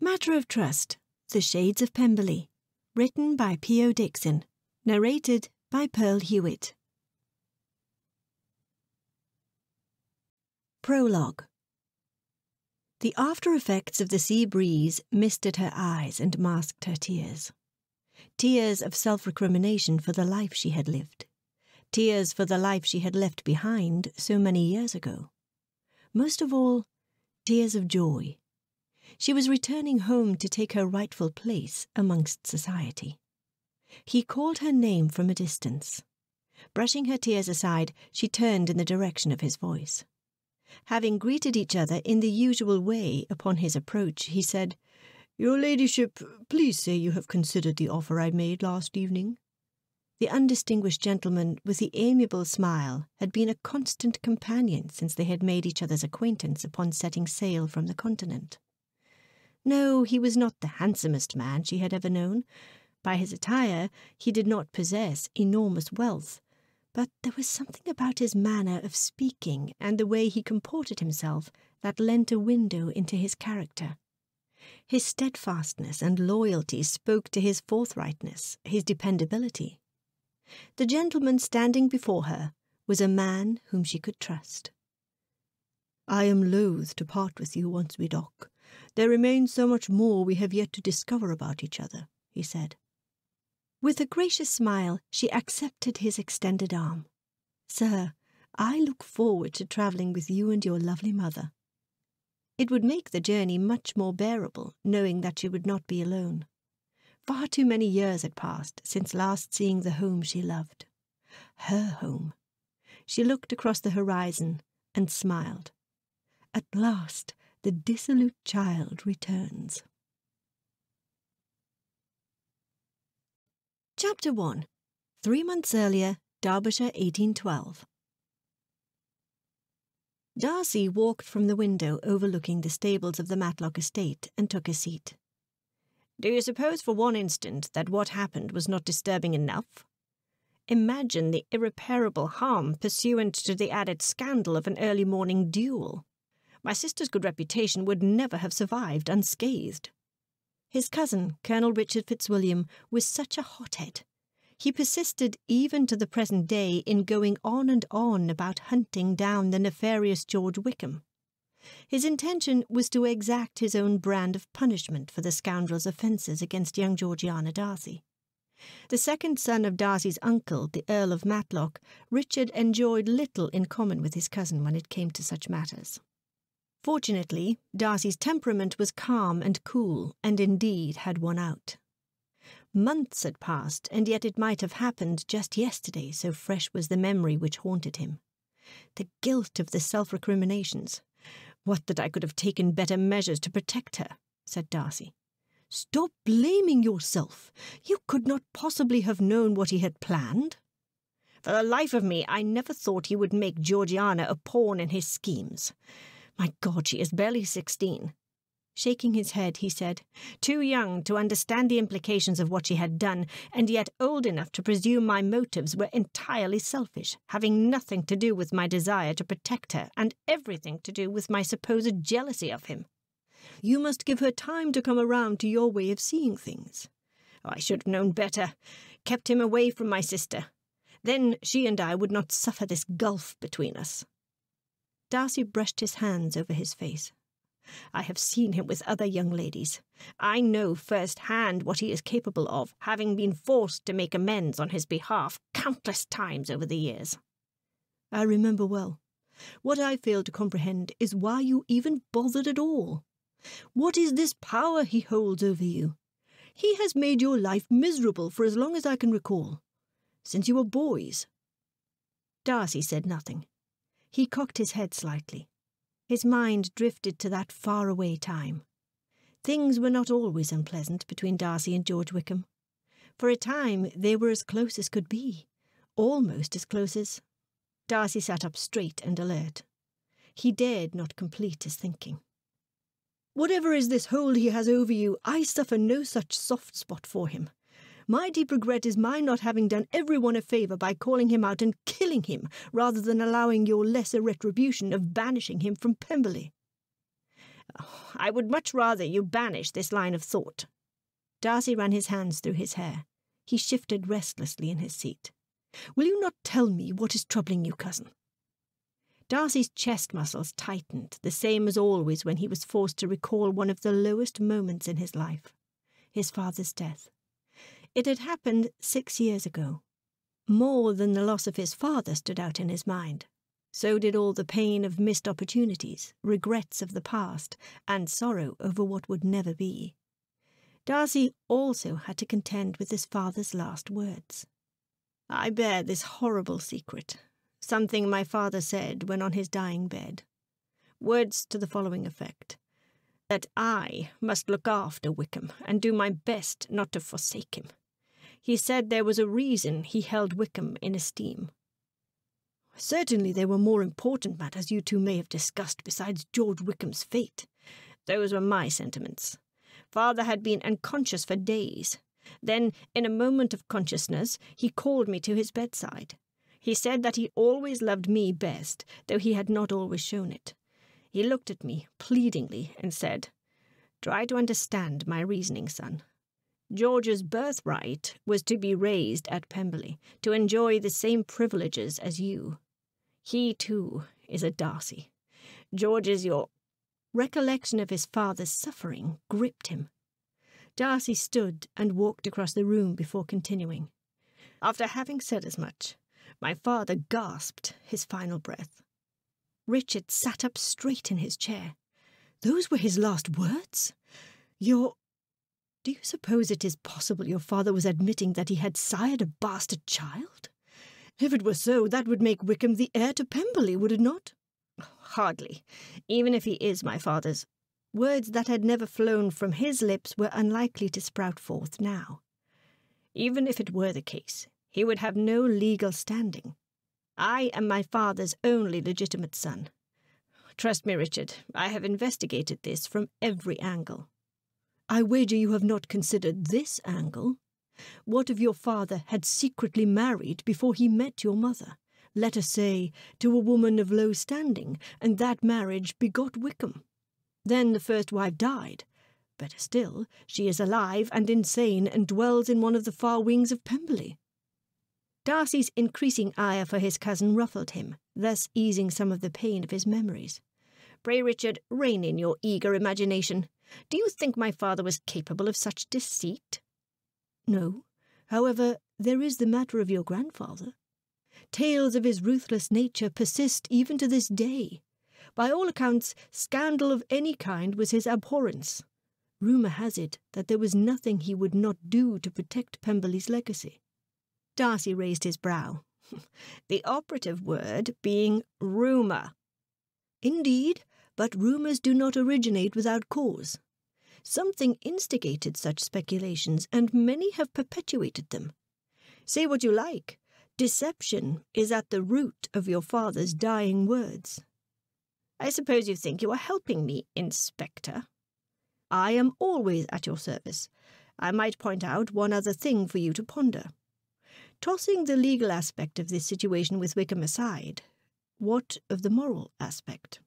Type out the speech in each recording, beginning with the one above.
Matter of Trust The Shades of Pemberley. Written by P.O. Dixon. Narrated by Pearl Hewitt. Prologue The after effects of the sea breeze misted her eyes and masked her tears. Tears of self recrimination for the life she had lived. Tears for the life she had left behind so many years ago. Most of all, tears of joy. She was returning home to take her rightful place amongst society. He called her name from a distance. Brushing her tears aside, she turned in the direction of his voice. Having greeted each other in the usual way upon his approach, he said, Your ladyship, please say you have considered the offer I made last evening. The undistinguished gentleman with the amiable smile had been a constant companion since they had made each other's acquaintance upon setting sail from the continent. No, he was not the handsomest man she had ever known. By his attire, he did not possess enormous wealth, but there was something about his manner of speaking and the way he comported himself that lent a window into his character. His steadfastness and loyalty spoke to his forthrightness, his dependability. The gentleman standing before her was a man whom she could trust. I am loath to part with you once we dock. There remains so much more we have yet to discover about each other, he said. With a gracious smile, she accepted his extended arm. Sir, I look forward to travelling with you and your lovely mother. It would make the journey much more bearable, knowing that she would not be alone. Far too many years had passed since last seeing the home she loved. Her home. She looked across the horizon and smiled. At last, the dissolute child returns. Chapter 1 Three months earlier, Derbyshire 1812. Darcy walked from the window overlooking the stables of the Matlock estate and took a seat. Do you suppose for one instant that what happened was not disturbing enough? Imagine the irreparable harm pursuant to the added scandal of an early morning duel. My sister's good reputation would never have survived unscathed. His cousin, Colonel Richard Fitzwilliam, was such a hothead. He persisted even to the present day in going on and on about hunting down the nefarious George Wickham. His intention was to exact his own brand of punishment for the scoundrel's offences against young Georgiana Darcy. The second son of Darcy's uncle, the Earl of Matlock, Richard enjoyed little in common with his cousin when it came to such matters. Fortunately, Darcy's temperament was calm and cool, and indeed had won out. Months had passed, and yet it might have happened just yesterday, so fresh was the memory which haunted him. The guilt of the self recriminations, what that I could have taken better measures to protect her, said Darcy. Stop blaming yourself. You could not possibly have known what he had planned. For the life of me, I never thought he would make Georgiana a pawn in his schemes. My God, she is barely sixteen. Shaking his head, he said, Too young to understand the implications of what she had done, and yet old enough to presume my motives were entirely selfish, having nothing to do with my desire to protect her, and everything to do with my supposed jealousy of him. You must give her time to come around to your way of seeing things. Oh, I should have known better, kept him away from my sister. Then she and I would not suffer this gulf between us. Darcy brushed his hands over his face. I have seen him with other young ladies. I know first hand what he is capable of, having been forced to make amends on his behalf countless times over the years. I remember well. What I fail to comprehend is why you even bothered at all. What is this power he holds over you? He has made your life miserable for as long as I can recall, since you were boys. Darcy said nothing. He cocked his head slightly. His mind drifted to that far-away time. Things were not always unpleasant between Darcy and George Wickham. For a time they were as close as could be, almost as close as... Darcy sat up straight and alert. He dared not complete his thinking. Whatever is this hold he has over you, I suffer no such soft spot for him. My deep regret is my not having done everyone a favour by calling him out and killing him, rather than allowing your lesser retribution of banishing him from Pemberley. Oh, I would much rather you banish this line of thought. Darcy ran his hands through his hair. He shifted restlessly in his seat. Will you not tell me what is troubling you, cousin? Darcy's chest muscles tightened, the same as always when he was forced to recall one of the lowest moments in his life his father's death. It had happened six years ago. More than the loss of his father stood out in his mind. So did all the pain of missed opportunities, regrets of the past, and sorrow over what would never be. Darcy also had to contend with his father's last words. I bear this horrible secret, something my father said when on his dying bed. Words to the following effect that I must look after Wickham and do my best not to forsake him. He said there was a reason he held Wickham in esteem. Certainly there were more important matters you two may have discussed besides George Wickham's fate. Those were my sentiments. Father had been unconscious for days. Then, in a moment of consciousness, he called me to his bedside. He said that he always loved me best, though he had not always shown it. He looked at me pleadingly and said, Try to understand my reasoning, son. George's birthright was to be raised at Pemberley, to enjoy the same privileges as you. He, too, is a Darcy. George is your. Recollection of his father's suffering gripped him. Darcy stood and walked across the room before continuing. After having said as much, my father gasped his final breath. Richard sat up straight in his chair. Those were his last words? Your. Do you suppose it is possible your father was admitting that he had sired a bastard child? If it were so, that would make Wickham the heir to Pemberley, would it not? Hardly, even if he is my father's. Words that had never flown from his lips were unlikely to sprout forth now. Even if it were the case, he would have no legal standing. I am my father's only legitimate son. Trust me, Richard, I have investigated this from every angle. I wager you have not considered this angle. What if your father had secretly married before he met your mother, let us say, to a woman of low standing, and that marriage begot Wickham? Then the first wife died. Better still, she is alive and insane and dwells in one of the far wings of Pemberley. Darcy's increasing ire for his cousin ruffled him, thus easing some of the pain of his memories. Pray, Richard, rein in your eager imagination. Do you think my father was capable of such deceit? No. However, there is the matter of your grandfather. Tales of his ruthless nature persist even to this day. By all accounts, scandal of any kind was his abhorrence. Rumour has it that there was nothing he would not do to protect Pemberley's legacy. Darcy raised his brow. the operative word being rumour. Indeed, but rumours do not originate without cause. Something instigated such speculations, and many have perpetuated them. Say what you like, deception is at the root of your father's dying words. I suppose you think you are helping me, Inspector. I am always at your service. I might point out one other thing for you to ponder. Tossing the legal aspect of this situation with Wickham aside, what of the moral aspect?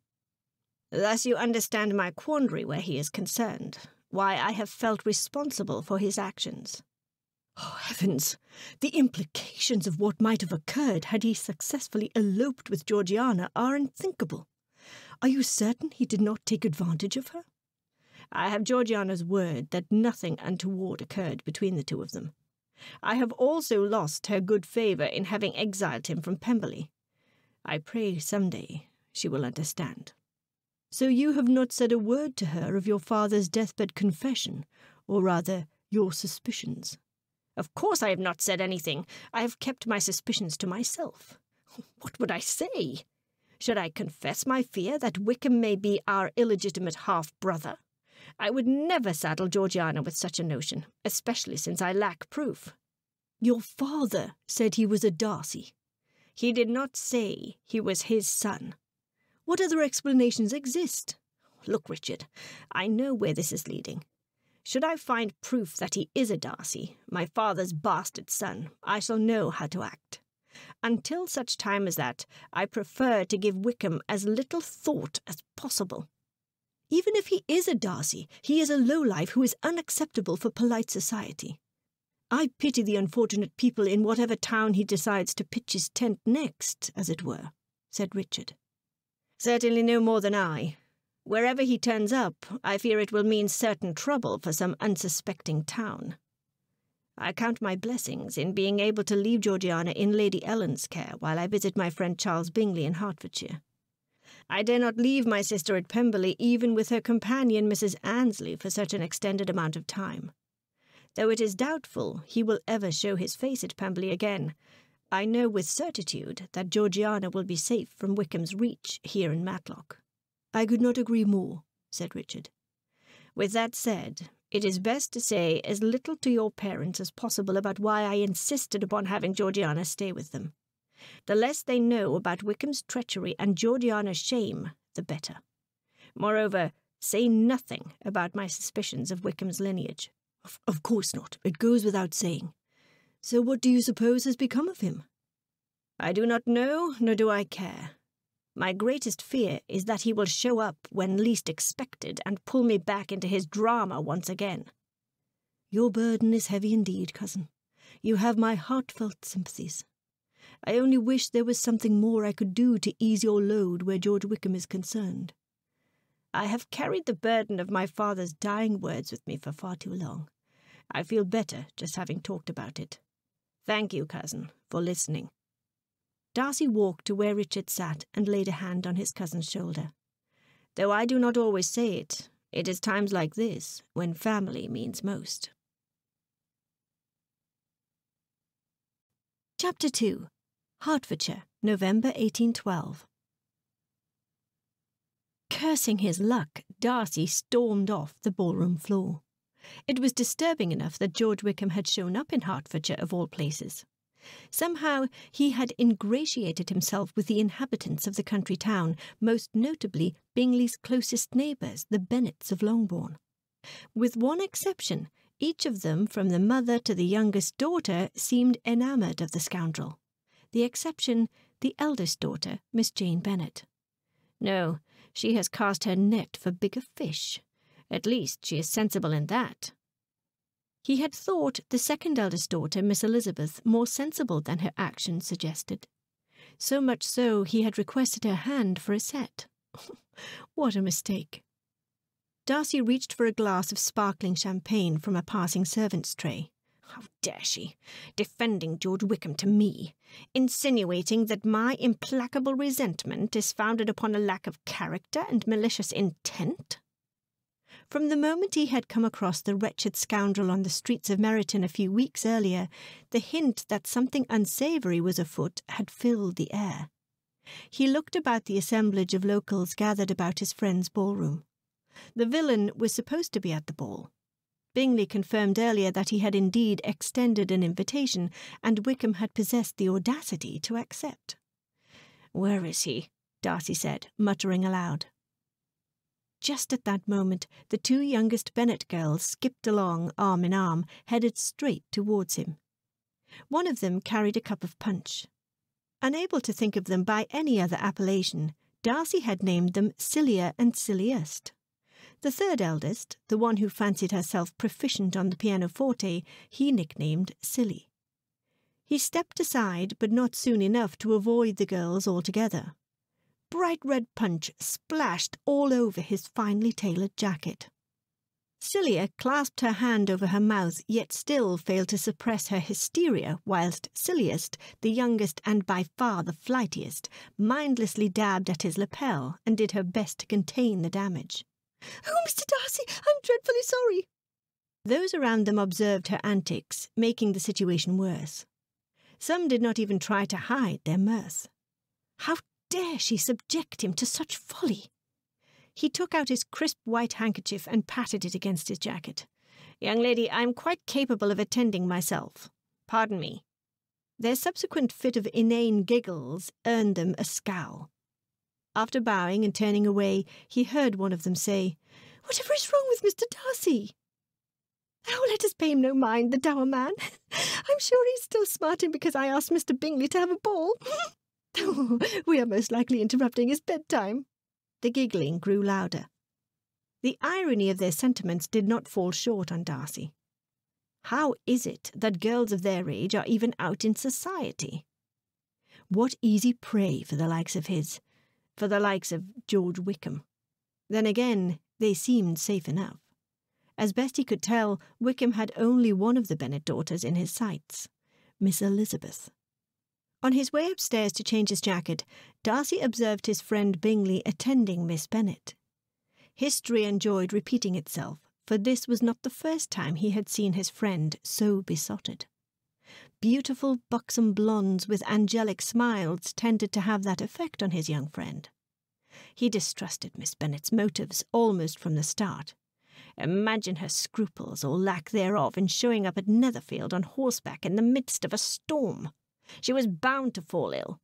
Thus you understand my quandary where he is concerned, why I have felt responsible for his actions. Oh, heavens! The implications of what might have occurred had he successfully eloped with Georgiana are unthinkable. Are you certain he did not take advantage of her? I have Georgiana's word that nothing untoward occurred between the two of them. I have also lost her good favour in having exiled him from Pemberley. I pray some day she will understand. So you have not said a word to her of your father's deathbed confession, or rather, your suspicions? Of course I have not said anything. I have kept my suspicions to myself. What would I say? Should I confess my fear that Wickham may be our illegitimate half-brother? I would never saddle Georgiana with such a notion, especially since I lack proof. Your father said he was a Darcy. He did not say he was his son. What other explanations exist? Look, Richard, I know where this is leading. Should I find proof that he is a Darcy, my father's bastard son, I shall know how to act. Until such time as that, I prefer to give Wickham as little thought as possible. Even if he is a Darcy, he is a lowlife who is unacceptable for polite society. I pity the unfortunate people in whatever town he decides to pitch his tent next, as it were, said Richard. Certainly no more than I. Wherever he turns up, I fear it will mean certain trouble for some unsuspecting town. I count my blessings in being able to leave Georgiana in Lady Ellen's care while I visit my friend Charles Bingley in Hertfordshire. I dare not leave my sister at Pemberley even with her companion Mrs. Annesley for such an extended amount of time. Though it is doubtful he will ever show his face at Pemberley again, I know with certitude that Georgiana will be safe from Wickham's reach here in Matlock. I could not agree more, said Richard. With that said, it is best to say as little to your parents as possible about why I insisted upon having Georgiana stay with them. The less they know about Wickham's treachery and Georgiana's shame, the better. Moreover, say nothing about my suspicions of Wickham's lineage. Of, of course not. It goes without saying. So what do you suppose has become of him? I do not know, nor do I care. My greatest fear is that he will show up when least expected and pull me back into his drama once again. Your burden is heavy indeed, cousin. You have my heartfelt sympathies. I only wish there was something more I could do to ease your load where George Wickham is concerned. I have carried the burden of my father's dying words with me for far too long. I feel better just having talked about it. Thank you, cousin, for listening. Darcy walked to where Richard sat and laid a hand on his cousin's shoulder. Though I do not always say it, it is times like this when family means most. Chapter 2 Hertfordshire, November 1812 Cursing his luck, Darcy stormed off the ballroom floor. It was disturbing enough that George Wickham had shown up in Hertfordshire of all places. Somehow he had ingratiated himself with the inhabitants of the country town, most notably Bingley's closest neighbours, the Bennets of Longbourn. With one exception, each of them, from the mother to the youngest daughter, seemed enamoured of the scoundrel. The exception, the eldest daughter, Miss Jane Bennet. No, she has cast her net for bigger fish. At least she is sensible in that. He had thought the second eldest daughter, Miss Elizabeth, more sensible than her actions suggested. So much so he had requested her hand for a set. what a mistake. Darcy reached for a glass of sparkling champagne from a passing servant's tray. How dare she, defending George Wickham to me, insinuating that my implacable resentment is founded upon a lack of character and malicious intent? From the moment he had come across the wretched scoundrel on the streets of Meryton a few weeks earlier, the hint that something unsavoury was afoot had filled the air. He looked about the assemblage of locals gathered about his friend's ballroom. The villain was supposed to be at the ball. Bingley confirmed earlier that he had indeed extended an invitation, and Wickham had possessed the audacity to accept. Where is he? Darcy said, muttering aloud. Just at that moment, the two youngest Bennet girls skipped along arm in arm, headed straight towards him. One of them carried a cup of punch. Unable to think of them by any other appellation, Darcy had named them Sillier and Silliest. The third eldest, the one who fancied herself proficient on the pianoforte, he nicknamed Silly. He stepped aside, but not soon enough to avoid the girls altogether bright red punch splashed all over his finely tailored jacket. Sillier clasped her hand over her mouth, yet still failed to suppress her hysteria, whilst Silliest, the youngest and by far the flightiest, mindlessly dabbed at his lapel and did her best to contain the damage. Oh, Mr. Darcy, I'm dreadfully sorry. Those around them observed her antics, making the situation worse. Some did not even try to hide their mirth. How dare she subject him to such folly? He took out his crisp white handkerchief and patted it against his jacket. Young lady, I am quite capable of attending myself. Pardon me. Their subsequent fit of inane giggles earned them a scowl. After bowing and turning away, he heard one of them say, Whatever is wrong with Mr. Darcy? Oh, let us pay him no mind, the dour man. I'm sure he's still smarting because I asked Mr. Bingley to have a ball. we are most likely interrupting his bedtime. The giggling grew louder. The irony of their sentiments did not fall short on Darcy. How is it that girls of their age are even out in society? What easy prey for the likes of his, for the likes of George Wickham. Then again, they seemed safe enough. As best he could tell, Wickham had only one of the Bennet daughters in his sights, Miss Elizabeth. On his way upstairs to change his jacket, Darcy observed his friend Bingley attending Miss Bennet. History enjoyed repeating itself, for this was not the first time he had seen his friend so besotted. Beautiful, buxom blondes with angelic smiles tended to have that effect on his young friend. He distrusted Miss Bennet's motives almost from the start. Imagine her scruples or lack thereof in showing up at Netherfield on horseback in the midst of a storm. She was bound to fall ill.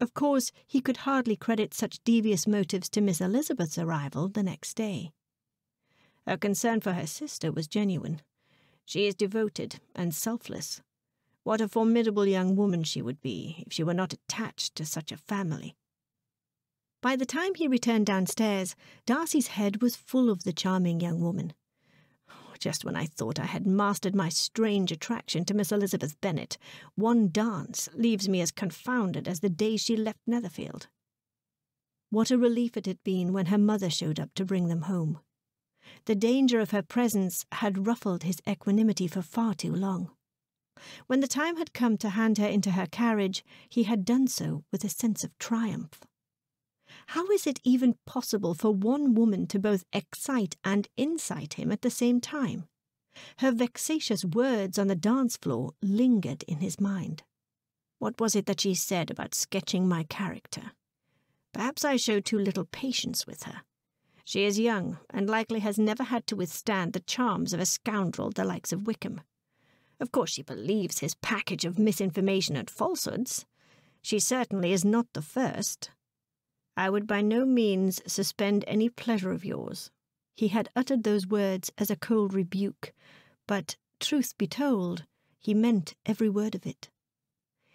Of course, he could hardly credit such devious motives to Miss Elizabeth's arrival the next day. Her concern for her sister was genuine. She is devoted and selfless. What a formidable young woman she would be if she were not attached to such a family. By the time he returned downstairs, Darcy's head was full of the charming young woman. Just when I thought I had mastered my strange attraction to Miss Elizabeth Bennet, one dance leaves me as confounded as the day she left Netherfield. What a relief it had been when her mother showed up to bring them home. The danger of her presence had ruffled his equanimity for far too long. When the time had come to hand her into her carriage, he had done so with a sense of triumph. How is it even possible for one woman to both excite and incite him at the same time? Her vexatious words on the dance floor lingered in his mind. What was it that she said about sketching my character? Perhaps I showed too little patience with her. She is young, and likely has never had to withstand the charms of a scoundrel the likes of Wickham. Of course, she believes his package of misinformation and falsehoods. She certainly is not the first. I would by no means suspend any pleasure of yours. He had uttered those words as a cold rebuke, but, truth be told, he meant every word of it.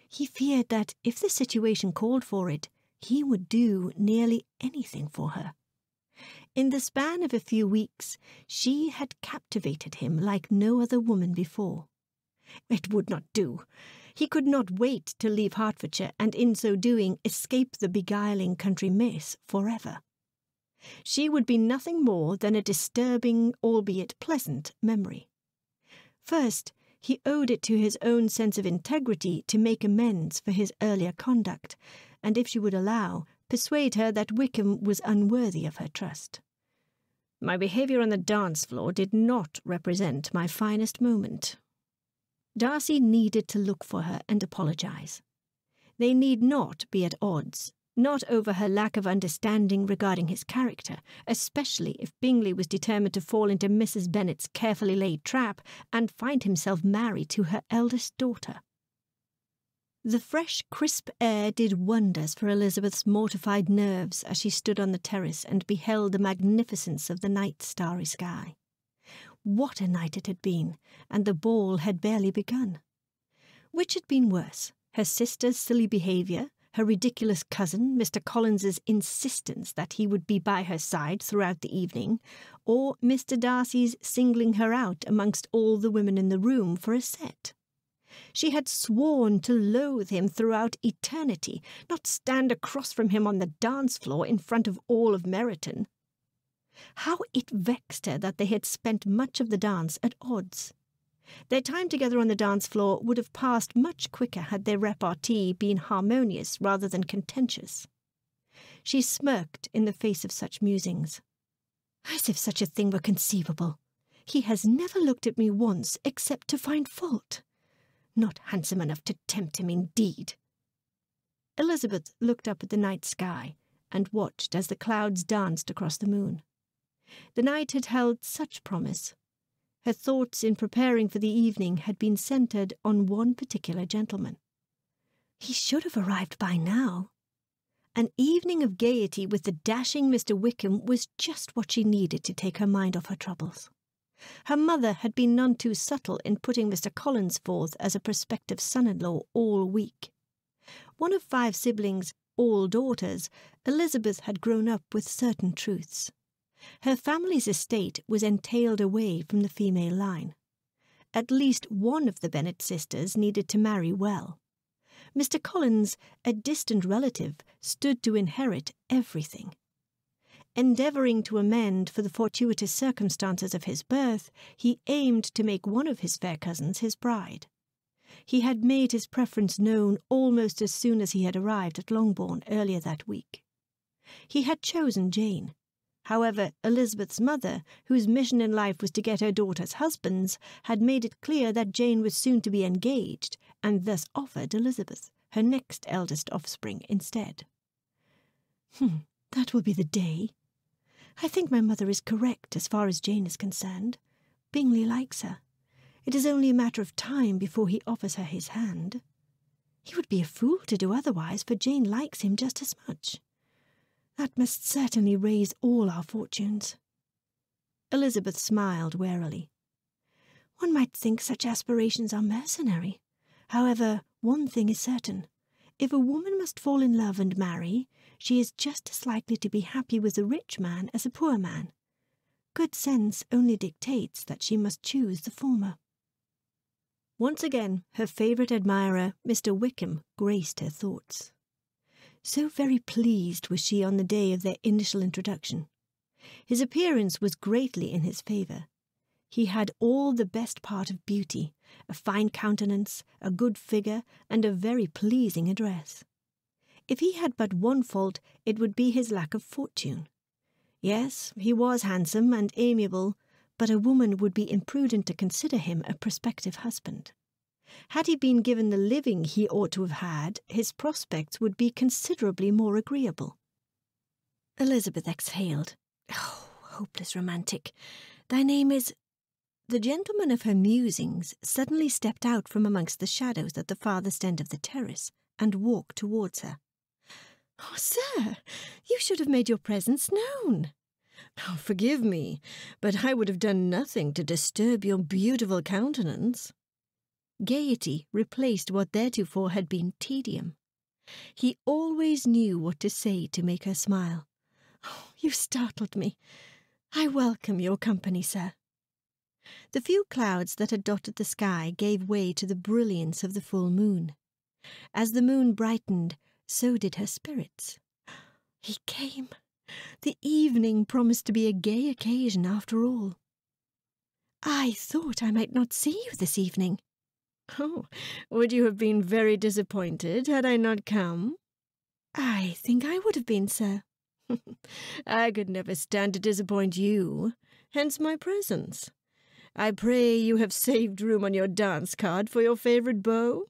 He feared that if the situation called for it, he would do nearly anything for her. In the span of a few weeks, she had captivated him like no other woman before. It would not do. He could not wait to leave Hertfordshire and in so doing escape the beguiling country miss forever. She would be nothing more than a disturbing, albeit pleasant, memory. First, he owed it to his own sense of integrity to make amends for his earlier conduct, and if she would allow, persuade her that Wickham was unworthy of her trust. My behaviour on the dance floor did not represent my finest moment, Darcy needed to look for her and apologize. They need not be at odds, not over her lack of understanding regarding his character, especially if Bingley was determined to fall into Mrs. Bennet's carefully laid trap and find himself married to her eldest daughter. The fresh, crisp air did wonders for Elizabeth's mortified nerves as she stood on the terrace and beheld the magnificence of the night starry sky. What a night it had been, and the ball had barely begun. Which had been worse, her sister's silly behaviour, her ridiculous cousin, Mr. Collins's insistence that he would be by her side throughout the evening, or Mr. Darcy's singling her out amongst all the women in the room for a set? She had sworn to loathe him throughout eternity, not stand across from him on the dance floor in front of all of Meryton. How it vexed her that they had spent much of the dance at odds. Their time together on the dance floor would have passed much quicker had their repartee been harmonious rather than contentious. She smirked in the face of such musings. As if such a thing were conceivable. He has never looked at me once except to find fault. Not handsome enough to tempt him, indeed. Elizabeth looked up at the night sky and watched as the clouds danced across the moon. The night had held such promise. Her thoughts in preparing for the evening had been centred on one particular gentleman. He should have arrived by now. An evening of gaiety with the dashing Mr. Wickham was just what she needed to take her mind off her troubles. Her mother had been none too subtle in putting Mr. Collins forth as a prospective son-in-law all week. One of five siblings, all daughters, Elizabeth had grown up with certain truths. Her family's estate was entailed away from the female line. At least one of the Bennet sisters needed to marry well. Mr. Collins, a distant relative, stood to inherit everything. Endeavouring to amend for the fortuitous circumstances of his birth, he aimed to make one of his fair cousins his bride. He had made his preference known almost as soon as he had arrived at Longbourn earlier that week. He had chosen Jane. However, Elizabeth's mother, whose mission in life was to get her daughters husbands, had made it clear that Jane was soon to be engaged, and thus offered Elizabeth, her next eldest offspring, instead. Hmm, that will be the day. I think my mother is correct as far as Jane is concerned. Bingley likes her. It is only a matter of time before he offers her his hand. He would be a fool to do otherwise, for Jane likes him just as much. That must certainly raise all our fortunes. Elizabeth smiled warily. One might think such aspirations are mercenary. However, one thing is certain. If a woman must fall in love and marry, she is just as likely to be happy with a rich man as a poor man. Good sense only dictates that she must choose the former. Once again, her favourite admirer, Mr. Wickham, graced her thoughts. So very pleased was she on the day of their initial introduction. His appearance was greatly in his favour. He had all the best part of beauty, a fine countenance, a good figure, and a very pleasing address. If he had but one fault, it would be his lack of fortune. Yes, he was handsome and amiable, but a woman would be imprudent to consider him a prospective husband. Had he been given the living he ought to have had, his prospects would be considerably more agreeable. Elizabeth exhaled. Oh, hopeless romantic. Thy name is. The gentleman of her musings suddenly stepped out from amongst the shadows at the farthest end of the terrace and walked towards her. Oh, sir, you should have made your presence known. Oh, forgive me, but I would have done nothing to disturb your beautiful countenance. Gaiety replaced what theretofore had been tedium. He always knew what to say to make her smile. Oh, you startled me. I welcome your company, sir. The few clouds that had dotted the sky gave way to the brilliance of the full moon. As the moon brightened, so did her spirits. He came. The evening promised to be a gay occasion after all. I thought I might not see you this evening, Oh, would you have been very disappointed had I not come? I think I would have been, sir. I could never stand to disappoint you, hence my presence. I pray you have saved room on your dance card for your favourite beau?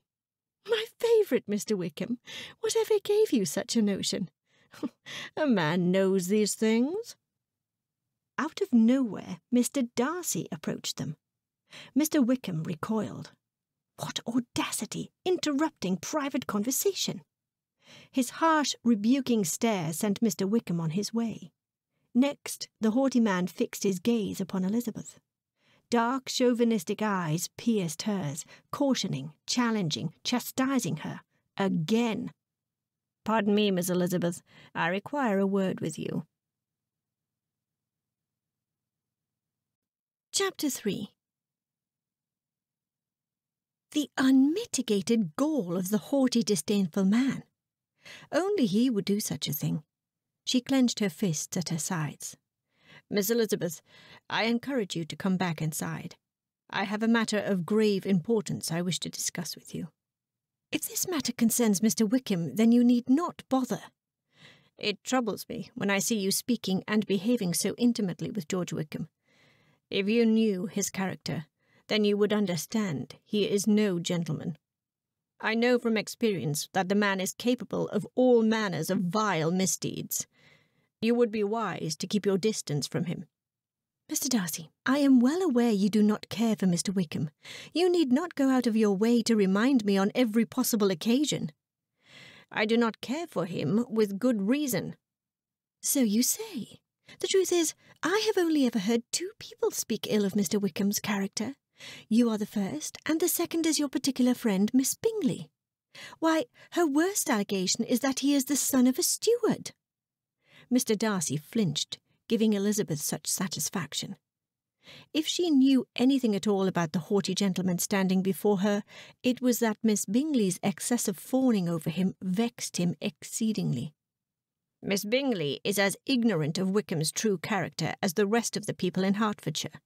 My favourite, Mr. Wickham. Whatever gave you such a notion? a man knows these things. Out of nowhere, Mr. Darcy approached them. Mr. Wickham recoiled. What audacity, interrupting private conversation! His harsh, rebuking stare sent Mr. Wickham on his way. Next, the haughty man fixed his gaze upon Elizabeth. Dark, chauvinistic eyes pierced hers, cautioning, challenging, chastising her. Again. Pardon me, Miss Elizabeth. I require a word with you. Chapter 3 the unmitigated gall of the haughty, disdainful man. Only he would do such a thing. She clenched her fists at her sides. Miss Elizabeth, I encourage you to come back inside. I have a matter of grave importance I wish to discuss with you. If this matter concerns Mr. Wickham, then you need not bother. It troubles me when I see you speaking and behaving so intimately with George Wickham. If you knew his character, then you would understand he is no gentleman. I know from experience that the man is capable of all manners of vile misdeeds. You would be wise to keep your distance from him. Mr. Darcy, I am well aware you do not care for Mr. Wickham. You need not go out of your way to remind me on every possible occasion. I do not care for him with good reason. So you say. The truth is, I have only ever heard two people speak ill of Mr. Wickham's character. You are the first, and the second is your particular friend, Miss Bingley. Why, her worst allegation is that he is the son of a steward. Mr. Darcy flinched, giving Elizabeth such satisfaction. If she knew anything at all about the haughty gentleman standing before her, it was that Miss Bingley's excessive fawning over him vexed him exceedingly. Miss Bingley is as ignorant of Wickham's true character as the rest of the people in Hertfordshire.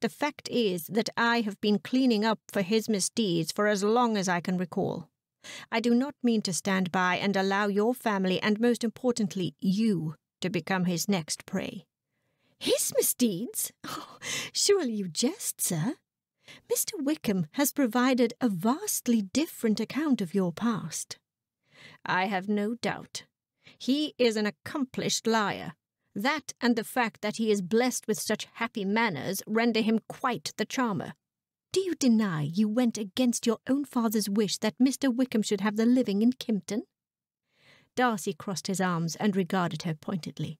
The fact is that I have been cleaning up for his misdeeds for as long as I can recall. I do not mean to stand by and allow your family, and most importantly, you, to become his next prey. His misdeeds? Oh, surely you jest, sir. Mr. Wickham has provided a vastly different account of your past. I have no doubt. He is an accomplished liar. That and the fact that he is blessed with such happy manners render him quite the charmer. Do you deny you went against your own father's wish that Mr. Wickham should have the living in Kympton? Darcy crossed his arms and regarded her pointedly.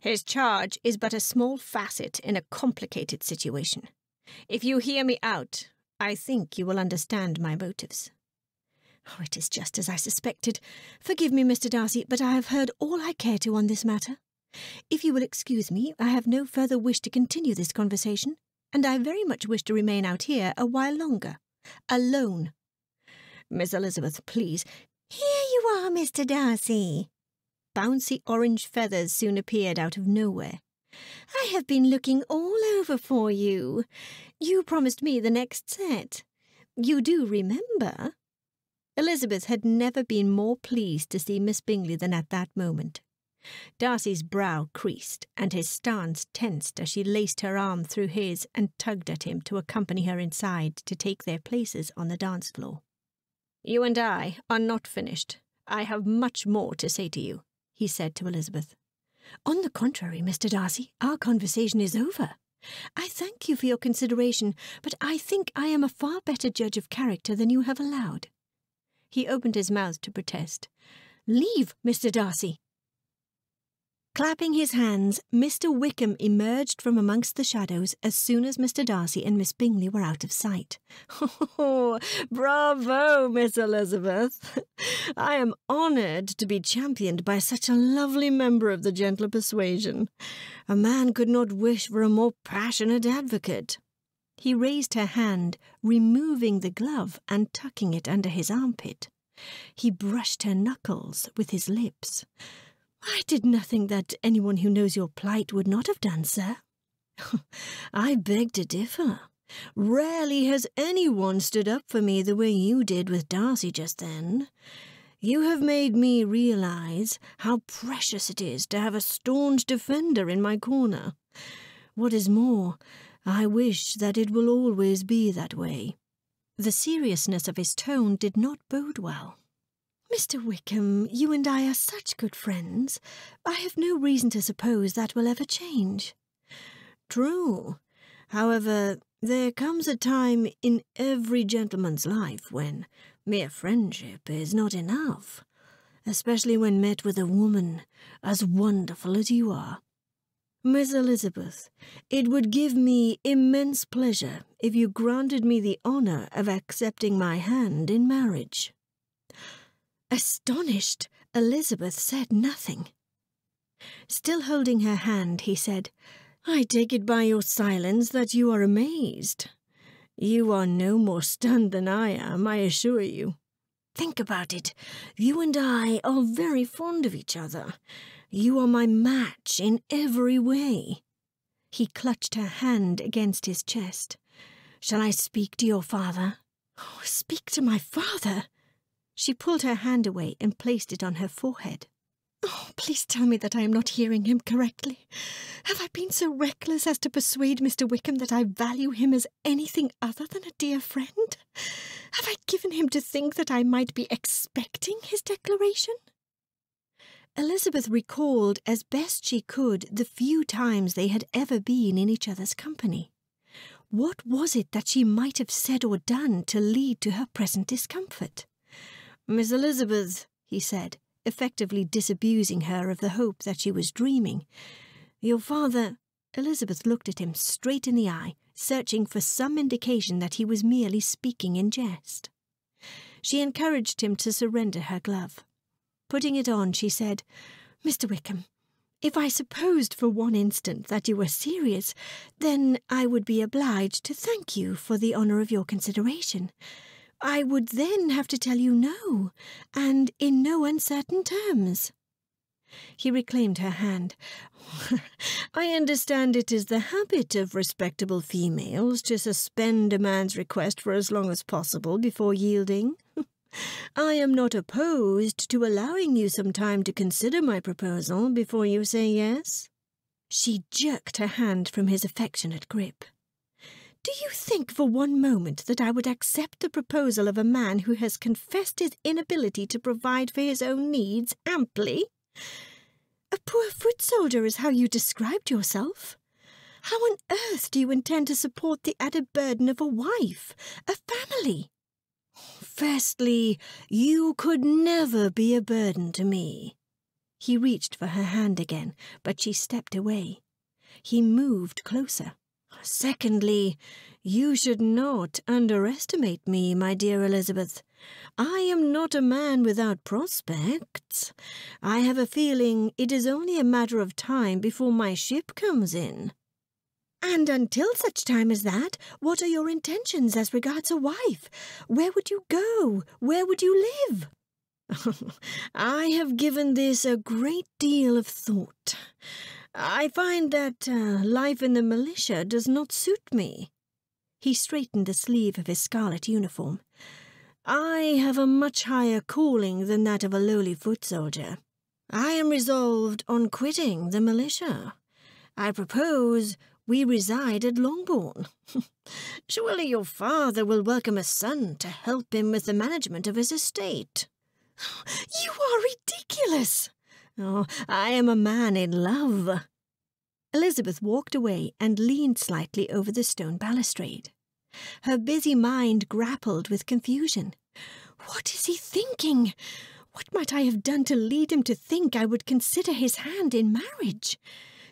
His charge is but a small facet in a complicated situation. If you hear me out, I think you will understand my motives. Oh, it is just as I suspected. Forgive me, Mr. Darcy, but I have heard all I care to on this matter. If you will excuse me, I have no further wish to continue this conversation, and I very much wish to remain out here a while longer. Alone. Miss Elizabeth, please. Here you are, Mr. Darcy. Bouncy orange feathers soon appeared out of nowhere. I have been looking all over for you. You promised me the next set. You do remember? Elizabeth had never been more pleased to see Miss Bingley than at that moment. Darcy's brow creased, and his stance tensed as she laced her arm through his and tugged at him to accompany her inside to take their places on the dance floor. You and I are not finished. I have much more to say to you, he said to Elizabeth. On the contrary, Mr. Darcy, our conversation is over. I thank you for your consideration, but I think I am a far better judge of character than you have allowed. He opened his mouth to protest. Leave, Mr. Darcy. Clapping his hands, Mr. Wickham emerged from amongst the shadows as soon as Mr. Darcy and Miss Bingley were out of sight. Oh, bravo, Miss Elizabeth! I am honoured to be championed by such a lovely member of the gentler persuasion. A man could not wish for a more passionate advocate. He raised her hand, removing the glove and tucking it under his armpit. He brushed her knuckles with his lips. I did nothing that anyone who knows your plight would not have done, sir. I beg to differ. Rarely has anyone stood up for me the way you did with Darcy just then. You have made me realize how precious it is to have a staunch defender in my corner. What is more, I wish that it will always be that way. The seriousness of his tone did not bode well. Mr. Wickham, you and I are such good friends. I have no reason to suppose that will ever change. True. However, there comes a time in every gentleman's life when mere friendship is not enough, especially when met with a woman as wonderful as you are. Miss Elizabeth, it would give me immense pleasure if you granted me the honour of accepting my hand in marriage. Astonished, Elizabeth said nothing. Still holding her hand, he said, I take it by your silence that you are amazed. You are no more stunned than I am, I assure you. Think about it. You and I are very fond of each other. You are my match in every way. He clutched her hand against his chest. Shall I speak to your father? Oh, speak to my father. She pulled her hand away and placed it on her forehead. Oh, please tell me that I am not hearing him correctly. Have I been so reckless as to persuade Mr. Wickham that I value him as anything other than a dear friend? Have I given him to think that I might be expecting his declaration? Elizabeth recalled as best she could the few times they had ever been in each other's company. What was it that she might have said or done to lead to her present discomfort? Miss Elizabeth, he said, effectively disabusing her of the hope that she was dreaming. Your father. Elizabeth looked at him straight in the eye, searching for some indication that he was merely speaking in jest. She encouraged him to surrender her glove. Putting it on, she said, Mr. Wickham, If I supposed for one instant that you were serious, then I would be obliged to thank you for the honour of your consideration. I would then have to tell you no, and in no uncertain terms. He reclaimed her hand. I understand it is the habit of respectable females to suspend a man's request for as long as possible before yielding. I am not opposed to allowing you some time to consider my proposal before you say yes. She jerked her hand from his affectionate grip. Do you think for one moment that I would accept the proposal of a man who has confessed his inability to provide for his own needs amply? A poor foot soldier is how you described yourself. How on earth do you intend to support the added burden of a wife, a family? Firstly, you could never be a burden to me. He reached for her hand again, but she stepped away. He moved closer. Secondly, you should not underestimate me, my dear Elizabeth. I am not a man without prospects. I have a feeling it is only a matter of time before my ship comes in. And until such time as that, what are your intentions as regards a wife? Where would you go? Where would you live? I have given this a great deal of thought. I find that uh, life in the militia does not suit me. He straightened the sleeve of his scarlet uniform. I have a much higher calling than that of a lowly foot soldier. I am resolved on quitting the militia. I propose we reside at Longbourn. Surely your father will welcome a son to help him with the management of his estate. You are ridiculous. Oh, I am a man in love. Elizabeth walked away and leaned slightly over the stone balustrade. Her busy mind grappled with confusion. What is he thinking? What might I have done to lead him to think I would consider his hand in marriage?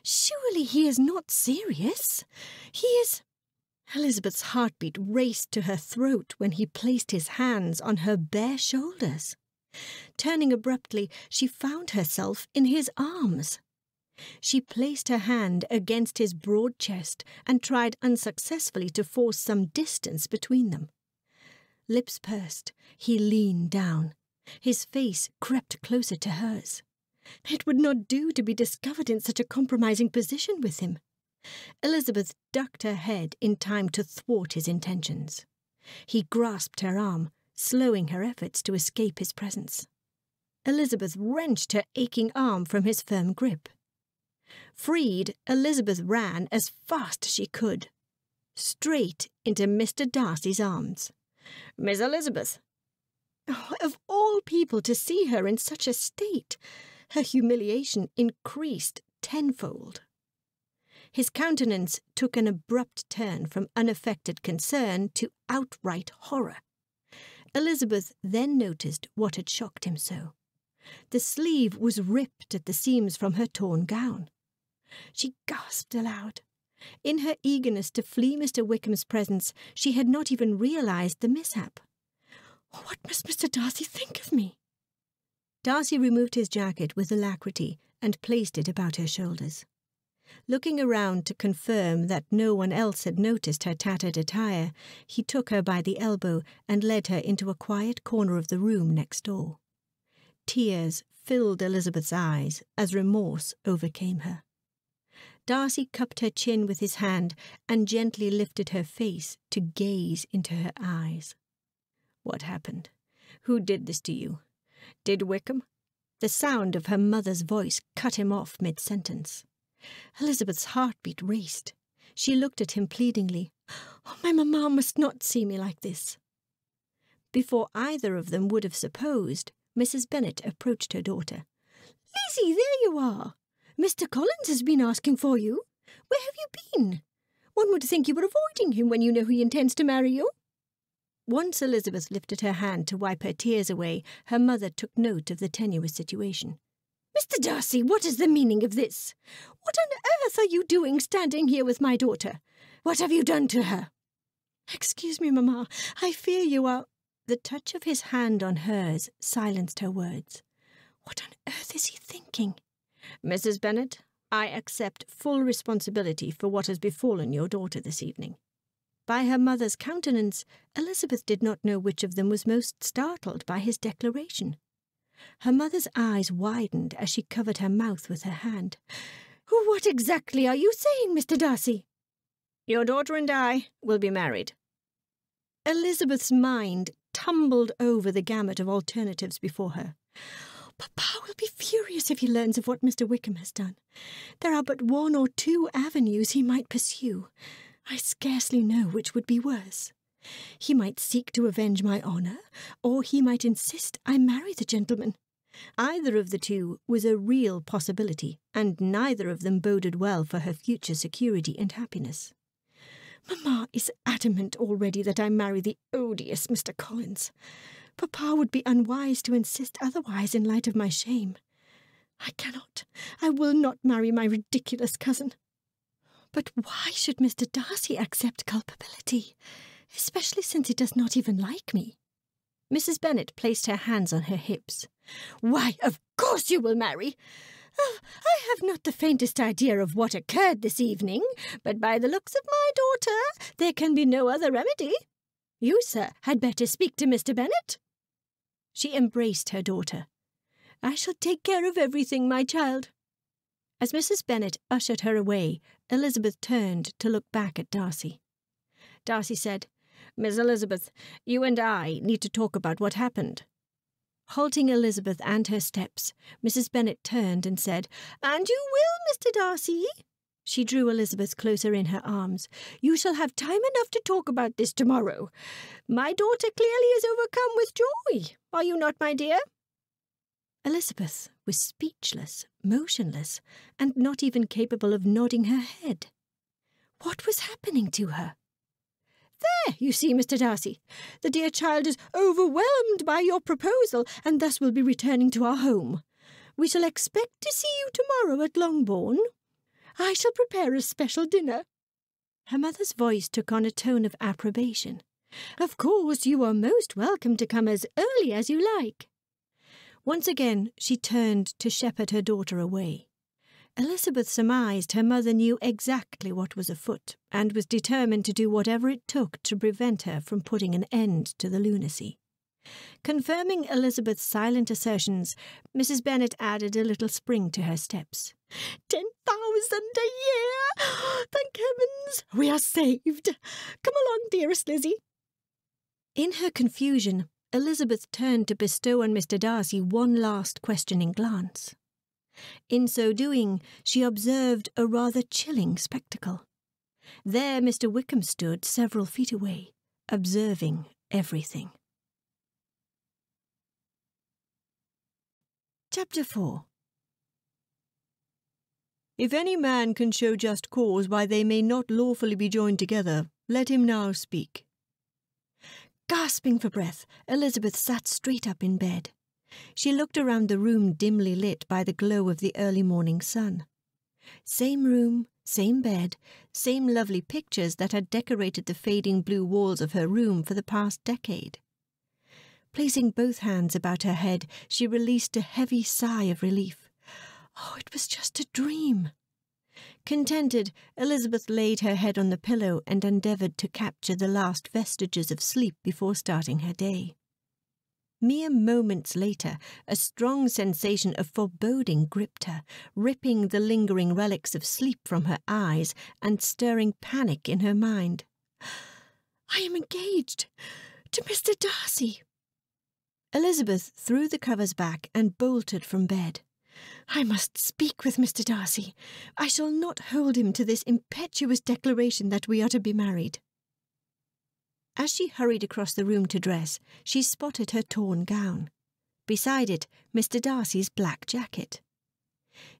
Surely he is not serious. He is. Elizabeth's heartbeat raced to her throat when he placed his hands on her bare shoulders. Turning abruptly, she found herself in his arms. She placed her hand against his broad chest and tried unsuccessfully to force some distance between them. Lips pursed, he leaned down. His face crept closer to hers. It would not do to be discovered in such a compromising position with him. Elizabeth ducked her head in time to thwart his intentions. He grasped her arm, slowing her efforts to escape his presence. Elizabeth wrenched her aching arm from his firm grip. Freed, Elizabeth ran as fast as she could, straight into Mr. Darcy's arms. Miss Elizabeth! Oh, of all people to see her in such a state! her humiliation increased tenfold. His countenance took an abrupt turn from unaffected concern to outright horror. Elizabeth then noticed what had shocked him so. The sleeve was ripped at the seams from her torn gown. She gasped aloud. In her eagerness to flee Mr. Wickham's presence, she had not even realized the mishap. What must Mr. Darcy think of me? Darcy removed his jacket with alacrity and placed it about her shoulders. Looking around to confirm that no one else had noticed her tattered attire, he took her by the elbow and led her into a quiet corner of the room next door. Tears filled Elizabeth's eyes as remorse overcame her. Darcy cupped her chin with his hand and gently lifted her face to gaze into her eyes. What happened? Who did this to you? Did Wickham? The sound of her mother's voice cut him off mid sentence. Elizabeth's heartbeat raced. She looked at him pleadingly. Oh, my mamma must not see me like this. Before either of them would have supposed, Mrs. Bennet approached her daughter. Lizzie, there you are. Mr. Collins has been asking for you. Where have you been? One would think you were avoiding him when you know he intends to marry you. Once Elizabeth lifted her hand to wipe her tears away, her mother took note of the tenuous situation. Mr. Darcy, what is the meaning of this? What on earth are you doing standing here with my daughter? What have you done to her? Excuse me, mamma. I fear you are. The touch of his hand on hers silenced her words. What on earth is he thinking? Mrs. Bennet, I accept full responsibility for what has befallen your daughter this evening. By her mother's countenance, Elizabeth did not know which of them was most startled by his declaration. Her mother's eyes widened as she covered her mouth with her hand. What exactly are you saying, Mr. Darcy? Your daughter and I will be married. Elizabeth's mind tumbled over the gamut of alternatives before her. Papa will be furious if he learns of what Mr. Wickham has done. There are but one or two avenues he might pursue. I scarcely know which would be worse. He might seek to avenge my honour, or he might insist I marry the gentleman. Either of the two was a real possibility, and neither of them boded well for her future security and happiness. Mamma is adamant already that I marry the odious Mr. Collins. Papa would be unwise to insist otherwise in light of my shame. I cannot, I will not marry my ridiculous cousin. But why should Mr. Darcy accept culpability, especially since he does not even like me? Mrs. Bennet placed her hands on her hips. Why, of course you will marry. Oh, I have not the faintest idea of what occurred this evening, but by the looks of my daughter, there can be no other remedy. You, sir, had better speak to Mr. Bennet. She embraced her daughter. I shall take care of everything, my child. As Mrs. Bennet ushered her away, Elizabeth turned to look back at Darcy. Darcy said, Miss Elizabeth, you and I need to talk about what happened. Halting Elizabeth and her steps, Mrs. Bennet turned and said, And you will, Mr. Darcy? She drew Elizabeth closer in her arms. You shall have time enough to talk about this tomorrow. My daughter clearly is overcome with joy. Are you not, my dear? Elizabeth was speechless, motionless, and not even capable of nodding her head. What was happening to her? There, you see, Mr. Darcy. The dear child is overwhelmed by your proposal, and thus will be returning to our home. We shall expect to see you tomorrow at Longbourn. I shall prepare a special dinner. Her mother's voice took on a tone of approbation. Of course, you are most welcome to come as early as you like. Once again she turned to shepherd her daughter away. Elizabeth surmised her mother knew exactly what was afoot, and was determined to do whatever it took to prevent her from putting an end to the lunacy. Confirming Elizabeth's silent assertions, Mrs. Bennet added a little spring to her steps. Ten thousand a year! Thank heavens! We are saved! Come along, dearest Lizzie. In her confusion, Elizabeth turned to bestow on Mr. Darcy one last questioning glance. In so doing, she observed a rather chilling spectacle. There Mr. Wickham stood several feet away, observing everything. Chapter 4 If any man can show just cause why they may not lawfully be joined together, let him now speak. Gasping for breath, Elizabeth sat straight up in bed. She looked around the room dimly lit by the glow of the early morning sun. Same room, same bed, same lovely pictures that had decorated the fading blue walls of her room for the past decade. Placing both hands about her head, she released a heavy sigh of relief. Oh, it was just a dream. Contented, Elizabeth laid her head on the pillow and endeavoured to capture the last vestiges of sleep before starting her day. Mere moments later, a strong sensation of foreboding gripped her, ripping the lingering relics of sleep from her eyes and stirring panic in her mind. I am engaged to Mr. Darcy. Elizabeth threw the covers back and bolted from bed. I must speak with Mr. Darcy. I shall not hold him to this impetuous declaration that we are to be married. As she hurried across the room to dress, she spotted her torn gown. Beside it, Mr. Darcy's black jacket.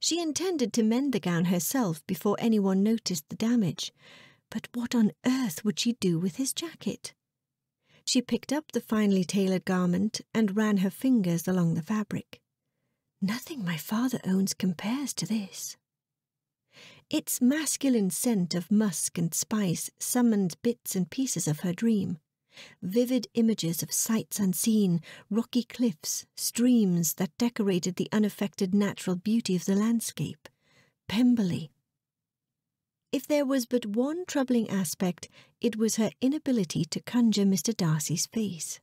She intended to mend the gown herself before anyone noticed the damage, but what on earth would she do with his jacket? She picked up the finely tailored garment and ran her fingers along the fabric. Nothing my father owns compares to this. Its masculine scent of musk and spice summoned bits and pieces of her dream. vivid images of sights unseen, rocky cliffs, streams that decorated the unaffected natural beauty of the landscape. Pemberley. If there was but one troubling aspect, it was her inability to conjure Mr. Darcy's face.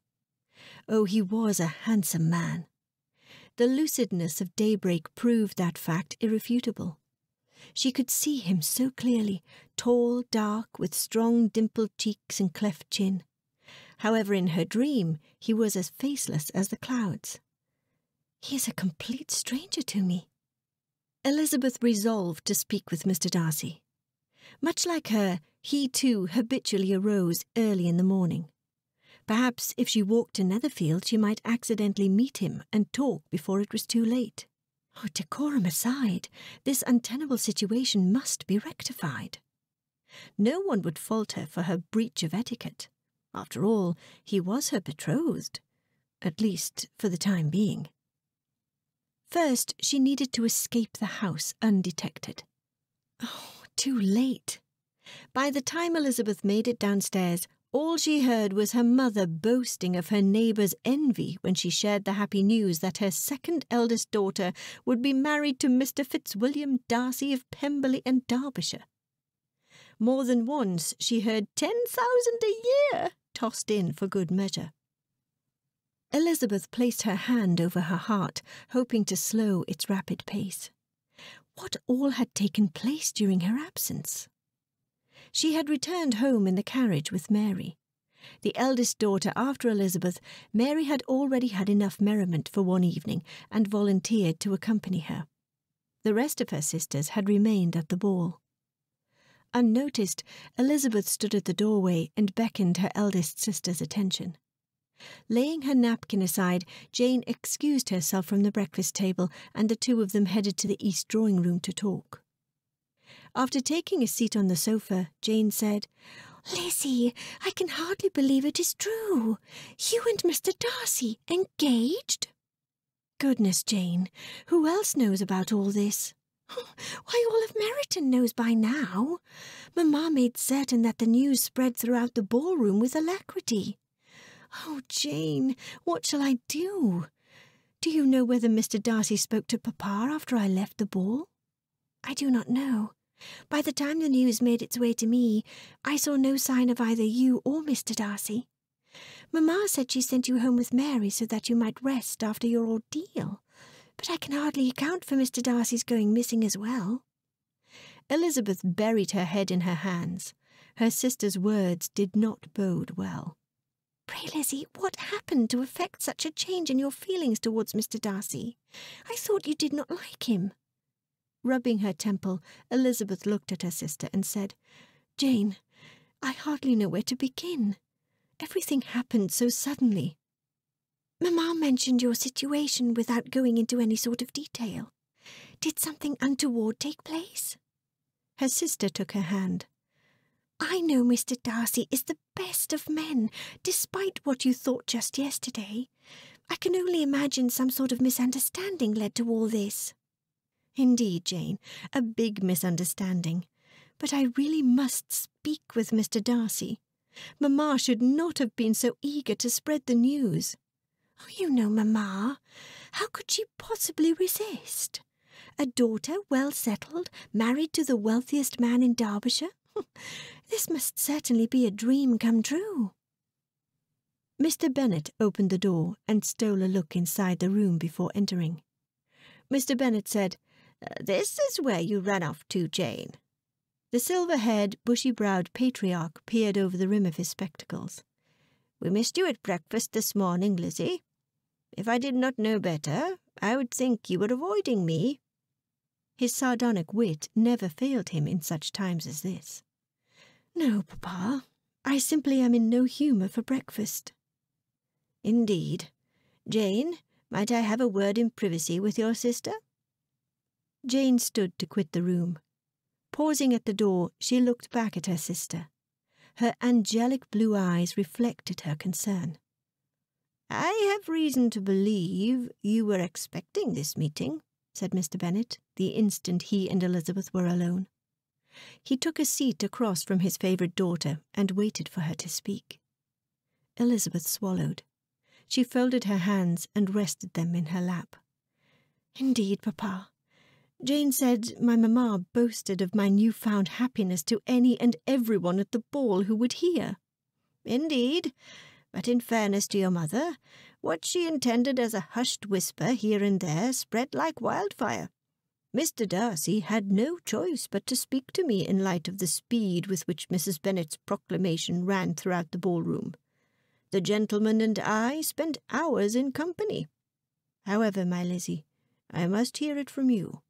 Oh, he was a handsome man. The lucidness of daybreak proved that fact irrefutable. She could see him so clearly, tall, dark, with strong dimpled cheeks and cleft chin. However, in her dream, he was as faceless as the clouds. He is a complete stranger to me. Elizabeth resolved to speak with Mr. Darcy. Much like her, he too habitually arose early in the morning. Perhaps if she walked to Netherfield, she might accidentally meet him and talk before it was too late. Oh, decorum aside, this untenable situation must be rectified. No one would fault her for her breach of etiquette. After all, he was her betrothed, at least for the time being. First, she needed to escape the house undetected. Oh, too late. By the time Elizabeth made it downstairs, all she heard was her mother boasting of her neighbour's envy when she shared the happy news that her second eldest daughter would be married to Mr. Fitzwilliam Darcy of Pemberley and Derbyshire. More than once she heard ten thousand a year tossed in for good measure. Elizabeth placed her hand over her heart, hoping to slow its rapid pace. What all had taken place during her absence? She had returned home in the carriage with Mary. The eldest daughter after Elizabeth, Mary had already had enough merriment for one evening and volunteered to accompany her. The rest of her sisters had remained at the ball. Unnoticed, Elizabeth stood at the doorway and beckoned her eldest sister's attention. Laying her napkin aside, Jane excused herself from the breakfast table, and the two of them headed to the east drawing room to talk. After taking a seat on the sofa, Jane said, Lizzie, I can hardly believe it is true. You and Mr. Darcy engaged? Goodness, Jane, who else knows about all this? Why, all of Meryton knows by now. Mamma made certain that the news spread throughout the ballroom with alacrity. Oh, Jane, what shall I do? Do you know whether Mr. Darcy spoke to Papa after I left the ball? I do not know. By the time the news made its way to me, I saw no sign of either you or Mr. Darcy. Mamma said she sent you home with Mary so that you might rest after your ordeal, but I can hardly account for Mr. Darcy's going missing as well. Elizabeth buried her head in her hands. Her sister's words did not bode well. Pray, Lizzie, what happened to effect such a change in your feelings towards Mr. Darcy? I thought you did not like him. Rubbing her temple, Elizabeth looked at her sister and said, Jane, I hardly know where to begin. Everything happened so suddenly. Mamma mentioned your situation without going into any sort of detail. Did something untoward take place? Her sister took her hand. I know Mr. Darcy is the best of men, despite what you thought just yesterday. I can only imagine some sort of misunderstanding led to all this. Indeed, Jane, a big misunderstanding. But I really must speak with Mr. Darcy. Mamma should not have been so eager to spread the news. Oh, you know Mamma. How could she possibly resist? A daughter well settled, married to the wealthiest man in Derbyshire? this must certainly be a dream come true. Mr. Bennet opened the door and stole a look inside the room before entering. Mr. Bennet said, this is where you ran off to, Jane. The silver-haired, bushy-browed patriarch peered over the rim of his spectacles. We missed you at breakfast this morning, Lizzie. If I did not know better, I would think you were avoiding me. His sardonic wit never failed him in such times as this. No, Papa, I simply am in no humour for breakfast. Indeed. Jane, might I have a word in privacy with your sister? Jane stood to quit the room. Pausing at the door, she looked back at her sister. Her angelic blue eyes reflected her concern. I have reason to believe you were expecting this meeting, said Mr. Bennet, the instant he and Elizabeth were alone. He took a seat across from his favourite daughter and waited for her to speak. Elizabeth swallowed. She folded her hands and rested them in her lap. Indeed, papa. Jane said my mamma boasted of my new-found happiness to any and every one at the ball who would hear. Indeed, but in fairness to your mother, what she intended as a hushed whisper here and there spread like wildfire. Mr. Darcy had no choice but to speak to me in light of the speed with which Mrs. Bennet's proclamation ran throughout the ballroom. The gentleman and I spent hours in company. However, my Lizzie, I must hear it from you.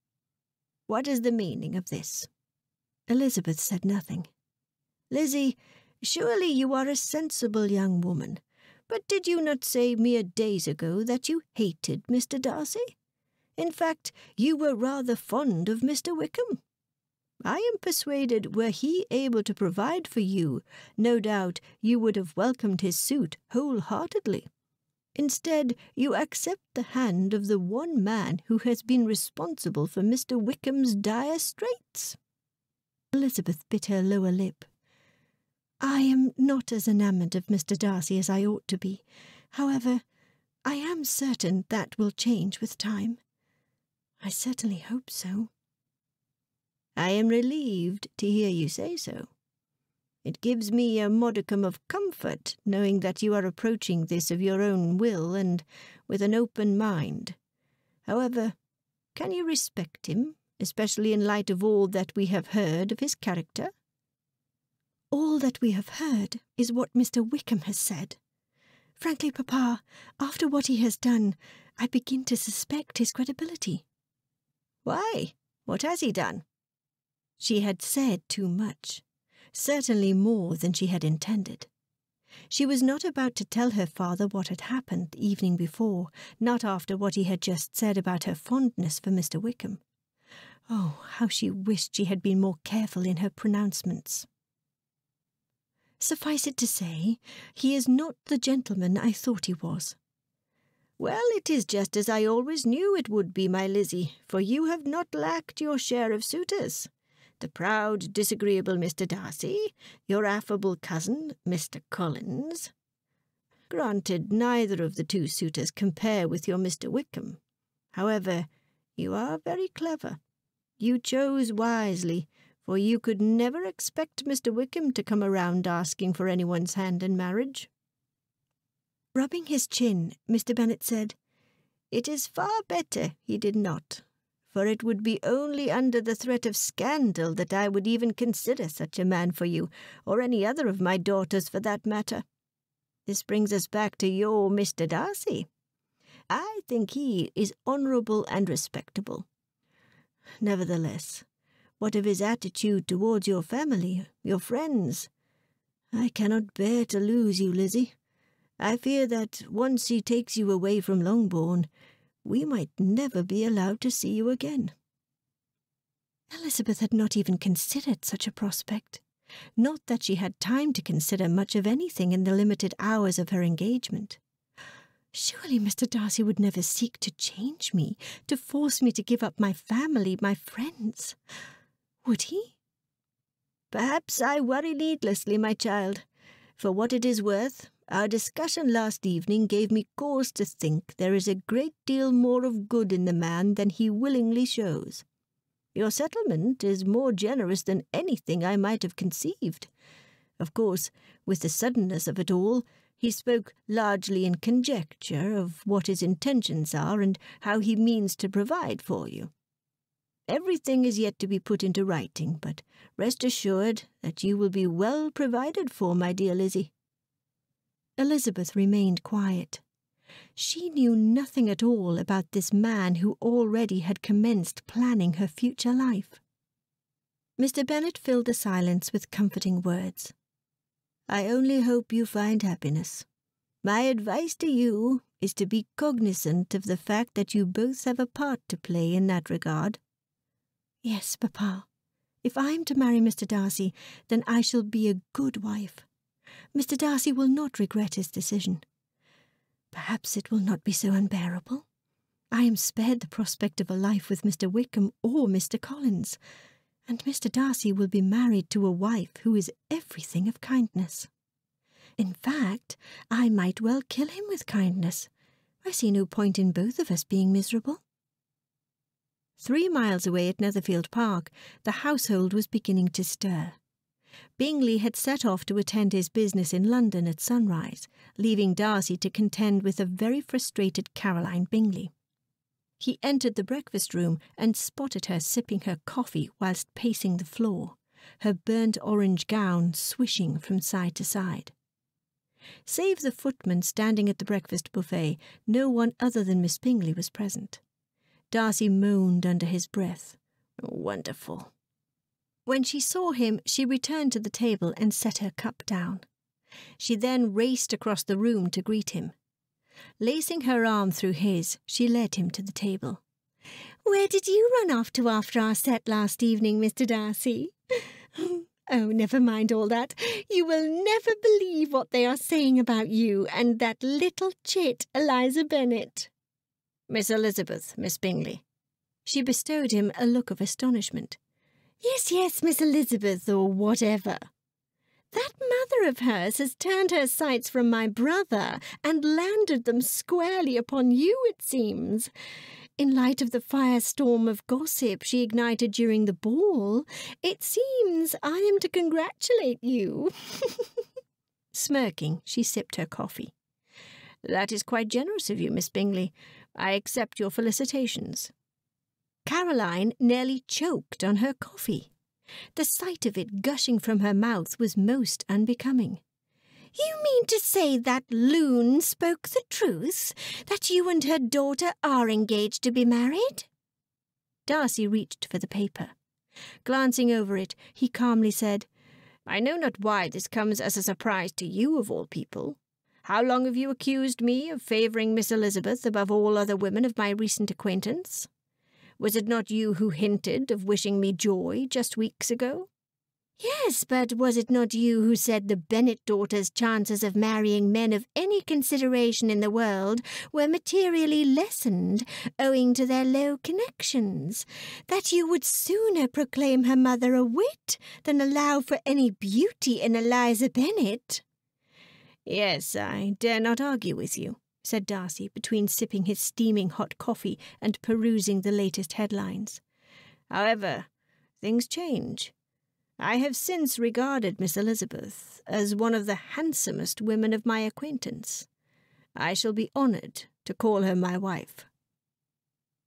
What is the meaning of this? Elizabeth said nothing. Lizzie, surely you are a sensible young woman, but did you not say mere days ago that you hated Mr. Darcy? In fact, you were rather fond of Mr. Wickham. I am persuaded were he able to provide for you, no doubt you would have welcomed his suit wholeheartedly. Instead, you accept the hand of the one man who has been responsible for Mr. Wickham's dire straits. Elizabeth bit her lower lip. I am not as enamoured of Mr. Darcy as I ought to be. However, I am certain that will change with time. I certainly hope so. I am relieved to hear you say so. It gives me a modicum of comfort knowing that you are approaching this of your own will and with an open mind. However, can you respect him, especially in light of all that we have heard of his character? All that we have heard is what Mr. Wickham has said. Frankly, papa, after what he has done, I begin to suspect his credibility. Why? What has he done? She had said too much, certainly more than she had intended. She was not about to tell her father what had happened the evening before, not after what he had just said about her fondness for Mr. Wickham. Oh, how she wished she had been more careful in her pronouncements. Suffice it to say, he is not the gentleman I thought he was. Well, it is just as I always knew it would be, my Lizzie, for you have not lacked your share of suitors. The proud, disagreeable Mr. Darcy, your affable cousin, Mr. Collins. Granted, neither of the two suitors compare with your Mr. Wickham. However, you are very clever. You chose wisely, for you could never expect Mr. Wickham to come around asking for anyone's hand in marriage. Rubbing his chin, Mr. Bennet said, It is far better he did not, for it would be only under the threat of scandal that I would even consider such a man for you, or any other of my daughters for that matter. This brings us back to your Mr. Darcy. I think he is honourable and respectable. Nevertheless, what of his attitude towards your family, your friends? I cannot bear to lose you, Lizzie. I fear that once he takes you away from Longbourn, we might never be allowed to see you again. Elizabeth had not even considered such a prospect. Not that she had time to consider much of anything in the limited hours of her engagement. Surely Mr. Darcy would never seek to change me, to force me to give up my family, my friends. Would he? Perhaps I worry needlessly, my child. For what it is worth, our discussion last evening gave me cause to think there is a great deal more of good in the man than he willingly shows. Your settlement is more generous than anything I might have conceived. Of course, with the suddenness of it all, he spoke largely in conjecture of what his intentions are and how he means to provide for you. Everything is yet to be put into writing, but rest assured that you will be well provided for, my dear Lizzie. Elizabeth remained quiet. She knew nothing at all about this man who already had commenced planning her future life. Mr. Bennet filled the silence with comforting words. I only hope you find happiness. My advice to you is to be cognizant of the fact that you both have a part to play in that regard. Yes, papa. If I am to marry Mr. Darcy, then I shall be a good wife. Mr. Darcy will not regret his decision. Perhaps it will not be so unbearable. I am spared the prospect of a life with Mr. Wickham or Mr. Collins, and Mr. Darcy will be married to a wife who is everything of kindness. In fact, I might well kill him with kindness. I see no point in both of us being miserable. Three miles away at Netherfield Park, the household was beginning to stir. Bingley had set off to attend his business in London at sunrise, leaving Darcy to contend with a very frustrated Caroline Bingley. He entered the breakfast room and spotted her sipping her coffee whilst pacing the floor, her burnt orange gown swishing from side to side. Save the footman standing at the breakfast buffet, no one other than Miss Bingley was present. Darcy moaned under his breath. Wonderful. When she saw him, she returned to the table and set her cup down. She then raced across the room to greet him. Lacing her arm through his, she led him to the table. Where did you run off to after our set last evening, Mr. Darcy? Oh, never mind all that. You will never believe what they are saying about you and that little chit, Eliza Bennet. Miss Elizabeth, Miss Bingley. She bestowed him a look of astonishment. Yes, yes, Miss Elizabeth, or whatever. That mother of hers has turned her sights from my brother and landed them squarely upon you, it seems. In light of the firestorm of gossip she ignited during the ball, it seems I am to congratulate you. Smirking, she sipped her coffee. That is quite generous of you, Miss Bingley. I accept your felicitations. Caroline nearly choked on her coffee. The sight of it gushing from her mouth was most unbecoming. You mean to say that loon spoke the truth? That you and her daughter are engaged to be married? Darcy reached for the paper. Glancing over it, he calmly said, I know not why this comes as a surprise to you of all people. How long have you accused me of favouring Miss Elizabeth above all other women of my recent acquaintance? Was it not you who hinted of wishing me joy just weeks ago? Yes, but was it not you who said the Bennet daughters' chances of marrying men of any consideration in the world were materially lessened owing to their low connections? That you would sooner proclaim her mother a wit than allow for any beauty in Eliza Bennet? Yes, I dare not argue with you, said Darcy, between sipping his steaming hot coffee and perusing the latest headlines. However, things change. I have since regarded Miss Elizabeth as one of the handsomest women of my acquaintance. I shall be honoured to call her my wife.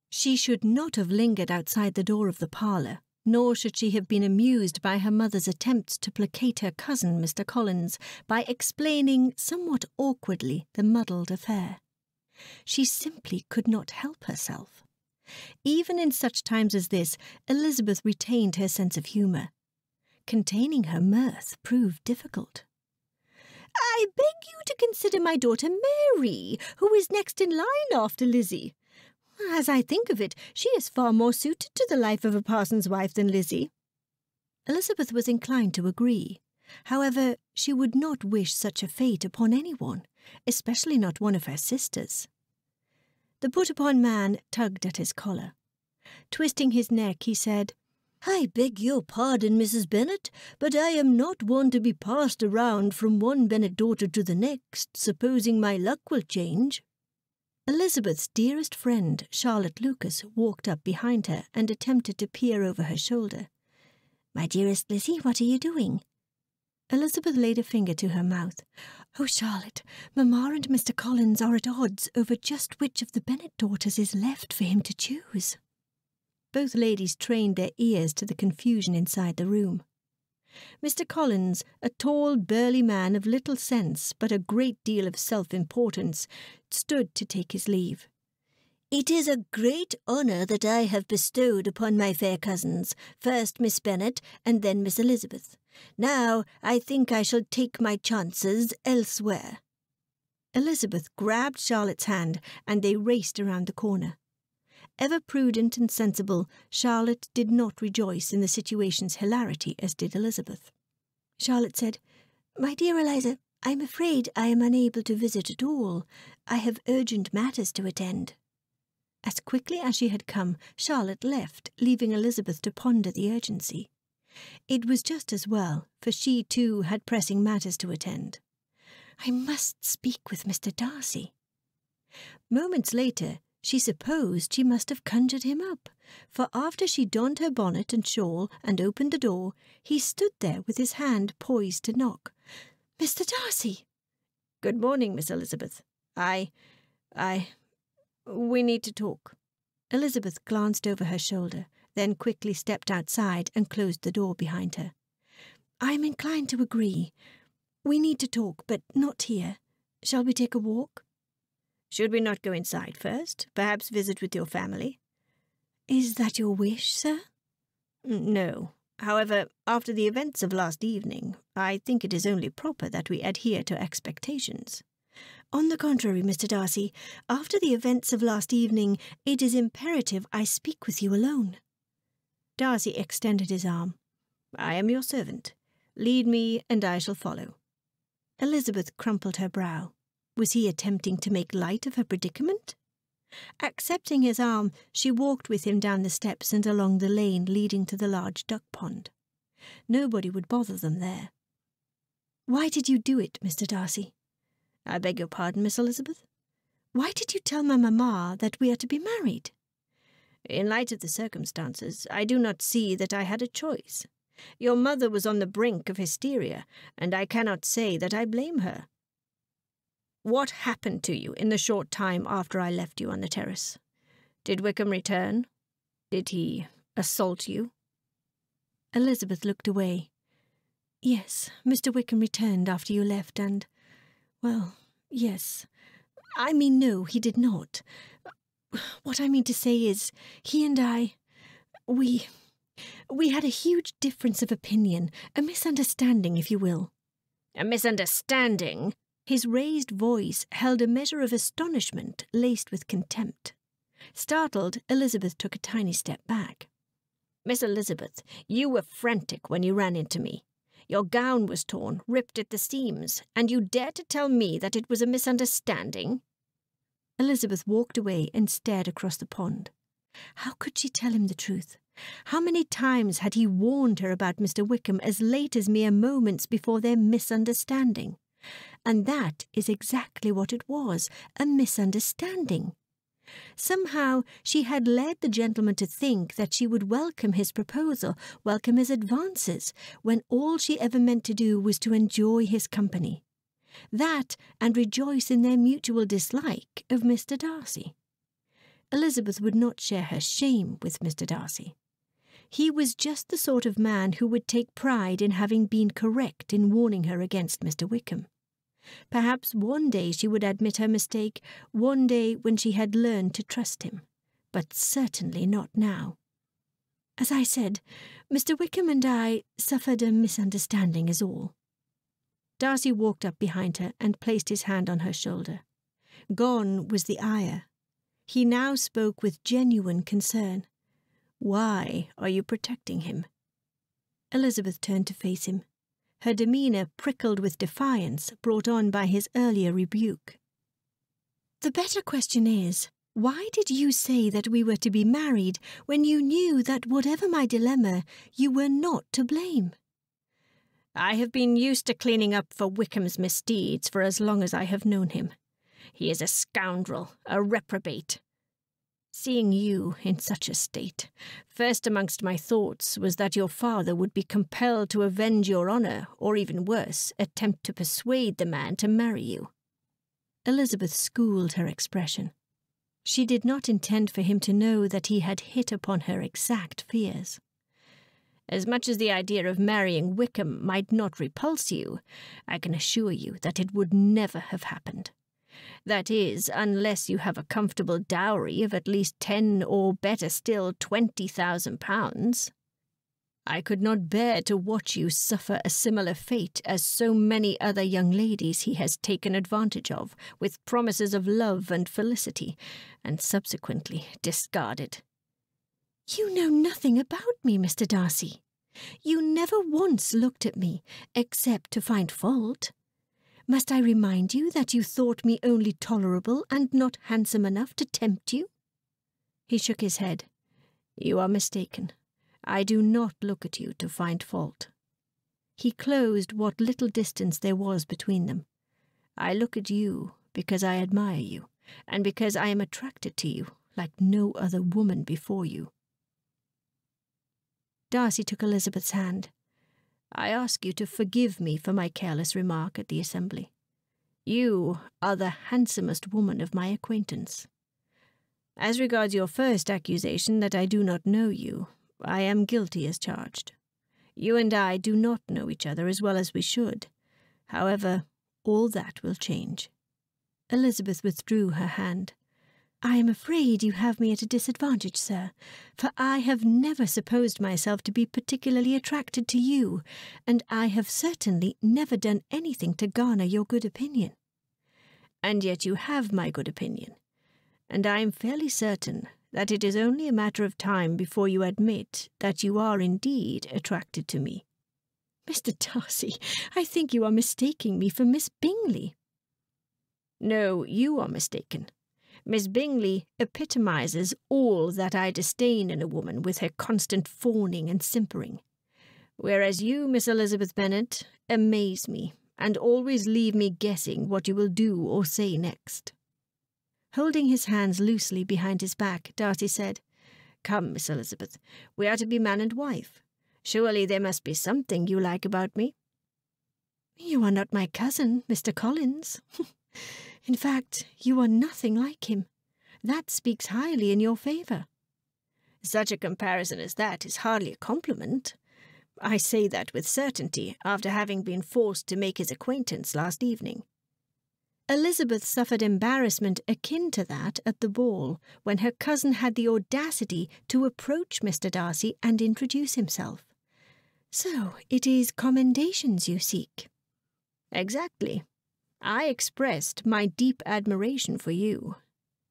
She should not have lingered outside the door of the parlour, nor should she have been amused by her mother's attempts to placate her cousin, Mr. Collins, by explaining somewhat awkwardly the muddled affair. She simply could not help herself. Even in such times as this, Elizabeth retained her sense of humour containing her mirth proved difficult. I beg you to consider my daughter Mary, who is next in line after Lizzie. As I think of it, she is far more suited to the life of a parson's wife than Lizzie. Elizabeth was inclined to agree. However, she would not wish such a fate upon anyone, especially not one of her sisters. The put upon man tugged at his collar. Twisting his neck, he said, I beg your pardon, Mrs. Bennet, but I am not one to be passed around from one Bennet daughter to the next, supposing my luck will change. Elizabeth's dearest friend, Charlotte Lucas, walked up behind her and attempted to peer over her shoulder. My dearest Lizzie, what are you doing? Elizabeth laid a finger to her mouth. Oh, Charlotte, Mamma and Mr. Collins are at odds over just which of the Bennet daughters is left for him to choose. Both ladies trained their ears to the confusion inside the room. Mr. Collins, a tall, burly man of little sense but a great deal of self importance, stood to take his leave. It is a great honour that I have bestowed upon my fair cousins, first Miss Bennet and then Miss Elizabeth. Now I think I shall take my chances elsewhere. Elizabeth grabbed Charlotte's hand and they raced around the corner. Ever prudent and sensible, Charlotte did not rejoice in the situation's hilarity as did Elizabeth. Charlotte said, My dear Eliza, I am afraid I am unable to visit at all. I have urgent matters to attend. As quickly as she had come, Charlotte left, leaving Elizabeth to ponder the urgency. It was just as well, for she too had pressing matters to attend. I must speak with Mr. Darcy. Moments later, she supposed she must have conjured him up, for after she donned her bonnet and shawl and opened the door, he stood there with his hand poised to knock. Mr. Darcy! Good morning, Miss Elizabeth. I. I. We need to talk. Elizabeth glanced over her shoulder, then quickly stepped outside and closed the door behind her. I am inclined to agree. We need to talk, but not here. Shall we take a walk? Should we not go inside first? Perhaps visit with your family? Is that your wish, sir? No. However, after the events of last evening, I think it is only proper that we adhere to expectations. On the contrary, Mr. Darcy, after the events of last evening, it is imperative I speak with you alone. Darcy extended his arm. I am your servant. Lead me, and I shall follow. Elizabeth crumpled her brow. Was he attempting to make light of her predicament? Accepting his arm, she walked with him down the steps and along the lane leading to the large duck pond. Nobody would bother them there. Why did you do it, Mr. Darcy? I beg your pardon, Miss Elizabeth? Why did you tell my mamma that we are to be married? In light of the circumstances, I do not see that I had a choice. Your mother was on the brink of hysteria, and I cannot say that I blame her. What happened to you in the short time after I left you on the terrace? Did Wickham return? Did he assault you? Elizabeth looked away. Yes, Mr. Wickham returned after you left, and, well, yes. I mean, no, he did not. What I mean to say is, he and I, we, we had a huge difference of opinion, a misunderstanding, if you will. A misunderstanding? His raised voice held a measure of astonishment laced with contempt. Startled, Elizabeth took a tiny step back. Miss Elizabeth, you were frantic when you ran into me. Your gown was torn, ripped at the seams, and you dare to tell me that it was a misunderstanding? Elizabeth walked away and stared across the pond. How could she tell him the truth? How many times had he warned her about Mr. Wickham as late as mere moments before their misunderstanding? And that is exactly what it was a misunderstanding. Somehow she had led the gentleman to think that she would welcome his proposal, welcome his advances, when all she ever meant to do was to enjoy his company. That and rejoice in their mutual dislike of Mr. Darcy. Elizabeth would not share her shame with Mr. Darcy. He was just the sort of man who would take pride in having been correct in warning her against Mr. Wickham. Perhaps one day she would admit her mistake, one day when she had learned to trust him, but certainly not now. As I said, Mr. Wickham and I suffered a misunderstanding, is all. Darcy walked up behind her and placed his hand on her shoulder. Gone was the ire. He now spoke with genuine concern. Why are you protecting him? Elizabeth turned to face him, her demeanour prickled with defiance brought on by his earlier rebuke. The better question is, why did you say that we were to be married when you knew that whatever my dilemma, you were not to blame? I have been used to cleaning up for Wickham's misdeeds for as long as I have known him. He is a scoundrel, a reprobate, Seeing you in such a state, first amongst my thoughts was that your father would be compelled to avenge your honour, or even worse, attempt to persuade the man to marry you. Elizabeth schooled her expression. She did not intend for him to know that he had hit upon her exact fears. As much as the idea of marrying Wickham might not repulse you, I can assure you that it would never have happened. That is, unless you have a comfortable dowry of at least ten or better still twenty thousand pounds. I could not bear to watch you suffer a similar fate as so many other young ladies he has taken advantage of, with promises of love and felicity, and subsequently discarded. You know nothing about me, Mr. Darcy. You never once looked at me, except to find fault. Must I remind you that you thought me only tolerable and not handsome enough to tempt you? He shook his head. You are mistaken. I do not look at you to find fault. He closed what little distance there was between them. I look at you because I admire you, and because I am attracted to you like no other woman before you. Darcy took Elizabeth's hand. I ask you to forgive me for my careless remark at the assembly. You are the handsomest woman of my acquaintance. As regards your first accusation that I do not know you, I am guilty as charged. You and I do not know each other as well as we should. However, all that will change. Elizabeth withdrew her hand. I am afraid you have me at a disadvantage, sir, for I have never supposed myself to be particularly attracted to you, and I have certainly never done anything to garner your good opinion. And yet you have my good opinion, and I am fairly certain that it is only a matter of time before you admit that you are indeed attracted to me. Mr. Darcy, I think you are mistaking me for Miss Bingley. No, you are mistaken. Miss Bingley epitomizes all that I disdain in a woman with her constant fawning and simpering. Whereas you, Miss Elizabeth Bennet, amaze me and always leave me guessing what you will do or say next. Holding his hands loosely behind his back, Darcy said, Come, Miss Elizabeth, we are to be man and wife. Surely there must be something you like about me. You are not my cousin, Mr. Collins. In fact, you are nothing like him. That speaks highly in your favour. Such a comparison as that is hardly a compliment. I say that with certainty after having been forced to make his acquaintance last evening. Elizabeth suffered embarrassment akin to that at the ball when her cousin had the audacity to approach Mr. Darcy and introduce himself. So it is commendations you seek. Exactly. I expressed my deep admiration for you.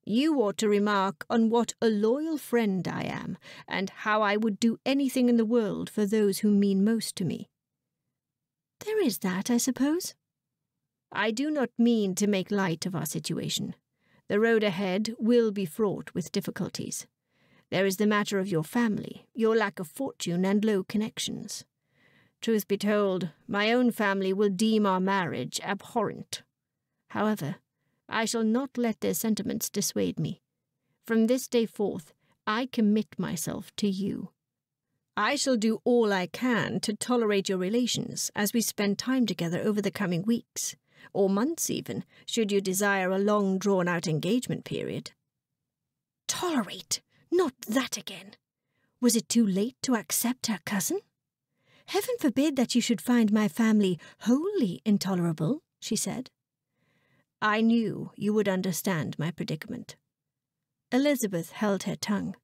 You ought to remark on what a loyal friend I am, and how I would do anything in the world for those who mean most to me. There is that, I suppose. I do not mean to make light of our situation. The road ahead will be fraught with difficulties. There is the matter of your family, your lack of fortune, and low connections. Truth be told, my own family will deem our marriage abhorrent. However, I shall not let their sentiments dissuade me. From this day forth, I commit myself to you. I shall do all I can to tolerate your relations as we spend time together over the coming weeks, or months even, should you desire a long drawn out engagement period. Tolerate? Not that again. Was it too late to accept her cousin? Heaven forbid that you should find my family wholly intolerable, she said. I knew you would understand my predicament. Elizabeth held her tongue.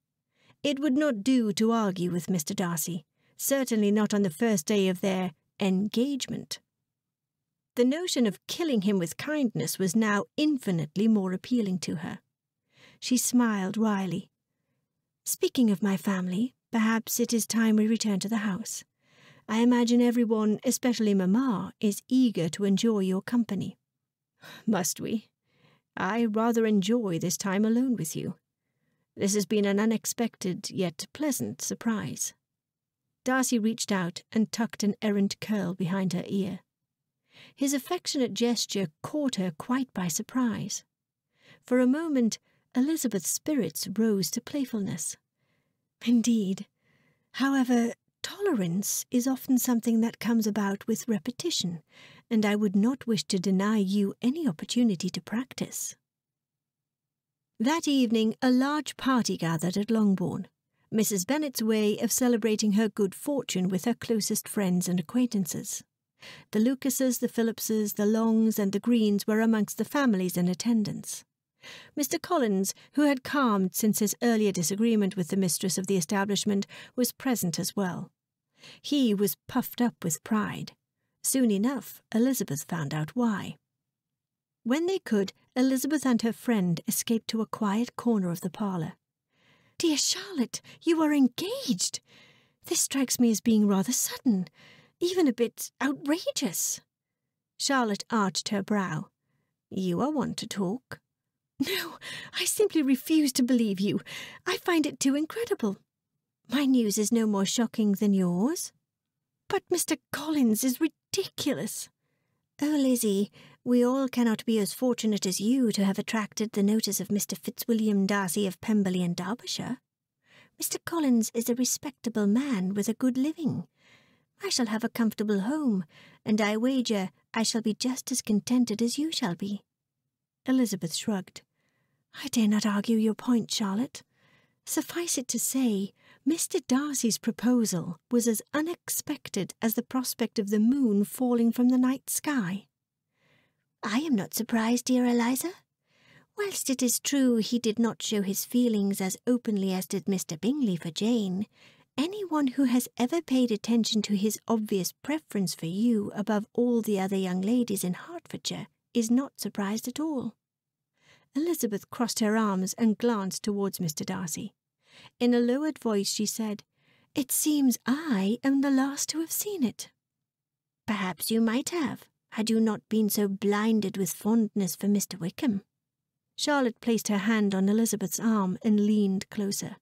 It would not do to argue with Mr. Darcy, certainly not on the first day of their engagement. The notion of killing him with kindness was now infinitely more appealing to her. She smiled wryly. Speaking of my family, perhaps it is time we return to the house. I imagine everyone, especially Mamma, is eager to enjoy your company. Must we? I rather enjoy this time alone with you. This has been an unexpected yet pleasant surprise. Darcy reached out and tucked an errant curl behind her ear. His affectionate gesture caught her quite by surprise. For a moment, Elizabeth's spirits rose to playfulness. Indeed. However, Tolerance is often something that comes about with repetition, and I would not wish to deny you any opportunity to practice. That evening, a large party gathered at Longbourn, Mrs. Bennet's way of celebrating her good fortune with her closest friends and acquaintances. The Lucases, the Phillipses, the Longs, and the Greens were amongst the families in attendance. Mr. Collins, who had calmed since his earlier disagreement with the mistress of the establishment, was present as well. He was puffed up with pride. Soon enough, Elizabeth found out why. When they could, Elizabeth and her friend escaped to a quiet corner of the parlour. Dear Charlotte, you are engaged! This strikes me as being rather sudden, even a bit outrageous. Charlotte arched her brow. You are one to talk. No, I simply refuse to believe you. I find it too incredible. My news is no more shocking than yours. But Mr. Collins is ridiculous. Oh, Lizzie, We all cannot be as fortunate as you to have attracted the notice of Mr. Fitzwilliam Darcy of Pemberley and Derbyshire. Mr. Collins is a respectable man with a good living. I shall have a comfortable home, and I wager I shall be just as contented as you shall be. Elizabeth shrugged. I dare not argue your point, Charlotte. Suffice it to say, Mr. Darcy's proposal was as unexpected as the prospect of the moon falling from the night sky. I am not surprised, dear Eliza. Whilst it is true he did not show his feelings as openly as did Mr. Bingley for Jane, anyone who has ever paid attention to his obvious preference for you above all the other young ladies in Hertfordshire is not surprised at all. Elizabeth crossed her arms and glanced towards Mr. Darcy. In a lowered voice she said, It seems I am the last to have seen it. Perhaps you might have, had you not been so blinded with fondness for Mr. Wickham. Charlotte placed her hand on Elizabeth's arm and leaned closer.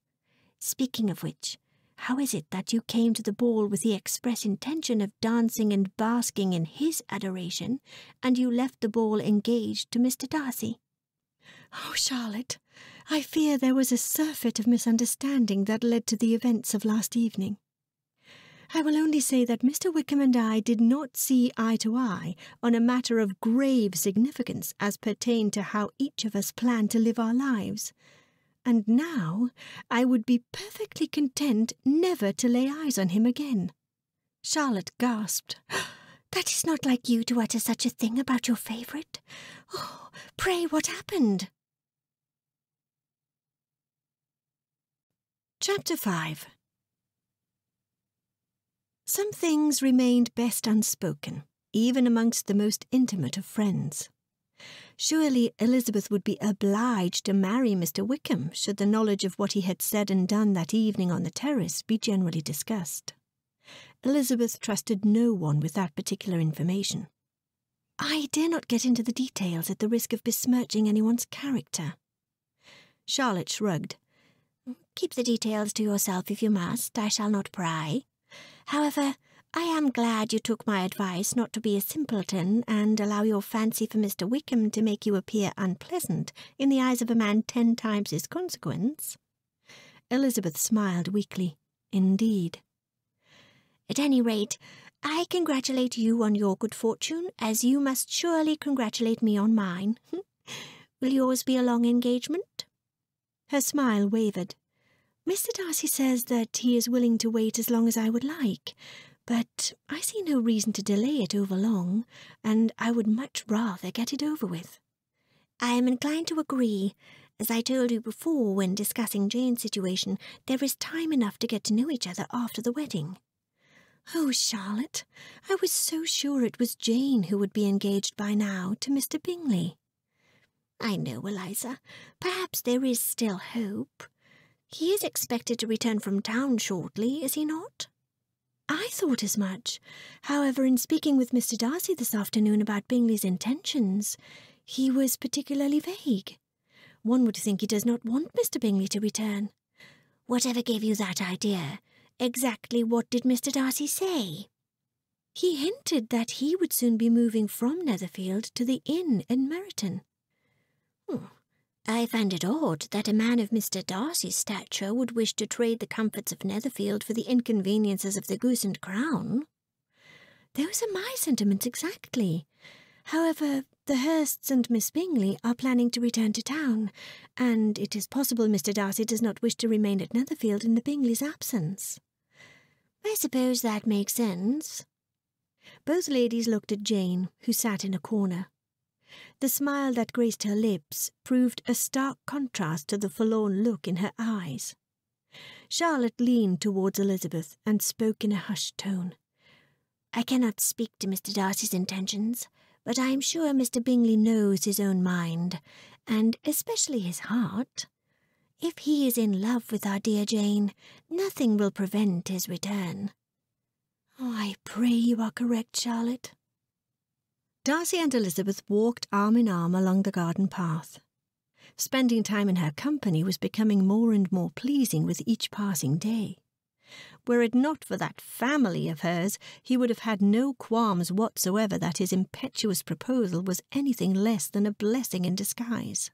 Speaking of which, how is it that you came to the ball with the express intention of dancing and basking in his adoration, and you left the ball engaged to Mr. Darcy? Oh, Charlotte, I fear there was a surfeit of misunderstanding that led to the events of last evening. I will only say that Mr. Wickham and I did not see eye to eye on a matter of grave significance as pertained to how each of us planned to live our lives. And now I would be perfectly content never to lay eyes on him again. Charlotte gasped. That is not like you to utter such a thing about your favourite. Oh, pray, what happened? Chapter 5 Some things remained best unspoken, even amongst the most intimate of friends. Surely Elizabeth would be obliged to marry Mr. Wickham should the knowledge of what he had said and done that evening on the terrace be generally discussed. Elizabeth trusted no one with that particular information. I dare not get into the details at the risk of besmirching anyone's character. Charlotte shrugged Keep the details to yourself if you must. I shall not pry. However, I am glad you took my advice not to be a simpleton and allow your fancy for Mr. Wickham to make you appear unpleasant in the eyes of a man ten times his consequence. Elizabeth smiled weakly. Indeed. At any rate, I congratulate you on your good fortune, as you must surely congratulate me on mine. Will yours be a long engagement? Her smile wavered. Mr. Darcy says that he is willing to wait as long as I would like, but I see no reason to delay it over long, and I would much rather get it over with. I am inclined to agree. As I told you before when discussing Jane's situation, there is time enough to get to know each other after the wedding. Oh, Charlotte, I was so sure it was Jane who would be engaged by now to Mr. Bingley. I know, Eliza. Perhaps there is still hope. He is expected to return from town shortly, is he not? I thought as much. However, in speaking with Mr. Darcy this afternoon about Bingley's intentions, he was particularly vague. One would think he does not want Mr. Bingley to return. Whatever gave you that idea? Exactly what did Mr. Darcy say? He hinted that he would soon be moving from Netherfield to the inn in Meryton. Hmm. I find it odd that a man of Mr. Darcy's stature would wish to trade the comforts of Netherfield for the inconveniences of the Goose and Crown. Those are my sentiments exactly. However, the Hursts and Miss Bingley are planning to return to town, and it is possible Mr. Darcy does not wish to remain at Netherfield in the Bingleys' absence. I suppose that makes sense. Both ladies looked at Jane, who sat in a corner. The smile that graced her lips proved a stark contrast to the forlorn look in her eyes. Charlotte leaned towards Elizabeth and spoke in a hushed tone. I cannot speak to Mr. Darcy's intentions, but I am sure Mr. Bingley knows his own mind, and especially his heart. If he is in love with our dear Jane, nothing will prevent his return. Oh, I pray you are correct, Charlotte. Darcy and Elizabeth walked arm in arm along the garden path. Spending time in her company was becoming more and more pleasing with each passing day. Were it not for that family of hers, he would have had no qualms whatsoever that his impetuous proposal was anything less than a blessing in disguise.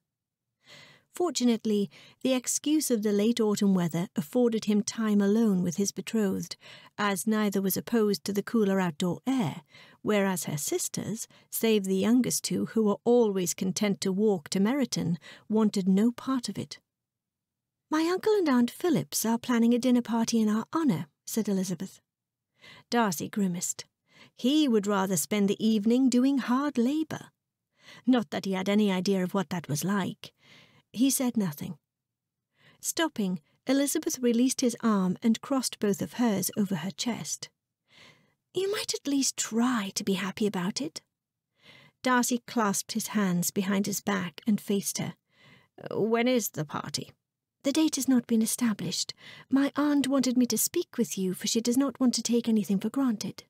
Fortunately, the excuse of the late autumn weather afforded him time alone with his betrothed, as neither was opposed to the cooler outdoor air, whereas her sisters, save the youngest two, who were always content to walk to Meryton, wanted no part of it. My uncle and Aunt Phillips are planning a dinner party in our honour, said Elizabeth. Darcy grimaced. He would rather spend the evening doing hard labour. Not that he had any idea of what that was like. He said nothing. Stopping, Elizabeth released his arm and crossed both of hers over her chest. You might at least try to be happy about it. Darcy clasped his hands behind his back and faced her. When is the party? The date has not been established. My aunt wanted me to speak with you, for she does not want to take anything for granted.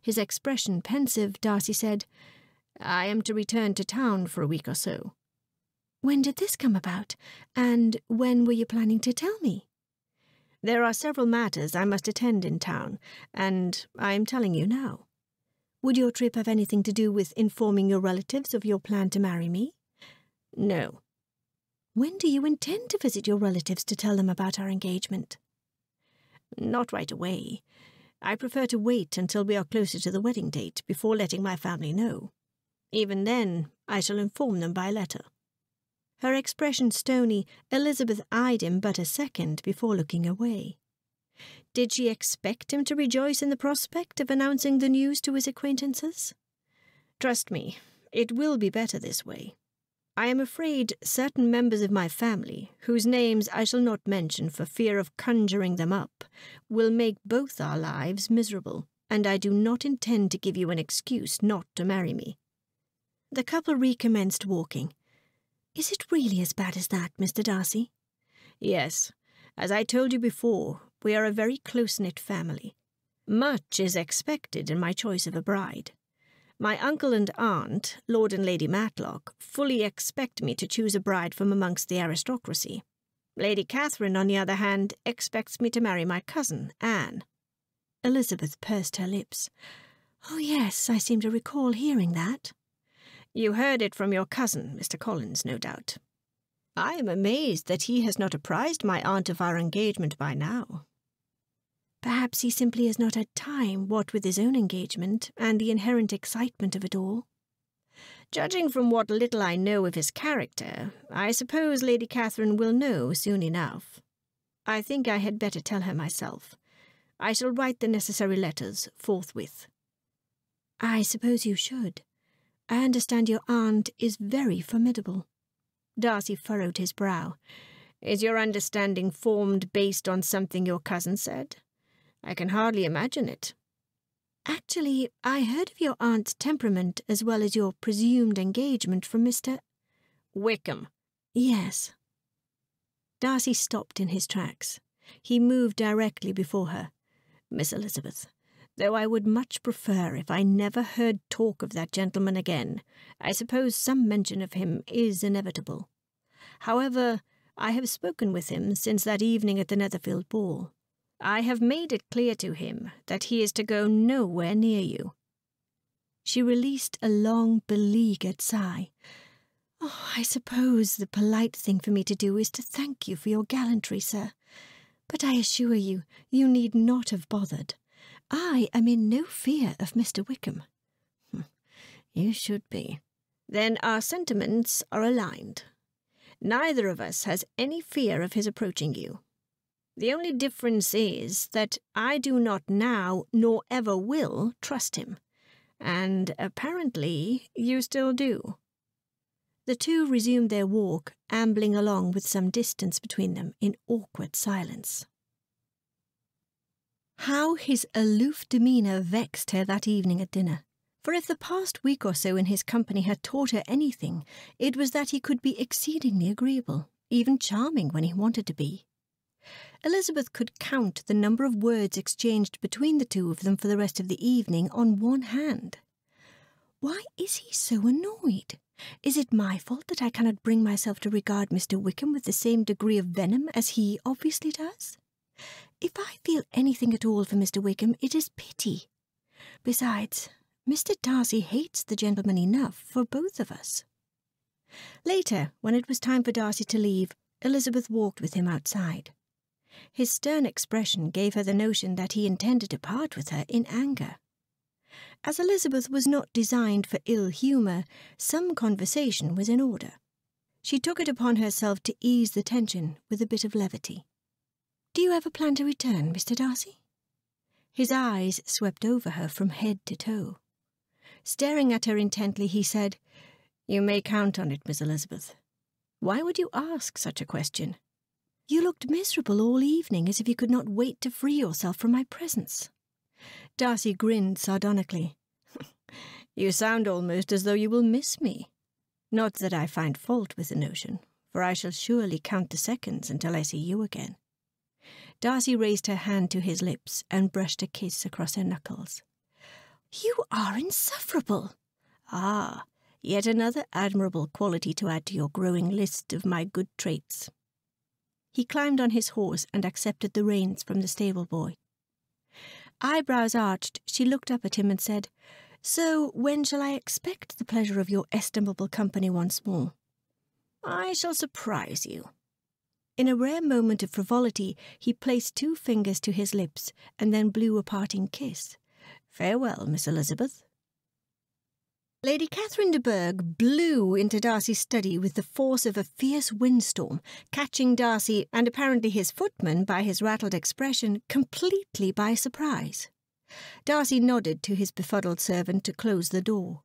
His expression pensive, Darcy said, I am to return to town for a week or so. When did this come about, and when were you planning to tell me? There are several matters I must attend in town, and I am telling you now. Would your trip have anything to do with informing your relatives of your plan to marry me? No. When do you intend to visit your relatives to tell them about our engagement? Not right away. I prefer to wait until we are closer to the wedding date before letting my family know. Even then, I shall inform them by letter. Her expression stony, Elizabeth eyed him but a second before looking away. Did she expect him to rejoice in the prospect of announcing the news to his acquaintances? Trust me, it will be better this way. I am afraid certain members of my family, whose names I shall not mention for fear of conjuring them up, will make both our lives miserable, and I do not intend to give you an excuse not to marry me. The couple recommenced walking, is it really as bad as that, Mr. Darcy? Yes. As I told you before, we are a very close-knit family. Much is expected in my choice of a bride. My uncle and aunt, Lord and Lady Matlock, fully expect me to choose a bride from amongst the aristocracy. Lady Catherine, on the other hand, expects me to marry my cousin, Anne. Elizabeth pursed her lips. Oh, yes, I seem to recall hearing that. You heard it from your cousin, Mr. Collins, no doubt. I am amazed that he has not apprised my aunt of our engagement by now. Perhaps he simply has not had time, what with his own engagement and the inherent excitement of it all. Judging from what little I know of his character, I suppose Lady Catherine will know soon enough. I think I had better tell her myself. I shall write the necessary letters forthwith. I suppose you should. I understand your aunt is very formidable. Darcy furrowed his brow. Is your understanding formed based on something your cousin said? I can hardly imagine it. Actually, I heard of your aunt's temperament as well as your presumed engagement from Mr. Wickham. Yes. Darcy stopped in his tracks. He moved directly before her. Miss Elizabeth, though I would much prefer if I never heard talk of that gentleman again. I suppose some mention of him is inevitable. However, I have spoken with him since that evening at the Netherfield ball. I have made it clear to him that he is to go nowhere near you. She released a long, beleaguered sigh. Oh, I suppose the polite thing for me to do is to thank you for your gallantry, sir. But I assure you, you need not have bothered. I am in no fear of Mr. Wickham. Hmm. You should be. Then our sentiments are aligned. Neither of us has any fear of his approaching you. The only difference is that I do not now, nor ever will, trust him. And apparently you still do. The two resumed their walk, ambling along with some distance between them in awkward silence. How his aloof demeanour vexed her that evening at dinner. For if the past week or so in his company had taught her anything, it was that he could be exceedingly agreeable, even charming when he wanted to be. Elizabeth could count the number of words exchanged between the two of them for the rest of the evening on one hand. Why is he so annoyed? Is it my fault that I cannot bring myself to regard Mr. Wickham with the same degree of venom as he obviously does? If I feel anything at all for Mr. Wickham, it is pity. Besides, Mr. Darcy hates the gentleman enough for both of us. Later, when it was time for Darcy to leave, Elizabeth walked with him outside. His stern expression gave her the notion that he intended to part with her in anger. As Elizabeth was not designed for ill humour, some conversation was in order. She took it upon herself to ease the tension with a bit of levity. Do you ever plan to return, Mr. Darcy? His eyes swept over her from head to toe. Staring at her intently, he said, You may count on it, Miss Elizabeth. Why would you ask such a question? You looked miserable all evening, as if you could not wait to free yourself from my presence. Darcy grinned sardonically. you sound almost as though you will miss me. Not that I find fault with the notion, for I shall surely count the seconds until I see you again. Darcy raised her hand to his lips and brushed a kiss across her knuckles. You are insufferable. Ah, yet another admirable quality to add to your growing list of my good traits. He climbed on his horse and accepted the reins from the stable boy. Eyebrows arched, she looked up at him and said, So when shall I expect the pleasure of your estimable company once more? I shall surprise you. In a rare moment of frivolity, he placed two fingers to his lips and then blew a parting kiss. Farewell, Miss Elizabeth. Lady Catherine de Bourgh blew into Darcy's study with the force of a fierce windstorm, catching Darcy and apparently his footman by his rattled expression completely by surprise. Darcy nodded to his befuddled servant to close the door.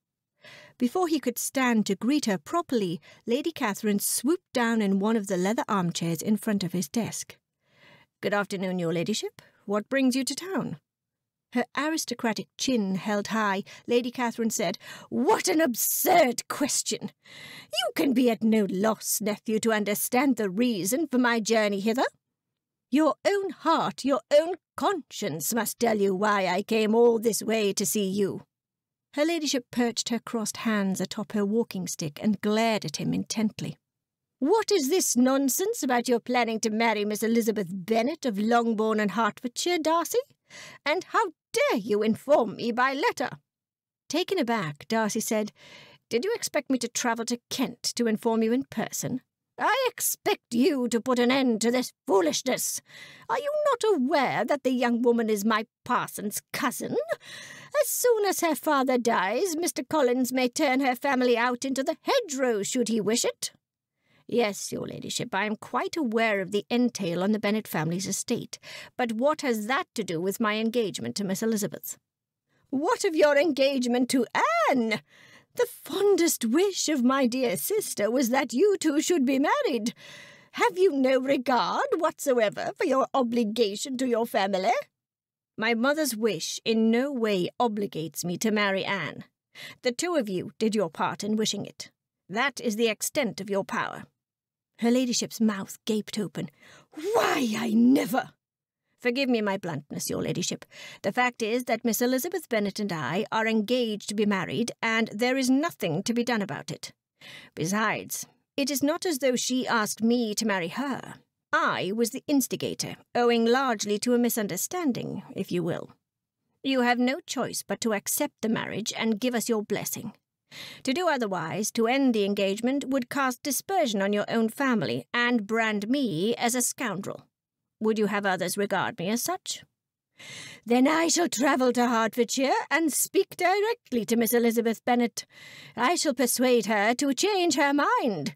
Before he could stand to greet her properly, Lady Catherine swooped down in one of the leather armchairs in front of his desk. Good afternoon, your ladyship. What brings you to town? Her aristocratic chin held high, Lady Catherine said, What an absurd question! You can be at no loss, nephew, to understand the reason for my journey hither. Your own heart, your own conscience must tell you why I came all this way to see you. Her ladyship perched her crossed hands atop her walking stick and glared at him intently. What is this nonsense about your planning to marry Miss Elizabeth Bennet of Longbourn and Hertfordshire, Darcy? And how dare you inform me by letter? Taken aback, Darcy said, Did you expect me to travel to Kent to inform you in person? I expect you to put an end to this foolishness. Are you not aware that the young woman is my parson's cousin? As soon as her father dies, Mr. Collins may turn her family out into the hedgerow, should he wish it. Yes, your ladyship, I am quite aware of the entail on the Bennet family's estate, but what has that to do with my engagement to Miss Elizabeth? What of your engagement to Anne? The fondest wish of my dear sister was that you two should be married. Have you no regard whatsoever for your obligation to your family? My mother's wish in no way obligates me to marry Anne. The two of you did your part in wishing it. That is the extent of your power. Her ladyship's mouth gaped open. Why, I never! Forgive me my bluntness, your ladyship. The fact is that Miss Elizabeth Bennet and I are engaged to be married, and there is nothing to be done about it. Besides, it is not as though she asked me to marry her. I was the instigator, owing largely to a misunderstanding, if you will. You have no choice but to accept the marriage and give us your blessing. To do otherwise, to end the engagement, would cast dispersion on your own family and brand me as a scoundrel. Would you have others regard me as such? Then I shall travel to Hertfordshire and speak directly to Miss Elizabeth Bennet. I shall persuade her to change her mind.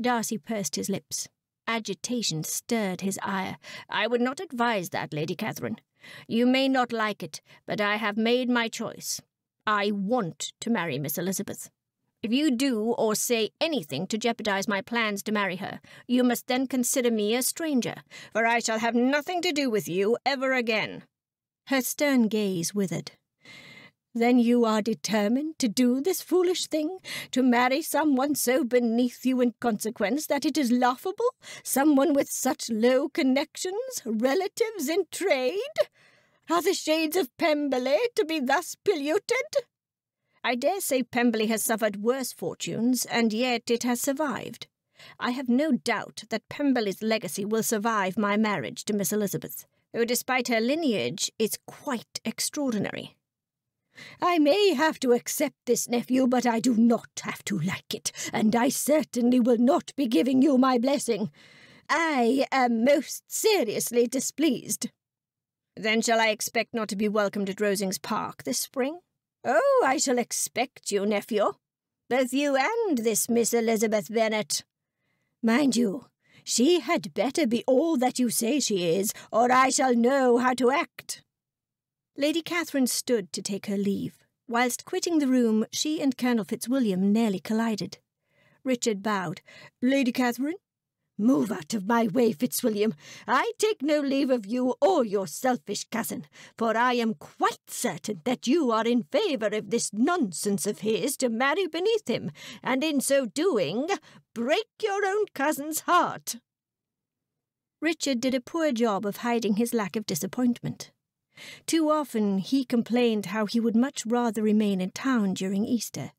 Darcy pursed his lips. Agitation stirred his ire. I would not advise that, Lady Catherine. You may not like it, but I have made my choice. I want to marry Miss Elizabeth. If you do or say anything to jeopardize my plans to marry her, you must then consider me a stranger, for I shall have nothing to do with you ever again. Her stern gaze withered. Then you are determined to do this foolish thing, to marry someone so beneath you in consequence that it is laughable, someone with such low connections, relatives in trade? Are the shades of Pemberley to be thus polluted? I dare say Pemberley has suffered worse fortunes, and yet it has survived. I have no doubt that Pemberley's legacy will survive my marriage to Miss Elizabeth. who, despite her lineage, is quite extraordinary. I may have to accept this, nephew, but I do not have to like it, and I certainly will not be giving you my blessing. I am most seriously displeased. Then shall I expect not to be welcomed at Rosings Park this spring? Oh, I shall expect you, nephew. Both you and this Miss Elizabeth Bennet. Mind you, she had better be all that you say she is, or I shall know how to act. Lady Catherine stood to take her leave. Whilst quitting the room, she and Colonel Fitzwilliam nearly collided. Richard bowed. Lady Catherine? Move out of my way, Fitzwilliam. I take no leave of you or your selfish cousin, for I am quite certain that you are in favour of this nonsense of his to marry beneath him, and in so doing, break your own cousin's heart. Richard did a poor job of hiding his lack of disappointment. Too often he complained how he would much rather remain in town during Easter.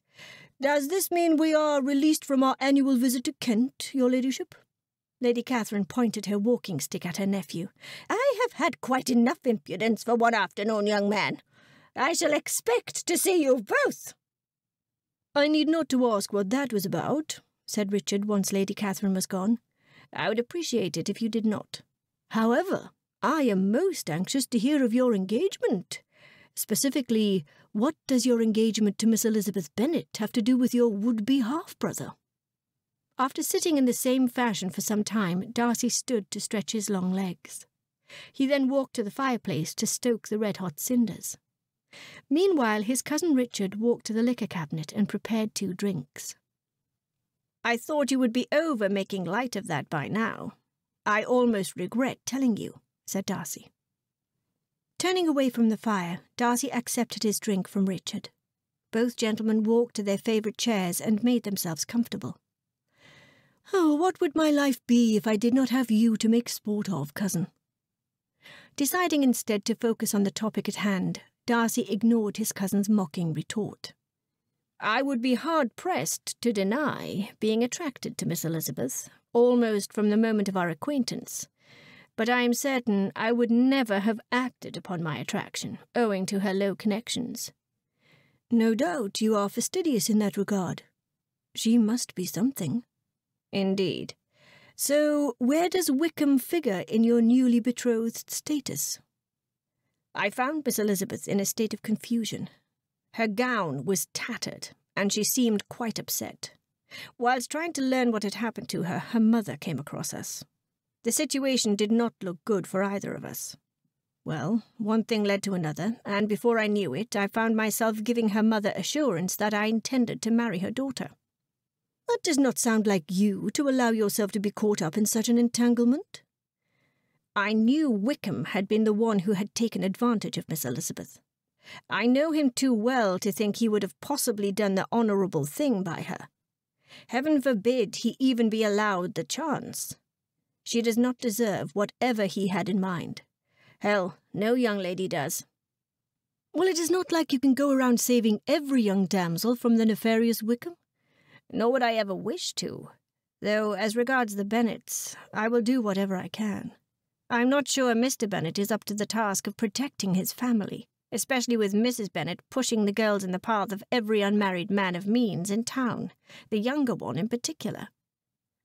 Does this mean we are released from our annual visit to Kent, your ladyship? Lady Catherine pointed her walking stick at her nephew. I have had quite enough impudence for one afternoon, young man. I shall expect to see you both. I need not to ask what that was about, said Richard once Lady Catherine was gone. I would appreciate it if you did not. However, I am most anxious to hear of your engagement. Specifically, what does your engagement to Miss Elizabeth Bennet have to do with your would-be half-brother? After sitting in the same fashion for some time, Darcy stood to stretch his long legs. He then walked to the fireplace to stoke the red-hot cinders. Meanwhile, his cousin Richard walked to the liquor cabinet and prepared two drinks. I thought you would be over making light of that by now. I almost regret telling you, said Darcy. Turning away from the fire, Darcy accepted his drink from Richard. Both gentlemen walked to their favourite chairs and made themselves comfortable. Oh, what would my life be if I did not have you to make sport of, cousin? Deciding instead to focus on the topic at hand, Darcy ignored his cousin's mocking retort. I would be hard-pressed to deny being attracted to Miss Elizabeth, almost from the moment of our acquaintance. But I am certain I would never have acted upon my attraction, owing to her low connections. No doubt you are fastidious in that regard. She must be something. Indeed. So, where does Wickham figure in your newly betrothed status? I found Miss Elizabeth in a state of confusion. Her gown was tattered, and she seemed quite upset. Whilst trying to learn what had happened to her, her mother came across us. The situation did not look good for either of us. Well, one thing led to another, and before I knew it, I found myself giving her mother assurance that I intended to marry her daughter. That does not sound like you to allow yourself to be caught up in such an entanglement. I knew Wickham had been the one who had taken advantage of Miss Elizabeth. I know him too well to think he would have possibly done the honourable thing by her. Heaven forbid he even be allowed the chance. She does not deserve whatever he had in mind. Hell, no young lady does. Well, it is not like you can go around saving every young damsel from the nefarious Wickham nor would I ever wish to, though as regards the Bennets, I will do whatever I can. I'm not sure Mr. Bennet is up to the task of protecting his family, especially with Mrs. Bennet pushing the girls in the path of every unmarried man of means in town, the younger one in particular.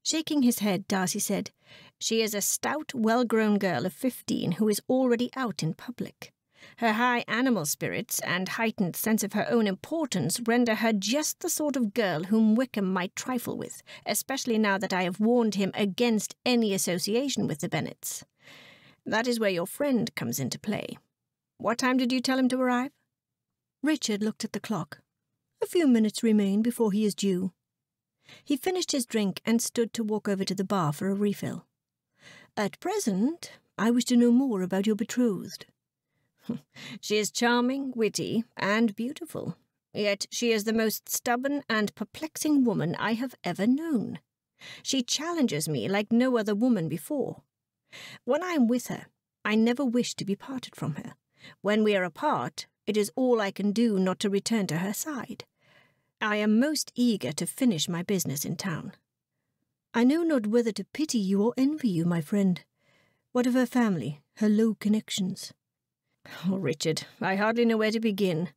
Shaking his head, Darcy said, She is a stout, well-grown girl of fifteen who is already out in public. Her high animal spirits and heightened sense of her own importance render her just the sort of girl whom Wickham might trifle with, especially now that I have warned him against any association with the Bennets. That is where your friend comes into play. What time did you tell him to arrive? Richard looked at the clock. A few minutes remain before he is due. He finished his drink and stood to walk over to the bar for a refill. At present, I wish to know more about your betrothed. she is charming, witty, and beautiful. Yet she is the most stubborn and perplexing woman I have ever known. She challenges me like no other woman before. When I am with her, I never wish to be parted from her. When we are apart, it is all I can do not to return to her side. I am most eager to finish my business in town. I know not whether to pity you or envy you, my friend. What of her family, her low connections? Oh, Richard, I hardly know where to begin.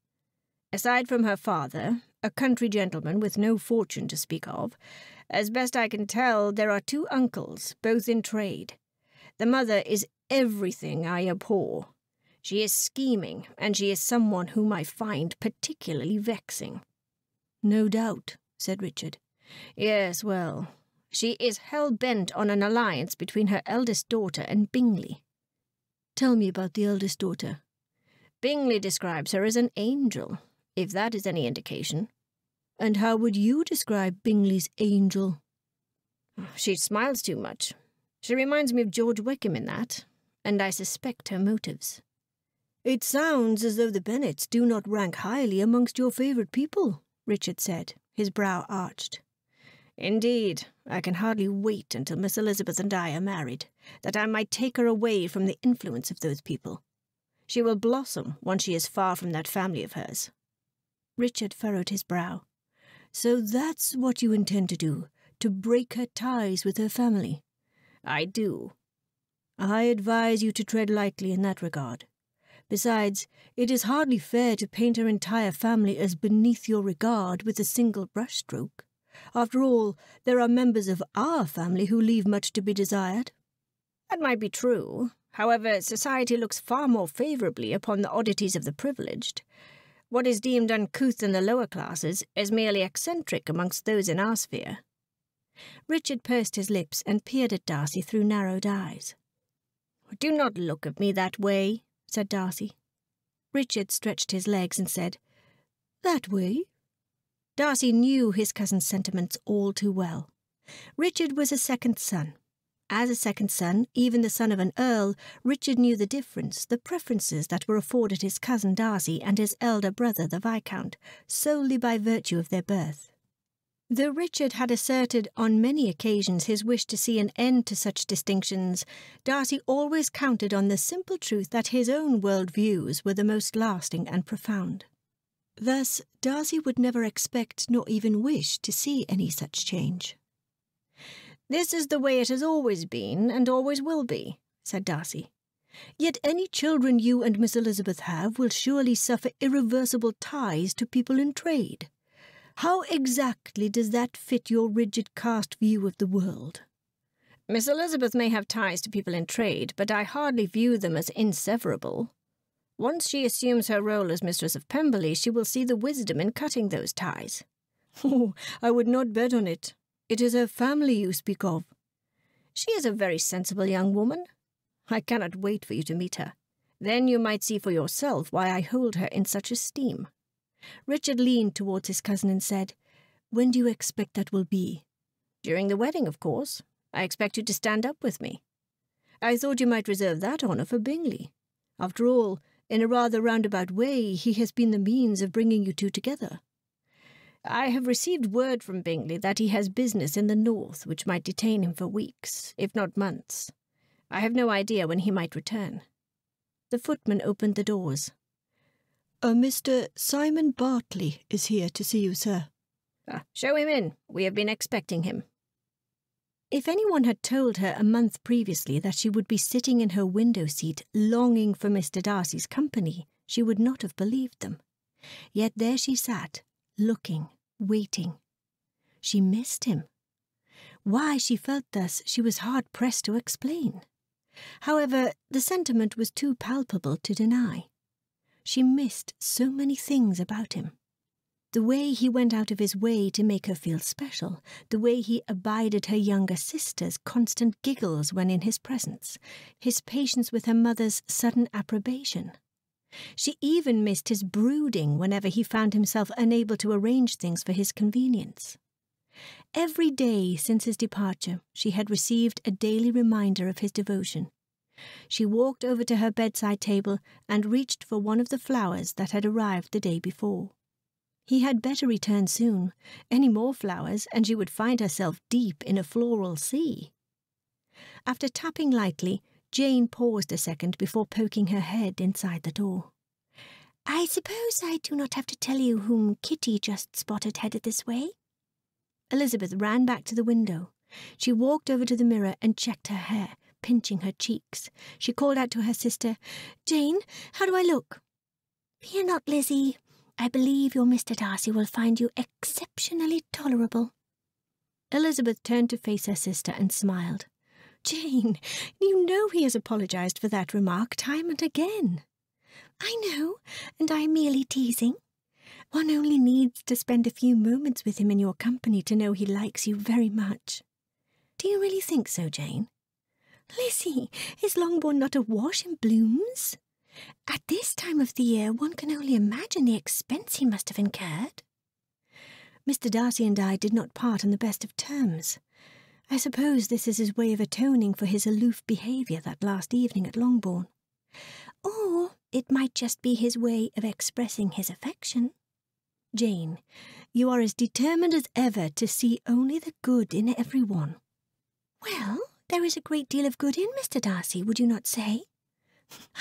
Aside from her father, a country gentleman with no fortune to speak of, as best I can tell, there are two uncles, both in trade. The mother is everything I abhor. She is scheming, and she is someone whom I find particularly vexing. No doubt, said Richard. Yes, well, she is hell bent on an alliance between her eldest daughter and Bingley. Tell me about the eldest daughter. Bingley describes her as an angel, if that is any indication. And how would you describe Bingley's angel? She smiles too much. She reminds me of George Wickham in that, and I suspect her motives. It sounds as though the Bennets do not rank highly amongst your favourite people, Richard said, his brow arched. Indeed, I can hardly wait until Miss Elizabeth and I are married, that I might take her away from the influence of those people. She will blossom once she is far from that family of hers. Richard furrowed his brow. So that's what you intend to do, to break her ties with her family? I do. I advise you to tread lightly in that regard. Besides, it is hardly fair to paint her entire family as beneath your regard with a single brushstroke. After all, there are members of our family who leave much to be desired. That might be true. However, society looks far more favourably upon the oddities of the privileged. What is deemed uncouth in the lower classes is merely eccentric amongst those in our sphere. Richard pursed his lips and peered at Darcy through narrowed eyes. Do not look at me that way, said Darcy. Richard stretched his legs and said, That way? Darcy knew his cousin's sentiments all too well. Richard was a second son, as a second son, even the son of an earl, Richard knew the difference, the preferences that were afforded his cousin Darcy and his elder brother, the Viscount, solely by virtue of their birth. Though Richard had asserted on many occasions his wish to see an end to such distinctions, Darcy always counted on the simple truth that his own world views were the most lasting and profound. Thus, Darcy would never expect nor even wish to see any such change. This is the way it has always been and always will be, said Darcy. Yet any children you and Miss Elizabeth have will surely suffer irreversible ties to people in trade. How exactly does that fit your rigid caste view of the world? Miss Elizabeth may have ties to people in trade, but I hardly view them as inseverable. Once she assumes her role as mistress of Pemberley, she will see the wisdom in cutting those ties. Oh, I would not bet on it, it is her family you speak of. She is a very sensible young woman. I cannot wait for you to meet her. Then you might see for yourself why I hold her in such esteem. Richard leaned towards his cousin and said, When do you expect that will be? During the wedding, of course. I expect you to stand up with me. I thought you might reserve that honour for Bingley. After all, in a rather roundabout way, he has been the means of bringing you two together. I have received word from Bingley that he has business in the north which might detain him for weeks, if not months. I have no idea when he might return. The footman opened the doors. A uh, Mr. Simon Bartley is here to see you, sir. Ah, show him in. We have been expecting him. If anyone had told her a month previously that she would be sitting in her window seat longing for Mr. Darcy's company, she would not have believed them. Yet there she sat, looking, waiting. She missed him. Why she felt thus she was hard pressed to explain. However, the sentiment was too palpable to deny. She missed so many things about him. The way he went out of his way to make her feel special, the way he abided her younger sister's constant giggles when in his presence, his patience with her mother's sudden approbation. She even missed his brooding whenever he found himself unable to arrange things for his convenience. Every day since his departure, she had received a daily reminder of his devotion. She walked over to her bedside table and reached for one of the flowers that had arrived the day before. He had better return soon. Any more flowers, and she would find herself deep in a floral sea. After tapping lightly, Jane paused a second before poking her head inside the door. I suppose I do not have to tell you whom Kitty just spotted headed this way? Elizabeth ran back to the window. She walked over to the mirror and checked her hair, pinching her cheeks. She called out to her sister, Jane, how do I look? Fear not, Lizzie. I believe your Mr. Darcy will find you exceptionally tolerable. Elizabeth turned to face her sister and smiled. Jane, you know he has apologized for that remark time and again. I know, and I am merely teasing. One only needs to spend a few moments with him in your company to know he likes you very much. Do you really think so, Jane? Lizzie, is Longbourn not awash in blooms? At this time of the year, one can only imagine the expense he must have incurred. Mr. Darcy and I did not part on the best of terms. I suppose this is his way of atoning for his aloof behaviour that last evening at Longbourn. Or it might just be his way of expressing his affection. Jane, you are as determined as ever to see only the good in every one. Well, there is a great deal of good in Mr. Darcy, would you not say?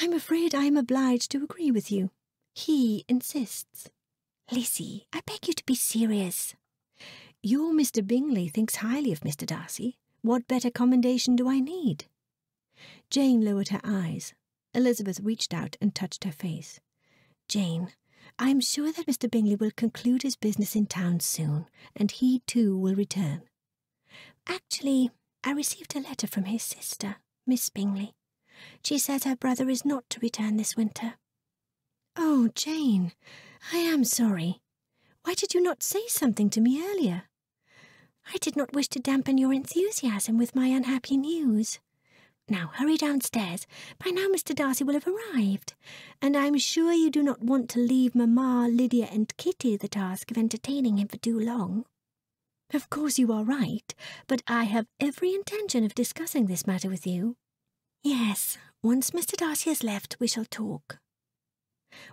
I'm afraid I am obliged to agree with you. He insists. Lizzie, I beg you to be serious. Your Mr. Bingley thinks highly of Mr. Darcy. What better commendation do I need? Jane lowered her eyes. Elizabeth reached out and touched her face. Jane, I am sure that Mr. Bingley will conclude his business in town soon, and he too will return. Actually, I received a letter from his sister, Miss Bingley. She says her brother is not to return this winter. Oh, Jane, I am sorry. Why did you not say something to me earlier? I did not wish to dampen your enthusiasm with my unhappy news. Now hurry downstairs. By now Mr. Darcy will have arrived, and I am sure you do not want to leave Mamma, Lydia, and Kitty the task of entertaining him for too long. Of course you are right, but I have every intention of discussing this matter with you. Yes, once Mr. Darcy has left, we shall talk.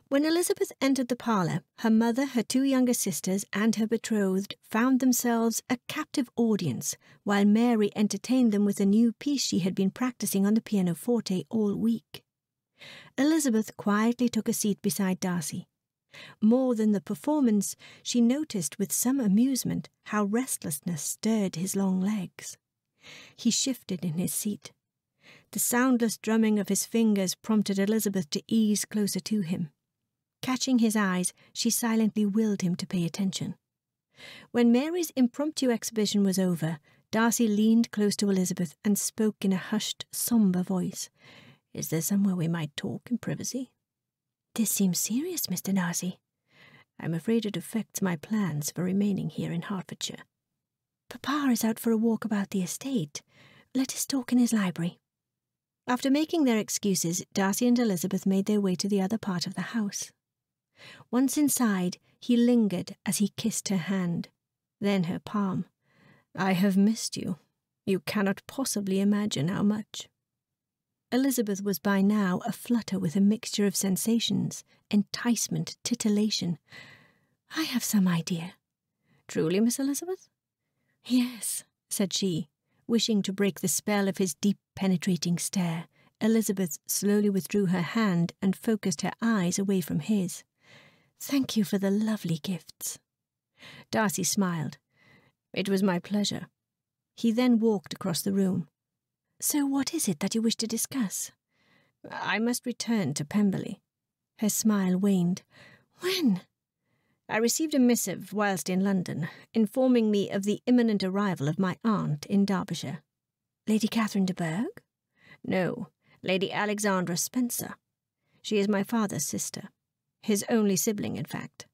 When Elizabeth entered the parlour, her mother, her two younger sisters, and her betrothed found themselves a captive audience, while Mary entertained them with a new piece she had been practising on the pianoforte all week. Elizabeth quietly took a seat beside Darcy. More than the performance, she noticed with some amusement how restlessness stirred his long legs. He shifted in his seat. The soundless drumming of his fingers prompted Elizabeth to ease closer to him. Catching his eyes, she silently willed him to pay attention. When Mary's impromptu exhibition was over, Darcy leaned close to Elizabeth and spoke in a hushed, sombre voice. Is there somewhere we might talk in privacy? This seems serious, Mr. Darcy. I'm afraid it affects my plans for remaining here in Hertfordshire. Papa is out for a walk about the estate. Let us talk in his library. After making their excuses, Darcy and Elizabeth made their way to the other part of the house. Once inside, he lingered as he kissed her hand, then her palm. I have missed you. You cannot possibly imagine how much. Elizabeth was by now aflutter with a mixture of sensations, enticement, titillation. I have some idea. Truly, Miss Elizabeth? Yes, said she, Wishing to break the spell of his deep, penetrating stare, Elizabeth slowly withdrew her hand and focused her eyes away from his. Thank you for the lovely gifts. Darcy smiled. It was my pleasure. He then walked across the room. So what is it that you wish to discuss? I must return to Pemberley. Her smile waned. When? I received a missive whilst in London, informing me of the imminent arrival of my aunt in Derbyshire. Lady Catherine de Bourgh? No, Lady Alexandra Spencer. She is my father's sister, his only sibling, in fact.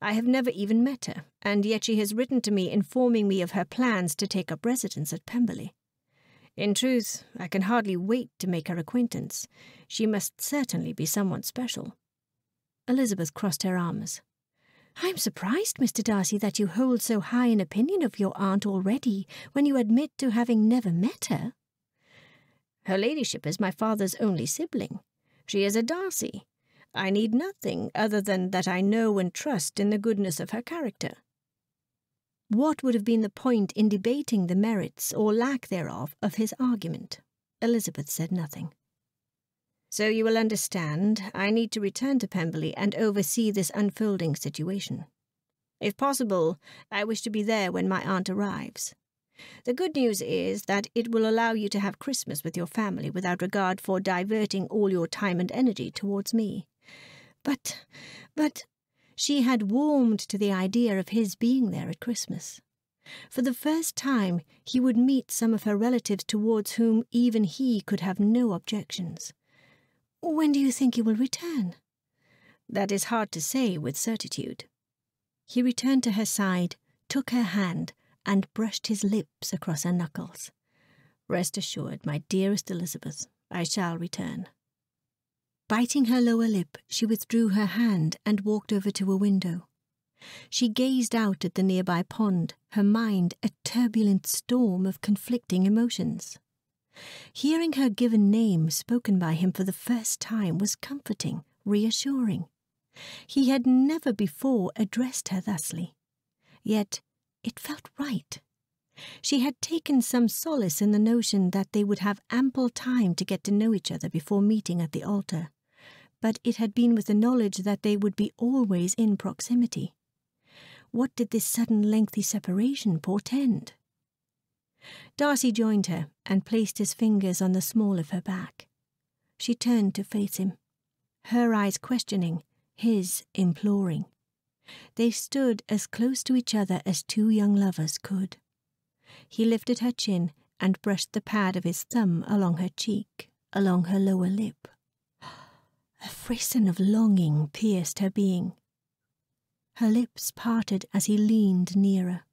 I have never even met her, and yet she has written to me informing me of her plans to take up residence at Pemberley. In truth, I can hardly wait to make her acquaintance. She must certainly be somewhat special. Elizabeth crossed her arms. I am surprised, Mr. Darcy, that you hold so high an opinion of your aunt already, when you admit to having never met her. Her ladyship is my father's only sibling. She is a Darcy. I need nothing other than that I know and trust in the goodness of her character. What would have been the point in debating the merits or lack thereof of his argument? Elizabeth said nothing. So you will understand, I need to return to Pemberley and oversee this unfolding situation. If possible, I wish to be there when my aunt arrives. The good news is that it will allow you to have Christmas with your family without regard for diverting all your time and energy towards me. But, but, she had warmed to the idea of his being there at Christmas. For the first time, he would meet some of her relatives towards whom even he could have no objections. When do you think he will return? That is hard to say with certitude. He returned to her side, took her hand, and brushed his lips across her knuckles. Rest assured, my dearest Elizabeth, I shall return. Biting her lower lip, she withdrew her hand and walked over to a window. She gazed out at the nearby pond, her mind a turbulent storm of conflicting emotions. Hearing her given name spoken by him for the first time was comforting, reassuring. He had never before addressed her thusly. Yet it felt right. She had taken some solace in the notion that they would have ample time to get to know each other before meeting at the altar, but it had been with the knowledge that they would be always in proximity. What did this sudden lengthy separation portend? Darcy joined her and placed his fingers on the small of her back. She turned to face him, her eyes questioning, his imploring. They stood as close to each other as two young lovers could. He lifted her chin and brushed the pad of his thumb along her cheek, along her lower lip. A frisson of longing pierced her being. Her lips parted as he leaned nearer.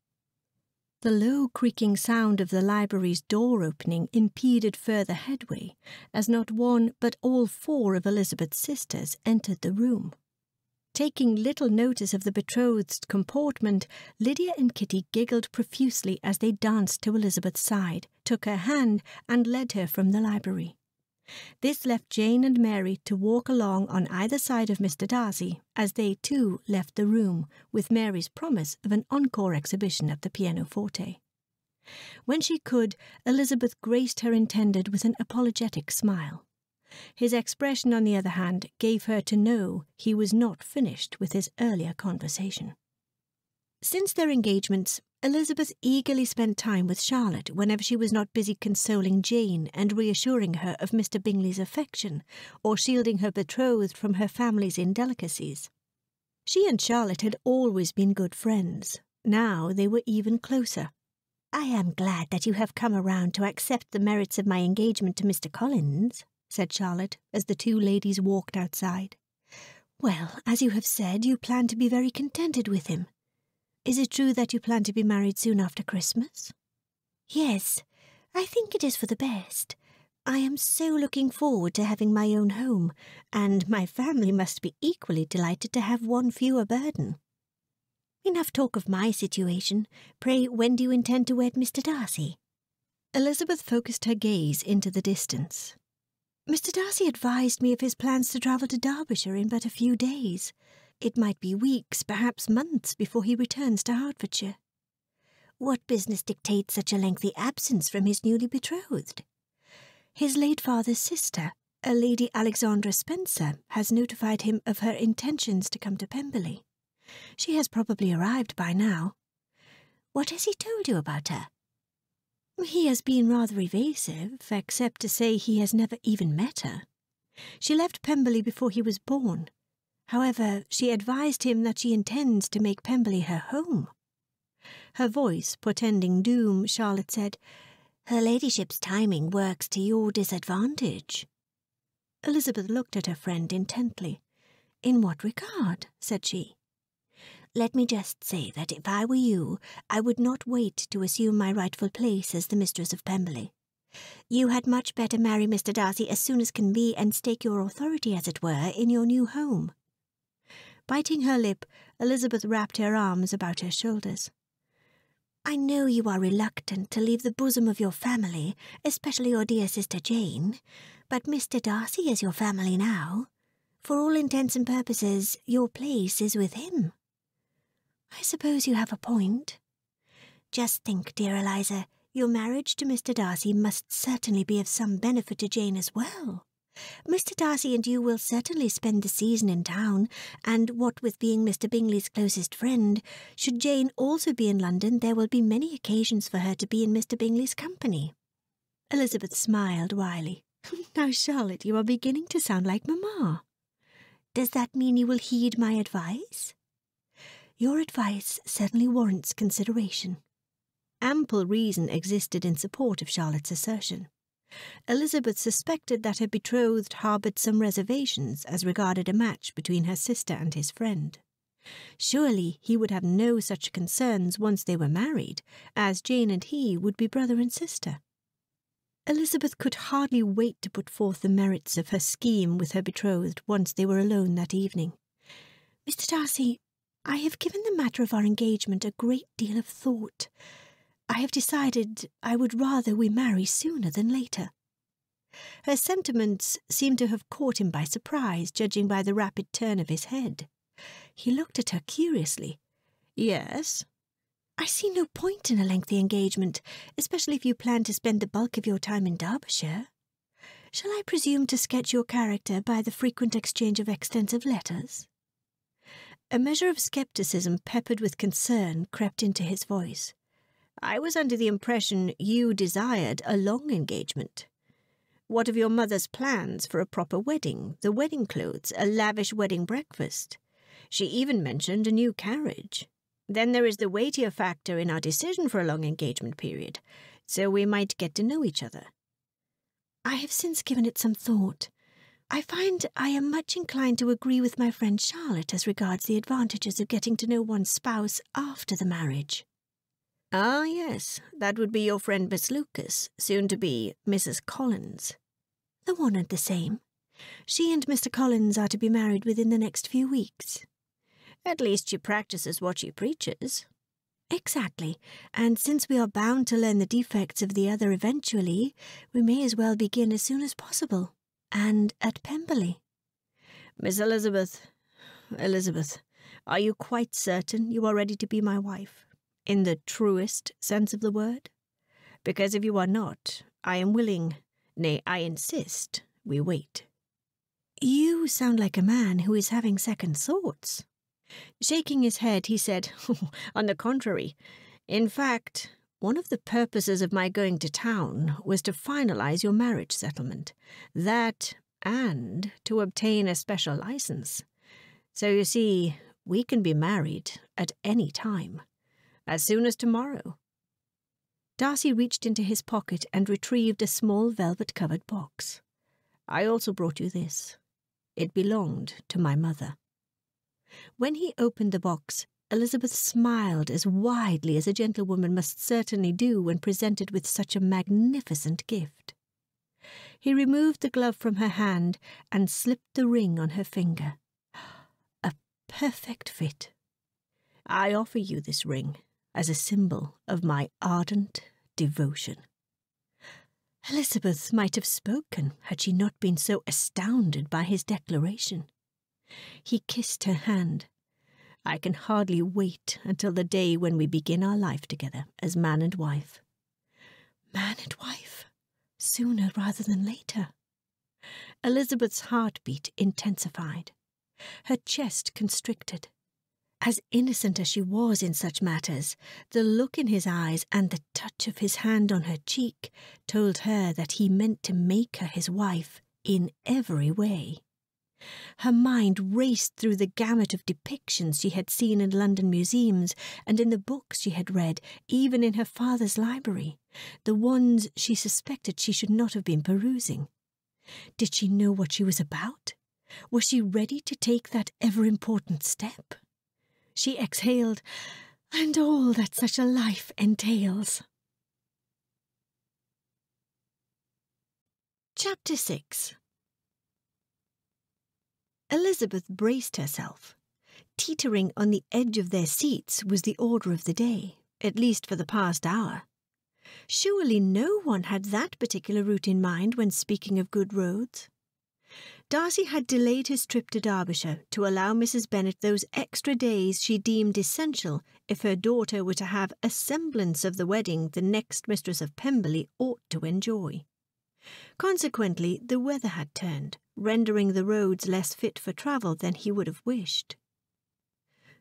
The low creaking sound of the library's door opening impeded further headway, as not one but all four of Elizabeth's sisters entered the room. Taking little notice of the betrothed's comportment, Lydia and Kitty giggled profusely as they danced to Elizabeth's side, took her hand, and led her from the library. This left Jane and Mary to walk along on either side of Mr. Darcy, as they too left the room, with Mary's promise of an encore exhibition at the pianoforte. When she could, Elizabeth graced her intended with an apologetic smile. His expression, on the other hand, gave her to know he was not finished with his earlier conversation. Since their engagements, Elizabeth eagerly spent time with Charlotte whenever she was not busy consoling Jane and reassuring her of Mr. Bingley's affection, or shielding her betrothed from her family's indelicacies. She and Charlotte had always been good friends. Now they were even closer. I am glad that you have come around to accept the merits of my engagement to Mr. Collins, said Charlotte, as the two ladies walked outside. Well, as you have said, you plan to be very contented with him. Is it true that you plan to be married soon after Christmas? Yes, I think it is for the best. I am so looking forward to having my own home, and my family must be equally delighted to have one fewer burden. Enough talk of my situation. Pray, when do you intend to wed Mr. Darcy? Elizabeth focused her gaze into the distance. Mr. Darcy advised me of his plans to travel to Derbyshire in but a few days. It might be weeks, perhaps months, before he returns to Hertfordshire. What business dictates such a lengthy absence from his newly betrothed? His late father's sister, a Lady Alexandra Spencer, has notified him of her intentions to come to Pemberley. She has probably arrived by now. What has he told you about her? He has been rather evasive, except to say he has never even met her. She left Pemberley before he was born, However, she advised him that she intends to make Pemberley her home. Her voice portending doom, Charlotte said, Her ladyship's timing works to your disadvantage. Elizabeth looked at her friend intently. In what regard? said she. Let me just say that if I were you, I would not wait to assume my rightful place as the mistress of Pemberley. You had much better marry Mr. Darcy as soon as can be and stake your authority, as it were, in your new home. Biting her lip, Elizabeth wrapped her arms about her shoulders. I know you are reluctant to leave the bosom of your family, especially your dear sister Jane, but Mr. Darcy is your family now. For all intents and purposes, your place is with him. I suppose you have a point. Just think, dear Eliza, your marriage to Mr. Darcy must certainly be of some benefit to Jane as well. Mr. Darcy and you will certainly spend the season in town, and what with being Mr. Bingley's closest friend, should Jane also be in London, there will be many occasions for her to be in Mr. Bingley's company. Elizabeth smiled wryly. now, Charlotte, you are beginning to sound like Mamma. Does that mean you will heed my advice? Your advice certainly warrants consideration. Ample reason existed in support of Charlotte's assertion. Elizabeth suspected that her betrothed harboured some reservations as regarded a match between her sister and his friend. Surely he would have no such concerns once they were married, as Jane and he would be brother and sister. Elizabeth could hardly wait to put forth the merits of her scheme with her betrothed once they were alone that evening. Mr. Darcy, I have given the matter of our engagement a great deal of thought. I have decided I would rather we marry sooner than later. Her sentiments seemed to have caught him by surprise, judging by the rapid turn of his head. He looked at her curiously. Yes? I see no point in a lengthy engagement, especially if you plan to spend the bulk of your time in Derbyshire. Shall I presume to sketch your character by the frequent exchange of extensive letters? A measure of scepticism peppered with concern crept into his voice. I was under the impression you desired a long engagement. What of your mother's plans for a proper wedding, the wedding clothes, a lavish wedding breakfast? She even mentioned a new carriage. Then there is the weightier factor in our decision for a long engagement period, so we might get to know each other. I have since given it some thought. I find I am much inclined to agree with my friend Charlotte as regards the advantages of getting to know one's spouse after the marriage. Ah, yes, that would be your friend Miss Lucas, soon to be Mrs. Collins. The one and the same. She and Mr. Collins are to be married within the next few weeks. At least she practices what she preaches. Exactly, and since we are bound to learn the defects of the other eventually, we may as well begin as soon as possible, and at Pemberley. Miss Elizabeth, Elizabeth, are you quite certain you are ready to be my wife? In the truest sense of the word? Because if you are not, I am willing, nay, I insist, we wait. You sound like a man who is having second thoughts. Shaking his head, he said, On the contrary. In fact, one of the purposes of my going to town was to finalize your marriage settlement. That, and to obtain a special license. So you see, we can be married at any time as soon as tomorrow. Darcy reached into his pocket and retrieved a small velvet covered box. I also brought you this. It belonged to my mother. When he opened the box, Elizabeth smiled as widely as a gentlewoman must certainly do when presented with such a magnificent gift. He removed the glove from her hand and slipped the ring on her finger. A perfect fit. I offer you this ring as a symbol of my ardent devotion. Elizabeth might have spoken had she not been so astounded by his declaration. He kissed her hand. I can hardly wait until the day when we begin our life together as man and wife. Man and wife? Sooner rather than later. Elizabeth's heartbeat intensified. Her chest constricted. As innocent as she was in such matters, the look in his eyes and the touch of his hand on her cheek told her that he meant to make her his wife in every way. Her mind raced through the gamut of depictions she had seen in London museums and in the books she had read, even in her father's library, the ones she suspected she should not have been perusing. Did she know what she was about? Was she ready to take that ever important step? She exhaled, and all that such a life entails. Chapter 6 Elizabeth braced herself. Teetering on the edge of their seats was the order of the day, at least for the past hour. Surely no one had that particular route in mind when speaking of good roads. Darcy had delayed his trip to Derbyshire to allow Mrs. Bennet those extra days she deemed essential if her daughter were to have a semblance of the wedding the next mistress of Pemberley ought to enjoy. Consequently, the weather had turned, rendering the roads less fit for travel than he would have wished.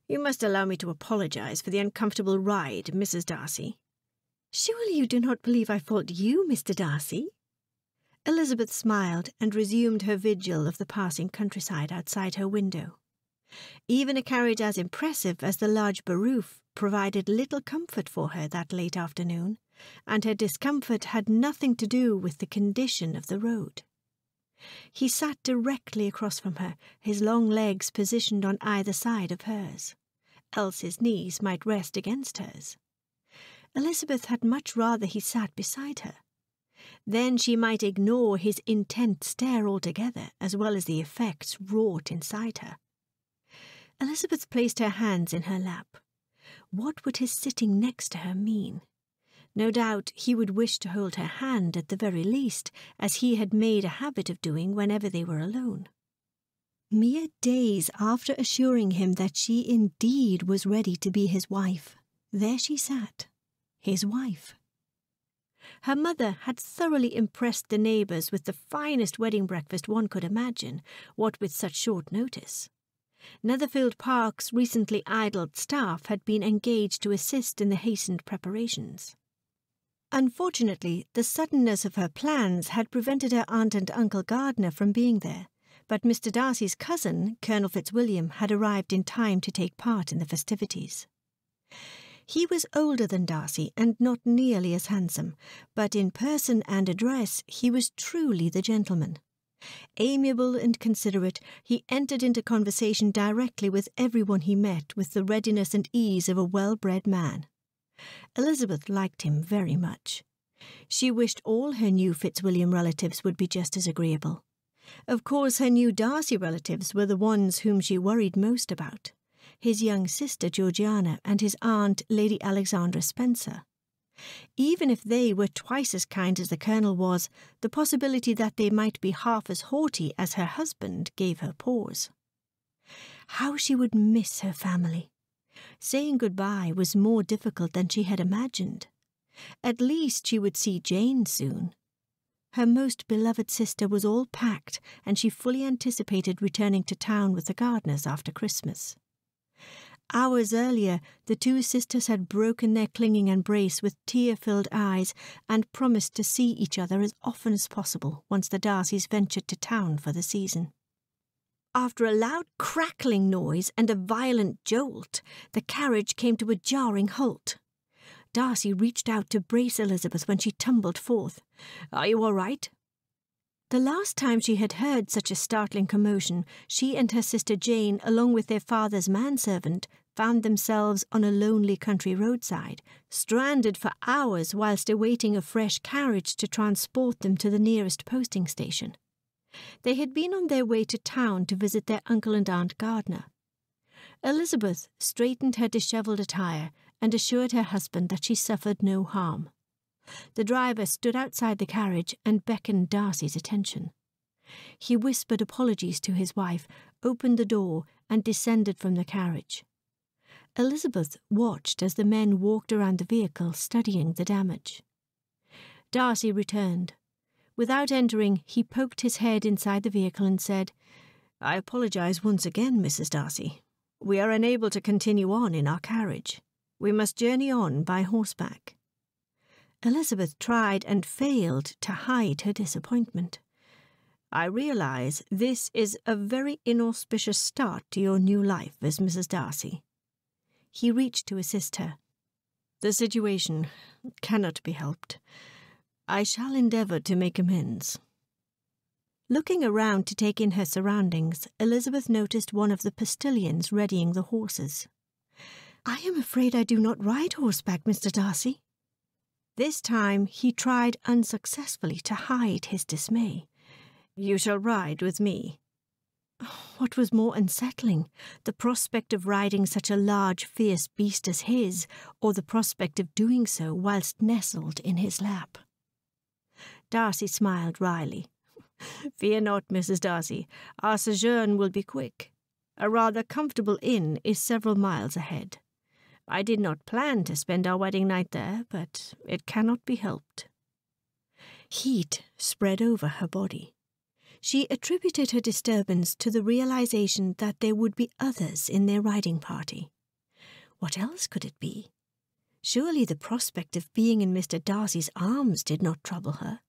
You must allow me to apologize for the uncomfortable ride, Mrs. Darcy. Surely you do not believe I fault you, Mr. Darcy? Elizabeth smiled and resumed her vigil of the passing countryside outside her window. Even a carriage as impressive as the large barouche provided little comfort for her that late afternoon, and her discomfort had nothing to do with the condition of the road. He sat directly across from her, his long legs positioned on either side of hers, else his knees might rest against hers. Elizabeth had much rather he sat beside her. Then she might ignore his intent stare altogether, as well as the effects wrought inside her. Elizabeth placed her hands in her lap. What would his sitting next to her mean? No doubt he would wish to hold her hand at the very least, as he had made a habit of doing whenever they were alone. Mere days after assuring him that she indeed was ready to be his wife, there she sat, his wife. Her mother had thoroughly impressed the neighbours with the finest wedding breakfast one could imagine, what with such short notice. Netherfield Park's recently idled staff had been engaged to assist in the hastened preparations. Unfortunately, the suddenness of her plans had prevented her aunt and Uncle Gardiner from being there, but Mr. Darcy's cousin, Colonel Fitzwilliam, had arrived in time to take part in the festivities. He was older than Darcy and not nearly as handsome, but in person and address he was truly the gentleman. Amiable and considerate, he entered into conversation directly with everyone he met with the readiness and ease of a well bred man. Elizabeth liked him very much. She wished all her new Fitzwilliam relatives would be just as agreeable. Of course, her new Darcy relatives were the ones whom she worried most about his young sister Georgiana and his aunt Lady Alexandra Spencer. Even if they were twice as kind as the Colonel was, the possibility that they might be half as haughty as her husband gave her pause. How she would miss her family! Saying goodbye was more difficult than she had imagined. At least she would see Jane soon. Her most beloved sister was all packed, and she fully anticipated returning to town with the Gardiners after Christmas. Hours earlier, the two sisters had broken their clinging embrace with tear filled eyes and promised to see each other as often as possible once the Darcys ventured to town for the season. After a loud crackling noise and a violent jolt, the carriage came to a jarring halt. Darcy reached out to brace Elizabeth when she tumbled forth. Are you all right? The last time she had heard such a startling commotion, she and her sister Jane, along with their father's manservant, found themselves on a lonely country roadside, stranded for hours whilst awaiting a fresh carriage to transport them to the nearest posting station. They had been on their way to town to visit their uncle and aunt Gardiner. Elizabeth straightened her dishevelled attire and assured her husband that she suffered no harm. The driver stood outside the carriage and beckoned Darcy's attention. He whispered apologies to his wife, opened the door, and descended from the carriage. Elizabeth watched as the men walked around the vehicle studying the damage. Darcy returned. Without entering, he poked his head inside the vehicle and said, I apologize once again, Mrs. Darcy. We are unable to continue on in our carriage. We must journey on by horseback. Elizabeth tried and failed to hide her disappointment. I realize this is a very inauspicious start to your new life as Mrs. Darcy. He reached to assist her. The situation cannot be helped. I shall endeavour to make amends. Looking around to take in her surroundings, Elizabeth noticed one of the postilions readying the horses. I am afraid I do not ride horseback, Mr. Darcy. This time he tried unsuccessfully to hide his dismay. You shall ride with me. Oh, what was more unsettling, the prospect of riding such a large, fierce beast as his, or the prospect of doing so whilst nestled in his lap? Darcy smiled wryly. Fear not, Mrs. Darcy. Our sojourn will be quick. A rather comfortable inn is several miles ahead. I did not plan to spend our wedding night there, but it cannot be helped. Heat spread over her body. She attributed her disturbance to the realization that there would be others in their riding party. What else could it be? Surely the prospect of being in Mr. Darcy's arms did not trouble her,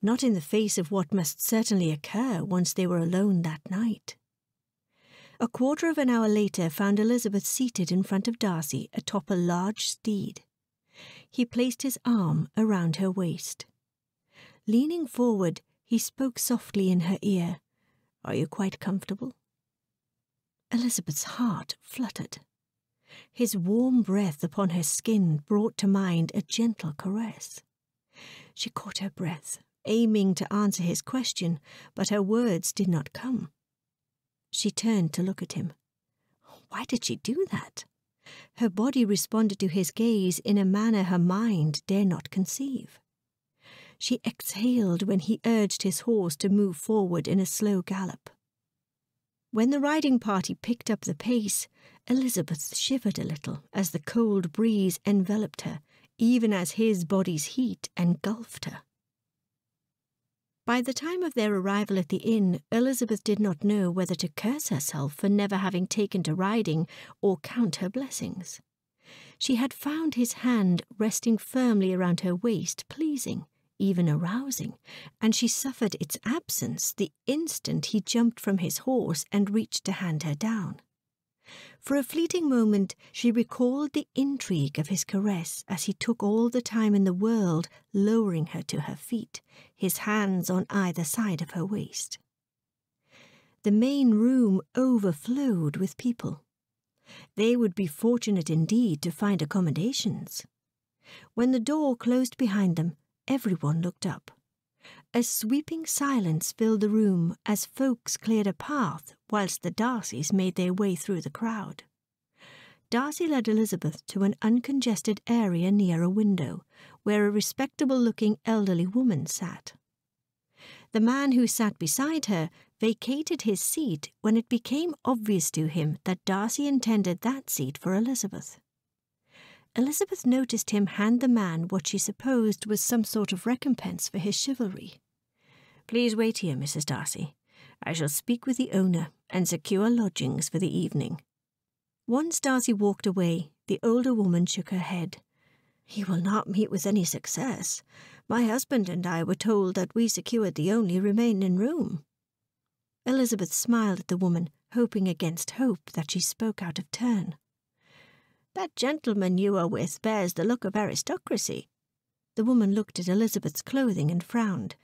not in the face of what must certainly occur once they were alone that night. A quarter of an hour later found Elizabeth seated in front of Darcy atop a large steed. He placed his arm around her waist. Leaning forward, he spoke softly in her ear. Are you quite comfortable? Elizabeth's heart fluttered. His warm breath upon her skin brought to mind a gentle caress. She caught her breath, aiming to answer his question, but her words did not come. She turned to look at him. Why did she do that? Her body responded to his gaze in a manner her mind dare not conceive. She exhaled when he urged his horse to move forward in a slow gallop. When the riding party picked up the pace, Elizabeth shivered a little as the cold breeze enveloped her, even as his body's heat engulfed her. By the time of their arrival at the inn, Elizabeth did not know whether to curse herself for never having taken to riding or count her blessings. She had found his hand resting firmly around her waist pleasing, even arousing, and she suffered its absence the instant he jumped from his horse and reached to hand her down. For a fleeting moment she recalled the intrigue of his caress as he took all the time in the world lowering her to her feet, his hands on either side of her waist. The main room overflowed with people. They would be fortunate indeed to find accommodations. When the door closed behind them, Everyone looked up. A sweeping silence filled the room as folks cleared a path whilst the Darcys made their way through the crowd. Darcy led Elizabeth to an uncongested area near a window, where a respectable looking elderly woman sat. The man who sat beside her vacated his seat when it became obvious to him that Darcy intended that seat for Elizabeth. Elizabeth noticed him hand the man what she supposed was some sort of recompense for his chivalry. Please wait here, Mrs. Darcy. I shall speak with the owner and secure lodgings for the evening. Once Darcy walked away, the older woman shook her head. He will not meet with any success. My husband and I were told that we secured the only remaining room. Elizabeth smiled at the woman, hoping against hope that she spoke out of turn. That gentleman you are with bears the look of aristocracy. The woman looked at Elizabeth's clothing and frowned.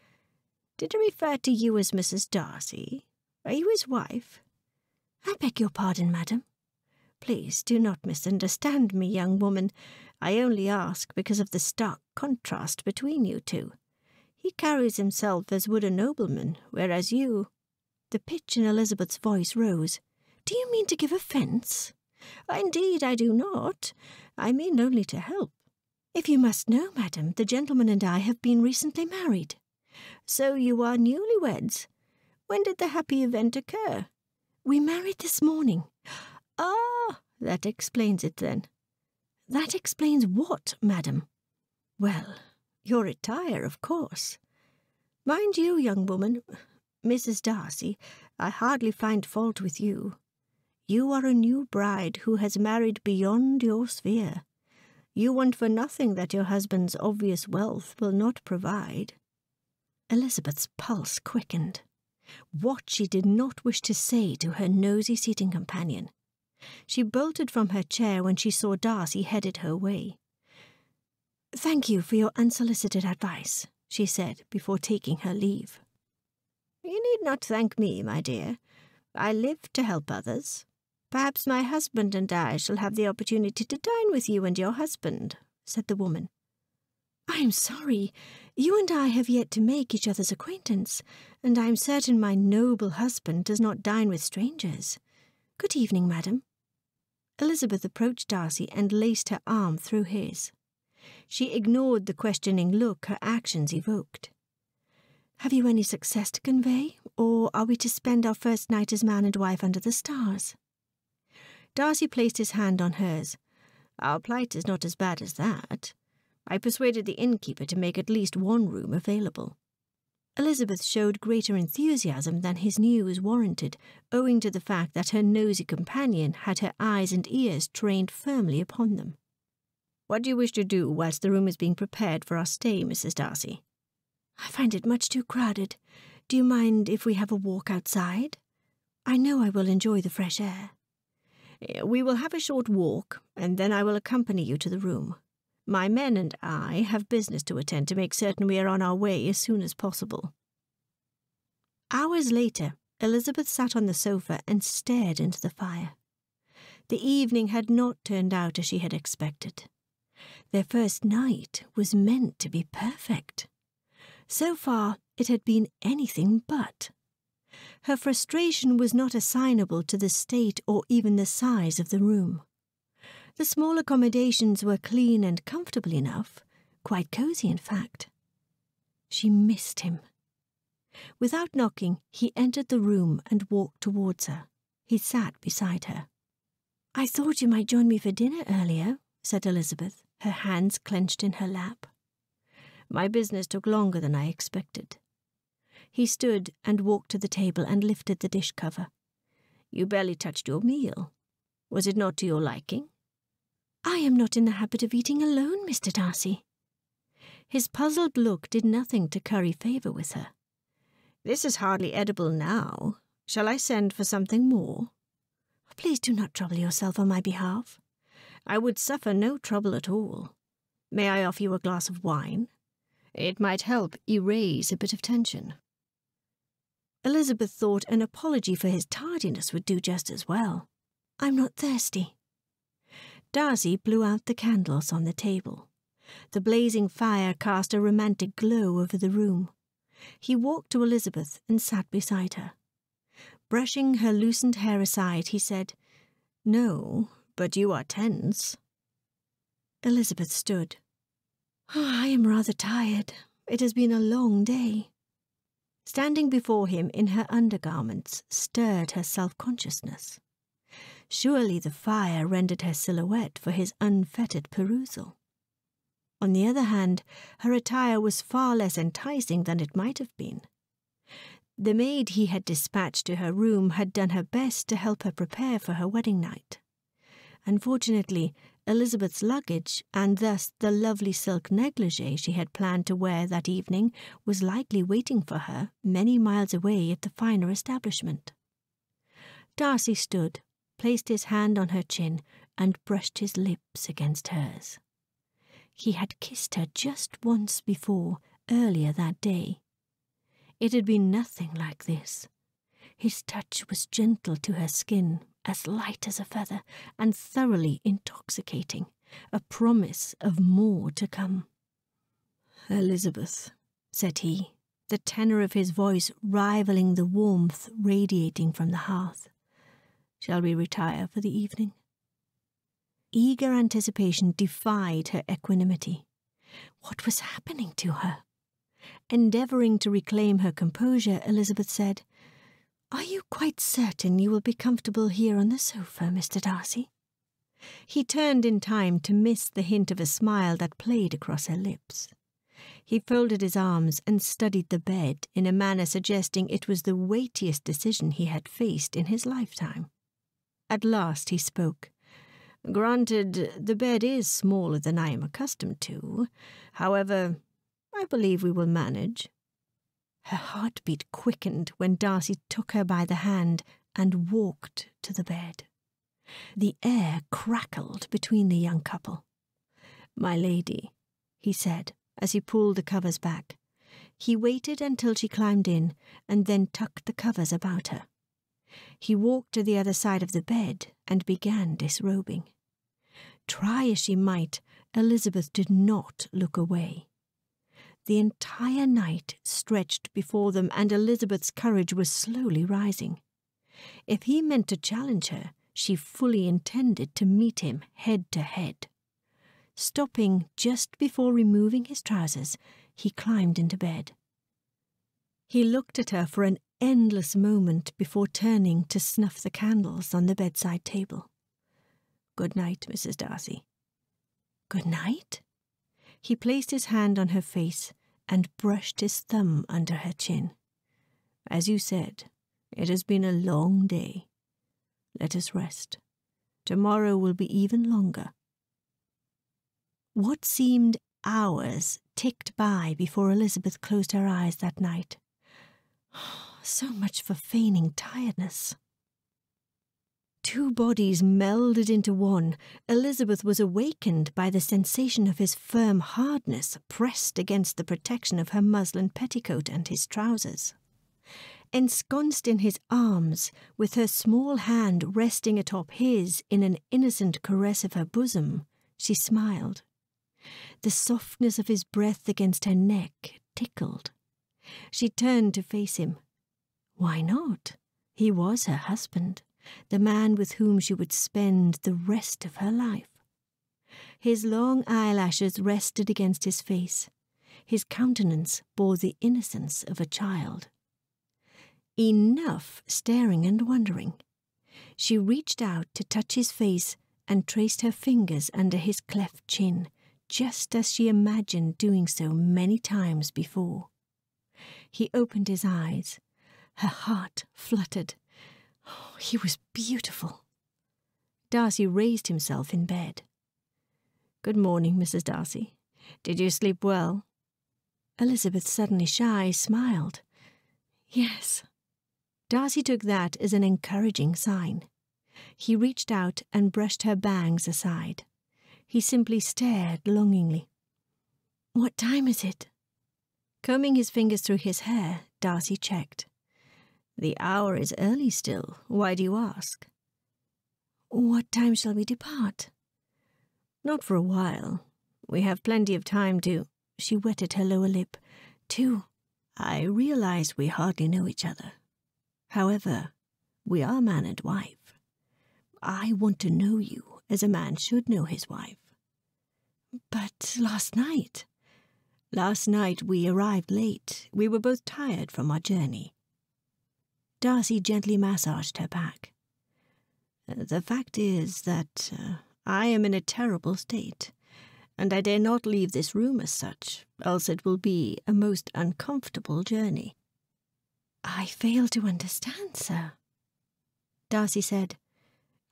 Did he refer to you as Mrs. Darcy? Are you his wife? I beg your pardon, madam. Please do not misunderstand me, young woman. I only ask because of the stark contrast between you two. He carries himself as would a nobleman, whereas you. The pitch in Elizabeth's voice rose. Do you mean to give offence? Indeed, I do not. I mean only to help. If you must know, madam, the gentleman and I have been recently married. So you are newlyweds. When did the happy event occur? We married this morning. Ah, that explains it then. That explains what, madam? Well, your attire, of course. Mind you, young woman, Mrs. Darcy, I hardly find fault with you. You are a new bride who has married beyond your sphere. You want for nothing that your husband's obvious wealth will not provide. Elizabeth's pulse quickened. What she did not wish to say to her nosy seating companion. She bolted from her chair when she saw Darcy headed her way. Thank you for your unsolicited advice, she said before taking her leave. You need not thank me, my dear. I live to help others. Perhaps my husband and I shall have the opportunity to dine with you and your husband, said the woman. I am sorry. You and I have yet to make each other's acquaintance, and I am certain my noble husband does not dine with strangers. Good evening, madam. Elizabeth approached Darcy and laced her arm through his. She ignored the questioning look her actions evoked. Have you any success to convey, or are we to spend our first night as man and wife under the stars? Darcy placed his hand on hers. Our plight is not as bad as that. I persuaded the innkeeper to make at least one room available. Elizabeth showed greater enthusiasm than his news warranted, owing to the fact that her nosy companion had her eyes and ears trained firmly upon them. What do you wish to do whilst the room is being prepared for our stay, Mrs. Darcy? I find it much too crowded. Do you mind if we have a walk outside? I know I will enjoy the fresh air. Eh, we will have a short walk, and then I will accompany you to the room. My men and I have business to attend to make certain we are on our way as soon as possible. Hours later, Elizabeth sat on the sofa and stared into the fire. The evening had not turned out as she had expected. Their first night was meant to be perfect. So far, it had been anything but. Her frustration was not assignable to the state or even the size of the room. The small accommodations were clean and comfortable enough, quite cosy, in fact. She missed him. Without knocking, he entered the room and walked towards her. He sat beside her. I thought you might join me for dinner earlier, said Elizabeth, her hands clenched in her lap. My business took longer than I expected. He stood and walked to the table and lifted the dish cover. You barely touched your meal. Was it not to your liking? I am not in the habit of eating alone, Mr. Darcy. His puzzled look did nothing to curry favour with her. This is hardly edible now. Shall I send for something more? Please do not trouble yourself on my behalf. I would suffer no trouble at all. May I offer you a glass of wine? It might help erase a bit of tension. Elizabeth thought an apology for his tardiness would do just as well. I'm not thirsty. Darcy blew out the candles on the table. The blazing fire cast a romantic glow over the room. He walked to Elizabeth and sat beside her. Brushing her loosened hair aside, he said, No, but you are tense. Elizabeth stood. Oh, I am rather tired. It has been a long day. Standing before him in her undergarments stirred her self-consciousness. Surely the fire rendered her silhouette for his unfettered perusal. On the other hand, her attire was far less enticing than it might have been. The maid he had dispatched to her room had done her best to help her prepare for her wedding night. Unfortunately, Elizabeth's luggage, and thus the lovely silk negligee she had planned to wear that evening, was likely waiting for her many miles away at the finer establishment. Darcy stood, placed his hand on her chin, and brushed his lips against hers. He had kissed her just once before, earlier that day. It had been nothing like this. His touch was gentle to her skin as light as a feather, and thoroughly intoxicating, a promise of more to come. Elizabeth, said he, the tenor of his voice rivaling the warmth radiating from the hearth, shall we retire for the evening? Eager anticipation defied her equanimity. What was happening to her? Endeavouring to reclaim her composure, Elizabeth said, are you quite certain you will be comfortable here on the sofa, Mr. Darcy? He turned in time to miss the hint of a smile that played across her lips. He folded his arms and studied the bed in a manner suggesting it was the weightiest decision he had faced in his lifetime. At last he spoke. Granted, the bed is smaller than I am accustomed to. However, I believe we will manage. Her heartbeat quickened when Darcy took her by the hand and walked to the bed. The air crackled between the young couple. My lady, he said as he pulled the covers back. He waited until she climbed in and then tucked the covers about her. He walked to the other side of the bed and began disrobing. Try as she might, Elizabeth did not look away. The entire night stretched before them, and Elizabeth's courage was slowly rising. If he meant to challenge her, she fully intended to meet him head to head. Stopping just before removing his trousers, he climbed into bed. He looked at her for an endless moment before turning to snuff the candles on the bedside table. Good night, Mrs. Darcy. Good night? He placed his hand on her face and brushed his thumb under her chin. As you said, it has been a long day. Let us rest. Tomorrow will be even longer. What seemed hours ticked by before Elizabeth closed her eyes that night. So much for feigning tiredness. Two bodies melded into one. Elizabeth was awakened by the sensation of his firm hardness pressed against the protection of her muslin petticoat and his trousers. Ensconced in his arms, with her small hand resting atop his in an innocent caress of her bosom, she smiled. The softness of his breath against her neck tickled. She turned to face him. Why not? He was her husband the man with whom she would spend the rest of her life. His long eyelashes rested against his face. His countenance bore the innocence of a child. Enough staring and wondering. She reached out to touch his face and traced her fingers under his cleft chin, just as she imagined doing so many times before. He opened his eyes. Her heart fluttered Oh, he was beautiful. Darcy raised himself in bed. Good morning, Mrs. Darcy. Did you sleep well? Elizabeth, suddenly shy, smiled. Yes. Darcy took that as an encouraging sign. He reached out and brushed her bangs aside. He simply stared longingly. What time is it? Combing his fingers through his hair, Darcy checked. The hour is early still. Why do you ask? What time shall we depart? Not for a while. We have plenty of time to. She wetted her lower lip. To. I realize we hardly know each other. However, we are man and wife. I want to know you as a man should know his wife. But last night. Last night we arrived late. We were both tired from our journey. Darcy gently massaged her back. The fact is that uh, I am in a terrible state, and I dare not leave this room as such, else it will be a most uncomfortable journey. I fail to understand, sir. Darcy said,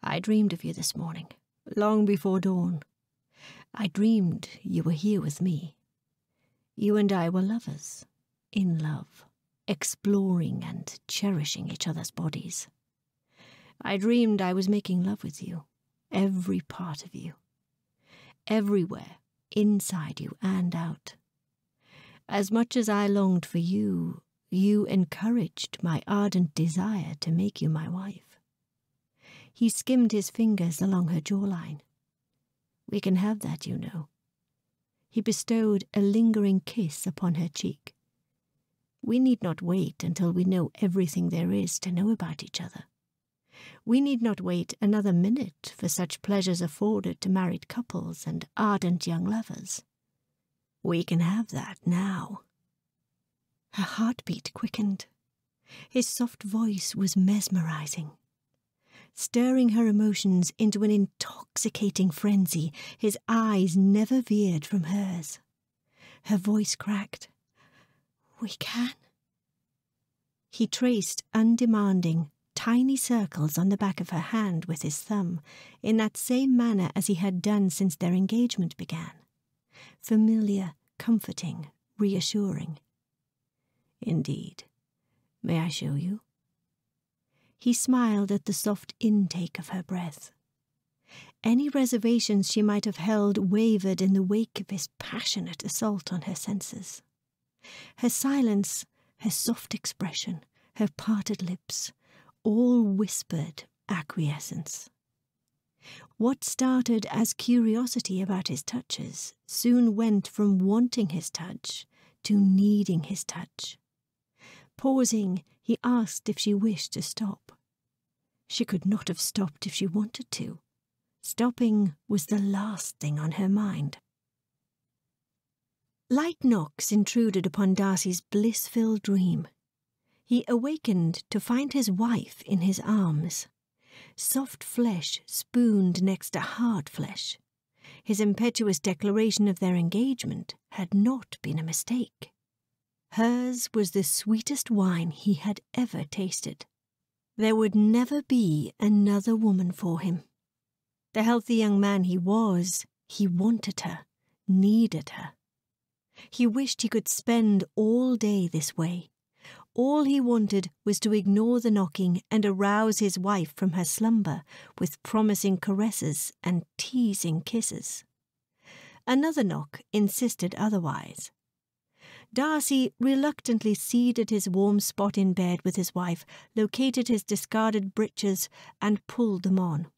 I dreamed of you this morning, long before dawn. I dreamed you were here with me. You and I were lovers, in love exploring and cherishing each other's bodies. I dreamed I was making love with you, every part of you, everywhere, inside you and out. As much as I longed for you, you encouraged my ardent desire to make you my wife. He skimmed his fingers along her jawline. We can have that, you know. He bestowed a lingering kiss upon her cheek. We need not wait until we know everything there is to know about each other. We need not wait another minute for such pleasures afforded to married couples and ardent young lovers. We can have that now. Her heartbeat quickened. His soft voice was mesmerizing. Stirring her emotions into an intoxicating frenzy, his eyes never veered from hers. Her voice cracked. We can. He traced undemanding, tiny circles on the back of her hand with his thumb, in that same manner as he had done since their engagement began. Familiar, comforting, reassuring. Indeed. May I show you? He smiled at the soft intake of her breath. Any reservations she might have held wavered in the wake of his passionate assault on her senses. Her silence, her soft expression, her parted lips, all whispered acquiescence. What started as curiosity about his touches soon went from wanting his touch to needing his touch. Pausing, he asked if she wished to stop. She could not have stopped if she wanted to. Stopping was the last thing on her mind. Light knocks intruded upon Darcy's bliss-filled dream. He awakened to find his wife in his arms. Soft flesh spooned next to hard flesh. His impetuous declaration of their engagement had not been a mistake. Hers was the sweetest wine he had ever tasted. There would never be another woman for him. The healthy young man he was, he wanted her, needed her. He wished he could spend all day this way. All he wanted was to ignore the knocking and arouse his wife from her slumber with promising caresses and teasing kisses. Another knock insisted otherwise. Darcy reluctantly seated his warm spot in bed with his wife, located his discarded breeches, and pulled them on.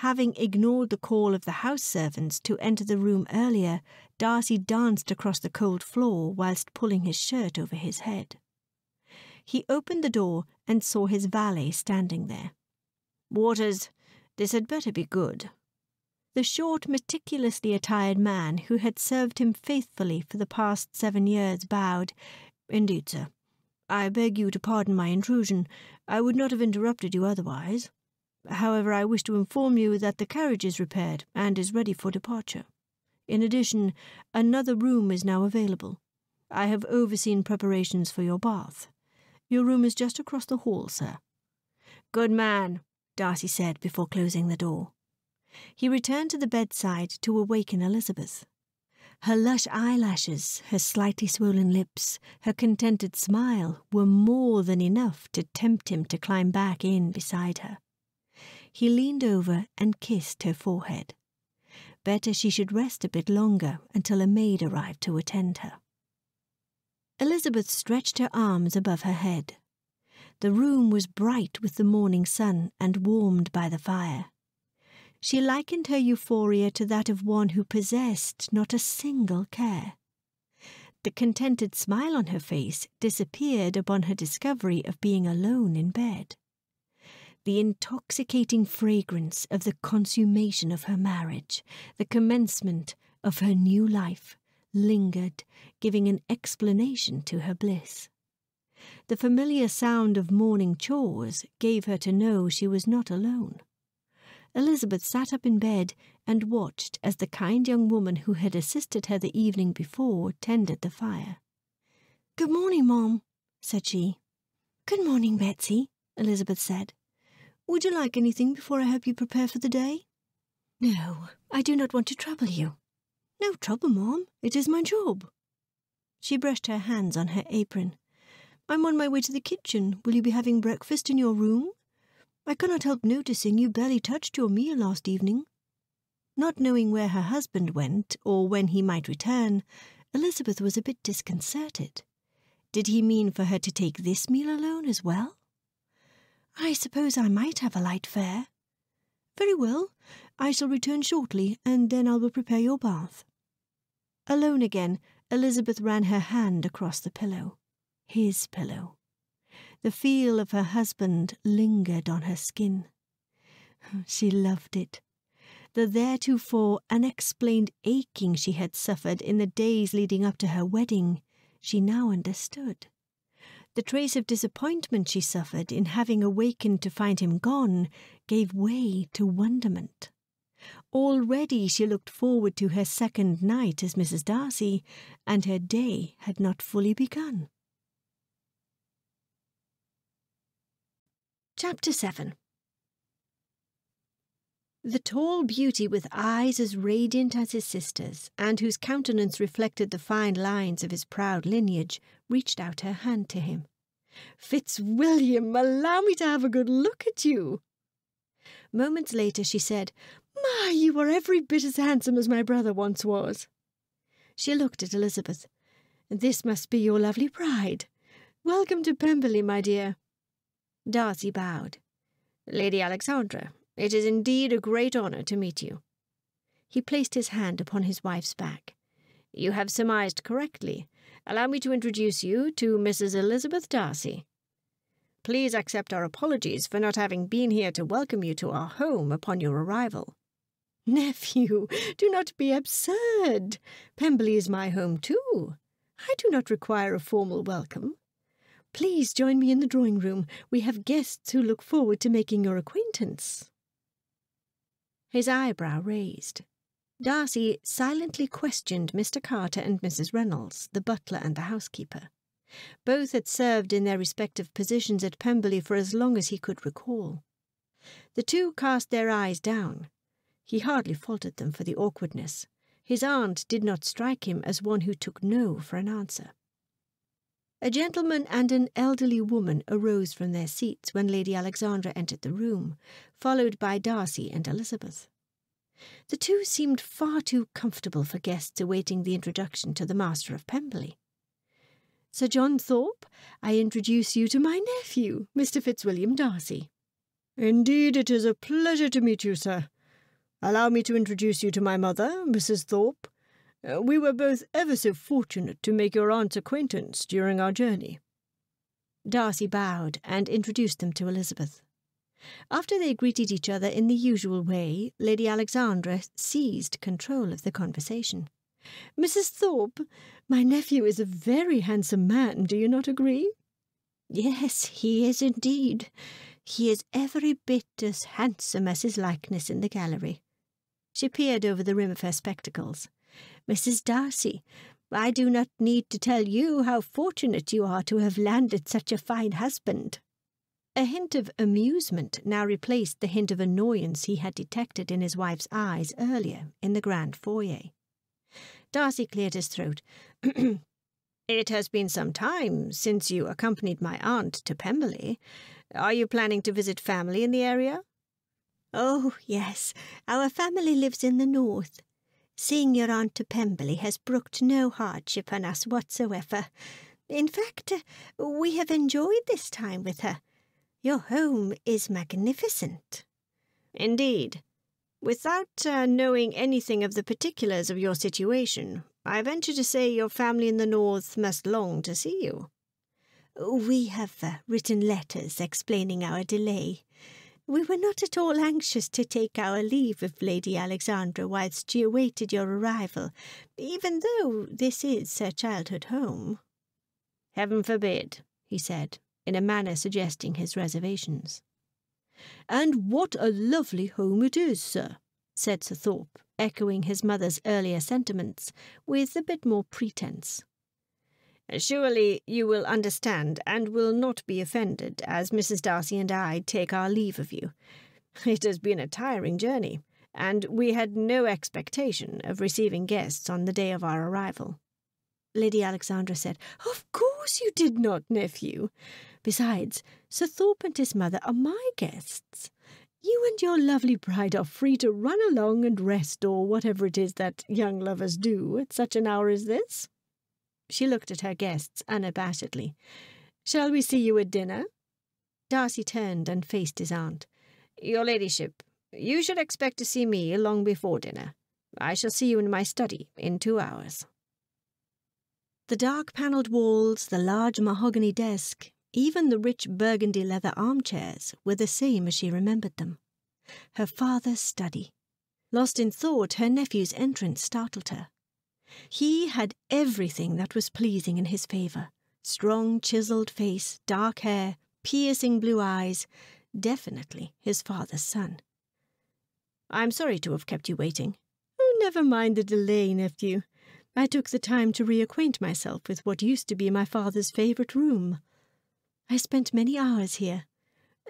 Having ignored the call of the house servants to enter the room earlier, Darcy danced across the cold floor whilst pulling his shirt over his head. He opened the door and saw his valet standing there. Waters, this had better be good. The short, meticulously attired man who had served him faithfully for the past seven years bowed. Indeed, sir. I beg you to pardon my intrusion. I would not have interrupted you otherwise. However, I wish to inform you that the carriage is repaired and is ready for departure. In addition, another room is now available. I have overseen preparations for your bath. Your room is just across the hall, sir. Good man, Darcy said before closing the door. He returned to the bedside to awaken Elizabeth. Her lush eyelashes, her slightly swollen lips, her contented smile were more than enough to tempt him to climb back in beside her. He leaned over and kissed her forehead. Better she should rest a bit longer until a maid arrived to attend her. Elizabeth stretched her arms above her head. The room was bright with the morning sun and warmed by the fire. She likened her euphoria to that of one who possessed not a single care. The contented smile on her face disappeared upon her discovery of being alone in bed the intoxicating fragrance of the consummation of her marriage, the commencement of her new life, lingered, giving an explanation to her bliss. The familiar sound of morning chores gave her to know she was not alone. Elizabeth sat up in bed and watched as the kind young woman who had assisted her the evening before tended the fire. Good morning, Mom, said she. Good morning, Betsy, Elizabeth said. Would you like anything before I help you prepare for the day? No, I do not want to trouble you. No trouble, Mom. It is my job. She brushed her hands on her apron. I'm on my way to the kitchen. Will you be having breakfast in your room? I cannot help noticing you barely touched your meal last evening. Not knowing where her husband went or when he might return, Elizabeth was a bit disconcerted. Did he mean for her to take this meal alone as well? I suppose I might have a light fare. Very well. I shall return shortly, and then I will prepare your bath. Alone again, Elizabeth ran her hand across the pillow. His pillow. The feel of her husband lingered on her skin. She loved it. The theretofore unexplained aching she had suffered in the days leading up to her wedding, she now understood. The trace of disappointment she suffered in having awakened to find him gone gave way to wonderment. Already she looked forward to her second night as Mrs. Darcy, and her day had not fully begun. Chapter 7 The tall beauty with eyes as radiant as his sister's, and whose countenance reflected the fine lines of his proud lineage, reached out her hand to him. Fitzwilliam, allow me to have a good look at you. Moments later she said, My, you are every bit as handsome as my brother once was. She looked at Elizabeth. This must be your lovely bride. Welcome to Pemberley, my dear. Darcy bowed. Lady Alexandra, it is indeed a great honour to meet you. He placed his hand upon his wife's back. You have surmised correctly. Allow me to introduce you to Mrs. Elizabeth Darcy. Please accept our apologies for not having been here to welcome you to our home upon your arrival. Nephew, do not be absurd. Pemberley is my home too. I do not require a formal welcome. Please join me in the drawing room. We have guests who look forward to making your acquaintance. His eyebrow raised. Darcy silently questioned Mr. Carter and Mrs. Reynolds, the butler and the housekeeper. Both had served in their respective positions at Pemberley for as long as he could recall. The two cast their eyes down. He hardly faulted them for the awkwardness. His aunt did not strike him as one who took no for an answer. A gentleman and an elderly woman arose from their seats when Lady Alexandra entered the room, followed by Darcy and Elizabeth. The two seemed far too comfortable for guests awaiting the introduction to the master of Pemberley. Sir John Thorpe, I introduce you to my nephew, Mr. Fitzwilliam Darcy. Indeed, it is a pleasure to meet you, sir. Allow me to introduce you to my mother, Mrs. Thorpe. Uh, we were both ever so fortunate to make your aunt's acquaintance during our journey. Darcy bowed and introduced them to Elizabeth. After they greeted each other in the usual way, Lady Alexandra seized control of the conversation. Mrs. Thorpe, my nephew is a very handsome man, do you not agree? Yes, he is indeed. He is every bit as handsome as his likeness in the gallery. She peered over the rim of her spectacles. Mrs. Darcy, I do not need to tell you how fortunate you are to have landed such a fine husband. A hint of amusement now replaced the hint of annoyance he had detected in his wife's eyes earlier in the grand foyer. Darcy cleared his throat. it has been some time since you accompanied my aunt to Pemberley. Are you planning to visit family in the area? Oh, yes. Our family lives in the north. Seeing your aunt to Pemberley has brooked no hardship on us whatsoever. In fact, we have enjoyed this time with her. Your home is magnificent. Indeed. Without uh, knowing anything of the particulars of your situation, I venture to say your family in the north must long to see you. We have uh, written letters explaining our delay. We were not at all anxious to take our leave of Lady Alexandra whilst she awaited your arrival, even though this is her childhood home. Heaven forbid, he said, in a manner suggesting his reservations. And what a lovely home it is, sir, said Sir Thorpe, echoing his mother's earlier sentiments with a bit more pretence. Surely you will understand and will not be offended as Mrs. Darcy and I take our leave of you. It has been a tiring journey, and we had no expectation of receiving guests on the day of our arrival. Lady Alexandra said, Of course you did not, nephew. Besides, Sir Thorpe and his mother are my guests. You and your lovely bride are free to run along and rest, or whatever it is that young lovers do at such an hour as this. She looked at her guests unabashedly. Shall we see you at dinner? Darcy turned and faced his aunt. Your ladyship, you should expect to see me long before dinner. I shall see you in my study in two hours. The dark panelled walls, the large mahogany desk, even the rich burgundy leather armchairs were the same as she remembered them. Her father's study. Lost in thought, her nephew's entrance startled her. He had everything that was pleasing in his favour strong, chiselled face, dark hair, piercing blue eyes, definitely his father's son. I'm sorry to have kept you waiting. Oh, never mind the delay, nephew. I took the time to reacquaint myself with what used to be my father's favourite room. I spent many hours here,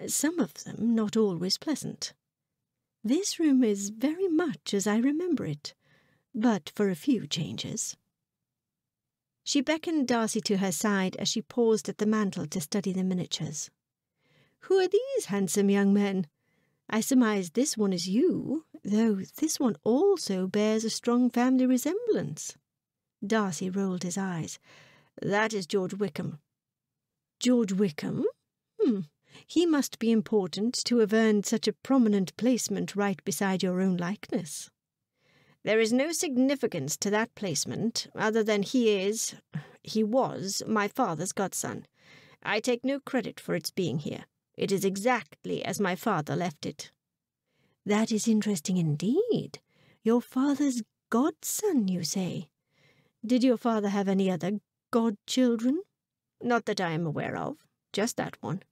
some of them not always pleasant. This room is very much as I remember it but for a few changes. She beckoned Darcy to her side as she paused at the mantel to study the miniatures. Who are these handsome young men? I surmise this one is you, though this one also bears a strong family resemblance. Darcy rolled his eyes. That is George Wickham. George Wickham? Hmm. He must be important to have earned such a prominent placement right beside your own likeness. There is no significance to that placement, other than he is, he was, my father's godson. I take no credit for its being here. It is exactly as my father left it. That is interesting indeed. Your father's godson, you say? Did your father have any other godchildren? Not that I am aware of. Just that one.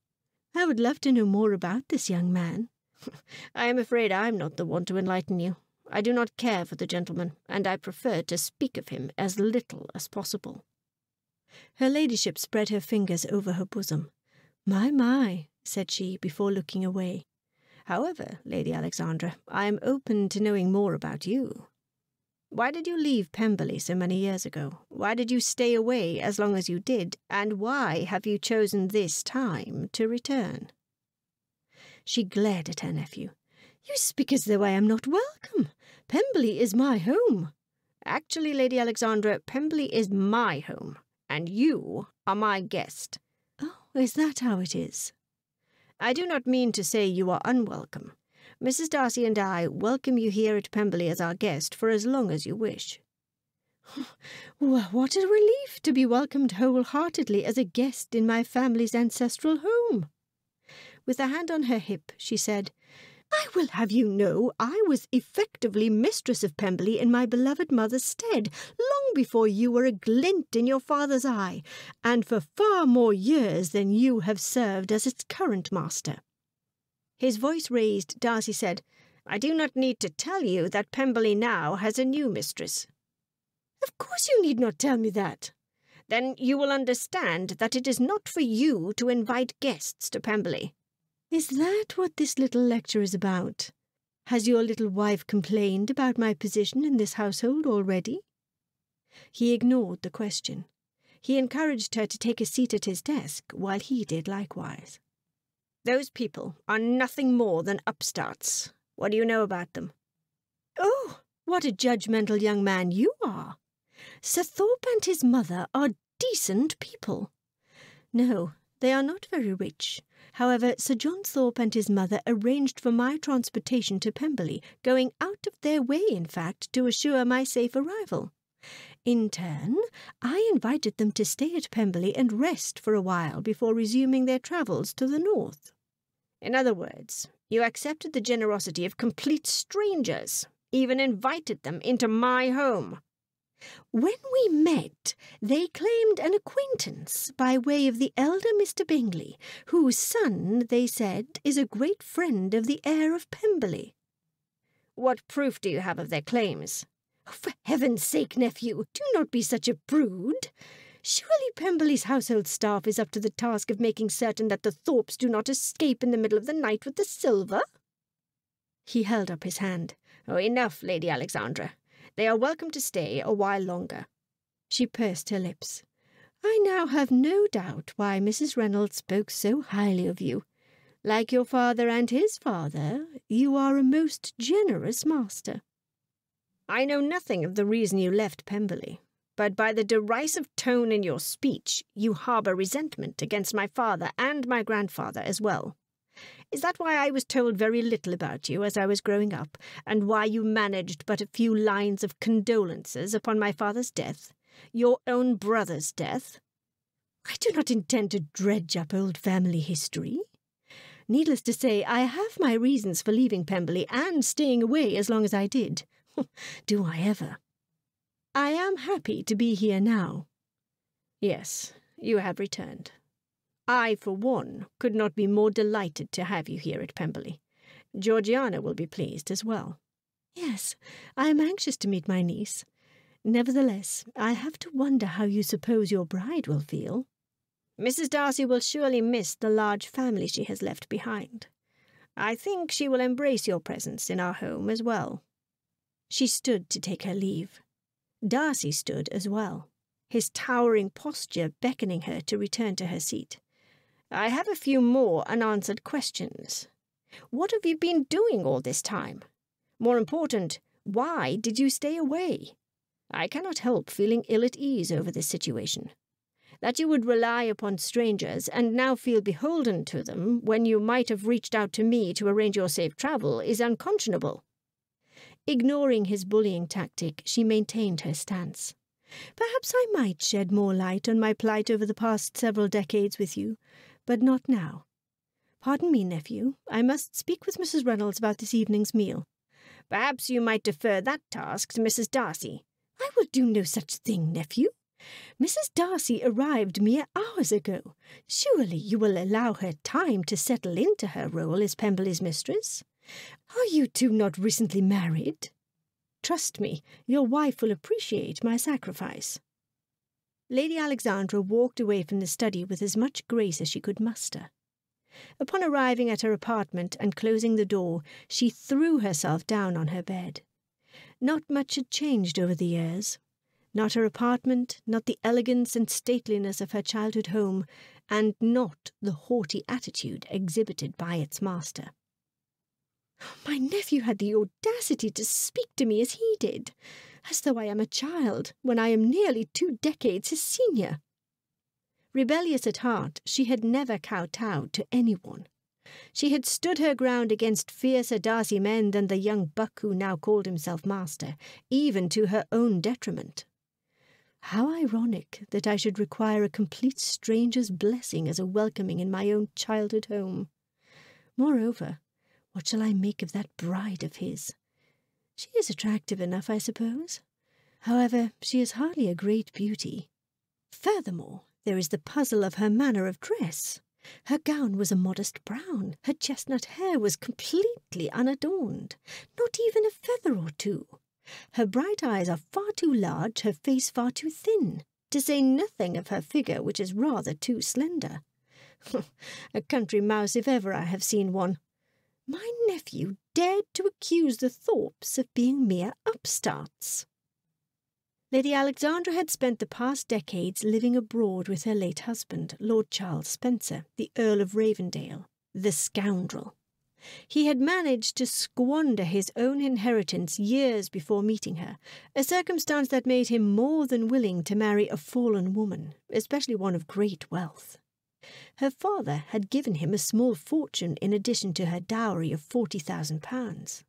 I would love to know more about this young man. I am afraid I'm not the one to enlighten you. I do not care for the gentleman, and I prefer to speak of him as little as possible. Her ladyship spread her fingers over her bosom. My, my, said she, before looking away. However, Lady Alexandra, I am open to knowing more about you. Why did you leave Pemberley so many years ago? Why did you stay away as long as you did? And why have you chosen this time to return? She glared at her nephew. You speak as though I am not welcome. Pemberley is my home. Actually, Lady Alexandra, Pemberley is my home, and you are my guest. Oh, is that how it is? I do not mean to say you are unwelcome. Mrs. Darcy and I welcome you here at Pemberley as our guest for as long as you wish. what a relief to be welcomed wholeheartedly as a guest in my family's ancestral home. With a hand on her hip, she said, I will have you know I was effectively mistress of Pemberley in my beloved mother's stead long before you were a glint in your father's eye, and for far more years than you have served as its current master. His voice raised, Darcy said, I do not need to tell you that Pemberley now has a new mistress. Of course you need not tell me that. Then you will understand that it is not for you to invite guests to Pemberley. Is that what this little lecture is about? Has your little wife complained about my position in this household already? He ignored the question. He encouraged her to take a seat at his desk while he did likewise. Those people are nothing more than upstarts. What do you know about them? Oh, what a judgmental young man you are. Sir Thorpe and his mother are decent people. No, they are not very rich, However, Sir John Thorpe and his mother arranged for my transportation to Pemberley, going out of their way, in fact, to assure my safe arrival. In turn, I invited them to stay at Pemberley and rest for a while before resuming their travels to the north. In other words, you accepted the generosity of complete strangers, even invited them into my home. When we met, they claimed an acquaintance by way of the elder Mr. Bingley, whose son, they said, is a great friend of the heir of Pemberley. What proof do you have of their claims? Oh, for heaven's sake, nephew, do not be such a prude. Surely Pemberley's household staff is up to the task of making certain that the Thorpes do not escape in the middle of the night with the silver? He held up his hand. Oh, enough, Lady Alexandra. They are welcome to stay a while longer. She pursed her lips. I now have no doubt why Mrs. Reynolds spoke so highly of you. Like your father and his father, you are a most generous master. I know nothing of the reason you left Pemberley, but by the derisive tone in your speech, you harbour resentment against my father and my grandfather as well. Is that why I was told very little about you as I was growing up, and why you managed but a few lines of condolences upon my father's death? Your own brother's death? I do not intend to dredge up old family history. Needless to say, I have my reasons for leaving Pemberley and staying away as long as I did. do I ever? I am happy to be here now. Yes, you have returned. I, for one, could not be more delighted to have you here at Pemberley. Georgiana will be pleased as well. Yes, I am anxious to meet my niece. Nevertheless, I have to wonder how you suppose your bride will feel. Mrs. Darcy will surely miss the large family she has left behind. I think she will embrace your presence in our home as well. She stood to take her leave. Darcy stood as well, his towering posture beckoning her to return to her seat. I have a few more unanswered questions. What have you been doing all this time? More important, why did you stay away? I cannot help feeling ill at ease over this situation. That you would rely upon strangers and now feel beholden to them when you might have reached out to me to arrange your safe travel is unconscionable. Ignoring his bullying tactic, she maintained her stance. Perhaps I might shed more light on my plight over the past several decades with you, but not now. Pardon me, nephew, I must speak with Mrs. Reynolds about this evening's meal. Perhaps you might defer that task to Mrs. Darcy. I will do no such thing, nephew. Mrs. Darcy arrived mere hours ago. Surely you will allow her time to settle into her role as Pemberley's mistress. Are you two not recently married? Trust me, your wife will appreciate my sacrifice. Lady Alexandra walked away from the study with as much grace as she could muster. Upon arriving at her apartment and closing the door, she threw herself down on her bed. Not much had changed over the years. Not her apartment, not the elegance and stateliness of her childhood home, and not the haughty attitude exhibited by its master. My nephew had the audacity to speak to me as he did, as though I am a child, when I am nearly two decades his senior. Rebellious at heart, she had never kowtowed to anyone. She had stood her ground against fiercer Darcy men than the young buck who now called himself master, even to her own detriment. How ironic that I should require a complete stranger's blessing as a welcoming in my own childhood home. Moreover, what shall I make of that bride of his? She is attractive enough, I suppose. However, she is hardly a great beauty. Furthermore, there is the puzzle of her manner of dress. Her gown was a modest brown, her chestnut hair was completely unadorned, not even a feather or two. Her bright eyes are far too large, her face far too thin, to say nothing of her figure, which is rather too slender. a country mouse if ever I have seen one. My nephew dared to accuse the Thorpes of being mere upstarts. Lady Alexandra had spent the past decades living abroad with her late husband, Lord Charles Spencer, the Earl of Ravendale, the scoundrel. He had managed to squander his own inheritance years before meeting her, a circumstance that made him more than willing to marry a fallen woman, especially one of great wealth. Her father had given him a small fortune in addition to her dowry of forty thousand pounds.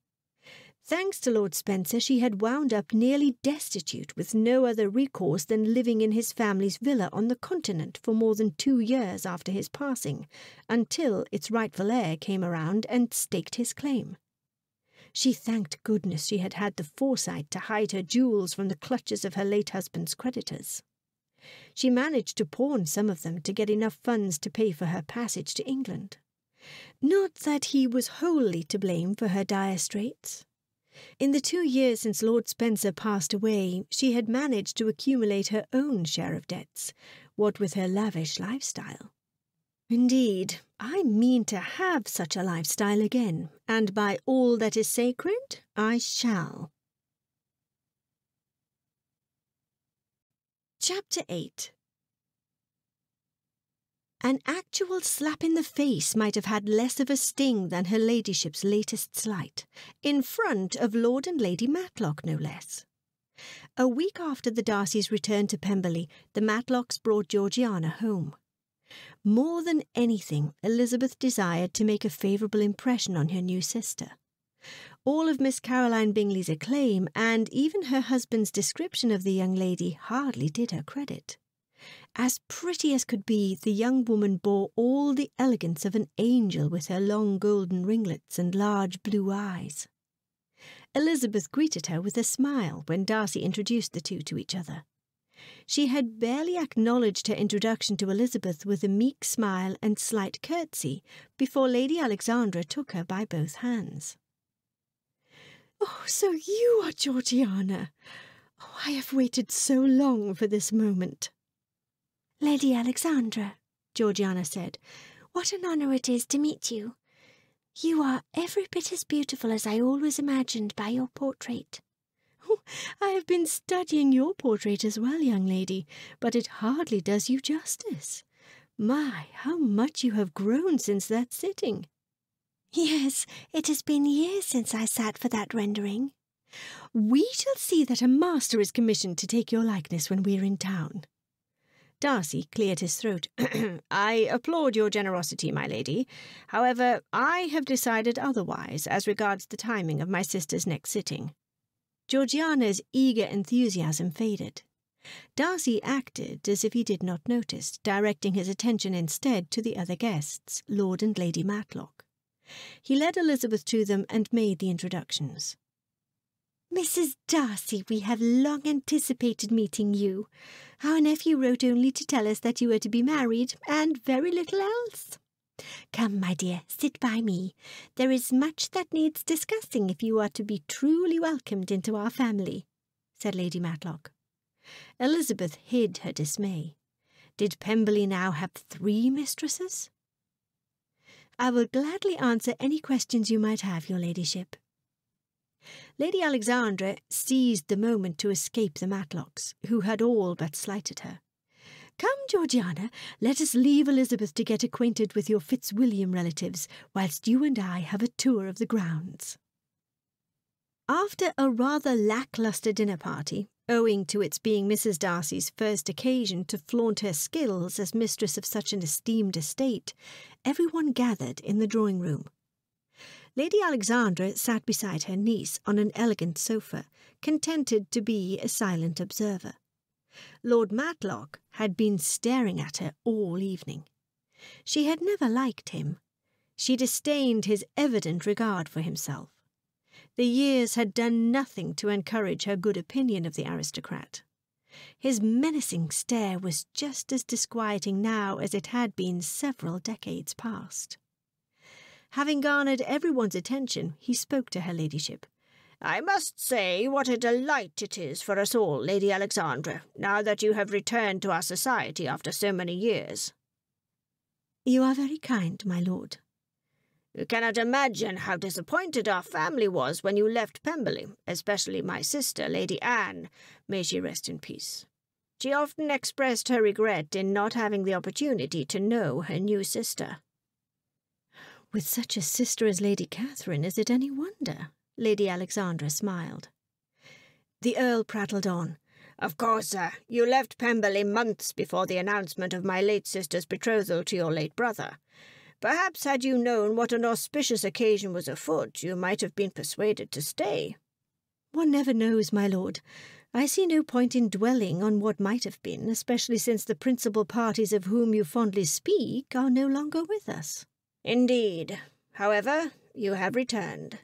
Thanks to Lord Spencer, she had wound up nearly destitute with no other recourse than living in his family's villa on the continent for more than two years after his passing, until its rightful heir came around and staked his claim. She thanked goodness she had had the foresight to hide her jewels from the clutches of her late husband's creditors. She managed to pawn some of them to get enough funds to pay for her passage to England. Not that he was wholly to blame for her dire straits. In the two years since Lord Spencer passed away, she had managed to accumulate her own share of debts, what with her lavish lifestyle. Indeed, I mean to have such a lifestyle again, and by all that is sacred, I shall. Chapter 8 An actual slap in the face might have had less of a sting than her ladyship's latest slight, in front of Lord and Lady Matlock no less. A week after the Darcys' return to Pemberley, the Matlocks brought Georgiana home. More than anything, Elizabeth desired to make a favourable impression on her new sister all of Miss Caroline Bingley's acclaim and even her husband's description of the young lady hardly did her credit. As pretty as could be, the young woman bore all the elegance of an angel with her long golden ringlets and large blue eyes. Elizabeth greeted her with a smile when Darcy introduced the two to each other. She had barely acknowledged her introduction to Elizabeth with a meek smile and slight curtsy before Lady Alexandra took her by both hands. Oh, so you are Georgiana. Oh, I have waited so long for this moment. Lady Alexandra, Georgiana said, what an honour it is to meet you. You are every bit as beautiful as I always imagined by your portrait. Oh, I have been studying your portrait as well, young lady, but it hardly does you justice. My, how much you have grown since that sitting. Yes, it has been years since I sat for that rendering. We shall see that a master is commissioned to take your likeness when we are in town. Darcy cleared his throat. I applaud your generosity, my lady. However, I have decided otherwise as regards the timing of my sister's next sitting. Georgiana's eager enthusiasm faded. Darcy acted as if he did not notice, directing his attention instead to the other guests, Lord and Lady Matlock. He led Elizabeth to them and made the introductions. Mrs. Darcy, we have long anticipated meeting you. Our nephew wrote only to tell us that you were to be married, and very little else. Come, my dear, sit by me. There is much that needs discussing if you are to be truly welcomed into our family, said Lady Matlock. Elizabeth hid her dismay. Did Pemberley now have three mistresses? I will gladly answer any questions you might have, your ladyship. Lady Alexandra seized the moment to escape the Matlocks, who had all but slighted her. Come, Georgiana, let us leave Elizabeth to get acquainted with your Fitzwilliam relatives, whilst you and I have a tour of the grounds. After a rather lacklustre dinner party, owing to its being Mrs. Darcy's first occasion to flaunt her skills as mistress of such an esteemed estate, everyone gathered in the drawing room. Lady Alexandra sat beside her niece on an elegant sofa, contented to be a silent observer. Lord Matlock had been staring at her all evening. She had never liked him. She disdained his evident regard for himself. The years had done nothing to encourage her good opinion of the aristocrat. His menacing stare was just as disquieting now as it had been several decades past. Having garnered everyone's attention, he spoke to her ladyship, I must say what a delight it is for us all, Lady Alexandra, now that you have returned to our society after so many years. You are very kind, my lord. You cannot imagine how disappointed our family was when you left Pemberley, especially my sister, Lady Anne, may she rest in peace. She often expressed her regret in not having the opportunity to know her new sister. With such a sister as Lady Catherine, is it any wonder? Lady Alexandra smiled. The Earl prattled on. Of course, sir. You left Pemberley months before the announcement of my late sister's betrothal to your late brother. Perhaps had you known what an auspicious occasion was afoot, you might have been persuaded to stay. One never knows, my lord. I see no point in dwelling on what might have been, especially since the principal parties of whom you fondly speak are no longer with us. Indeed. However, you have returned.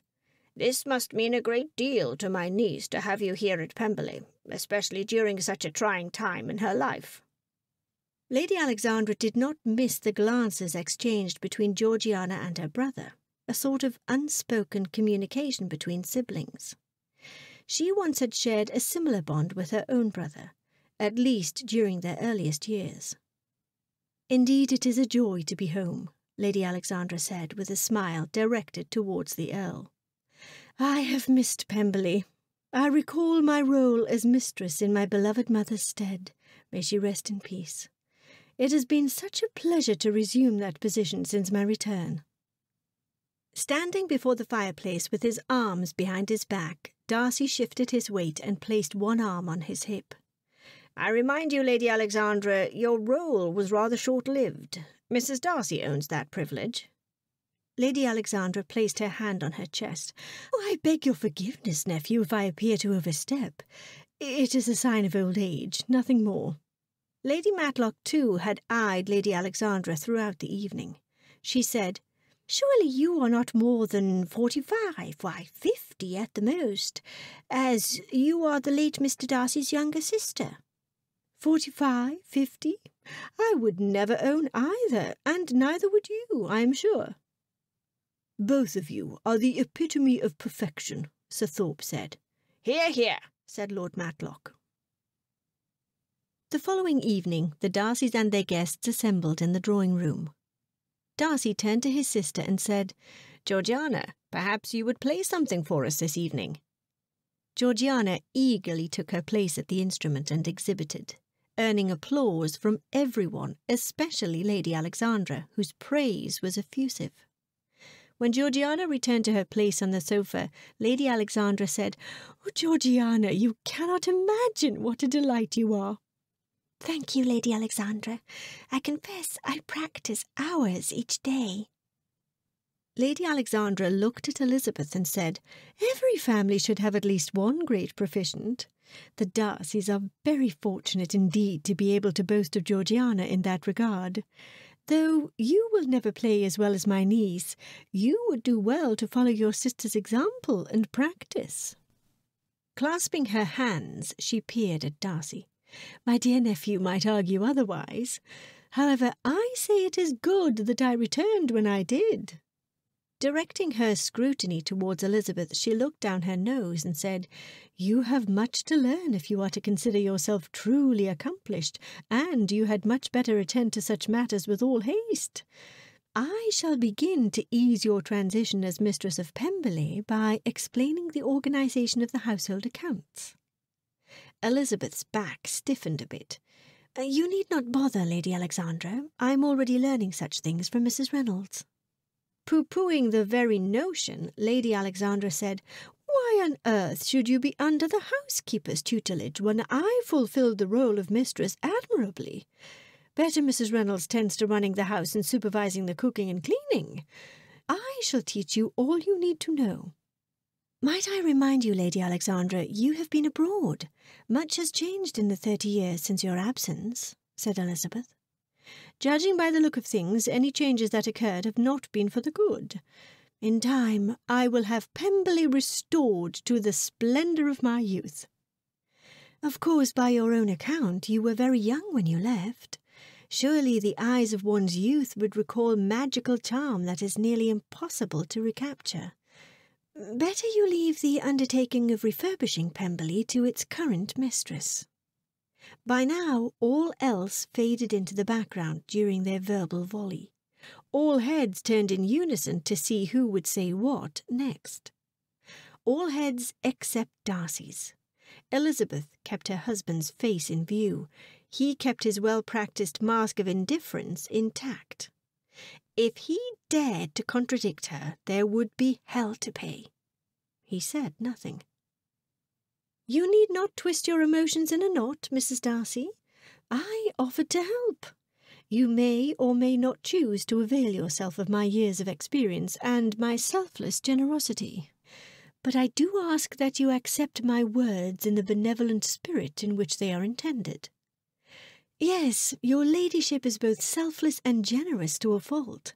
This must mean a great deal to my niece to have you here at Pemberley, especially during such a trying time in her life. Lady Alexandra did not miss the glances exchanged between Georgiana and her brother, a sort of unspoken communication between siblings. She once had shared a similar bond with her own brother, at least during their earliest years. Indeed, it is a joy to be home, Lady Alexandra said with a smile directed towards the Earl. I have missed Pemberley. I recall my role as mistress in my beloved mother's stead. May she rest in peace. It has been such a pleasure to resume that position since my return. Standing before the fireplace with his arms behind his back, Darcy shifted his weight and placed one arm on his hip. I remind you, Lady Alexandra, your role was rather short-lived. Mrs. Darcy owns that privilege. Lady Alexandra placed her hand on her chest. Oh, I beg your forgiveness, nephew, if I appear to overstep. It is a sign of old age, nothing more. Lady Matlock, too, had eyed Lady Alexandra throughout the evening. She said, Surely you are not more than forty-five, why, fifty at the most, as you are the late Mr. Darcy's younger sister. Forty-five, fifty? I would never own either, and neither would you, I am sure. Both of you are the epitome of perfection, Sir Thorpe said. Hear, hear, said Lord Matlock. The following evening, the Darcys and their guests assembled in the drawing room. Darcy turned to his sister and said, Georgiana, perhaps you would play something for us this evening. Georgiana eagerly took her place at the instrument and exhibited, earning applause from everyone, especially Lady Alexandra, whose praise was effusive. When Georgiana returned to her place on the sofa, Lady Alexandra said, Oh, Georgiana, you cannot imagine what a delight you are. Thank you, Lady Alexandra. I confess I practice hours each day. Lady Alexandra looked at Elizabeth and said, Every family should have at least one great proficient. The Darcys are very fortunate indeed to be able to boast of Georgiana in that regard. Though you will never play as well as my niece, you would do well to follow your sister's example and practice. Clasping her hands, she peered at Darcy. My dear nephew might argue otherwise. However, I say it is good that I returned when I did. Directing her scrutiny towards Elizabeth, she looked down her nose and said, You have much to learn if you are to consider yourself truly accomplished, and you had much better attend to such matters with all haste. I shall begin to ease your transition as mistress of Pemberley by explaining the organisation of the household accounts. Elizabeth's back stiffened a bit. Uh, you need not bother, Lady Alexandra. I'm already learning such things from Mrs. Reynolds. Pooh poohing the very notion, Lady Alexandra said, Why on earth should you be under the housekeeper's tutelage when I fulfilled the role of mistress admirably? Better Mrs. Reynolds tends to running the house and supervising the cooking and cleaning. I shall teach you all you need to know. Might I remind you, Lady Alexandra, you have been abroad. Much has changed in the thirty years since your absence, said Elizabeth. Judging by the look of things, any changes that occurred have not been for the good. In time, I will have Pemberley restored to the splendour of my youth. Of course, by your own account, you were very young when you left. Surely the eyes of one's youth would recall magical charm that is nearly impossible to recapture. Better you leave the undertaking of refurbishing Pemberley to its current mistress. By now, all else faded into the background during their verbal volley. All heads turned in unison to see who would say what next. All heads except Darcy's. Elizabeth kept her husband's face in view. He kept his well practised mask of indifference intact. If he dared to contradict her, there would be hell to pay. He said nothing. You need not twist your emotions in a knot, Mrs. Darcy. I offered to help. You may or may not choose to avail yourself of my years of experience and my selfless generosity. But I do ask that you accept my words in the benevolent spirit in which they are intended. Yes, your ladyship is both selfless and generous to a fault.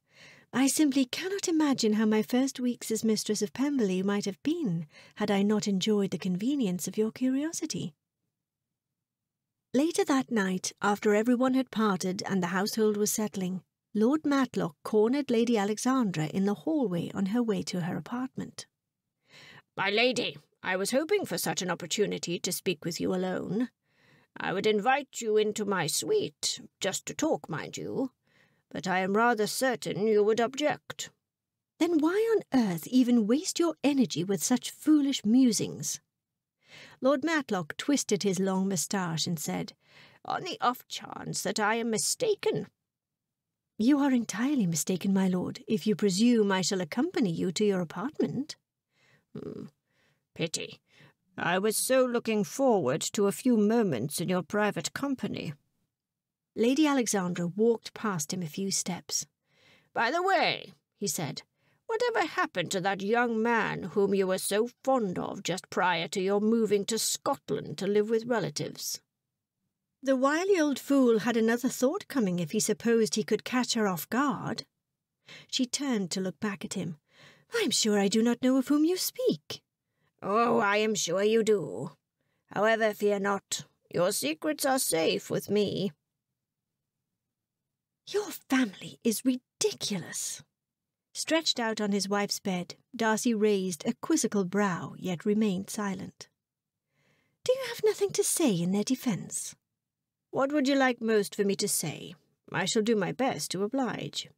I simply cannot imagine how my first weeks as mistress of Pemberley might have been had I not enjoyed the convenience of your curiosity. Later that night, after everyone had parted and the household was settling, Lord Matlock cornered Lady Alexandra in the hallway on her way to her apartment. My lady, I was hoping for such an opportunity to speak with you alone. I would invite you into my suite, just to talk, mind you, but I am rather certain you would object. Then why on earth even waste your energy with such foolish musings? Lord Matlock twisted his long moustache and said, On the off chance that I am mistaken. You are entirely mistaken, my lord, if you presume I shall accompany you to your apartment. Hmm. Pity. I was so looking forward to a few moments in your private company. Lady Alexandra walked past him a few steps. By the way, he said, whatever happened to that young man whom you were so fond of just prior to your moving to Scotland to live with relatives? The wily old fool had another thought coming if he supposed he could catch her off guard. She turned to look back at him. I am sure I do not know of whom you speak. Oh, I am sure you do. However, fear not. Your secrets are safe with me. Your family is ridiculous. Stretched out on his wife's bed, Darcy raised a quizzical brow, yet remained silent. Do you have nothing to say in their defence? What would you like most for me to say? I shall do my best to oblige.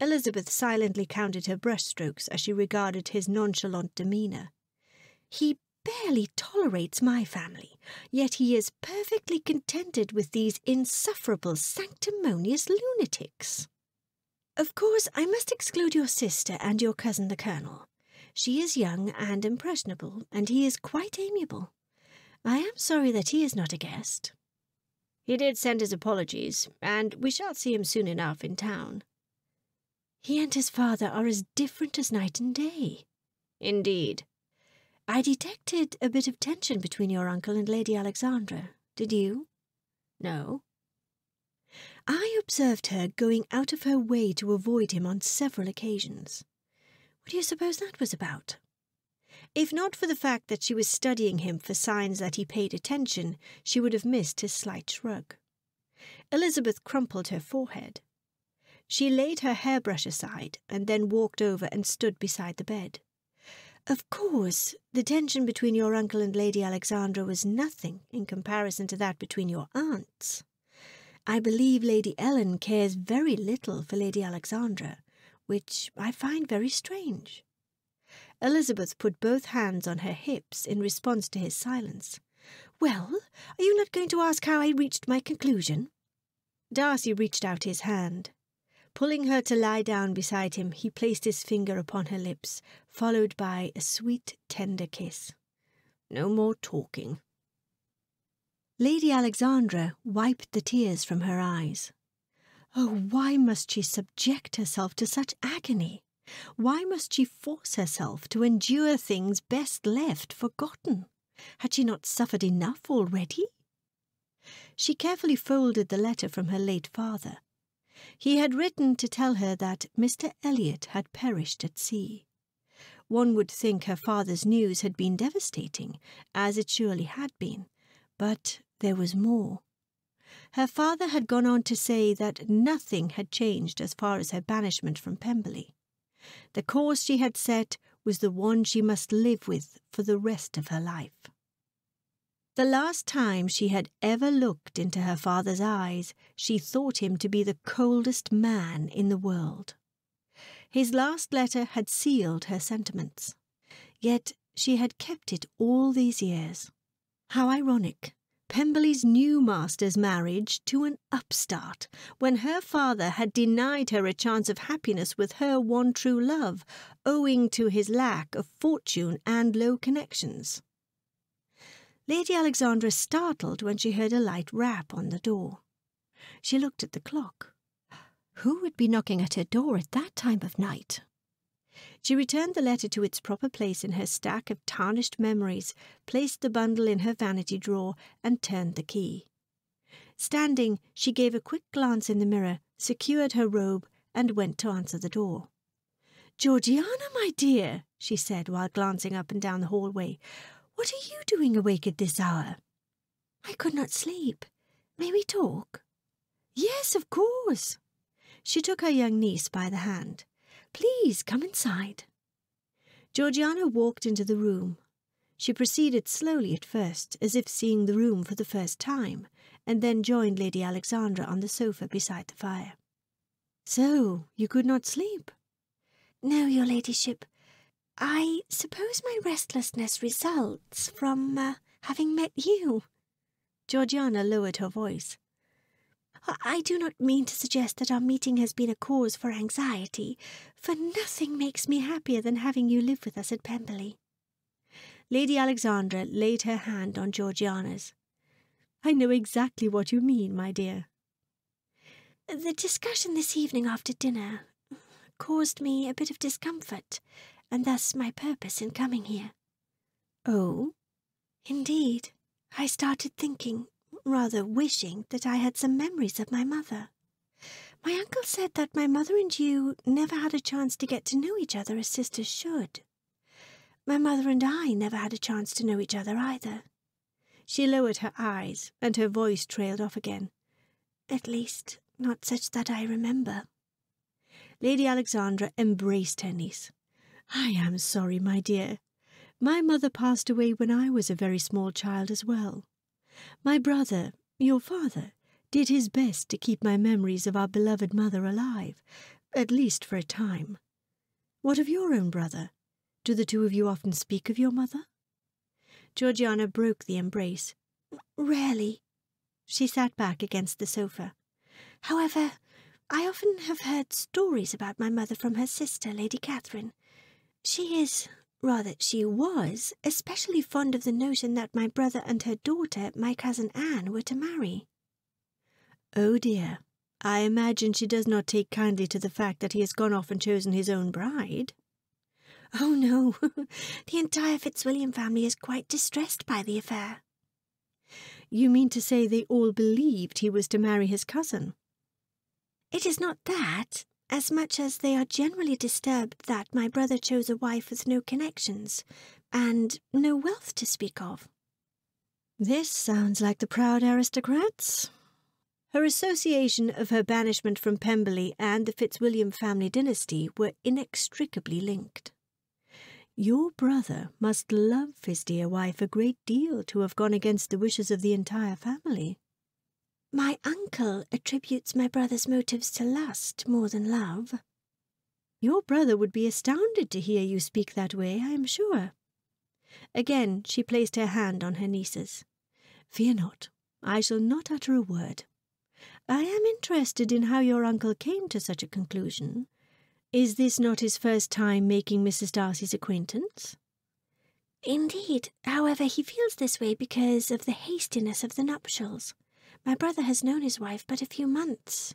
Elizabeth silently counted her brushstrokes as she regarded his nonchalant demeanour. He barely tolerates my family, yet he is perfectly contented with these insufferable sanctimonious lunatics. Of course, I must exclude your sister and your cousin the Colonel. She is young and impressionable, and he is quite amiable. I am sorry that he is not a guest. He did send his apologies, and we shall see him soon enough in town. He and his father are as different as night and day. Indeed. I detected a bit of tension between your uncle and Lady Alexandra. Did you? No. I observed her going out of her way to avoid him on several occasions. What do you suppose that was about? If not for the fact that she was studying him for signs that he paid attention, she would have missed his slight shrug. Elizabeth crumpled her forehead. She laid her hairbrush aside and then walked over and stood beside the bed. Of course, the tension between your uncle and Lady Alexandra was nothing in comparison to that between your aunts. I believe Lady Ellen cares very little for Lady Alexandra, which I find very strange. Elizabeth put both hands on her hips in response to his silence. Well, are you not going to ask how I reached my conclusion? Darcy reached out his hand. Pulling her to lie down beside him, he placed his finger upon her lips, followed by a sweet, tender kiss. No more talking. Lady Alexandra wiped the tears from her eyes. Oh, why must she subject herself to such agony? Why must she force herself to endure things best left forgotten? Had she not suffered enough already? She carefully folded the letter from her late father he had written to tell her that Mr. Elliot had perished at sea. One would think her father's news had been devastating, as it surely had been, but there was more. Her father had gone on to say that nothing had changed as far as her banishment from Pemberley. The course she had set was the one she must live with for the rest of her life. The last time she had ever looked into her father's eyes, she thought him to be the coldest man in the world. His last letter had sealed her sentiments. Yet she had kept it all these years. How ironic! Pemberley's new master's marriage to an upstart, when her father had denied her a chance of happiness with her one true love, owing to his lack of fortune and low connections. Lady Alexandra startled when she heard a light rap on the door. She looked at the clock. Who would be knocking at her door at that time of night? She returned the letter to its proper place in her stack of tarnished memories, placed the bundle in her vanity drawer, and turned the key. Standing, she gave a quick glance in the mirror, secured her robe, and went to answer the door. Georgiana, my dear, she said while glancing up and down the hallway, what are you doing awake at this hour? I could not sleep. May we talk? Yes, of course. She took her young niece by the hand. Please come inside. Georgiana walked into the room. She proceeded slowly at first, as if seeing the room for the first time, and then joined Lady Alexandra on the sofa beside the fire. So, you could not sleep? No, your ladyship. I suppose my restlessness results from uh, having met you. Georgiana lowered her voice. I do not mean to suggest that our meeting has been a cause for anxiety, for nothing makes me happier than having you live with us at Pemberley. Lady Alexandra laid her hand on Georgiana's. I know exactly what you mean, my dear. The discussion this evening after dinner caused me a bit of discomfort, and thus my purpose in coming here. Oh? Indeed, I started thinking, rather wishing, that I had some memories of my mother. My uncle said that my mother and you never had a chance to get to know each other as sisters should. My mother and I never had a chance to know each other either. She lowered her eyes, and her voice trailed off again. At least, not such that I remember. Lady Alexandra embraced her niece. I am sorry, my dear. My mother passed away when I was a very small child as well. My brother, your father, did his best to keep my memories of our beloved mother alive, at least for a time. What of your own brother? Do the two of you often speak of your mother? Georgiana broke the embrace. Rarely. She sat back against the sofa. However, I often have heard stories about my mother from her sister, Lady Catherine, she is, rather, she was, especially fond of the notion that my brother and her daughter, my cousin Anne, were to marry. Oh dear, I imagine she does not take kindly to the fact that he has gone off and chosen his own bride. Oh no, the entire Fitzwilliam family is quite distressed by the affair. You mean to say they all believed he was to marry his cousin? It is not that as much as they are generally disturbed that my brother chose a wife with no connections and no wealth to speak of. This sounds like the proud aristocrats. Her association of her banishment from Pemberley and the Fitzwilliam family dynasty were inextricably linked. Your brother must love his dear wife a great deal to have gone against the wishes of the entire family. My uncle attributes my brother's motives to lust more than love. Your brother would be astounded to hear you speak that way, I am sure. Again she placed her hand on her niece's. Fear not, I shall not utter a word. I am interested in how your uncle came to such a conclusion. Is this not his first time making Mrs. Darcy's acquaintance? Indeed. However, he feels this way because of the hastiness of the nuptials. My brother has known his wife but a few months.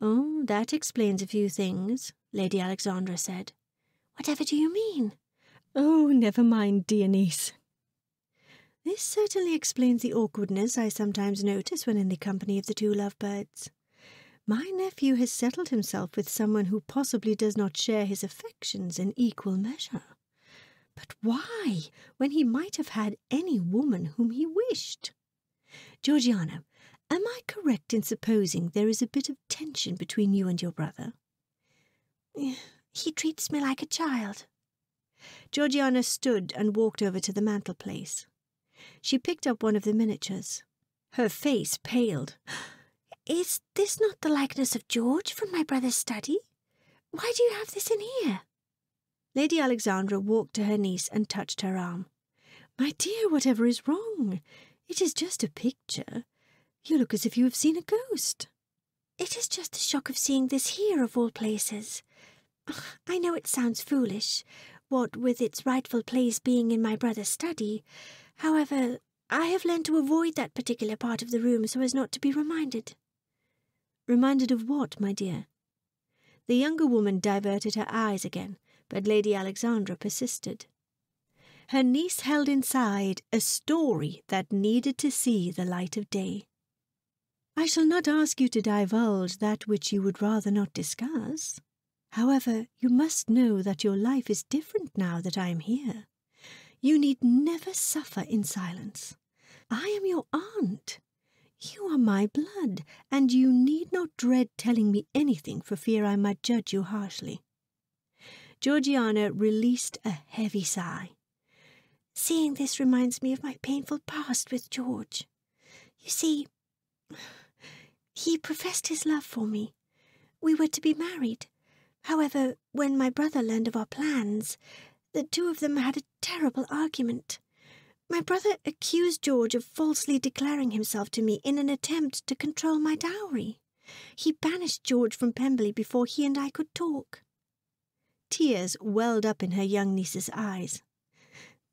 Oh, that explains a few things, Lady Alexandra said. Whatever do you mean? Oh, never mind, dear niece. This certainly explains the awkwardness I sometimes notice when in the company of the two lovebirds. My nephew has settled himself with someone who possibly does not share his affections in equal measure. But why, when he might have had any woman whom he wished? Georgiana, am I correct in supposing there is a bit of tension between you and your brother? He treats me like a child. Georgiana stood and walked over to the mantelpiece. She picked up one of the miniatures. Her face paled. Is this not the likeness of George from my brother's study? Why do you have this in here? Lady Alexandra walked to her niece and touched her arm. My dear, whatever is wrong? It is just a picture. You look as if you have seen a ghost. It is just the shock of seeing this here, of all places. I know it sounds foolish, what with its rightful place being in my brother's study. However, I have learned to avoid that particular part of the room so as not to be reminded. Reminded of what, my dear? The younger woman diverted her eyes again, but Lady Alexandra persisted. Her niece held inside a story that needed to see the light of day. I shall not ask you to divulge that which you would rather not discuss. However, you must know that your life is different now that I am here. You need never suffer in silence. I am your aunt. You are my blood, and you need not dread telling me anything for fear I might judge you harshly. Georgiana released a heavy sigh. Seeing this reminds me of my painful past with George. You see, he professed his love for me. We were to be married, However, when my brother learned of our plans, the two of them had a terrible argument. My brother accused George of falsely declaring himself to me in an attempt to control my dowry. He banished George from Pemberley before he and I could talk. Tears welled up in her young niece's eyes.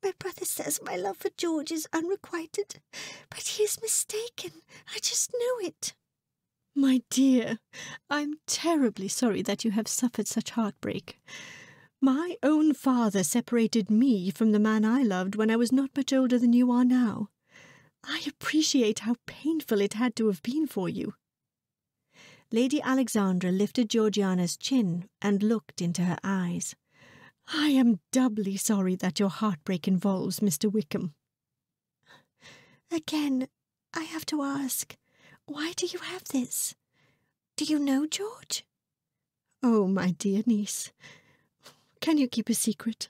My brother says my love for George is unrequited, but he is mistaken. I just know it. My dear, I'm terribly sorry that you have suffered such heartbreak. My own father separated me from the man I loved when I was not much older than you are now. I appreciate how painful it had to have been for you. Lady Alexandra lifted Georgiana's chin and looked into her eyes. I am doubly sorry that your heartbreak involves Mr. Wickham. Again, I have to ask, why do you have this? Do you know George? Oh, my dear niece, can you keep a secret?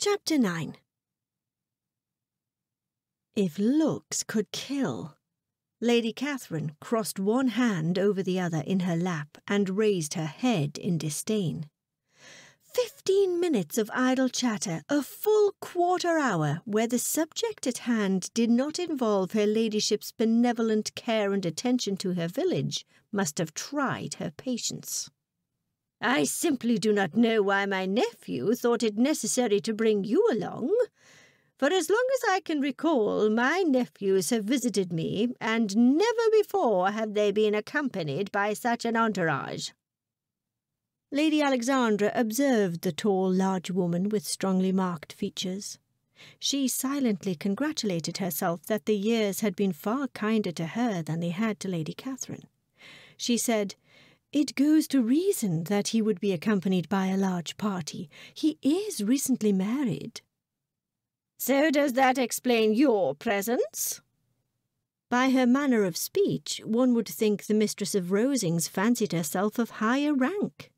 Chapter 9 If looks could kill, Lady Catherine crossed one hand over the other in her lap and raised her head in disdain. Fifteen minutes of idle chatter, a full quarter hour, where the subject at hand did not involve her ladyship's benevolent care and attention to her village, must have tried her patience. I simply do not know why my nephew thought it necessary to bring you along. For as long as I can recall, my nephews have visited me, and never before have they been accompanied by such an entourage. Lady Alexandra observed the tall, large woman with strongly marked features. She silently congratulated herself that the years had been far kinder to her than they had to Lady Catherine. She said, It goes to reason that he would be accompanied by a large party. He is recently married. So does that explain your presence? By her manner of speech, one would think the mistress of Rosings fancied herself of higher rank.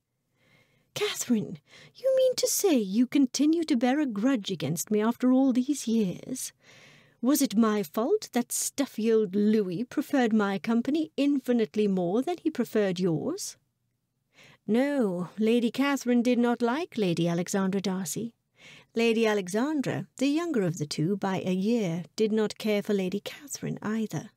Catherine, you mean to say you continue to bear a grudge against me after all these years? Was it my fault that stuffy old Louis preferred my company infinitely more than he preferred yours? No, Lady Catherine did not like Lady Alexandra Darcy. Lady Alexandra, the younger of the two by a year, did not care for Lady Catherine either.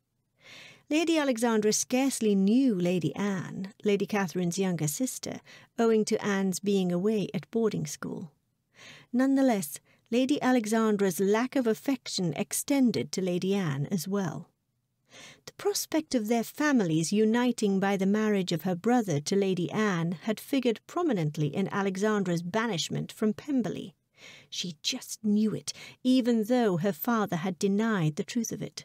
Lady Alexandra scarcely knew Lady Anne, Lady Catherine's younger sister, owing to Anne's being away at boarding school. Nonetheless, Lady Alexandra's lack of affection extended to Lady Anne as well. The prospect of their families uniting by the marriage of her brother to Lady Anne had figured prominently in Alexandra's banishment from Pemberley, she just knew it, even though her father had denied the truth of it.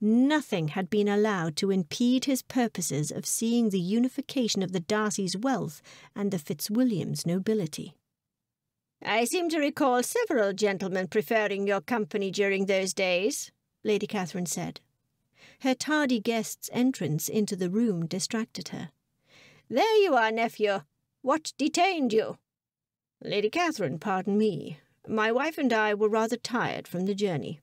Nothing had been allowed to impede his purposes of seeing the unification of the Darcys' wealth and the Fitzwilliams' nobility. I seem to recall several gentlemen preferring your company during those days, Lady Catherine said. Her tardy guest's entrance into the room distracted her. There you are, nephew. What detained you? Lady Catherine, pardon me. My wife and I were rather tired from the journey.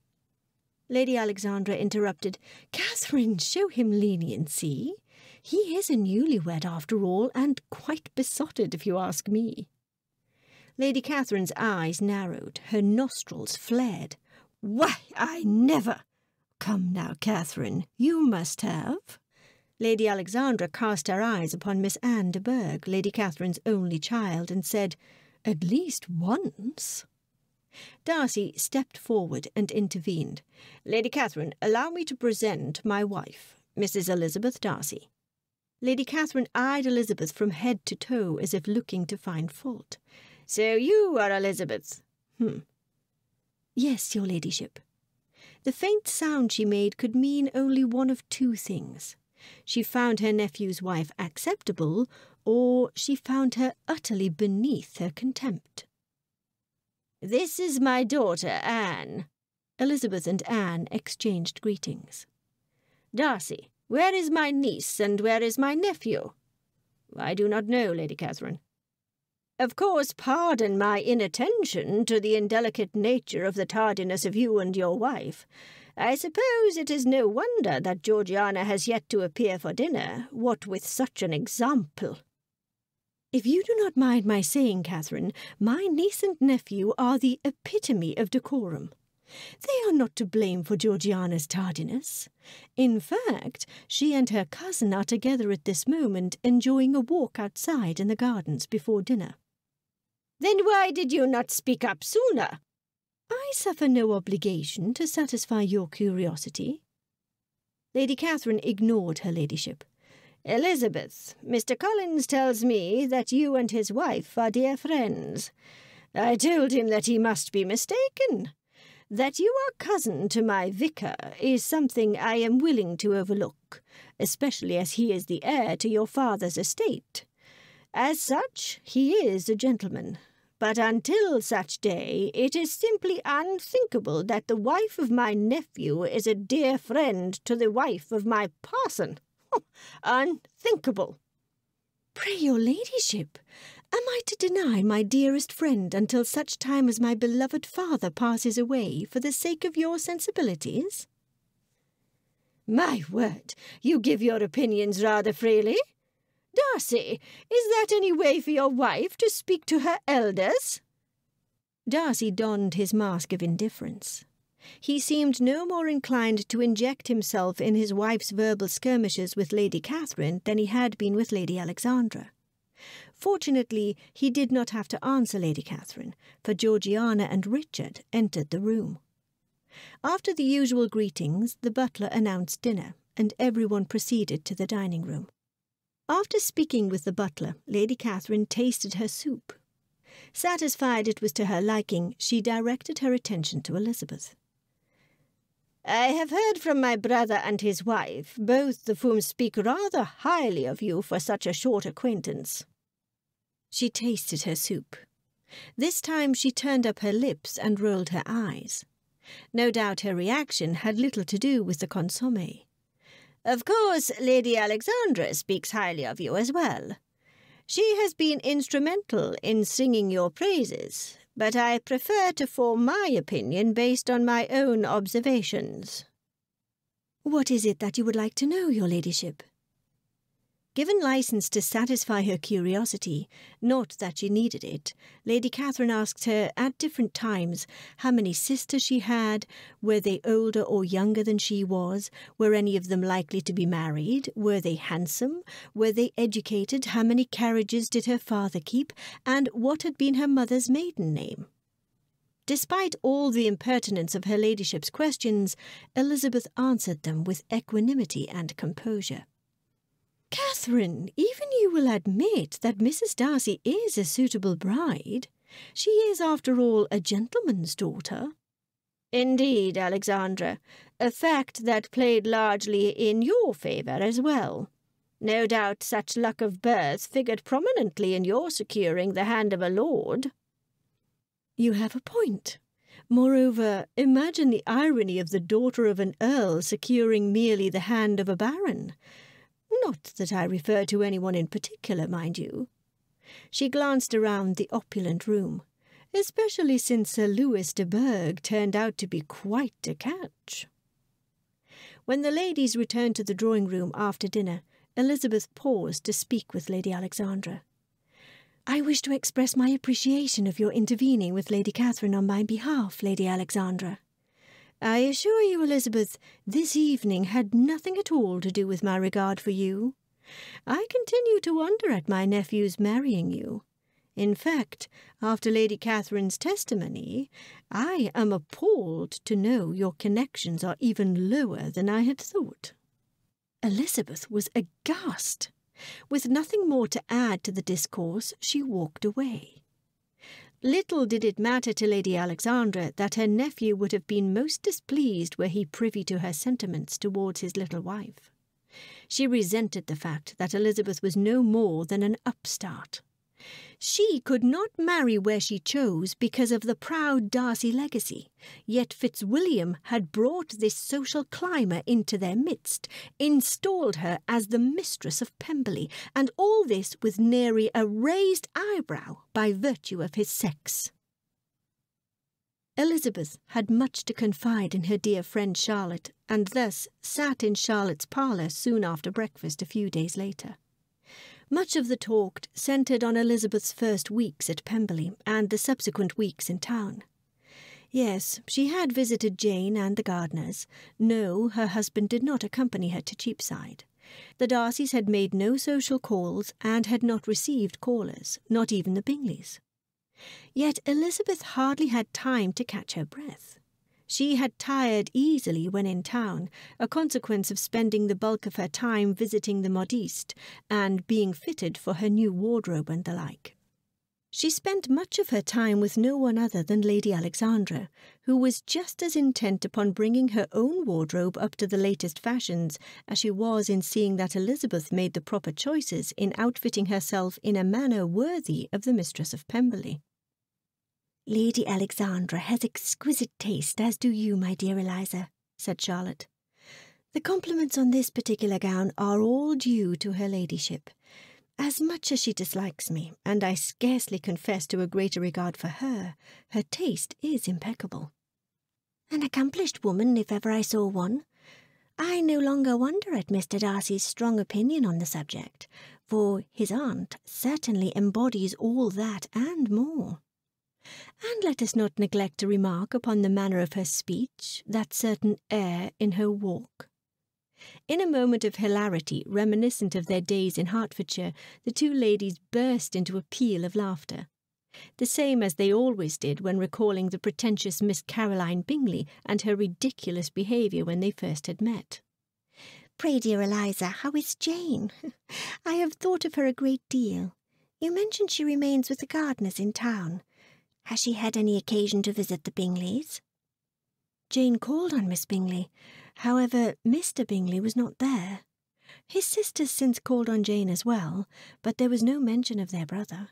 Lady Alexandra interrupted. Catherine, show him leniency. He is a newlywed after all, and quite besotted, if you ask me. Lady Catherine's eyes narrowed, her nostrils flared. Why, I never! Come now, Catherine, you must have. Lady Alexandra cast her eyes upon Miss Anne de Bourgh, Lady Catherine's only child, and said, at least once. Darcy stepped forward and intervened. Lady Catherine, allow me to present my wife, Mrs. Elizabeth Darcy. Lady Catherine eyed Elizabeth from head to toe as if looking to find fault. So you are Elizabeth? Hmm. Yes, your ladyship. The faint sound she made could mean only one of two things. She found her nephew's wife acceptable, or she found her utterly beneath her contempt. This is my daughter, Anne. Elizabeth and Anne exchanged greetings. Darcy, where is my niece and where is my nephew? I do not know, Lady Catherine. Of course, pardon my inattention to the indelicate nature of the tardiness of you and your wife. I suppose it is no wonder that Georgiana has yet to appear for dinner, what with such an example. If you do not mind my saying, Catherine, my niece and nephew are the epitome of decorum. They are not to blame for Georgiana's tardiness. In fact, she and her cousin are together at this moment, enjoying a walk outside in the gardens before dinner. Then why did you not speak up sooner? I suffer no obligation to satisfy your curiosity. Lady Catherine ignored her ladyship. Elizabeth, Mr. Collins tells me that you and his wife are dear friends. I told him that he must be mistaken. That you are cousin to my vicar is something I am willing to overlook, especially as he is the heir to your father's estate. As such, he is a gentleman. But until such day, it is simply unthinkable that the wife of my nephew is a dear friend to the wife of my parson. Unthinkable. Pray, your ladyship, am I to deny my dearest friend until such time as my beloved father passes away for the sake of your sensibilities? My word, you give your opinions rather freely. Darcy, is that any way for your wife to speak to her elders? Darcy donned his mask of indifference. He seemed no more inclined to inject himself in his wife's verbal skirmishes with Lady Catherine than he had been with Lady Alexandra. Fortunately, he did not have to answer Lady Catherine, for Georgiana and Richard entered the room. After the usual greetings, the butler announced dinner, and everyone proceeded to the dining room. After speaking with the butler, Lady Catherine tasted her soup. Satisfied it was to her liking, she directed her attention to Elizabeth. I have heard from my brother and his wife, both of whom speak rather highly of you for such a short acquaintance. She tasted her soup. This time she turned up her lips and rolled her eyes. No doubt her reaction had little to do with the consomme. Of course, Lady Alexandra speaks highly of you as well. She has been instrumental in singing your praises, but I prefer to form my opinion based on my own observations. What is it that you would like to know, your ladyship? Given license to satisfy her curiosity, not that she needed it, Lady Catherine asked her at different times how many sisters she had, were they older or younger than she was, were any of them likely to be married, were they handsome, were they educated, how many carriages did her father keep, and what had been her mother's maiden name. Despite all the impertinence of her ladyship's questions, Elizabeth answered them with equanimity and composure. Catherine, even you will admit that Mrs. Darcy is a suitable bride. She is, after all, a gentleman's daughter. Indeed, Alexandra, a fact that played largely in your favour as well. No doubt such luck of birth figured prominently in your securing the hand of a lord. You have a point. Moreover, imagine the irony of the daughter of an earl securing merely the hand of a baron. Not that I refer to anyone in particular, mind you. She glanced around the opulent room, especially since Sir Louis de Bourgh turned out to be quite a catch. When the ladies returned to the drawing room after dinner, Elizabeth paused to speak with Lady Alexandra. I wish to express my appreciation of your intervening with Lady Catherine on my behalf, Lady Alexandra. I assure you, Elizabeth, this evening had nothing at all to do with my regard for you. I continue to wonder at my nephew's marrying you. In fact, after Lady Catherine's testimony, I am appalled to know your connections are even lower than I had thought. Elizabeth was aghast. With nothing more to add to the discourse, she walked away. Little did it matter to Lady Alexandra that her nephew would have been most displeased were he privy to her sentiments towards his little wife. She resented the fact that Elizabeth was no more than an upstart. She could not marry where she chose because of the proud Darcy legacy, yet Fitzwilliam had brought this social climber into their midst, installed her as the mistress of Pemberley, and all this with nary a raised eyebrow by virtue of his sex. Elizabeth had much to confide in her dear friend Charlotte, and thus sat in Charlotte's parlour soon after breakfast a few days later. Much of the talk centred on Elizabeth's first weeks at Pemberley and the subsequent weeks in town. Yes, she had visited Jane and the Gardiners. No, her husband did not accompany her to Cheapside. The Darcys had made no social calls and had not received callers, not even the Bingleys. Yet Elizabeth hardly had time to catch her breath. She had tired easily when in town, a consequence of spending the bulk of her time visiting the modiste and being fitted for her new wardrobe and the like. She spent much of her time with no one other than Lady Alexandra, who was just as intent upon bringing her own wardrobe up to the latest fashions as she was in seeing that Elizabeth made the proper choices in outfitting herself in a manner worthy of the mistress of Pemberley. Lady Alexandra has exquisite taste, as do you, my dear Eliza, said Charlotte. The compliments on this particular gown are all due to her ladyship. As much as she dislikes me, and I scarcely confess to a greater regard for her, her taste is impeccable. An accomplished woman, if ever I saw one. I no longer wonder at Mr. Darcy's strong opinion on the subject, for his aunt certainly embodies all that and more. And let us not neglect to remark upon the manner of her speech, that certain air in her walk. In a moment of hilarity reminiscent of their days in Hertfordshire, the two ladies burst into a peal of laughter. The same as they always did when recalling the pretentious Miss Caroline Bingley and her ridiculous behaviour when they first had met. Pray, dear Eliza, how is Jane? I have thought of her a great deal. You mentioned she remains with the Gardiners in town. Has she had any occasion to visit the Bingleys? Jane called on Miss Bingley. However, Mr. Bingley was not there. His sisters since called on Jane as well, but there was no mention of their brother.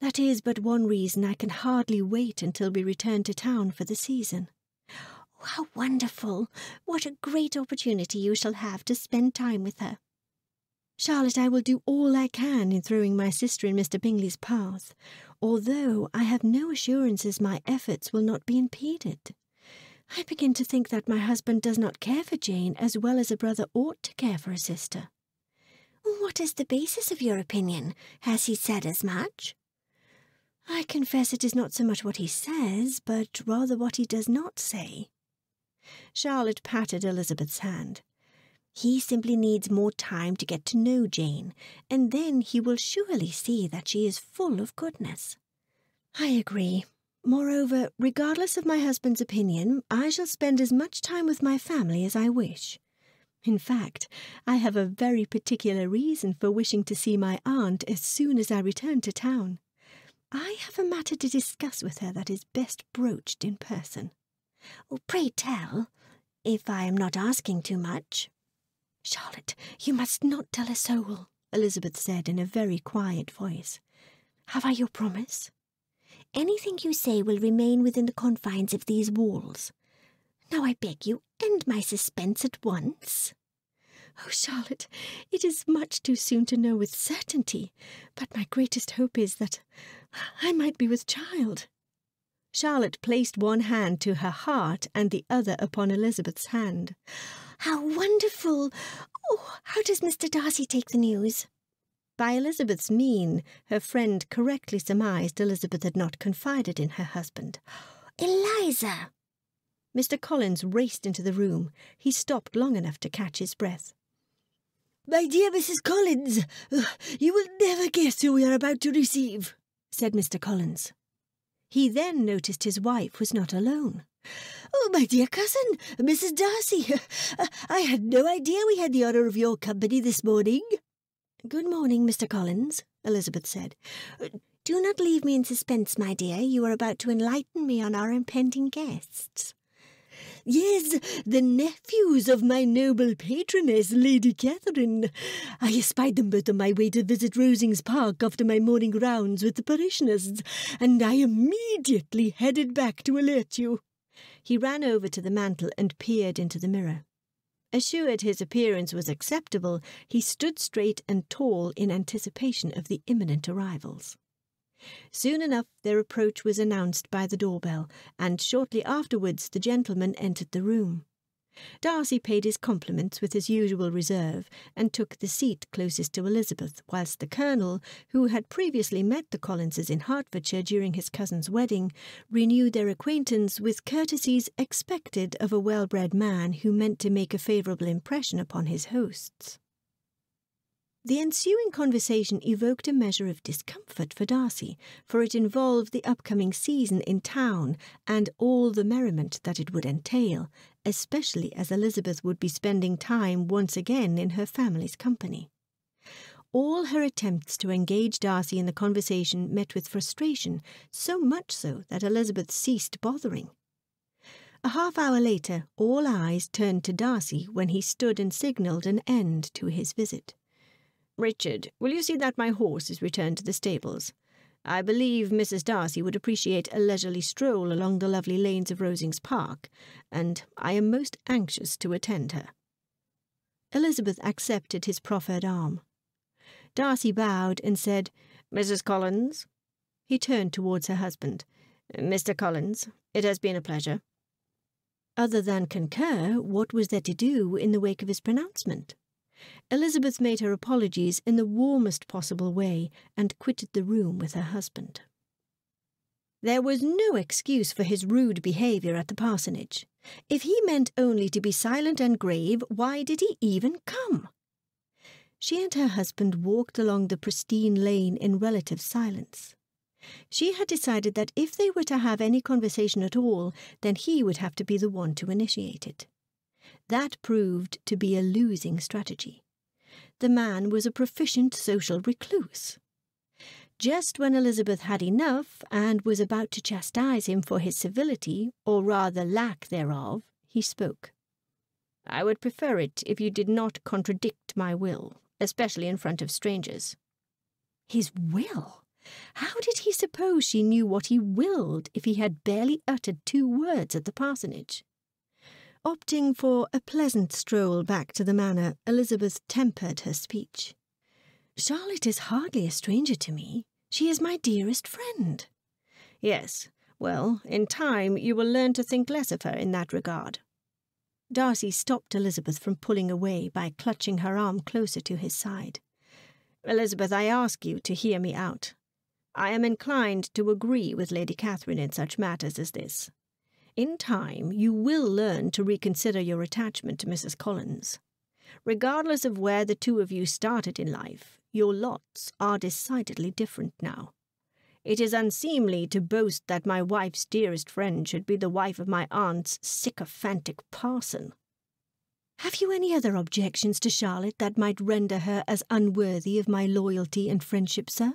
That is but one reason I can hardly wait until we return to town for the season. Oh, how wonderful! What a great opportunity you shall have to spend time with her. Charlotte, I will do all I can in throwing my sister in Mr. Bingley's path, although I have no assurances my efforts will not be impeded. I begin to think that my husband does not care for Jane as well as a brother ought to care for a sister. What is the basis of your opinion? Has he said as much? I confess it is not so much what he says, but rather what he does not say. Charlotte patted Elizabeth's hand. He simply needs more time to get to know Jane, and then he will surely see that she is full of goodness. I agree. Moreover, regardless of my husband's opinion, I shall spend as much time with my family as I wish. In fact, I have a very particular reason for wishing to see my aunt as soon as I return to town. I have a matter to discuss with her that is best broached in person. Oh, pray tell, if I am not asking too much. Charlotte, you must not tell a soul, Elizabeth said in a very quiet voice. Have I your promise? Anything you say will remain within the confines of these walls. Now I beg you, end my suspense at once. Oh, Charlotte, it is much too soon to know with certainty, but my greatest hope is that I might be with child. Charlotte placed one hand to her heart and the other upon Elizabeth's hand. How wonderful! Oh, how does Mr. Darcy take the news? By Elizabeth's mien, her friend correctly surmised Elizabeth had not confided in her husband. Eliza! Mr. Collins raced into the room. He stopped long enough to catch his breath. My dear Mrs. Collins, you will never guess who we are about to receive, said Mr. Collins. He then noticed his wife was not alone. Oh, my dear cousin, Mrs. Darcy. I had no idea we had the honour of your company this morning. Good morning, Mr. Collins, Elizabeth said. Do not leave me in suspense, my dear. You are about to enlighten me on our impending guests. Yes, the nephews of my noble patroness, Lady Catherine. I espied them both on my way to visit Rosings Park after my morning rounds with the parishioners, and I immediately headed back to alert you. He ran over to the mantel and peered into the mirror. Assured his appearance was acceptable, he stood straight and tall in anticipation of the imminent arrivals. Soon enough their approach was announced by the doorbell, and shortly afterwards the gentleman entered the room. Darcy paid his compliments with his usual reserve, and took the seat closest to Elizabeth, whilst the Colonel, who had previously met the Collinses in Hertfordshire during his cousin's wedding, renewed their acquaintance with courtesies expected of a well-bred man who meant to make a favourable impression upon his hosts. The ensuing conversation evoked a measure of discomfort for Darcy, for it involved the upcoming season in town and all the merriment that it would entail, especially as Elizabeth would be spending time once again in her family's company. All her attempts to engage Darcy in the conversation met with frustration, so much so that Elizabeth ceased bothering. A half hour later, all eyes turned to Darcy when he stood and signalled an end to his visit. Richard, will you see that my horse is returned to the stables? I believe Mrs. Darcy would appreciate a leisurely stroll along the lovely lanes of Rosings Park, and I am most anxious to attend her. Elizabeth accepted his proffered arm. Darcy bowed and said, Mrs. Collins. He turned towards her husband. Mr. Collins, it has been a pleasure. Other than concur, what was there to do in the wake of his pronouncement? Elizabeth made her apologies in the warmest possible way and quitted the room with her husband. There was no excuse for his rude behaviour at the parsonage. If he meant only to be silent and grave, why did he even come? She and her husband walked along the pristine lane in relative silence. She had decided that if they were to have any conversation at all, then he would have to be the one to initiate it. That proved to be a losing strategy. The man was a proficient social recluse. Just when Elizabeth had enough and was about to chastise him for his civility, or rather lack thereof, he spoke. I would prefer it if you did not contradict my will, especially in front of strangers. His will? How did he suppose she knew what he willed if he had barely uttered two words at the parsonage? Opting for a pleasant stroll back to the manor, Elizabeth tempered her speech. Charlotte is hardly a stranger to me. She is my dearest friend. Yes, well, in time you will learn to think less of her in that regard. Darcy stopped Elizabeth from pulling away by clutching her arm closer to his side. Elizabeth, I ask you to hear me out. I am inclined to agree with Lady Catherine in such matters as this. In time, you will learn to reconsider your attachment to Mrs. Collins. Regardless of where the two of you started in life, your lots are decidedly different now. It is unseemly to boast that my wife's dearest friend should be the wife of my aunt's sycophantic parson. Have you any other objections to Charlotte that might render her as unworthy of my loyalty and friendship, sir?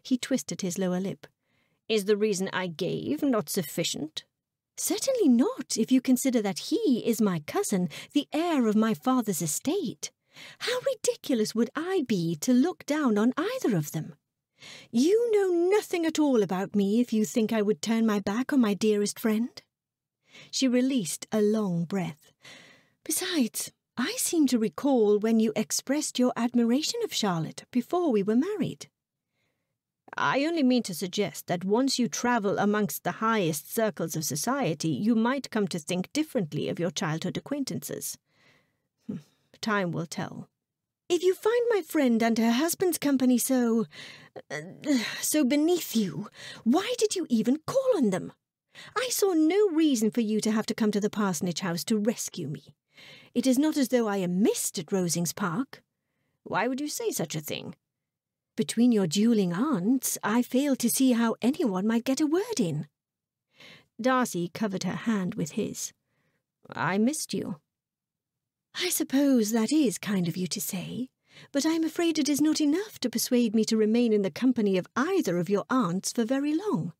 He twisted his lower lip. Is the reason I gave not sufficient? Certainly not, if you consider that he is my cousin, the heir of my father's estate. How ridiculous would I be to look down on either of them? You know nothing at all about me if you think I would turn my back on my dearest friend. She released a long breath. Besides, I seem to recall when you expressed your admiration of Charlotte before we were married. I only mean to suggest that once you travel amongst the highest circles of society, you might come to think differently of your childhood acquaintances. Hmm, time will tell. If you find my friend and her husband's company so. Uh, so beneath you, why did you even call on them? I saw no reason for you to have to come to the parsonage house to rescue me. It is not as though I am missed at Rosings Park. Why would you say such a thing? Between your duelling aunts, I fail to see how anyone might get a word in. Darcy covered her hand with his. I missed you. I suppose that is kind of you to say, but I am afraid it is not enough to persuade me to remain in the company of either of your aunts for very long.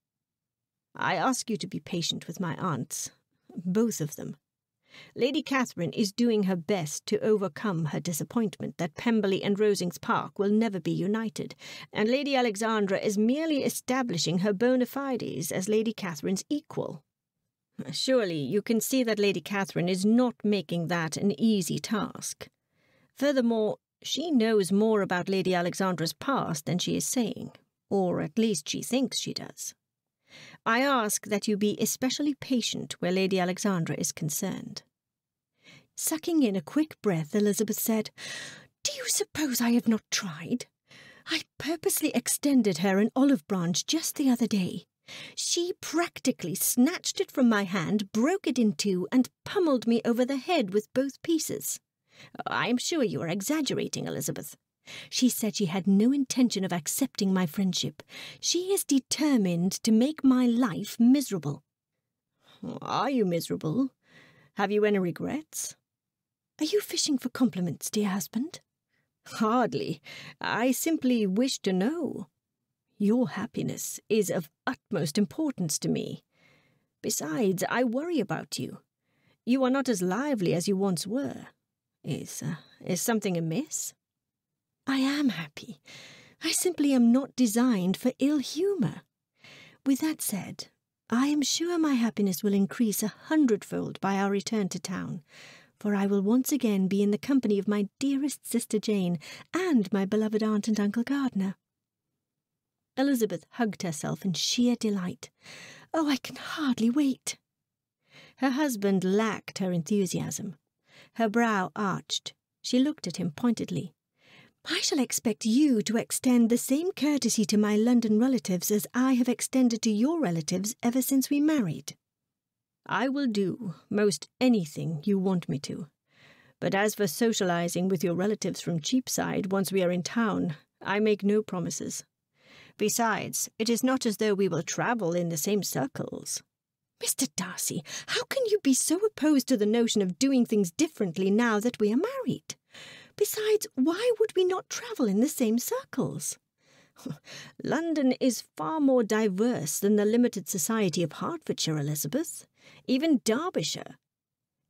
I ask you to be patient with my aunts, both of them. Lady Catherine is doing her best to overcome her disappointment that Pemberley and Rosings Park will never be united, and Lady Alexandra is merely establishing her bona fides as Lady Catherine's equal. Surely you can see that Lady Catherine is not making that an easy task. Furthermore, she knows more about Lady Alexandra's past than she is saying, or at least she thinks she does. I ask that you be especially patient where Lady Alexandra is concerned. Sucking in a quick breath, Elizabeth said, Do you suppose I have not tried? I purposely extended her an olive branch just the other day. She practically snatched it from my hand, broke it in two, and pummeled me over the head with both pieces. I am sure you are exaggerating, Elizabeth. She said she had no intention of accepting my friendship. She is determined to make my life miserable. Are you miserable? Have you any regrets? Are you fishing for compliments, dear husband? Hardly. I simply wish to know. Your happiness is of utmost importance to me. Besides, I worry about you. You are not as lively as you once were. Is, uh, is something amiss? I am happy. I simply am not designed for ill humour. With that said, I am sure my happiness will increase a hundredfold by our return to town, for I will once again be in the company of my dearest sister Jane and my beloved aunt and uncle Gardiner. Elizabeth hugged herself in sheer delight. Oh, I can hardly wait. Her husband lacked her enthusiasm. Her brow arched. She looked at him pointedly. I shall expect you to extend the same courtesy to my London relatives as I have extended to your relatives ever since we married. I will do most anything you want me to. But as for socializing with your relatives from Cheapside once we are in town, I make no promises. Besides, it is not as though we will travel in the same circles. Mr. Darcy, how can you be so opposed to the notion of doing things differently now that we are married? Besides, why would we not travel in the same circles? London is far more diverse than the limited society of Hertfordshire, Elizabeth, even Derbyshire.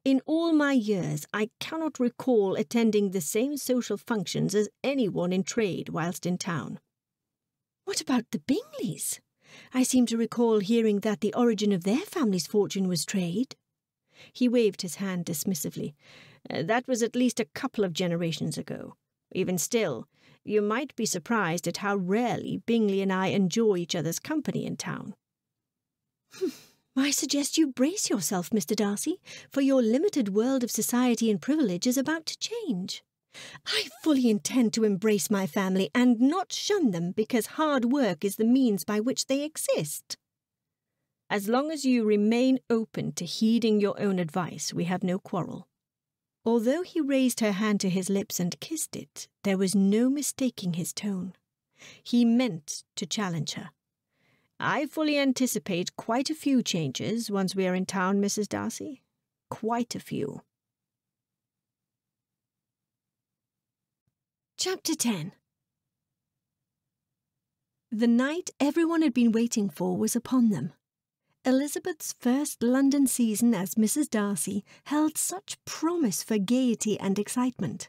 In all my years, I cannot recall attending the same social functions as anyone in trade whilst in town. What about the Bingleys? I seem to recall hearing that the origin of their family's fortune was trade. He waved his hand dismissively. Uh, that was at least a couple of generations ago. Even still, you might be surprised at how rarely Bingley and I enjoy each other's company in town. I suggest you brace yourself, Mr. Darcy, for your limited world of society and privilege is about to change. I fully intend to embrace my family and not shun them because hard work is the means by which they exist. As long as you remain open to heeding your own advice, we have no quarrel. Although he raised her hand to his lips and kissed it, there was no mistaking his tone. He meant to challenge her. I fully anticipate quite a few changes once we are in town, Mrs. Darcy. Quite a few. Chapter 10 The night everyone had been waiting for was upon them. Elizabeth's first London season as Mrs. Darcy held such promise for gaiety and excitement,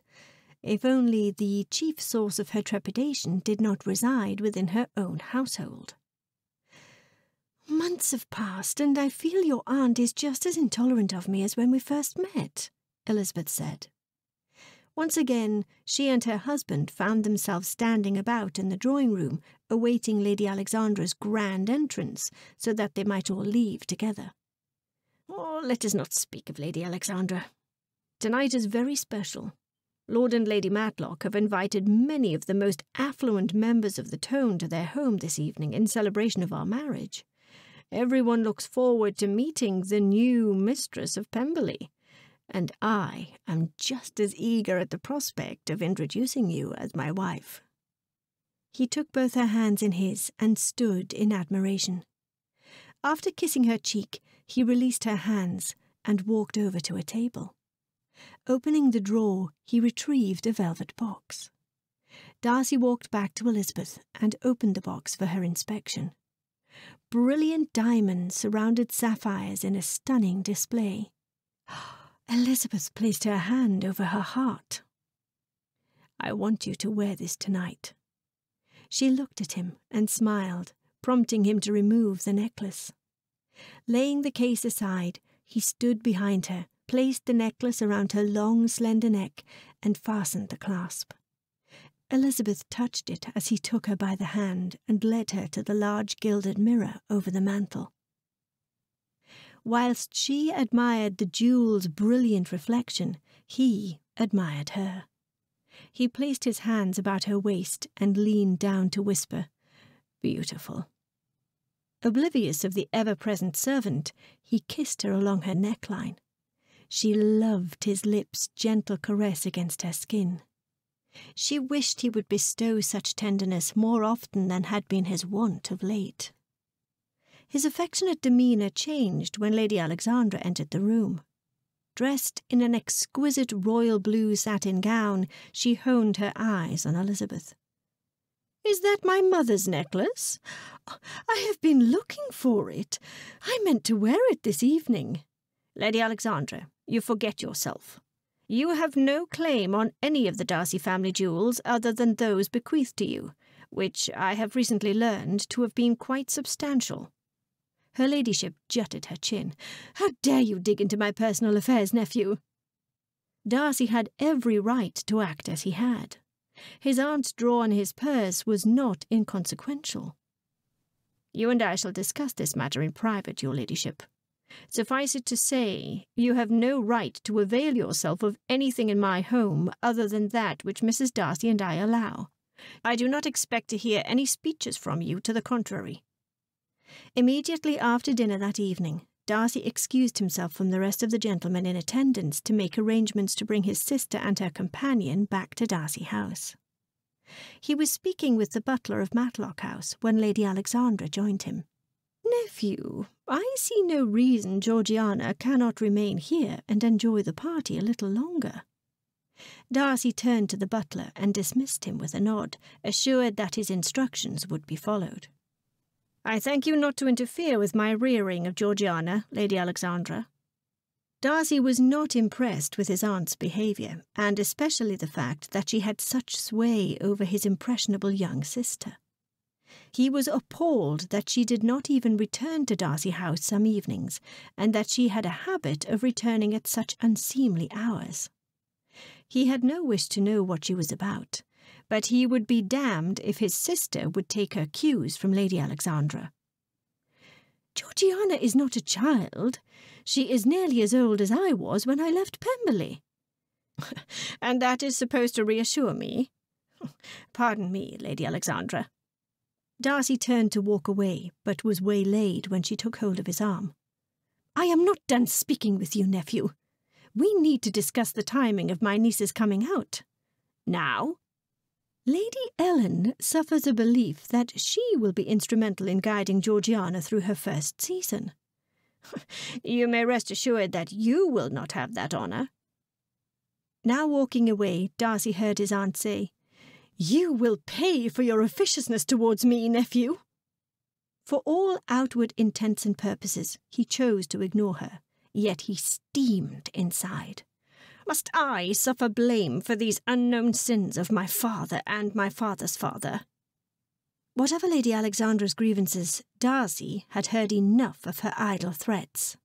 if only the chief source of her trepidation did not reside within her own household. Months have passed, and I feel your aunt is just as intolerant of me as when we first met, Elizabeth said. Once again, she and her husband found themselves standing about in the drawing room, awaiting Lady Alexandra's grand entrance, so that they might all leave together. Oh, let us not speak of Lady Alexandra. Tonight is very special. Lord and Lady Matlock have invited many of the most affluent members of the ton to their home this evening in celebration of our marriage. Everyone looks forward to meeting the new mistress of Pemberley, and I am just as eager at the prospect of introducing you as my wife. He took both her hands in his and stood in admiration. After kissing her cheek, he released her hands and walked over to a table. Opening the drawer, he retrieved a velvet box. Darcy walked back to Elizabeth and opened the box for her inspection. Brilliant diamonds surrounded sapphires in a stunning display. Ah, Elizabeth placed her hand over her heart. I want you to wear this tonight. She looked at him and smiled, prompting him to remove the necklace. Laying the case aside, he stood behind her, placed the necklace around her long, slender neck, and fastened the clasp. Elizabeth touched it as he took her by the hand and led her to the large gilded mirror over the mantel. Whilst she admired the jewel's brilliant reflection, he admired her. He placed his hands about her waist and leaned down to whisper, Beautiful. Oblivious of the ever present servant, he kissed her along her neckline. She loved his lips' gentle caress against her skin. She wished he would bestow such tenderness more often than had been his wont of late. His affectionate demeanour changed when Lady Alexandra entered the room. Dressed in an exquisite royal blue satin gown, she honed her eyes on Elizabeth. Is that my mother's necklace? I have been looking for it. I meant to wear it this evening. Lady Alexandra, you forget yourself. You have no claim on any of the Darcy family jewels other than those bequeathed to you, which I have recently learned to have been quite substantial. Her ladyship jutted her chin. How dare you dig into my personal affairs, nephew? Darcy had every right to act as he had. His aunt's draw on his purse was not inconsequential. You and I shall discuss this matter in private, your ladyship. Suffice it to say, you have no right to avail yourself of anything in my home other than that which Mrs. Darcy and I allow. I do not expect to hear any speeches from you to the contrary. Immediately after dinner that evening, Darcy excused himself from the rest of the gentlemen in attendance to make arrangements to bring his sister and her companion back to Darcy House. He was speaking with the butler of Matlock House when Lady Alexandra joined him. Nephew, I see no reason Georgiana cannot remain here and enjoy the party a little longer. Darcy turned to the butler and dismissed him with a nod, assured that his instructions would be followed. I thank you not to interfere with my rearing of Georgiana, Lady Alexandra. Darcy was not impressed with his aunt's behaviour, and especially the fact that she had such sway over his impressionable young sister. He was appalled that she did not even return to Darcy House some evenings, and that she had a habit of returning at such unseemly hours. He had no wish to know what she was about, but he would be damned if his sister would take her cues from Lady Alexandra. Georgiana is not a child. She is nearly as old as I was when I left Pemberley. and that is supposed to reassure me? Pardon me, Lady Alexandra. Darcy turned to walk away, but was waylaid when she took hold of his arm. I am not done speaking with you, nephew. We need to discuss the timing of my niece's coming out. Now? Lady Ellen suffers a belief that she will be instrumental in guiding Georgiana through her first season. you may rest assured that you will not have that honour. Now walking away, Darcy heard his aunt say, you will pay for your officiousness towards me, nephew. For all outward intents and purposes, he chose to ignore her, yet he steamed inside. Must I suffer blame for these unknown sins of my father and my father's father? Whatever Lady Alexandra's grievances, Darcy had heard enough of her idle threats.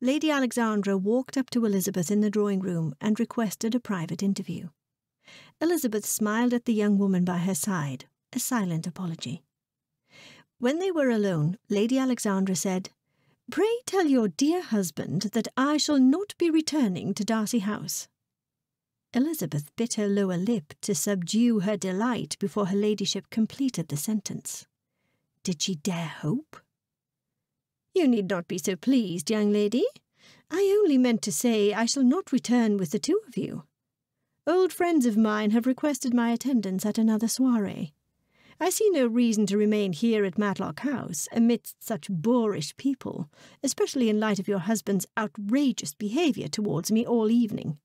Lady Alexandra walked up to Elizabeth in the drawing room and requested a private interview. Elizabeth smiled at the young woman by her side, a silent apology. When they were alone, Lady Alexandra said, Pray tell your dear husband that I shall not be returning to Darcy House. Elizabeth bit her lower lip to subdue her delight before her ladyship completed the sentence. Did she dare hope? You need not be so pleased, young lady. I only meant to say I shall not return with the two of you. Old friends of mine have requested my attendance at another soiree. I see no reason to remain here at Matlock House amidst such boorish people, especially in light of your husband's outrageous behaviour towards me all evening.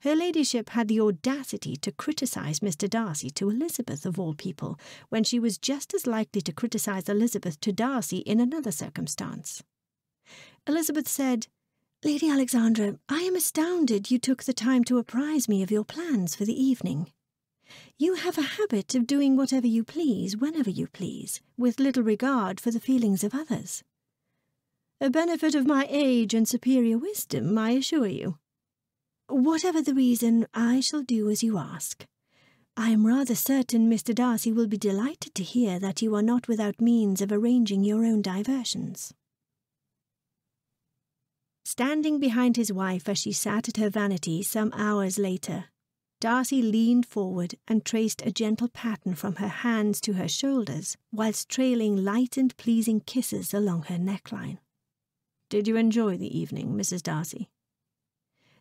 Her ladyship had the audacity to criticise Mr. Darcy to Elizabeth, of all people, when she was just as likely to criticise Elizabeth to Darcy in another circumstance. Elizabeth said, Lady Alexandra, I am astounded you took the time to apprise me of your plans for the evening. You have a habit of doing whatever you please, whenever you please, with little regard for the feelings of others. A benefit of my age and superior wisdom, I assure you. Whatever the reason, I shall do as you ask. I am rather certain Mr. Darcy will be delighted to hear that you are not without means of arranging your own diversions. Standing behind his wife as she sat at her vanity some hours later, Darcy leaned forward and traced a gentle pattern from her hands to her shoulders, whilst trailing light and pleasing kisses along her neckline. Did you enjoy the evening, Mrs. Darcy?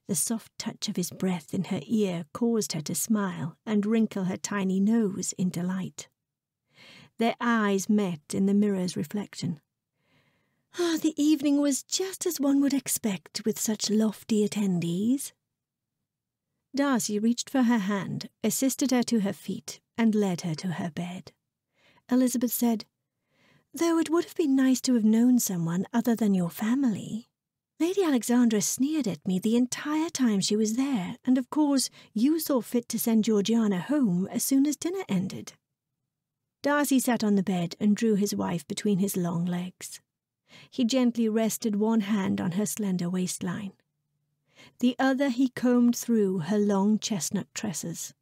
The soft touch of his breath in her ear caused her to smile and wrinkle her tiny nose in delight. Their eyes met in the mirror's reflection. Ah, the evening was just as one would expect with such lofty attendees. Darcy reached for her hand, assisted her to her feet, and led her to her bed. Elizabeth said, Though it would have been nice to have known someone other than your family. Lady Alexandra sneered at me the entire time she was there, and of course you saw fit to send Georgiana home as soon as dinner ended. Darcy sat on the bed and drew his wife between his long legs. He gently rested one hand on her slender waistline. The other he combed through her long chestnut tresses.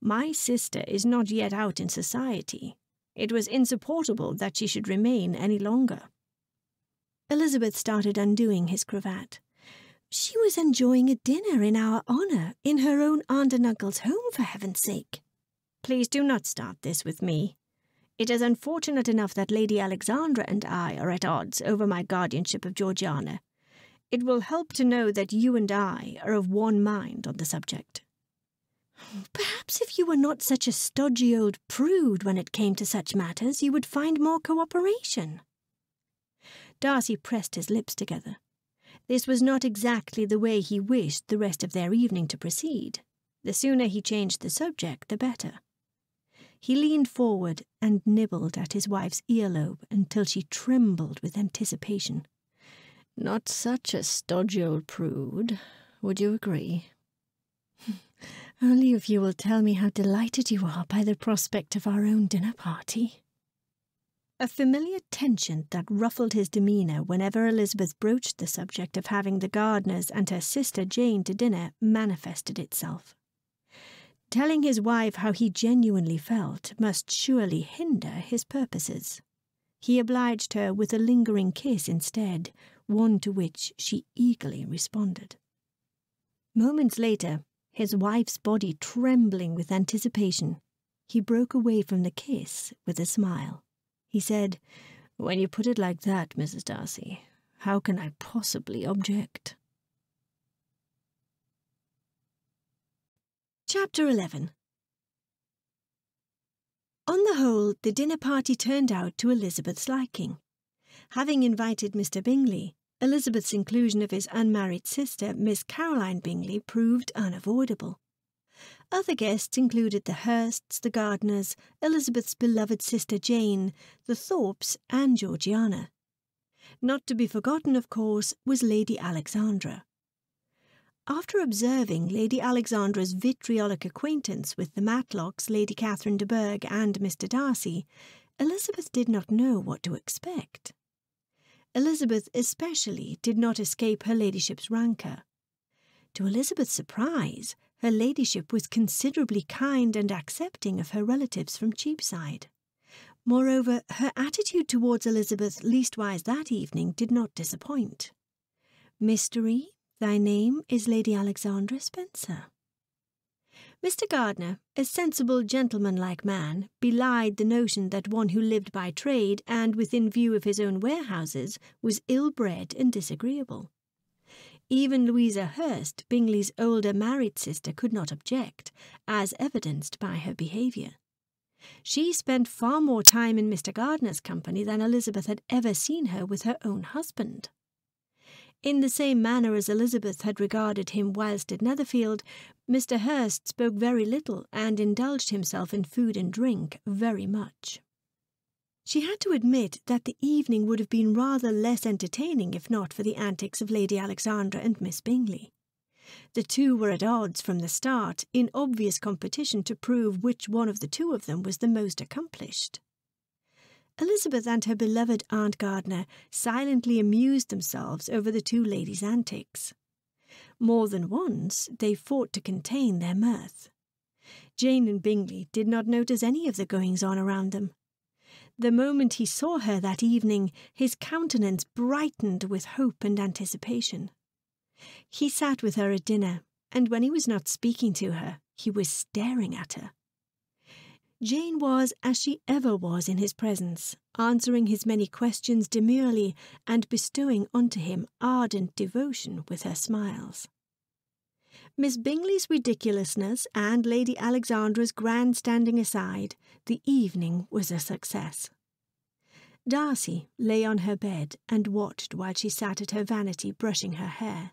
My sister is not yet out in society. It was insupportable that she should remain any longer. Elizabeth started undoing his cravat. She was enjoying a dinner in our honour in her own aunt and uncle's home, for heaven's sake. Please do not start this with me, it is unfortunate enough that Lady Alexandra and I are at odds over my guardianship of Georgiana. It will help to know that you and I are of one mind on the subject. Perhaps if you were not such a stodgy old prude when it came to such matters, you would find more cooperation. Darcy pressed his lips together. This was not exactly the way he wished the rest of their evening to proceed. The sooner he changed the subject, the better. He leaned forward and nibbled at his wife's earlobe until she trembled with anticipation. Not such a stodgy old prude, would you agree? Only if you will tell me how delighted you are by the prospect of our own dinner party. A familiar tension that ruffled his demeanour whenever Elizabeth broached the subject of having the Gardiners and her sister Jane to dinner manifested itself. Telling his wife how he genuinely felt must surely hinder his purposes. He obliged her with a lingering kiss instead, one to which she eagerly responded. Moments later, his wife's body trembling with anticipation, he broke away from the kiss with a smile. He said, When you put it like that, Mrs. Darcy, how can I possibly object? Chapter 11 On the whole, the dinner party turned out to Elizabeth's liking. Having invited Mr. Bingley, Elizabeth's inclusion of his unmarried sister, Miss Caroline Bingley, proved unavoidable. Other guests included the Hursts, the Gardiners, Elizabeth's beloved sister Jane, the Thorpes, and Georgiana. Not to be forgotten, of course, was Lady Alexandra. After observing Lady Alexandra's vitriolic acquaintance with the Matlocks, Lady Catherine de Bourgh, and Mr. Darcy, Elizabeth did not know what to expect. Elizabeth especially did not escape her ladyship's rancour. To Elizabeth's surprise, her ladyship was considerably kind and accepting of her relatives from Cheapside. Moreover, her attitude towards Elizabeth, leastwise that evening, did not disappoint. Mystery, thy name is Lady Alexandra Spencer. Mr. Gardiner, a sensible gentlemanlike man, belied the notion that one who lived by trade and within view of his own warehouses was ill-bred and disagreeable. Even Louisa Hurst, Bingley's older married sister, could not object, as evidenced by her behaviour. She spent far more time in Mr. Gardiner's company than Elizabeth had ever seen her with her own husband. In the same manner as Elizabeth had regarded him whilst at Netherfield, Mr. Hurst spoke very little and indulged himself in food and drink very much. She had to admit that the evening would have been rather less entertaining if not for the antics of Lady Alexandra and Miss Bingley. The two were at odds from the start, in obvious competition to prove which one of the two of them was the most accomplished. Elizabeth and her beloved Aunt Gardiner silently amused themselves over the two ladies' antics. More than once they fought to contain their mirth. Jane and Bingley did not notice any of the goings on around them. The moment he saw her that evening, his countenance brightened with hope and anticipation. He sat with her at dinner, and when he was not speaking to her, he was staring at her. Jane was as she ever was in his presence, answering his many questions demurely and bestowing unto him ardent devotion with her smiles. Miss Bingley's ridiculousness and Lady Alexandra's grandstanding aside, the evening was a success. Darcy lay on her bed and watched while she sat at her vanity brushing her hair.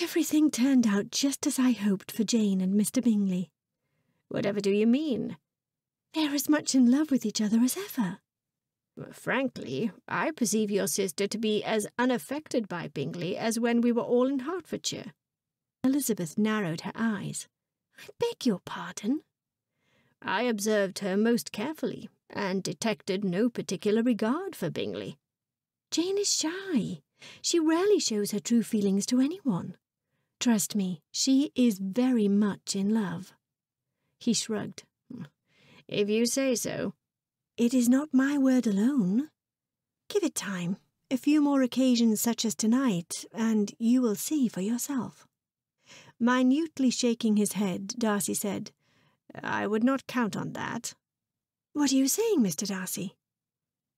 Everything turned out just as I hoped for Jane and Mr. Bingley. Whatever do you mean? They're as much in love with each other as ever. Frankly, I perceive your sister to be as unaffected by Bingley as when we were all in Hertfordshire. Elizabeth narrowed her eyes. I beg your pardon. I observed her most carefully, and detected no particular regard for Bingley. Jane is shy. She rarely shows her true feelings to anyone. Trust me, she is very much in love. He shrugged. If you say so. It is not my word alone. Give it time, a few more occasions such as tonight, and you will see for yourself. Minutely shaking his head, Darcy said, I would not count on that. What are you saying, Mr. Darcy?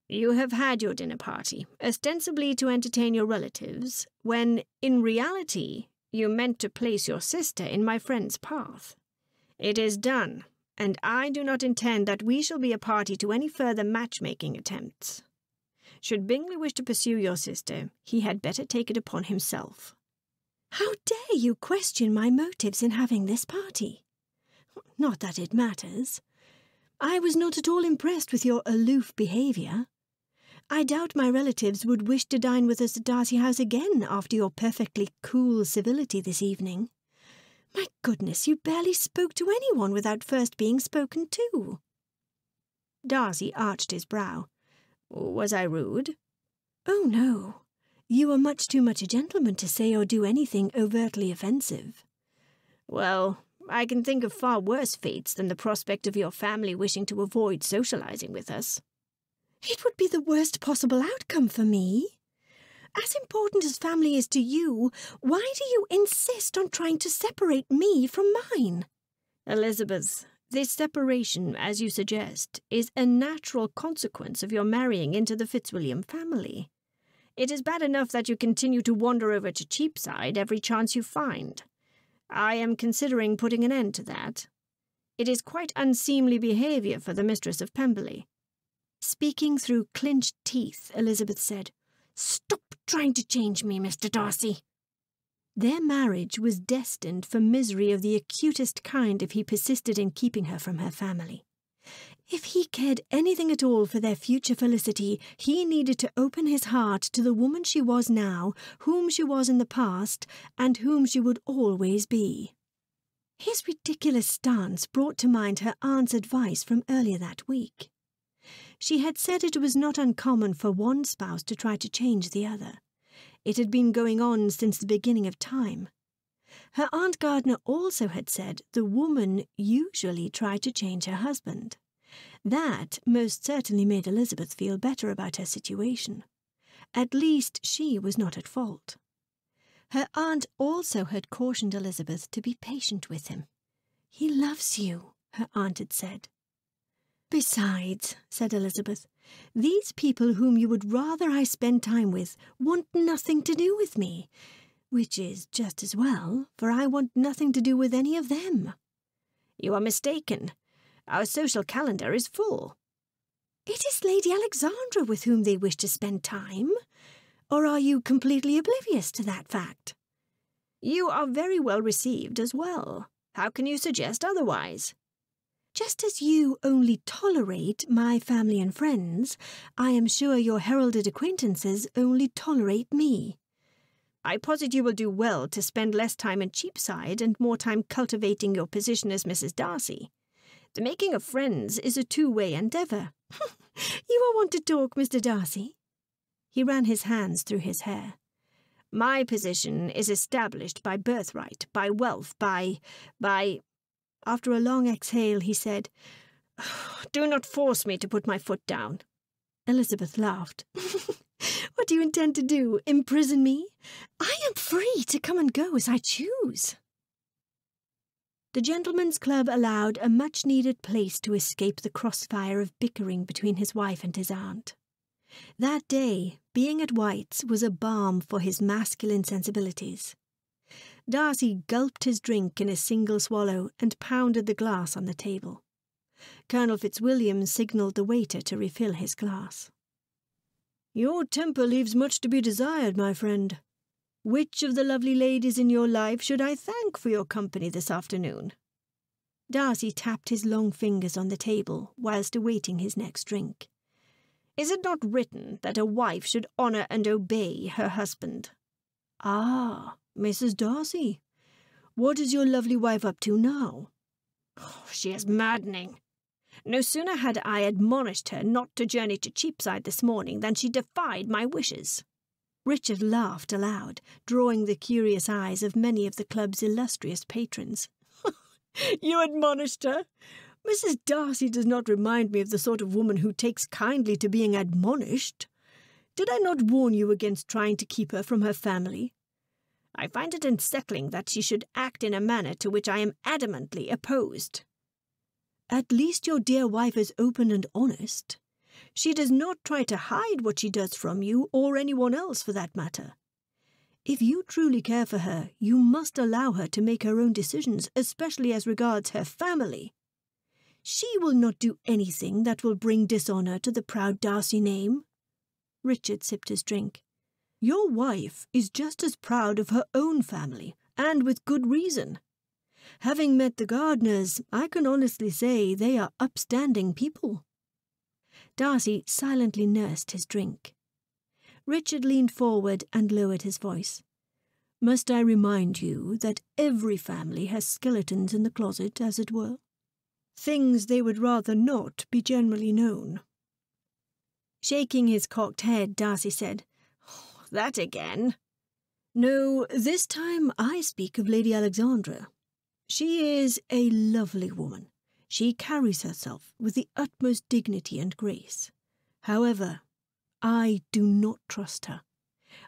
You have had your dinner party, ostensibly to entertain your relatives, when, in reality, you meant to place your sister in my friend's path. It is done, and I do not intend that we shall be a party to any further matchmaking attempts. Should Bingley wish to pursue your sister, he had better take it upon himself. How dare you question my motives in having this party? Not that it matters. I was not at all impressed with your aloof behaviour. I doubt my relatives would wish to dine with us at Darcy House again after your perfectly cool civility this evening. My goodness, you barely spoke to anyone without first being spoken to. Darcy arched his brow. Was I rude? Oh, no. You are much too much a gentleman to say or do anything overtly offensive. Well, I can think of far worse fates than the prospect of your family wishing to avoid socializing with us. It would be the worst possible outcome for me. As important as family is to you, why do you insist on trying to separate me from mine? Elizabeth, this separation, as you suggest, is a natural consequence of your marrying into the Fitzwilliam family. It is bad enough that you continue to wander over to Cheapside every chance you find. I am considering putting an end to that. It is quite unseemly behaviour for the mistress of Pemberley. Speaking through clenched teeth, Elizabeth said, Stop trying to change me, Mr. Darcy. Their marriage was destined for misery of the acutest kind if he persisted in keeping her from her family. If he cared anything at all for their future felicity, he needed to open his heart to the woman she was now, whom she was in the past, and whom she would always be. His ridiculous stance brought to mind her aunt's advice from earlier that week. She had said it was not uncommon for one spouse to try to change the other. It had been going on since the beginning of time. Her Aunt Gardiner also had said the woman usually tried to change her husband. That most certainly made Elizabeth feel better about her situation. At least she was not at fault. Her aunt also had cautioned Elizabeth to be patient with him. He loves you, her aunt had said. Besides, said Elizabeth, these people whom you would rather I spend time with want nothing to do with me, which is just as well, for I want nothing to do with any of them. You are mistaken. Our social calendar is full. It is Lady Alexandra with whom they wish to spend time. Or are you completely oblivious to that fact? You are very well received as well. How can you suggest otherwise? Just as you only tolerate my family and friends, I am sure your heralded acquaintances only tolerate me. I posit you will do well to spend less time in Cheapside and more time cultivating your position as Mrs. Darcy. The making of friends is a two-way endeavour. you are one to talk, Mr. Darcy. He ran his hands through his hair. My position is established by birthright, by wealth, by... by... After a long exhale, he said, oh, Do not force me to put my foot down. Elizabeth laughed. what do you intend to do? Imprison me? I am free to come and go as I choose. The Gentlemen's Club allowed a much needed place to escape the crossfire of bickering between his wife and his aunt. That day, being at White's was a balm for his masculine sensibilities. Darcy gulped his drink in a single swallow and pounded the glass on the table. Colonel Fitzwilliam signalled the waiter to refill his glass. Your temper leaves much to be desired, my friend. Which of the lovely ladies in your life should I thank for your company this afternoon? Darcy tapped his long fingers on the table whilst awaiting his next drink. Is it not written that a wife should honour and obey her husband? Ah, Mrs. Darcy, what is your lovely wife up to now? Oh, she is maddening. No sooner had I admonished her not to journey to Cheapside this morning than she defied my wishes. Richard laughed aloud, drawing the curious eyes of many of the club's illustrious patrons. you admonished her? Mrs. Darcy does not remind me of the sort of woman who takes kindly to being admonished. Did I not warn you against trying to keep her from her family? I find it unsettling that she should act in a manner to which I am adamantly opposed. At least your dear wife is open and honest. She does not try to hide what she does from you, or anyone else for that matter. If you truly care for her, you must allow her to make her own decisions, especially as regards her family. She will not do anything that will bring dishonour to the proud Darcy name. Richard sipped his drink. Your wife is just as proud of her own family, and with good reason. Having met the Gardiners, I can honestly say they are upstanding people. Darcy silently nursed his drink. Richard leaned forward and lowered his voice. Must I remind you that every family has skeletons in the closet, as it were? Things they would rather not be generally known. Shaking his cocked head, Darcy said, That again? No, this time I speak of Lady Alexandra. She is a lovely woman. She carries herself with the utmost dignity and grace. However, I do not trust her.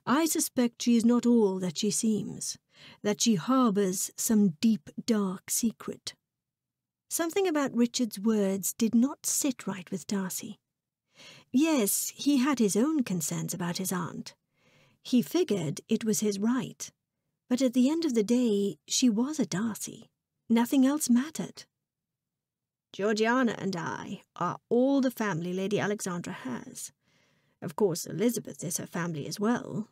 I suspect she is not all that she seems, that she harbours some deep, dark secret. Something about Richard's words did not sit right with Darcy. Yes, he had his own concerns about his aunt. He figured it was his right. But at the end of the day, she was a Darcy. Nothing else mattered. Georgiana and I are all the family Lady Alexandra has. Of course, Elizabeth is her family as well,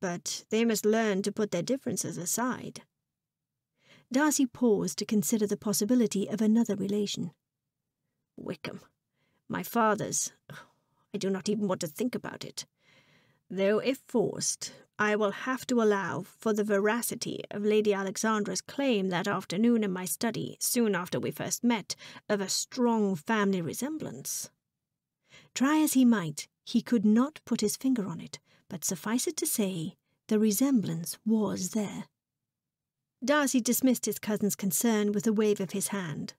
but they must learn to put their differences aside. Darcy paused to consider the possibility of another relation. Wickham, my father's. I do not even want to think about it. Though, if forced, I will have to allow for the veracity of Lady Alexandra's claim that afternoon in my study, soon after we first met, of a strong family resemblance. Try as he might, he could not put his finger on it, but suffice it to say, the resemblance was there. Darcy dismissed his cousin's concern with a wave of his hand.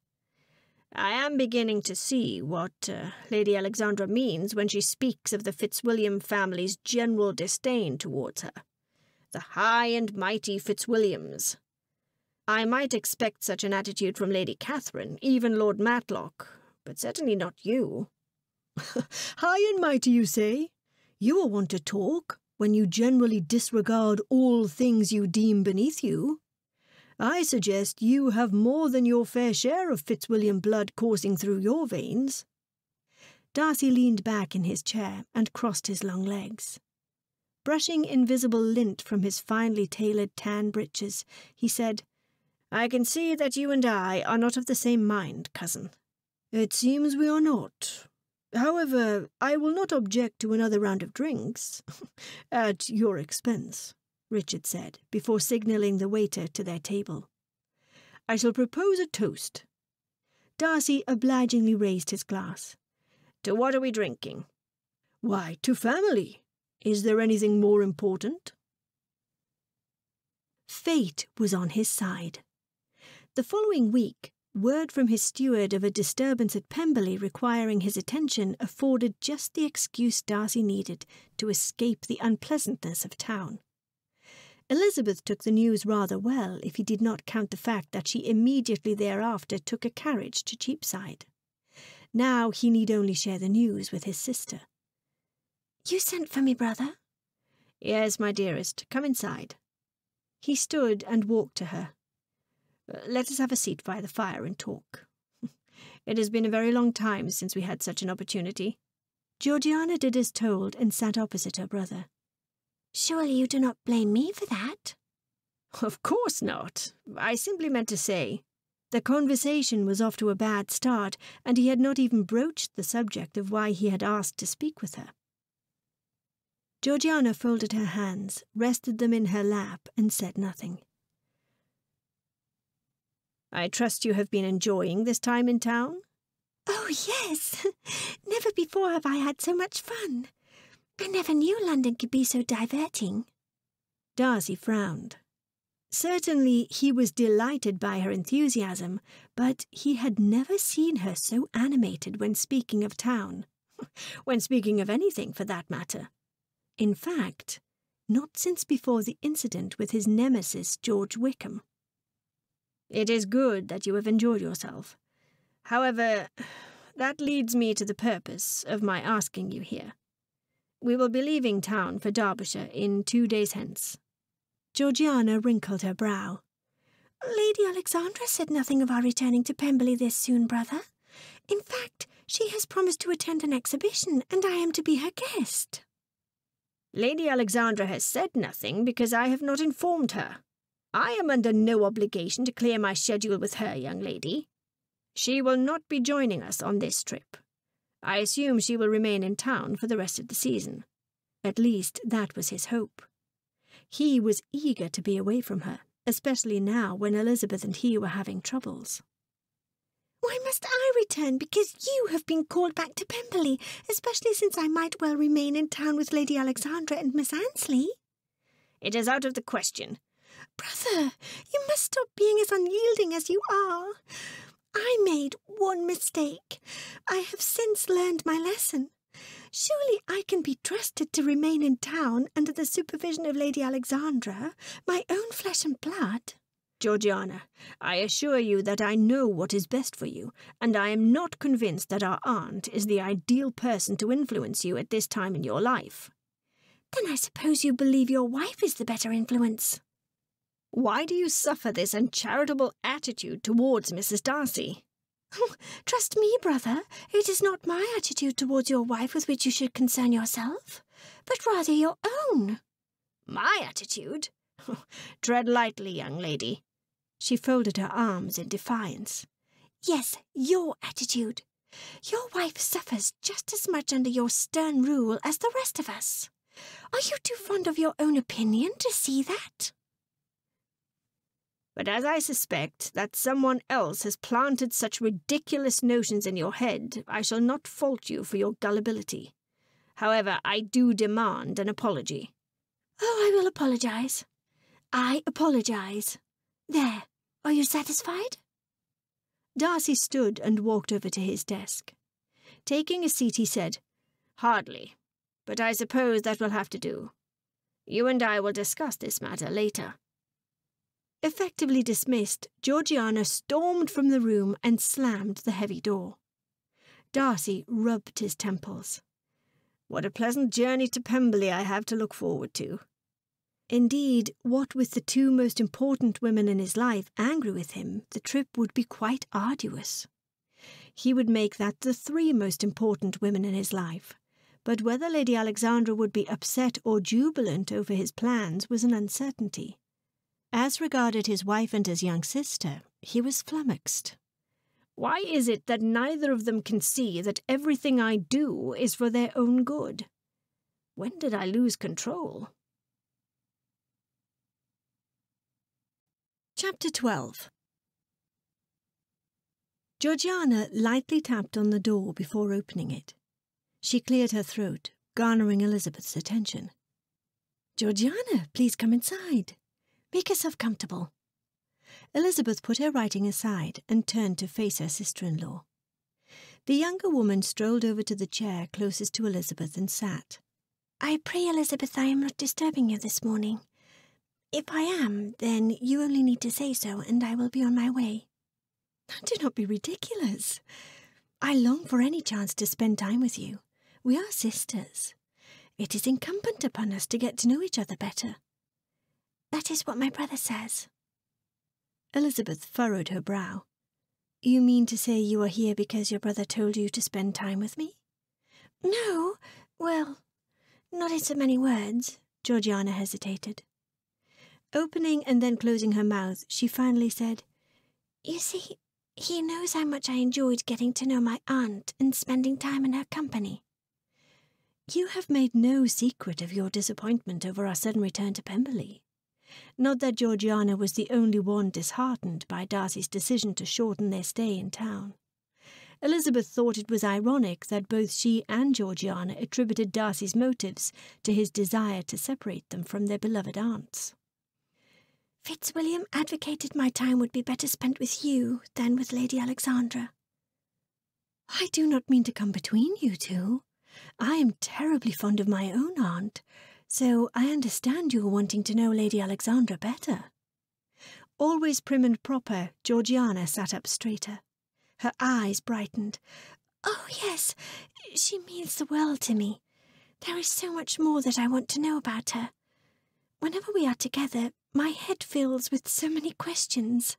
I am beginning to see what uh, Lady Alexandra means when she speaks of the Fitzwilliam family's general disdain towards her. The high and mighty Fitzwilliams. I might expect such an attitude from Lady Catherine, even Lord Matlock, but certainly not you. High and mighty, you say? You are one to talk, when you generally disregard all things you deem beneath you. I suggest you have more than your fair share of Fitzwilliam blood coursing through your veins. Darcy leaned back in his chair and crossed his long legs. Brushing invisible lint from his finely tailored tan breeches, he said, I can see that you and I are not of the same mind, cousin. It seems we are not, However, I will not object to another round of drinks. At your expense, Richard said, before signalling the waiter to their table. I shall propose a toast. Darcy obligingly raised his glass. To what are we drinking? Why, to family. Is there anything more important? Fate was on his side. The following week, Word from his steward of a disturbance at Pemberley requiring his attention afforded just the excuse Darcy needed to escape the unpleasantness of town. Elizabeth took the news rather well, if he did not count the fact that she immediately thereafter took a carriage to Cheapside. Now he need only share the news with his sister. You sent for me, brother? Yes, my dearest. Come inside. He stood and walked to her, uh, let us have a seat by the fire and talk. It has been a very long time since we had such an opportunity. Georgiana did as told and sat opposite her brother. Surely you do not blame me for that? Of course not. I simply meant to say. The conversation was off to a bad start, and he had not even broached the subject of why he had asked to speak with her. Georgiana folded her hands, rested them in her lap, and said nothing. I trust you have been enjoying this time in town? Oh, yes. never before have I had so much fun. I never knew London could be so diverting. Darcy frowned. Certainly he was delighted by her enthusiasm, but he had never seen her so animated when speaking of town. when speaking of anything, for that matter. In fact, not since before the incident with his nemesis, George Wickham. It is good that you have enjoyed yourself. However, that leads me to the purpose of my asking you here. We will be leaving town for Derbyshire in two days hence. Georgiana wrinkled her brow. Lady Alexandra said nothing of our returning to Pemberley this soon, brother. In fact, she has promised to attend an exhibition, and I am to be her guest. Lady Alexandra has said nothing because I have not informed her. I am under no obligation to clear my schedule with her, young lady. She will not be joining us on this trip. I assume she will remain in town for the rest of the season. At least that was his hope. He was eager to be away from her, especially now when Elizabeth and he were having troubles. Why must I return because you have been called back to Pemberley, especially since I might well remain in town with Lady Alexandra and Miss Annesley? It is out of the question. Brother, you must stop being as unyielding as you are. I made one mistake. I have since learned my lesson. Surely I can be trusted to remain in town under the supervision of Lady Alexandra, my own flesh and blood. Georgiana, I assure you that I know what is best for you, and I am not convinced that our aunt is the ideal person to influence you at this time in your life. Then I suppose you believe your wife is the better influence. Why do you suffer this uncharitable attitude towards Mrs. Darcy? Oh, trust me, brother, it is not my attitude towards your wife with which you should concern yourself, but rather your own. My attitude? Tread lightly, young lady. She folded her arms in defiance. Yes, your attitude. Your wife suffers just as much under your stern rule as the rest of us. Are you too fond of your own opinion to see that? But as I suspect that someone else has planted such ridiculous notions in your head, I shall not fault you for your gullibility. However, I do demand an apology. Oh, I will apologize. I apologize. There, are you satisfied? Darcy stood and walked over to his desk. Taking a seat, he said, Hardly, but I suppose that will have to do. You and I will discuss this matter later. Effectively dismissed, Georgiana stormed from the room and slammed the heavy door. Darcy rubbed his temples. What a pleasant journey to Pemberley I have to look forward to. Indeed, what with the two most important women in his life angry with him, the trip would be quite arduous. He would make that the three most important women in his life, but whether Lady Alexandra would be upset or jubilant over his plans was an uncertainty. As regarded his wife and his young sister, he was flummoxed. Why is it that neither of them can see that everything I do is for their own good? When did I lose control? Chapter 12 Georgiana lightly tapped on the door before opening it. She cleared her throat, garnering Elizabeth's attention. Georgiana, please come inside. Make yourself comfortable. Elizabeth put her writing aside and turned to face her sister-in-law. The younger woman strolled over to the chair closest to Elizabeth and sat. I pray, Elizabeth, I am not disturbing you this morning. If I am, then you only need to say so, and I will be on my way. Do not be ridiculous. I long for any chance to spend time with you. We are sisters. It is incumbent upon us to get to know each other better. That is what my brother says. Elizabeth furrowed her brow. You mean to say you are here because your brother told you to spend time with me? No, well, not in so many words. Georgiana hesitated. Opening and then closing her mouth, she finally said, You see, he knows how much I enjoyed getting to know my aunt and spending time in her company. You have made no secret of your disappointment over our sudden return to Pemberley. Not that Georgiana was the only one disheartened by Darcy's decision to shorten their stay in town. Elizabeth thought it was ironic that both she and Georgiana attributed Darcy's motives to his desire to separate them from their beloved aunts. Fitzwilliam advocated my time would be better spent with you than with Lady Alexandra. I do not mean to come between you two. I am terribly fond of my own aunt, so I understand you are wanting to know Lady Alexandra better. Always prim and proper, Georgiana sat up straighter. Her eyes brightened. Oh, yes, she means the world to me. There is so much more that I want to know about her. Whenever we are together, my head fills with so many questions.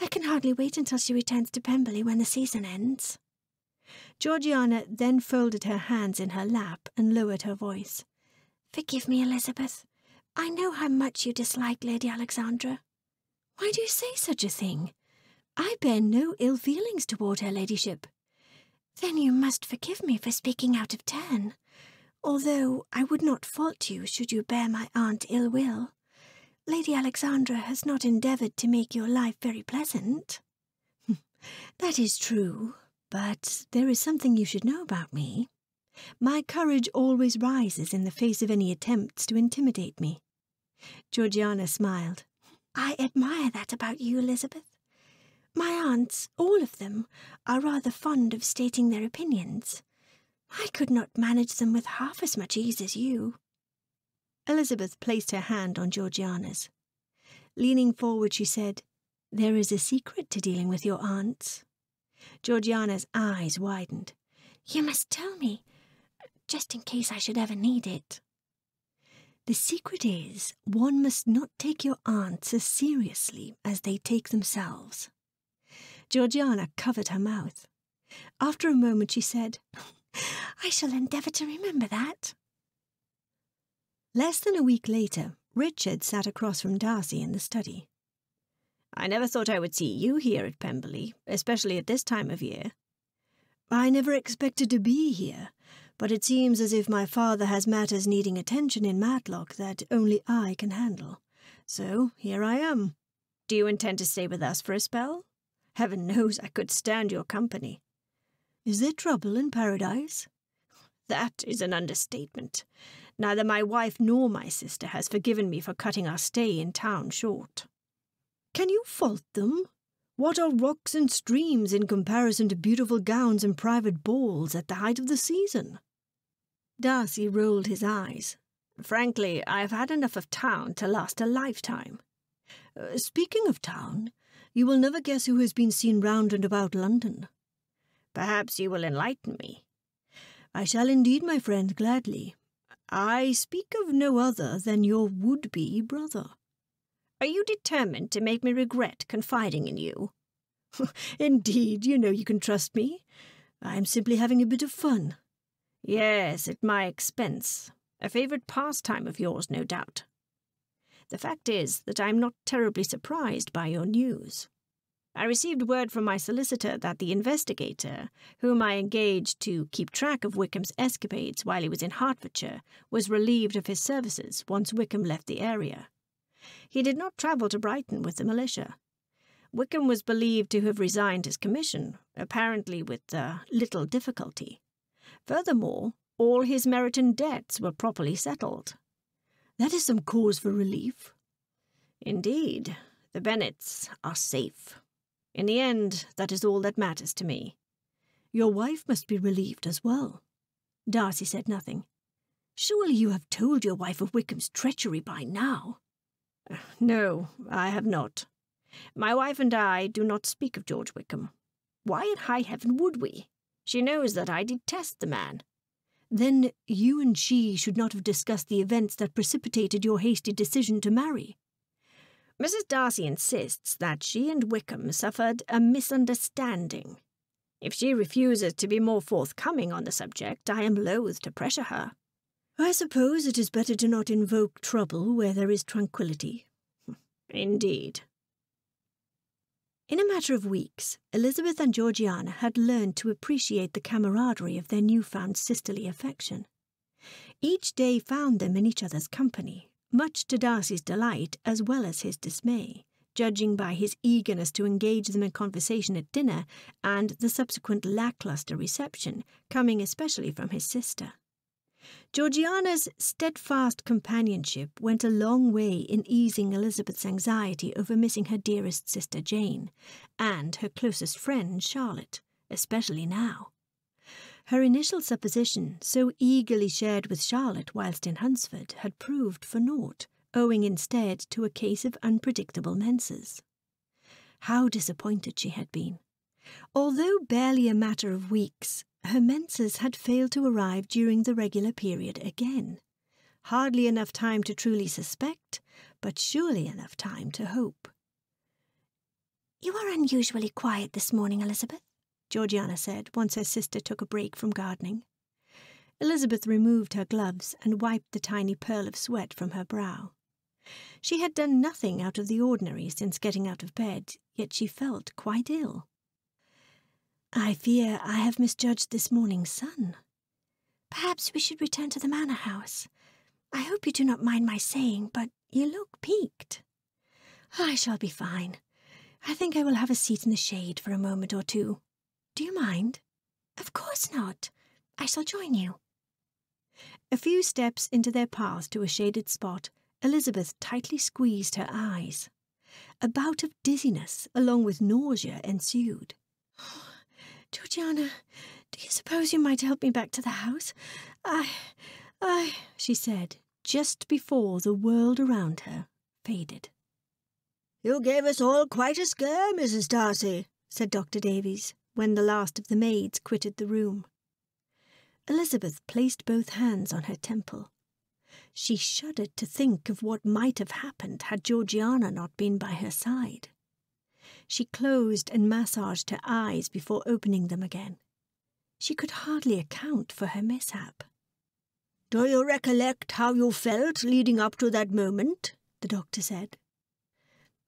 I can hardly wait until she returns to Pemberley when the season ends. Georgiana then folded her hands in her lap and lowered her voice. Forgive me, Elizabeth. I know how much you dislike Lady Alexandra. Why do you say such a thing? I bear no ill feelings toward her ladyship. Then you must forgive me for speaking out of turn, although I would not fault you should you bear my aunt ill will. Lady Alexandra has not endeavoured to make your life very pleasant. that is true, but there is something you should know about me. My courage always rises in the face of any attempts to intimidate me. Georgiana smiled. I admire that about you, Elizabeth. My aunts, all of them, are rather fond of stating their opinions. I could not manage them with half as much ease as you. Elizabeth placed her hand on Georgiana's. Leaning forward, she said, There is a secret to dealing with your aunts. Georgiana's eyes widened. You must tell me, just in case I should ever need it. The secret is one must not take your aunts as seriously as they take themselves. Georgiana covered her mouth. After a moment, she said, I shall endeavour to remember that. Less than a week later, Richard sat across from Darcy in the study. I never thought I would see you here at Pemberley, especially at this time of year. I never expected to be here, but it seems as if my father has matters needing attention in Matlock that only I can handle. So here I am. Do you intend to stay with us for a spell? Heaven knows I could stand your company. Is there trouble in paradise? That is an understatement. Neither my wife nor my sister has forgiven me for cutting our stay in town short. Can you fault them? What are rocks and streams in comparison to beautiful gowns and private balls at the height of the season? Darcy rolled his eyes. Frankly, I have had enough of town to last a lifetime. Uh, speaking of town, you will never guess who has been seen round and about London. Perhaps you will enlighten me. I shall indeed, my friend, gladly. I speak of no other than your would-be brother. Are you determined to make me regret confiding in you? indeed, you know you can trust me. I am simply having a bit of fun. Yes, at my expense. A favourite pastime of yours, no doubt. The fact is that I am not terribly surprised by your news. I received word from my solicitor that the investigator, whom I engaged to keep track of Wickham's escapades while he was in Hertfordshire, was relieved of his services once Wickham left the area. He did not travel to Brighton with the militia. Wickham was believed to have resigned his commission, apparently with uh, little difficulty. Furthermore, all his Meryton debts were properly settled. That is some cause for relief. Indeed, the Bennets are safe. In the end, that is all that matters to me. Your wife must be relieved as well. Darcy said nothing. Surely you have told your wife of Wickham's treachery by now. No, I have not. My wife and I do not speak of George Wickham. Why in high heaven would we? She knows that I detest the man. Then you and she should not have discussed the events that precipitated your hasty decision to marry. Mrs. Darcy insists that she and Wickham suffered a misunderstanding. If she refuses to be more forthcoming on the subject, I am loath to pressure her. I suppose it is better to not invoke trouble where there is tranquillity. Indeed. In a matter of weeks, Elizabeth and Georgiana had learned to appreciate the camaraderie of their newfound sisterly affection. Each day found them in each other's company, much to Darcy's delight as well as his dismay, judging by his eagerness to engage them in conversation at dinner and the subsequent lacklustre reception, coming especially from his sister. Georgiana's steadfast companionship went a long way in easing Elizabeth's anxiety over missing her dearest sister Jane, and her closest friend Charlotte, especially now. Her initial supposition, so eagerly shared with Charlotte whilst in Hunsford, had proved for naught, owing instead to a case of unpredictable menses. How disappointed she had been! Although barely a matter of weeks, her menses had failed to arrive during the regular period again. Hardly enough time to truly suspect, but surely enough time to hope. You are unusually quiet this morning, Elizabeth. Georgiana said, once her sister took a break from gardening. Elizabeth removed her gloves and wiped the tiny pearl of sweat from her brow. She had done nothing out of the ordinary since getting out of bed, yet she felt quite ill. I fear I have misjudged this morning's sun. Perhaps we should return to the manor house. I hope you do not mind my saying, but You look peaked. I shall be fine. I think I will have a seat in the shade for a moment or two. Do you mind? Of course not. I shall join you. A few steps into their path to a shaded spot, Elizabeth tightly squeezed her eyes. A bout of dizziness, along with nausea, ensued. Georgiana, do you suppose you might help me back to the house? I. I. she said, just before the world around her faded. You gave us all quite a scare, Mrs. Darcy, said Dr. Davies, when the last of the maids quitted the room. Elizabeth placed both hands on her temple. She shuddered to think of what might have happened had Georgiana not been by her side. She closed and massaged her eyes before opening them again. She could hardly account for her mishap. Do you recollect how you felt leading up to that moment? the doctor said.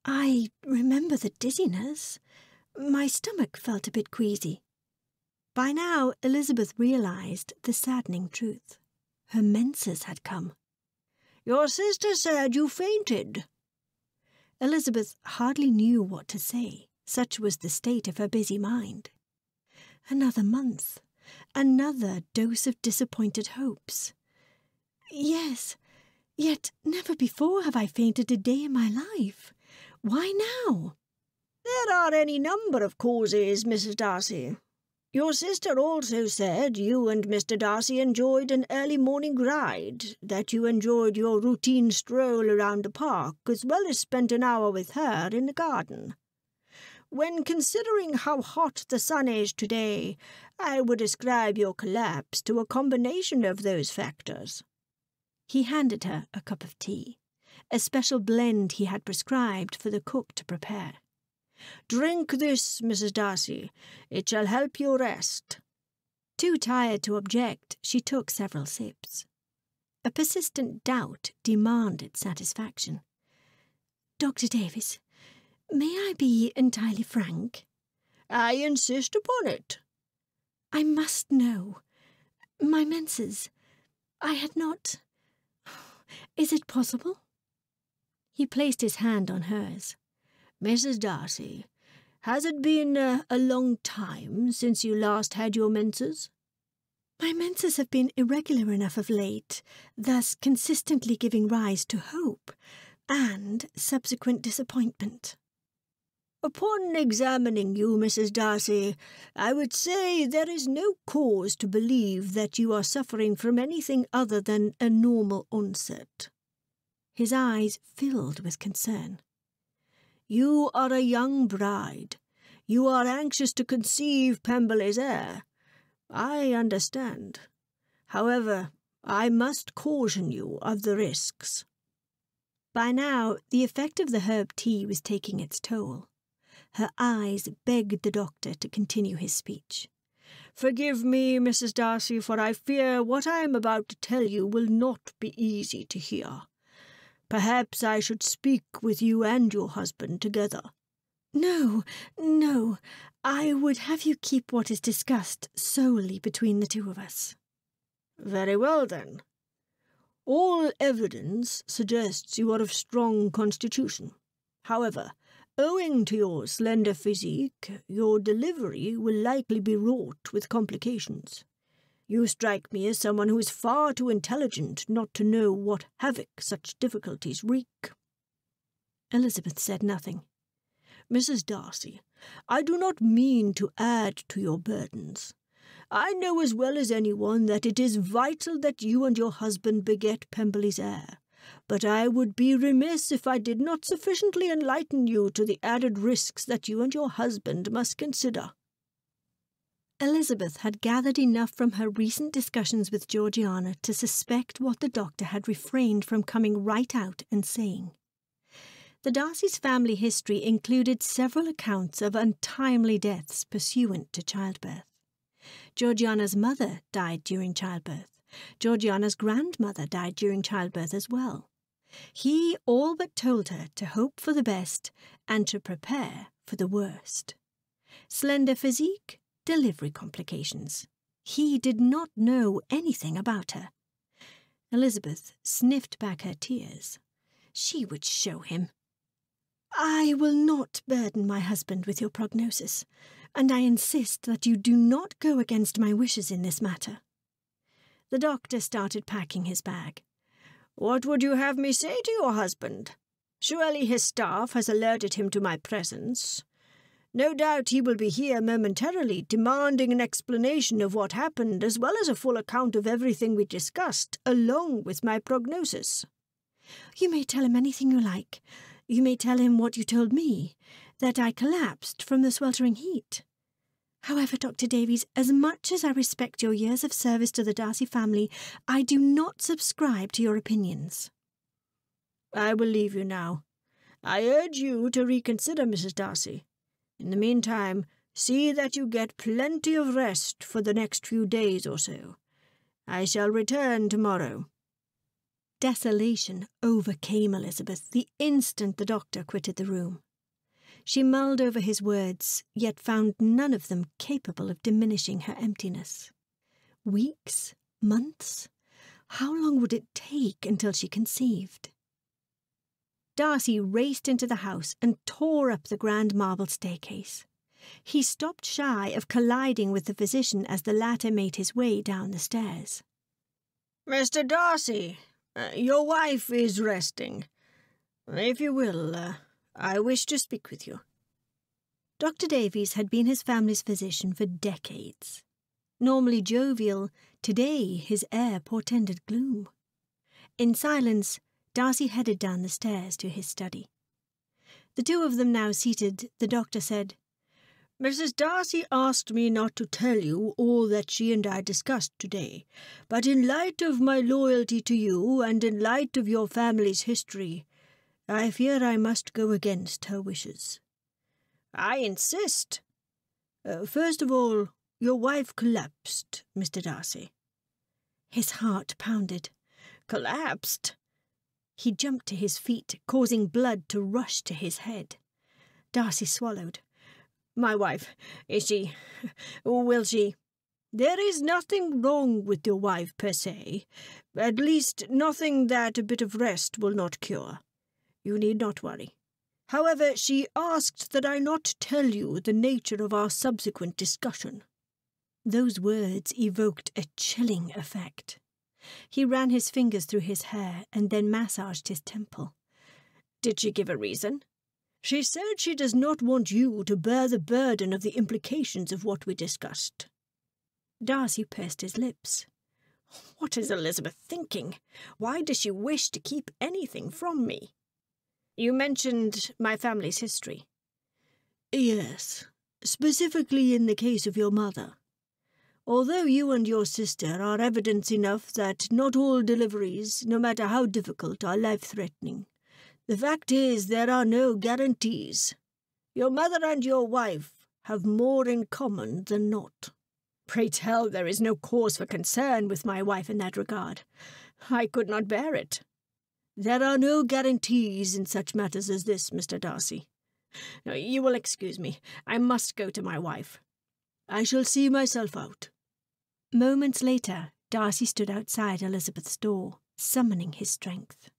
I remember the dizziness. My stomach felt a bit queasy. By now, Elizabeth realized the saddening truth. Her menses had come. Your sister said you fainted. Elizabeth hardly knew what to say, such was the state of her busy mind. Another month, another dose of disappointed hopes. Yes, yet never before have I fainted a day in my life. Why now? There are any number of causes, Mrs. Darcy. Your sister also said you and Mr. Darcy enjoyed an early morning ride, that you enjoyed your routine stroll around the park, as well as spent an hour with her in the garden. When considering how hot the sun is today, I would ascribe your collapse to a combination of those factors. He handed her a cup of tea, a special blend he had prescribed for the cook to prepare. Drink this, Mrs. Darcy. It shall help you rest. Too tired to object, she took several sips. A persistent doubt demanded satisfaction. Dr. Davies, may I be entirely frank? I insist upon it. I must know. My menses. I had not. Is it possible? He placed his hand on hers. Mrs. Darcy, has it been uh, a long time since you last had your menses? My menses have been irregular enough of late, thus consistently giving rise to hope and subsequent disappointment. Upon examining you, Mrs. Darcy, I would say there is no cause to believe that you are suffering from anything other than a normal onset. His eyes filled with concern. You are a young bride. You are anxious to conceive Pemberley's heir. I understand. However, I must caution you of the risks. By now, the effect of the herb tea was taking its toll. Her eyes begged the doctor to continue his speech. Forgive me, Mrs. Darcy, for I fear what I am about to tell you will not be easy to hear. Perhaps I should speak with you and your husband together. No, no. I would have you keep what is discussed solely between the two of us. Very well, then. All evidence suggests you are of strong constitution. However, owing to your slender physique, your delivery will likely be wrought with complications. You strike me as someone who is far too intelligent not to know what havoc such difficulties wreak. Elizabeth said nothing. Mrs. Darcy, I do not mean to add to your burdens. I know as well as anyone that it is vital that you and your husband beget Pemberley's heir, but I would be remiss if I did not sufficiently enlighten you to the added risks that you and your husband must consider. Elizabeth had gathered enough from her recent discussions with Georgiana to suspect what the doctor had refrained from coming right out and saying. The Darcy's family history included several accounts of untimely deaths pursuant to childbirth. Georgiana's mother died during childbirth. Georgiana's grandmother died during childbirth as well. He all but told her to hope for the best and to prepare for the worst. Slender physique, delivery complications. He did not know anything about her. Elizabeth sniffed back her tears. She would show him. I will not burden my husband with your prognosis, and I insist that you do not go against my wishes in this matter. The doctor started packing his bag. What would you have me say to your husband? Surely his staff has alerted him to my presence. No doubt he will be here momentarily, demanding an explanation of what happened, as well as a full account of everything we discussed, along with my prognosis. You may tell him anything you like. You may tell him what you told me, that I collapsed from the sweltering heat. However, Dr. Davies, as much as I respect your years of service to the Darcy family, I do not subscribe to your opinions. I will leave you now. I urge you to reconsider, Mrs. Darcy. In the meantime, see that you get plenty of rest for the next few days or so. I shall return tomorrow. Desolation overcame Elizabeth the instant the doctor quitted the room. She mulled over his words, yet found none of them capable of diminishing her emptiness. Weeks? Months? How long would it take until she conceived? Darcy raced into the house and tore up the grand marble staircase. He stopped shy of colliding with the physician as the latter made his way down the stairs. Mr. Darcy, uh, your wife is resting. If you will, uh, I wish to speak with you. Dr. Davies had been his family's physician for decades. Normally jovial, today his air portended gloom. In silence, Darcy headed down the stairs to his study. The two of them now seated, the doctor said, Mrs. Darcy asked me not to tell you all that she and I discussed today, but in light of my loyalty to you and in light of your family's history, I fear I must go against her wishes. I insist. Uh, first of all, your wife collapsed, Mr. Darcy. His heart pounded. Collapsed? He jumped to his feet, causing blood to rush to his head. Darcy swallowed. My wife, is she. Will she. There is nothing wrong with your wife per se, at least nothing that a bit of rest will not cure. You need not worry. However, she asked that I not tell you the nature of our subsequent discussion. Those words evoked a chilling effect. He ran his fingers through his hair and then massaged his temple. Did she give a reason? She said she does not want you to bear the burden of the implications of what we discussed. Darcy pursed his lips. What is Elizabeth thinking? Why does she wish to keep anything from me? You mentioned my family's history. Yes, specifically in the case of your mother. Although you and your sister are evidence enough that not all deliveries, no matter how difficult, are life threatening, the fact is there are no guarantees. Your mother and your wife have more in common than not. Pray tell there is no cause for concern with my wife in that regard. I could not bear it. There are no guarantees in such matters as this, Mr. Darcy. You will excuse me. I must go to my wife. I shall see myself out. Moments later, Darcy stood outside Elizabeth's door, summoning his strength.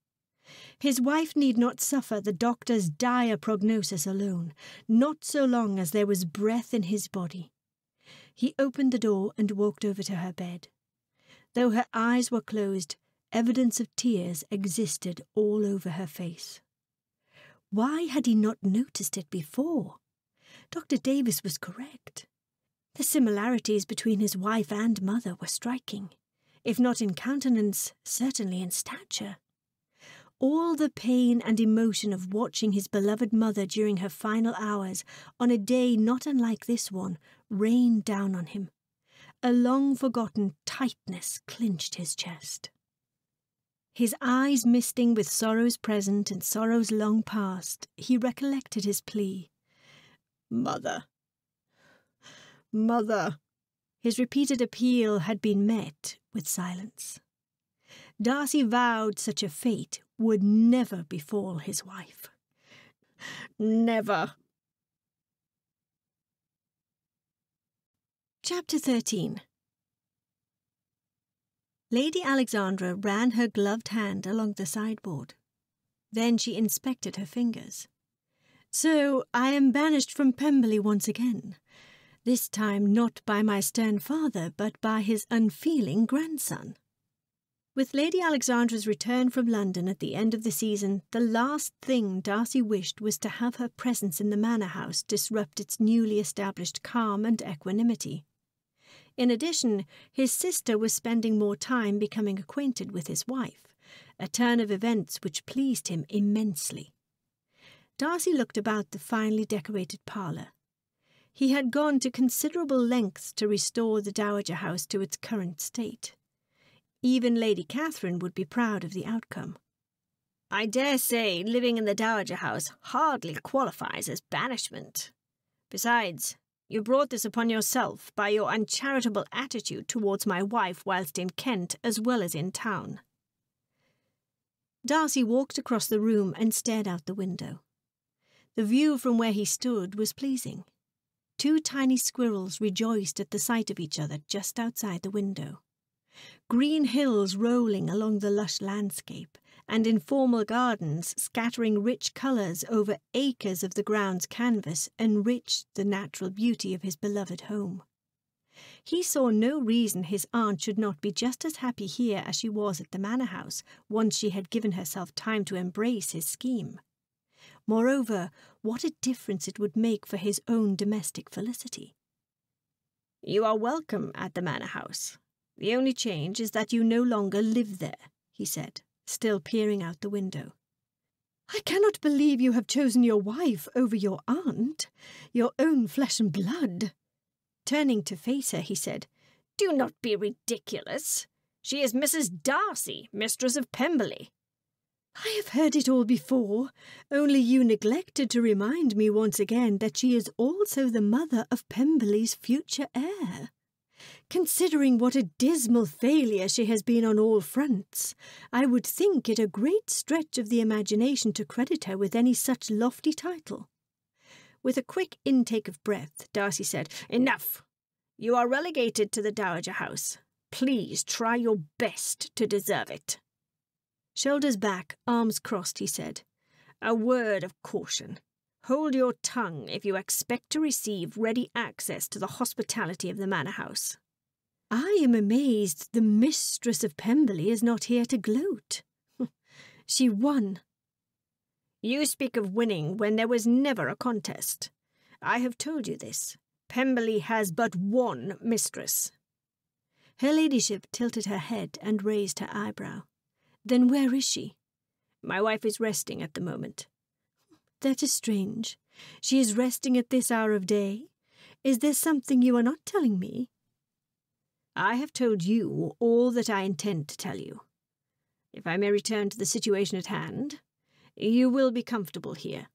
His wife need not suffer the doctor's dire prognosis alone, not so long as there was breath in his body. He opened the door and walked over to her bed. Though her eyes were closed, evidence of tears existed all over her face. Why had he not noticed it before? Dr. Davies was correct. The similarities between his wife and mother were striking, if not in countenance, certainly in stature. All the pain and emotion of watching his beloved mother during her final hours on a day not unlike this one rained down on him. A long forgotten tightness clinched his chest. His eyes misting with sorrows present and sorrows long past, he recollected his plea. Mother, Mother! His repeated appeal had been met with silence. Darcy vowed such a fate would never befall his wife. Never. Chapter 13 Lady Alexandra ran her gloved hand along the sideboard. Then she inspected her fingers. So I am banished from Pemberley once again, this time not by my stern father, but by his unfeeling grandson. With Lady Alexandra's return from London at the end of the season, the last thing Darcy wished was to have her presence in the manor house disrupt its newly established calm and equanimity. In addition, his sister was spending more time becoming acquainted with his wife, a turn of events which pleased him immensely. Darcy looked about the finely decorated parlour. He had gone to considerable lengths to restore the Dowager House to its current state. Even Lady Catherine would be proud of the outcome. I dare say living in the Dowager House hardly qualifies as banishment. Besides, you brought this upon yourself by your uncharitable attitude towards my wife whilst in Kent as well as in town. Darcy walked across the room and stared out the window. The view from where he stood was pleasing. Two tiny squirrels rejoiced at the sight of each other just outside the window. Green hills rolling along the lush landscape, and informal gardens scattering rich colours over acres of the ground's canvas enriched the natural beauty of his beloved home. He saw no reason his aunt should not be just as happy here as she was at the manor house, once she had given herself time to embrace his scheme. Moreover, what a difference it would make for his own domestic felicity. You are welcome at the manor house. The only change is that you no longer live there, he said still peering out the window. I cannot believe you have chosen your wife over your aunt, your own flesh and blood. Turning to face her, he said, Do not be ridiculous. She is Mrs. Darcy, mistress of Pemberley. I have heard it all before, only you neglected to remind me once again that she is also the mother of Pemberley's future heir. Considering what a dismal failure she has been on all fronts, I would think it a great stretch of the imagination to credit her with any such lofty title. With a quick intake of breath, Darcy said, Enough! You are relegated to the Dowager House. Please try your best to deserve it. Shoulders back, arms crossed, he said, A word of caution. Hold your tongue if you expect to receive ready access to the hospitality of the manor house. I am amazed the mistress of Pemberley is not here to gloat. she won. You speak of winning when there was never a contest. I have told you this. Pemberley has but one mistress. Her ladyship tilted her head and raised her eyebrow. Then where is she? My wife is resting at the moment. That is strange. She is resting at this hour of day. Is there something you are not telling me? I have told you all that I intend to tell you. If I may return to the situation at hand, you will be comfortable here.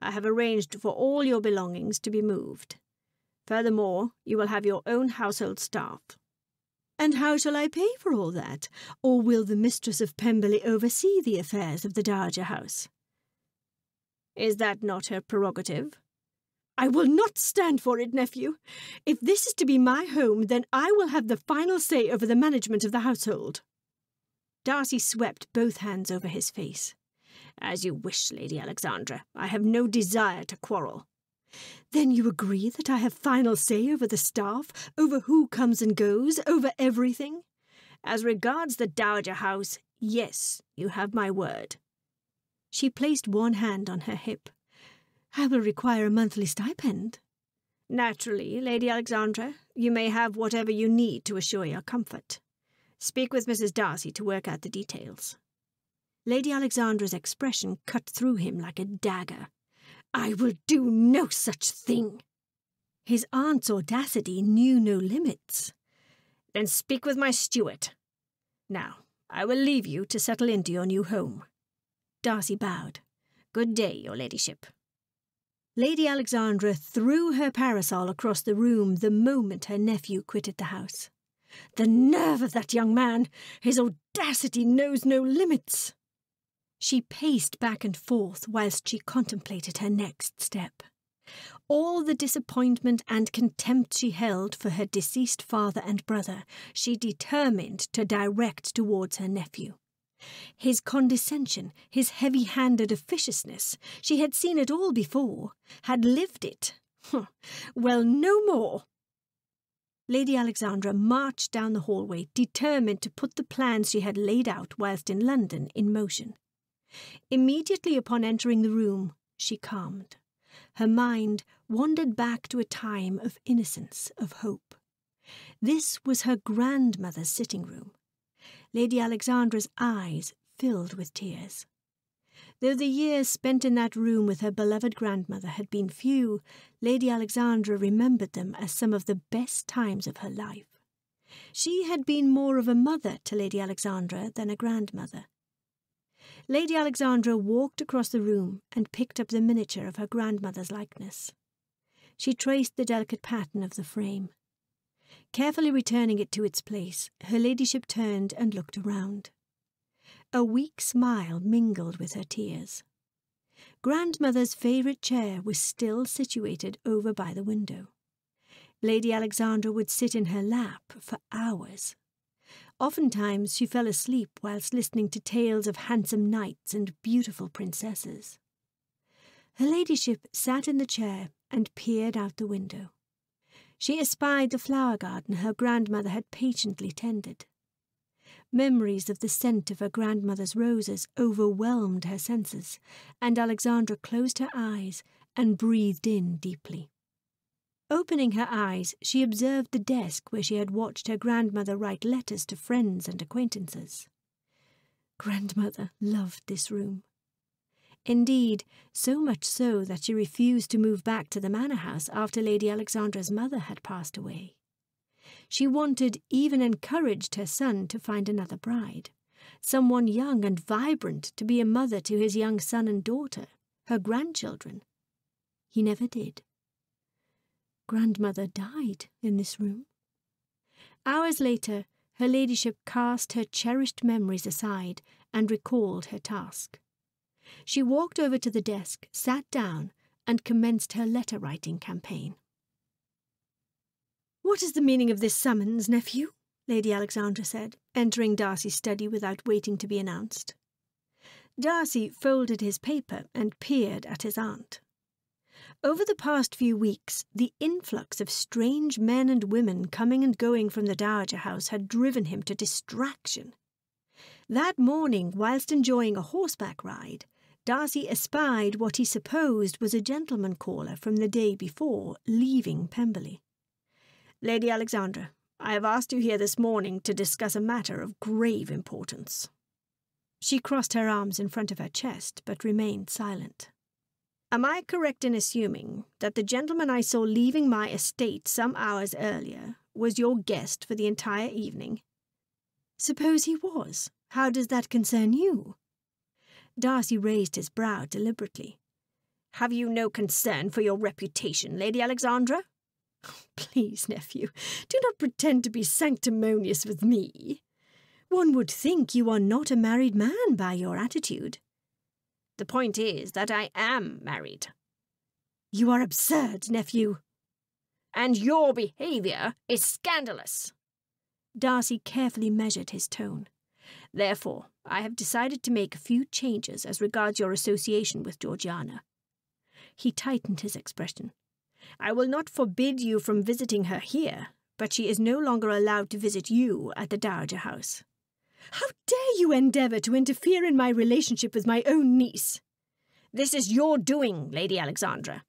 I have arranged for all your belongings to be moved. Furthermore, you will have your own household staff. And how shall I pay for all that? Or will the mistress of Pemberley oversee the affairs of the Dowager House? Is that not her prerogative? I will not stand for it, nephew. If this is to be my home, then I will have the final say over the management of the household. Darcy swept both hands over his face. As you wish, Lady Alexandra. I have no desire to quarrel. Then you agree that I have final say over the staff, over who comes and goes, over everything? As regards the Dowager House, yes, you have my word. She placed one hand on her hip. I will require a monthly stipend. Naturally, Lady Alexandra, you may have whatever you need to assure your comfort. Speak with Mrs. Darcy to work out the details. Lady Alexandra's expression cut through him like a dagger. I will do no such thing. His aunt's audacity knew no limits. Then speak with my steward. Now, I will leave you to settle into your new home. Darcy bowed. Good day, your ladyship. Lady Alexandra threw her parasol across the room the moment her nephew quitted the house. The nerve of that young man! His audacity knows no limits! She paced back and forth whilst she contemplated her next step. All the disappointment and contempt she held for her deceased father and brother she determined to direct towards her nephew. His condescension, his heavy handed officiousness, she had seen it all before, had lived it. well, no more. Lady Alexandra marched down the hallway, determined to put the plans she had laid out whilst in London in motion. Immediately upon entering the room, she calmed. Her mind wandered back to a time of innocence, of hope. This was her grandmother's sitting room. Lady Alexandra's eyes filled with tears. Though the years spent in that room with her beloved grandmother had been few, Lady Alexandra remembered them as some of the best times of her life. She had been more of a mother to Lady Alexandra than a grandmother. Lady Alexandra walked across the room and picked up the miniature of her grandmother's likeness. She traced the delicate pattern of the frame. Carefully returning it to its place, her ladyship turned and looked around. A weak smile mingled with her tears. Grandmother's favourite chair was still situated over by the window. Lady Alexandra would sit in her lap for hours. Oftentimes she fell asleep whilst listening to tales of handsome knights and beautiful princesses. Her ladyship sat in the chair and peered out the window. She espied the flower garden her grandmother had patiently tended. Memories of the scent of her grandmother's roses overwhelmed her senses, and Alexandra closed her eyes and breathed in deeply. Opening her eyes, she observed the desk where she had watched her grandmother write letters to friends and acquaintances. Grandmother loved this room. Indeed, so much so that she refused to move back to the manor house after Lady Alexandra's mother had passed away. She wanted, even encouraged her son to find another bride, someone young and vibrant to be a mother to his young son and daughter, her grandchildren. He never did. Grandmother died in this room. Hours later, her ladyship cast her cherished memories aside and recalled her task. She walked over to the desk, sat down, and commenced her letter writing campaign. What is the meaning of this summons, nephew? Lady Alexandra said, entering Darcy's study without waiting to be announced. Darcy folded his paper and peered at his aunt. Over the past few weeks, the influx of strange men and women coming and going from the Dowager House had driven him to distraction. That morning, whilst enjoying a horseback ride, Darcy espied what he supposed was a gentleman caller from the day before, leaving Pemberley. Lady Alexandra, I have asked you here this morning to discuss a matter of grave importance. She crossed her arms in front of her chest, but remained silent. Am I correct in assuming that the gentleman I saw leaving my estate some hours earlier was your guest for the entire evening? Suppose he was. How does that concern you? Darcy raised his brow deliberately. Have you no concern for your reputation, Lady Alexandra? Oh, please, nephew, do not pretend to be sanctimonious with me. One would think you are not a married man by your attitude. The point is that I am married. You are absurd, nephew. And your behaviour is scandalous. Darcy carefully measured his tone. Therefore, I have decided to make a few changes as regards your association with Georgiana. He tightened his expression. I will not forbid you from visiting her here, but she is no longer allowed to visit you at the Dowager House. How dare you endeavour to interfere in my relationship with my own niece? This is your doing, Lady Alexandra.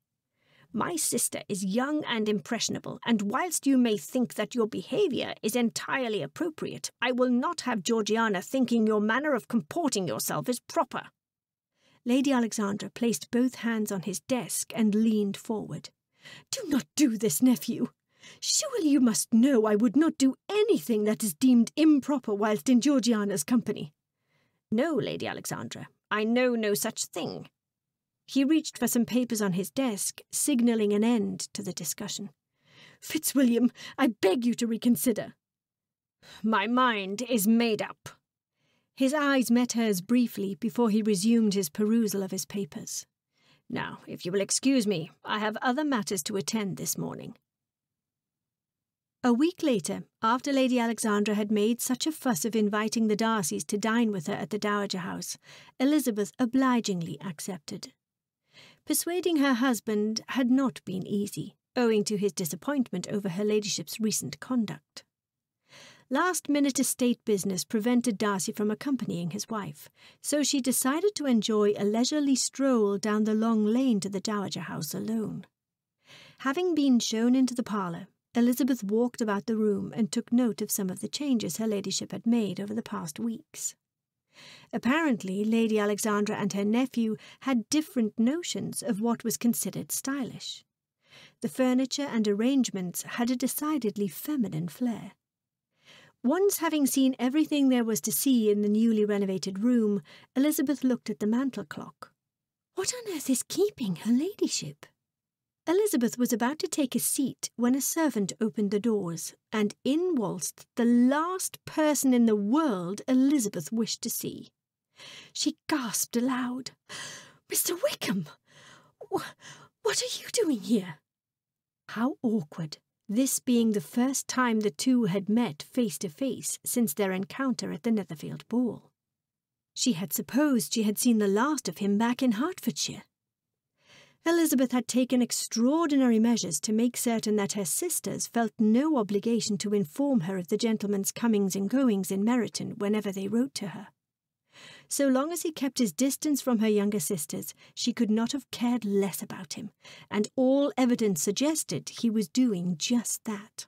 My sister is young and impressionable, and whilst you may think that your behaviour is entirely appropriate, I will not have Georgiana thinking your manner of comporting yourself is proper. Lady Alexandra placed both hands on his desk and leaned forward. Do not do this, nephew. Surely you must know I would not do anything that is deemed improper whilst in Georgiana's company. No, Lady Alexandra, I know no such thing. He reached for some papers on his desk, signalling an end to the discussion. Fitzwilliam, I beg you to reconsider. My mind is made up. His eyes met hers briefly before he resumed his perusal of his papers. Now, if you will excuse me, I have other matters to attend this morning. A week later, after Lady Alexandra had made such a fuss of inviting the Darcys to dine with her at the Dowager House, Elizabeth obligingly accepted. Persuading her husband had not been easy, owing to his disappointment over her ladyship's recent conduct. Last minute estate business prevented Darcy from accompanying his wife, so she decided to enjoy a leisurely stroll down the long lane to the Dowager House alone. Having been shown into the parlour, Elizabeth walked about the room and took note of some of the changes her ladyship had made over the past weeks. Apparently, Lady Alexandra and her nephew had different notions of what was considered stylish. The furniture and arrangements had a decidedly feminine flair. Once having seen everything there was to see in the newly renovated room, Elizabeth looked at the mantel clock. What on earth is keeping her ladyship? Elizabeth was about to take a seat when a servant opened the doors, and in waltzed the last person in the world Elizabeth wished to see. She gasped aloud, Mr. Wickham! What are you doing here? How awkward, this being the first time the two had met face to face since their encounter at the Netherfield ball. She had supposed she had seen the last of him back in Hertfordshire. Elizabeth had taken extraordinary measures to make certain that her sisters felt no obligation to inform her of the gentleman's comings and goings in Meryton whenever they wrote to her. So long as he kept his distance from her younger sisters, she could not have cared less about him, and all evidence suggested he was doing just that.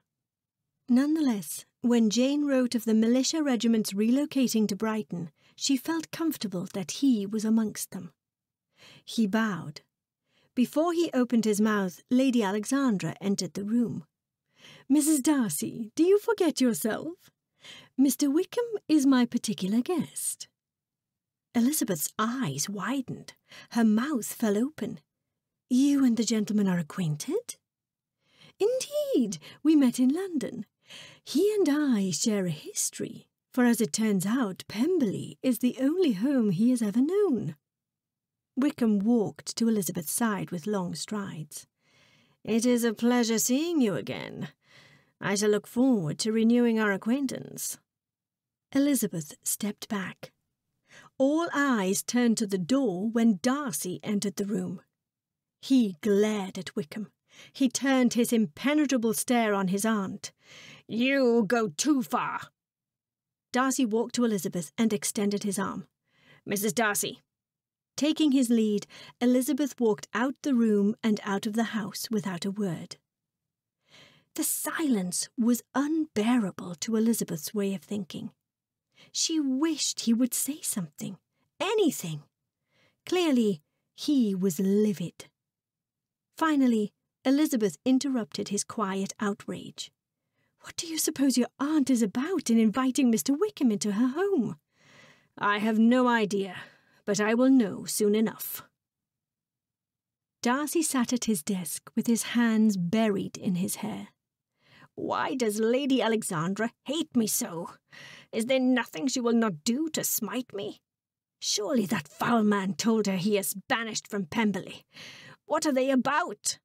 Nonetheless, when Jane wrote of the militia regiments relocating to Brighton, she felt comfortable that he was amongst them. He bowed before he opened his mouth, Lady Alexandra entered the room. Mrs. Darcy, do you forget yourself? Mr. Wickham is my particular guest. Elizabeth's eyes widened. Her mouth fell open. You and the gentleman are acquainted? Indeed, we met in London. He and I share a history, for as it turns out, Pemberley is the only home he has ever known. Wickham walked to Elizabeth's side with long strides. It is a pleasure seeing you again. I shall look forward to renewing our acquaintance. Elizabeth stepped back. All eyes turned to the door when Darcy entered the room. He glared at Wickham. He turned his impenetrable stare on his aunt. You go too far. Darcy walked to Elizabeth and extended his arm. Mrs. Darcy, Taking his lead, Elizabeth walked out the room and out of the house without a word. The silence was unbearable to Elizabeth's way of thinking. She wished he would say something, anything. Clearly, he was livid. Finally, Elizabeth interrupted his quiet outrage. What do you suppose your aunt is about in inviting Mr. Wickham into her home? I have no idea, but I will know soon enough. Darcy sat at his desk with his hands buried in his hair. Why does Lady Alexandra hate me so? Is there nothing she will not do to smite me? Surely that foul man told her he is banished from Pemberley. What are they about?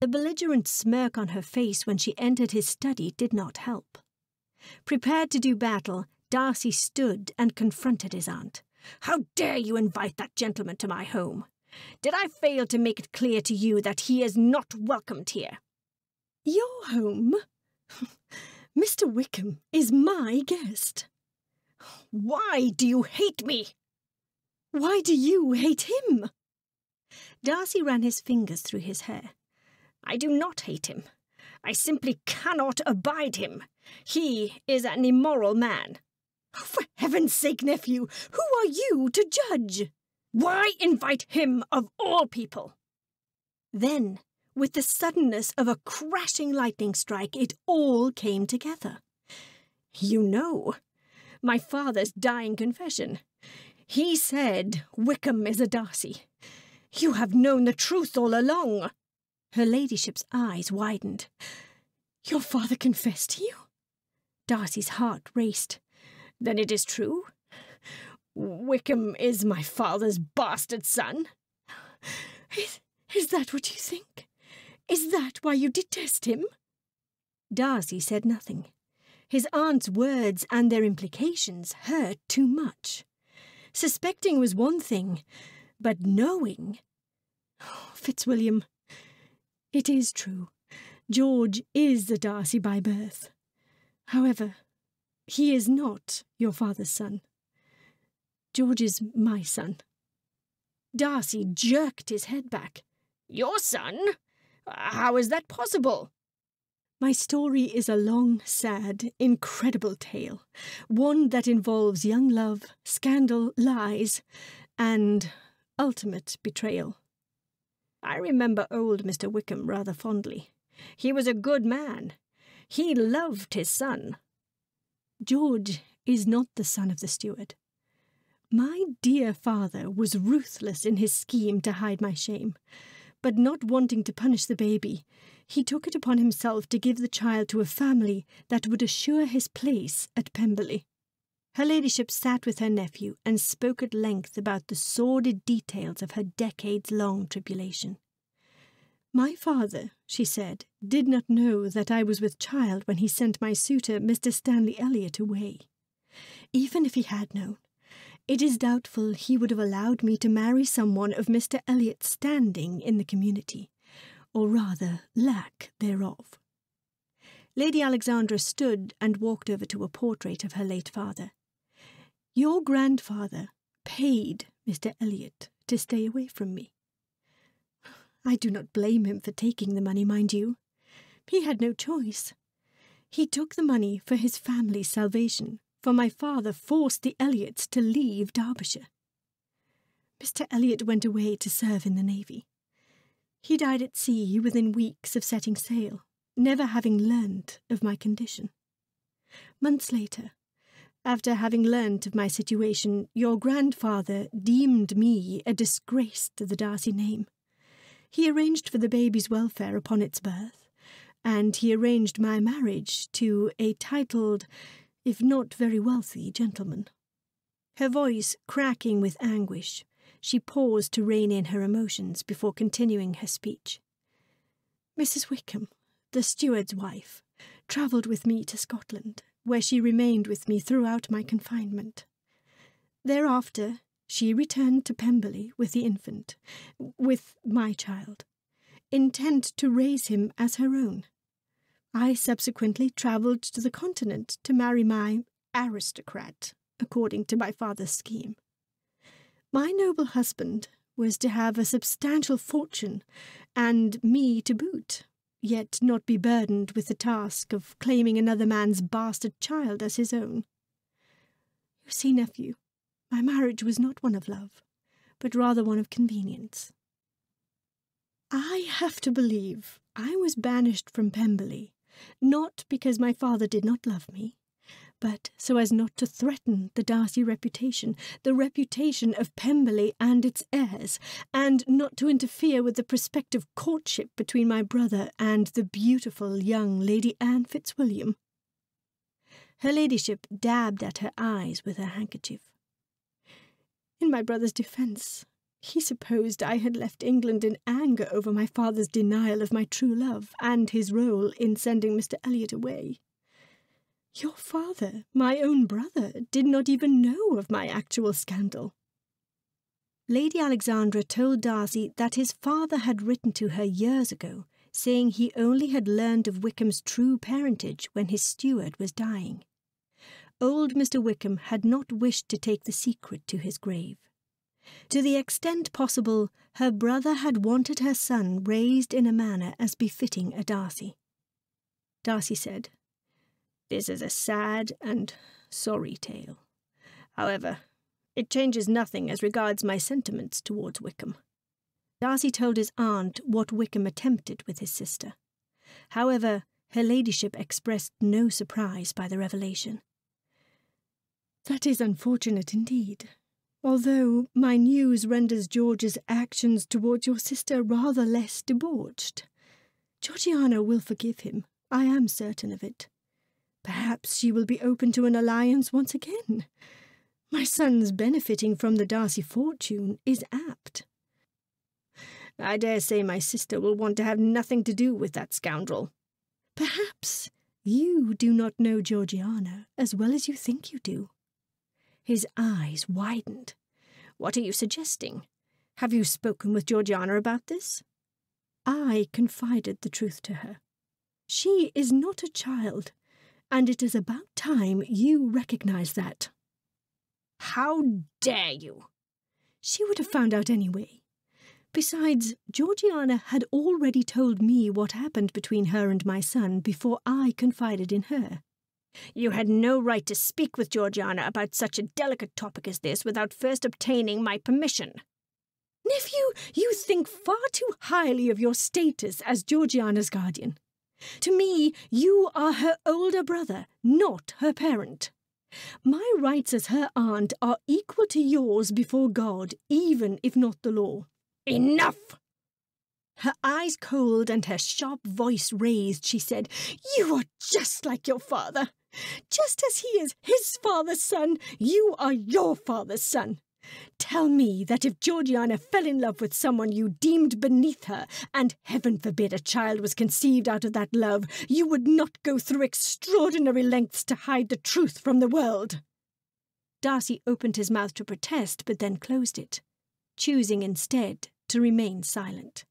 The belligerent smirk on her face when she entered his study did not help. Prepared to do battle, Darcy stood and confronted his aunt. How dare you invite that gentleman to my home? Did I fail to make it clear to you that he is not welcomed here? Your home? Mr. Wickham is my guest. Why do you hate me? Why do you hate him? Darcy ran his fingers through his hair. I do not hate him. I simply cannot abide him. He is an immoral man. Oh, for heaven's sake, nephew, who are you to judge? Why invite him of all people? Then, with the suddenness of a crashing lightning strike, it all came together. You know, my father's dying confession. He said Wickham is a Darcy. You have known the truth all along. Her ladyship's eyes widened. Your father confessed to you? Darcy's heart raced. Then it is true? Wickham is my father's bastard son? Is, is that what you think? Is that why you detest him? Darcy said nothing. His aunt's words and their implications hurt too much. Suspecting was one thing, but knowing. Oh, Fitzwilliam, it is true. George is a Darcy by birth. However, he is not your father's son. George is my son. Darcy jerked his head back. Your son? How is that possible? My story is a long, sad, incredible tale, one that involves young love, scandal, lies, and ultimate betrayal. I remember old Mr. Wickham rather fondly. He was a good man. He loved his son. George is not the son of the steward. My dear father was ruthless in his scheme to hide my shame, but not wanting to punish the baby, he took it upon himself to give the child to a family that would assure his place at Pemberley. Her ladyship sat with her nephew and spoke at length about the sordid details of her decades long tribulation. My father, she said, did not know that I was with child when he sent my suitor, Mr. Stanley Elliot, away. Even if he had known, it is doubtful he would have allowed me to marry someone of Mr. Elliot's standing in the community or rather lack thereof. Lady Alexandra stood and walked over to a portrait of her late father. Your grandfather paid Mr. Elliot to stay away from me. I do not blame him for taking the money, mind you. He had no choice. He took the money for his family's salvation, for my father forced the Elliots to leave Derbyshire. Mr. Elliot went away to serve in the Navy. He died at sea within weeks of setting sail, never having learnt of my condition. Months later, after having learnt of my situation, your grandfather deemed me a disgrace to the Darcy name. He arranged for the baby's welfare upon its birth, and he arranged my marriage to a titled, if not very wealthy, gentleman. Her voice cracking with anguish, she paused to rein in her emotions before continuing her speech. Mrs. Wickham, the steward's wife, travelled with me to Scotland, where she remained with me throughout my confinement. Thereafter, she returned to Pemberley with the infant, with my child, intent to raise him as her own. I subsequently travelled to the continent to marry my aristocrat, according to my father's scheme. My noble husband was to have a substantial fortune, and me to boot, yet not be burdened with the task of claiming another man's bastard child as his own. You see, nephew, my marriage was not one of love, but rather one of convenience. I have to believe I was banished from Pemberley, not because my father did not love me, but so as not to threaten the Darcy reputation, the reputation of Pemberley and its heirs, and not to interfere with the prospective courtship between my brother and the beautiful young Lady Anne Fitzwilliam. Her ladyship dabbed at her eyes with her handkerchief. In my brother's defence, he supposed I had left England in anger over my father's denial of my true love and his role in sending Mr. Elliot away. Your father, my own brother, did not even know of my actual scandal. Lady Alexandra told Darcy that his father had written to her years ago, saying he only had learned of Wickham's true parentage when his steward was dying. Old Mr. Wickham had not wished to take the secret to his grave. To the extent possible, her brother had wanted her son raised in a manner as befitting a Darcy. Darcy said, this is a sad and sorry tale. However, it changes nothing as regards my sentiments towards Wickham. Darcy told his aunt what Wickham attempted with his sister. However, her ladyship expressed no surprise by the revelation. That is unfortunate indeed, although my news renders George's actions towards your sister rather less debauched. Georgiana will forgive him, I am certain of it. Perhaps she will be open to an alliance once again. My son's benefiting from the Darcy fortune is apt. I dare say my sister will want to have nothing to do with that scoundrel. Perhaps, You do not know Georgiana as well as you think you do. His eyes widened. What are you suggesting? Have you spoken with Georgiana about this? I confided the truth to her. She is not a child, and it is about time you recognize that. How dare you? She would have found out anyway. Besides, Georgiana had already told me what happened between her and my son before I confided in her. You had no right to speak with Georgiana about such a delicate topic as this without first obtaining my permission. Nephew, you think far too highly of your status as Georgiana's guardian. To me, you are her older brother, not her parent. My rights as her aunt are equal to yours before God, even if not the law. Enough! Her eyes cold and her sharp voice raised, she said, You are just like your father. Just as he is his father's son, you are your father's son. Tell me that if Georgiana fell in love with someone you deemed beneath her, and heaven forbid a child was conceived out of that love, you would not go through extraordinary lengths to hide the truth from the world. Darcy opened his mouth to protest, but then closed it, choosing instead to remain silent.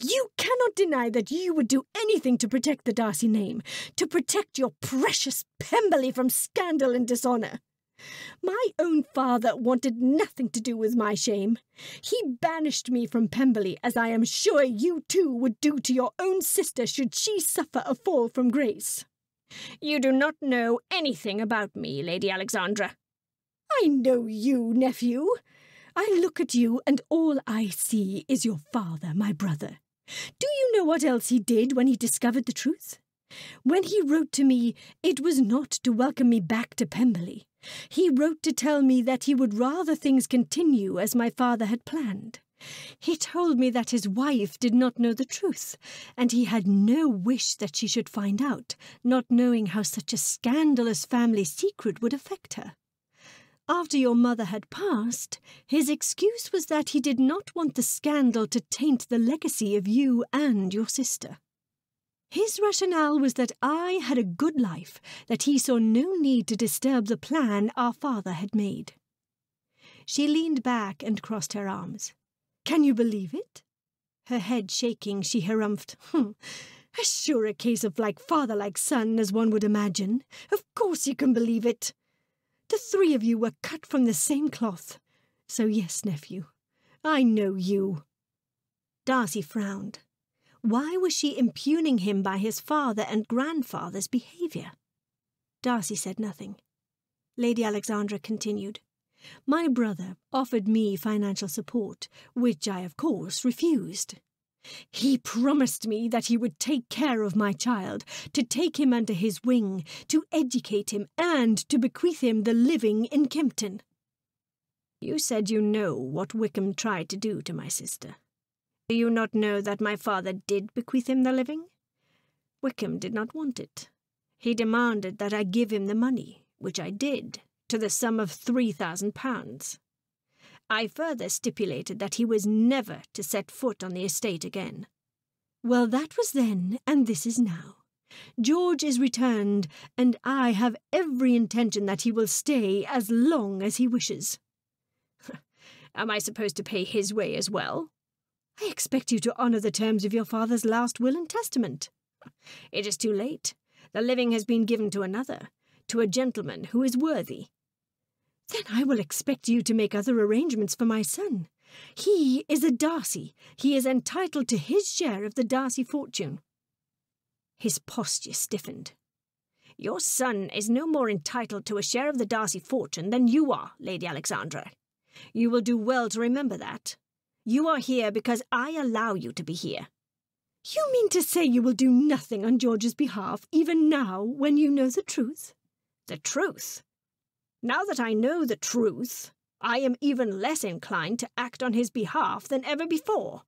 You cannot deny that you would do anything to protect the Darcy name, to protect your precious Pemberley from scandal and dishonour. My own father wanted nothing to do with my shame. He banished me from Pemberley, as I am sure you too would do to your own sister should she suffer a fall from grace. You do not know anything about me, Lady Alexandra. I know you, nephew. I look at you, and all I see is your father, my brother. Do you know what else he did when he discovered the truth? When he wrote to me, it was not to welcome me back to Pemberley. He wrote to tell me that he would rather things continue as my father had planned. He told me that his wife did not know the truth, and he had no wish that she should find out, not knowing how such a scandalous family secret would affect her. After your mother had passed, his excuse was that he did not want the scandal to taint the legacy of you and your sister. His rationale was that I had a good life, that he saw no need to disturb the plan our father had made. She leaned back and crossed her arms. Can you believe it? Her head shaking, she harumphed. Hm, as sure a case of like father like son as one would imagine. Of course you can believe it. The three of you were cut from the same cloth. So yes, nephew, I know you. Darcy frowned. Why was she impugning him by his father and grandfather's behaviour? Darcy said nothing. Lady Alexandra continued. My brother offered me financial support, which I, of course, refused. He promised me that he would take care of my child, to take him under his wing, to educate him, and to bequeath him the living in Kympton. You said you know what Wickham tried to do to my sister. Do you not know that my father did bequeath him the living? Wickham did not want it. He demanded that I give him the money, which I did, to the sum of three thousand pounds. I further stipulated that he was never to set foot on the estate again. Well, that was then, and this is now. George is returned, and I have every intention that he will stay as long as he wishes. Am I supposed to pay his way as well? I expect you to honour the terms of your father's last will and testament. It is too late. The living has been given to another, to a gentleman who is worthy. Then I will expect you to make other arrangements for my son. He is a Darcy. He is entitled to his share of the Darcy fortune. His posture stiffened. Your son is no more entitled to a share of the Darcy fortune than you are, Lady Alexandra. You will do well to remember that. You are here because I allow you to be here. You mean to say you will do nothing on George's behalf, even now, when you know the truth? The truth? Now that I know the truth, I am even less inclined to act on his behalf than ever before.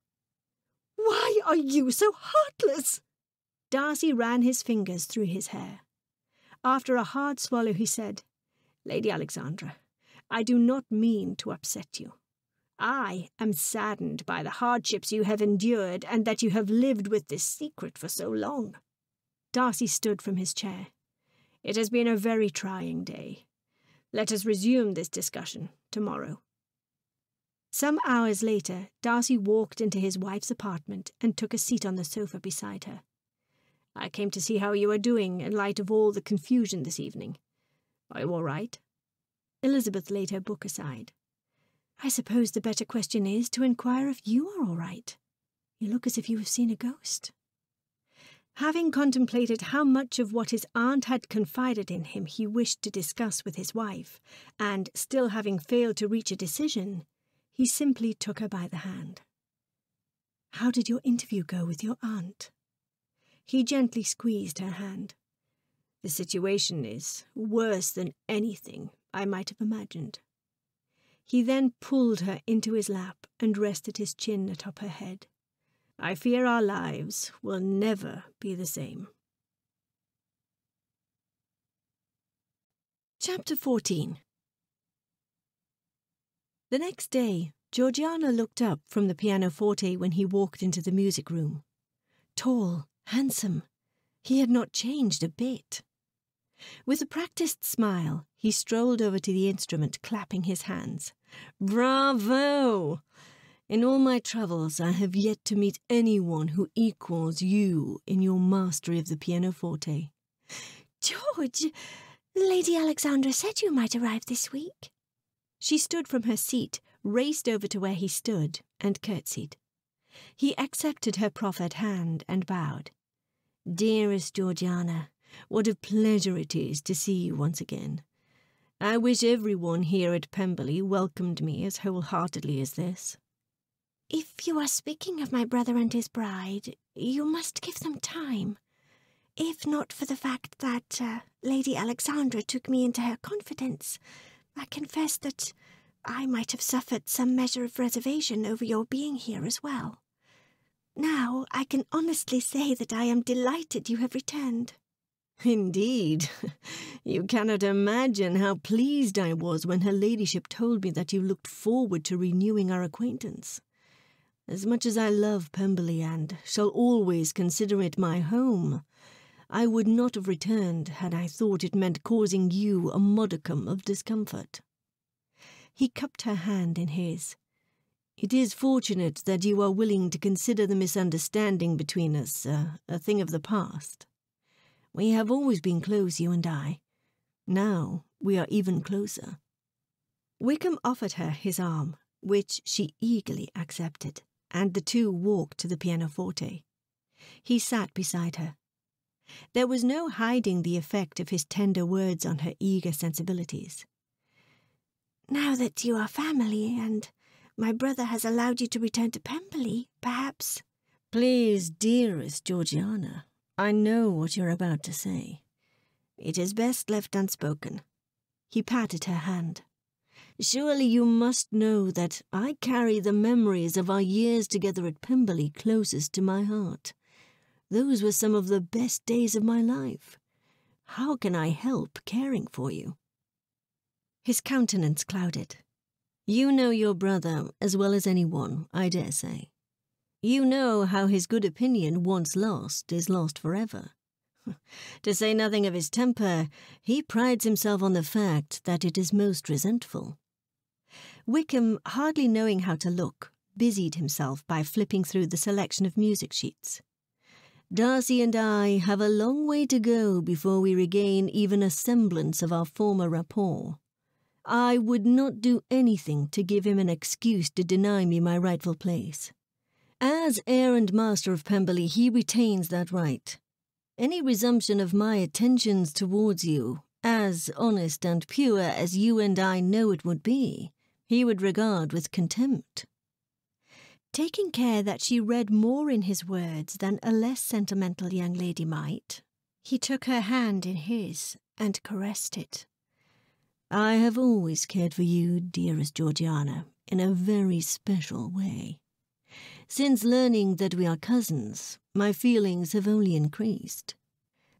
Why are you so heartless? Darcy ran his fingers through his hair. After a hard swallow, he said, Lady Alexandra, I do not mean to upset you. I am saddened by the hardships you have endured and that you have lived with this secret for so long. Darcy stood from his chair. It has been a very trying day. Let us resume this discussion tomorrow. Some hours later, Darcy walked into his wife's apartment and took a seat on the sofa beside her. I came to see how you are doing in light of all the confusion this evening. Are you all right? Elizabeth laid her book aside. I suppose the better question is to inquire if you are all right. You look as if you have seen a ghost. Having contemplated how much of what his aunt had confided in him he wished to discuss with his wife, and still having failed to reach a decision, he simply took her by the hand. How did your interview go with your aunt? He gently squeezed her hand. The situation is worse than anything I might have imagined. He then pulled her into his lap and rested his chin atop her head. I fear our lives will never be the same. Chapter 14 the next day, Georgiana looked up from the pianoforte when he walked into the music room. Tall, handsome, he had not changed a bit. With a practiced smile, he strolled over to the instrument, clapping his hands. Bravo! In all my travels, I have yet to meet anyone who equals you in your mastery of the pianoforte. George, Lady Alexandra said you might arrive this week. She stood from her seat, raced over to where he stood, and curtsied. He accepted her proffered hand and bowed. Dearest Georgiana, what a pleasure it is to see you once again. I wish everyone here at Pemberley welcomed me as wholeheartedly as this. If you are speaking of my brother and his bride, you must give them time. If not for the fact that uh, Lady Alexandra took me into her confidence, I confess that I might have suffered some measure of reservation over your being here as well. Now I can honestly say that I am delighted you have returned. Indeed. You cannot imagine how pleased I was when her ladyship told me that you looked forward to renewing our acquaintance. As much as I love Pemberley and shall always consider it my home, I would not have returned had I thought it meant causing you a modicum of discomfort. He cupped her hand in his. It is fortunate that you are willing to consider the misunderstanding between us uh, a thing of the past. We have always been close, you and I. Now we are even closer. Wickham offered her his arm, which she eagerly accepted, and the two walked to the pianoforte. He sat beside her, there was no hiding the effect of his tender words on her eager sensibilities. Now that you are family, and my brother has allowed you to return to Pemberley, perhaps. Please, dearest Georgiana, I know what you're about to say. It is best left unspoken. He patted her hand. Surely you must know that I carry the memories of our years together at Pemberley closest to my heart. Those were some of the best days of my life. How can I help caring for you? His countenance clouded. You know your brother as well as anyone, I dare say. You know how his good opinion, once lost, is lost forever. to say nothing of his temper, he prides himself on the fact that it is most resentful. Wickham, hardly knowing how to look, busied himself by flipping through the selection of music sheets. Darcy and I have a long way to go before we regain even a semblance of our former rapport. I would not do anything to give him an excuse to deny me my rightful place. As heir and master of Pemberley, he retains that right. Any resumption of my attentions towards you, as honest and pure as you and I know it would be, he would regard with contempt. Taking care that she read more in his words than a less sentimental young lady might, he took her hand in his and caressed it. I have always cared for you, dearest Georgiana, in a very special way. Since learning that we are cousins, my feelings have only increased.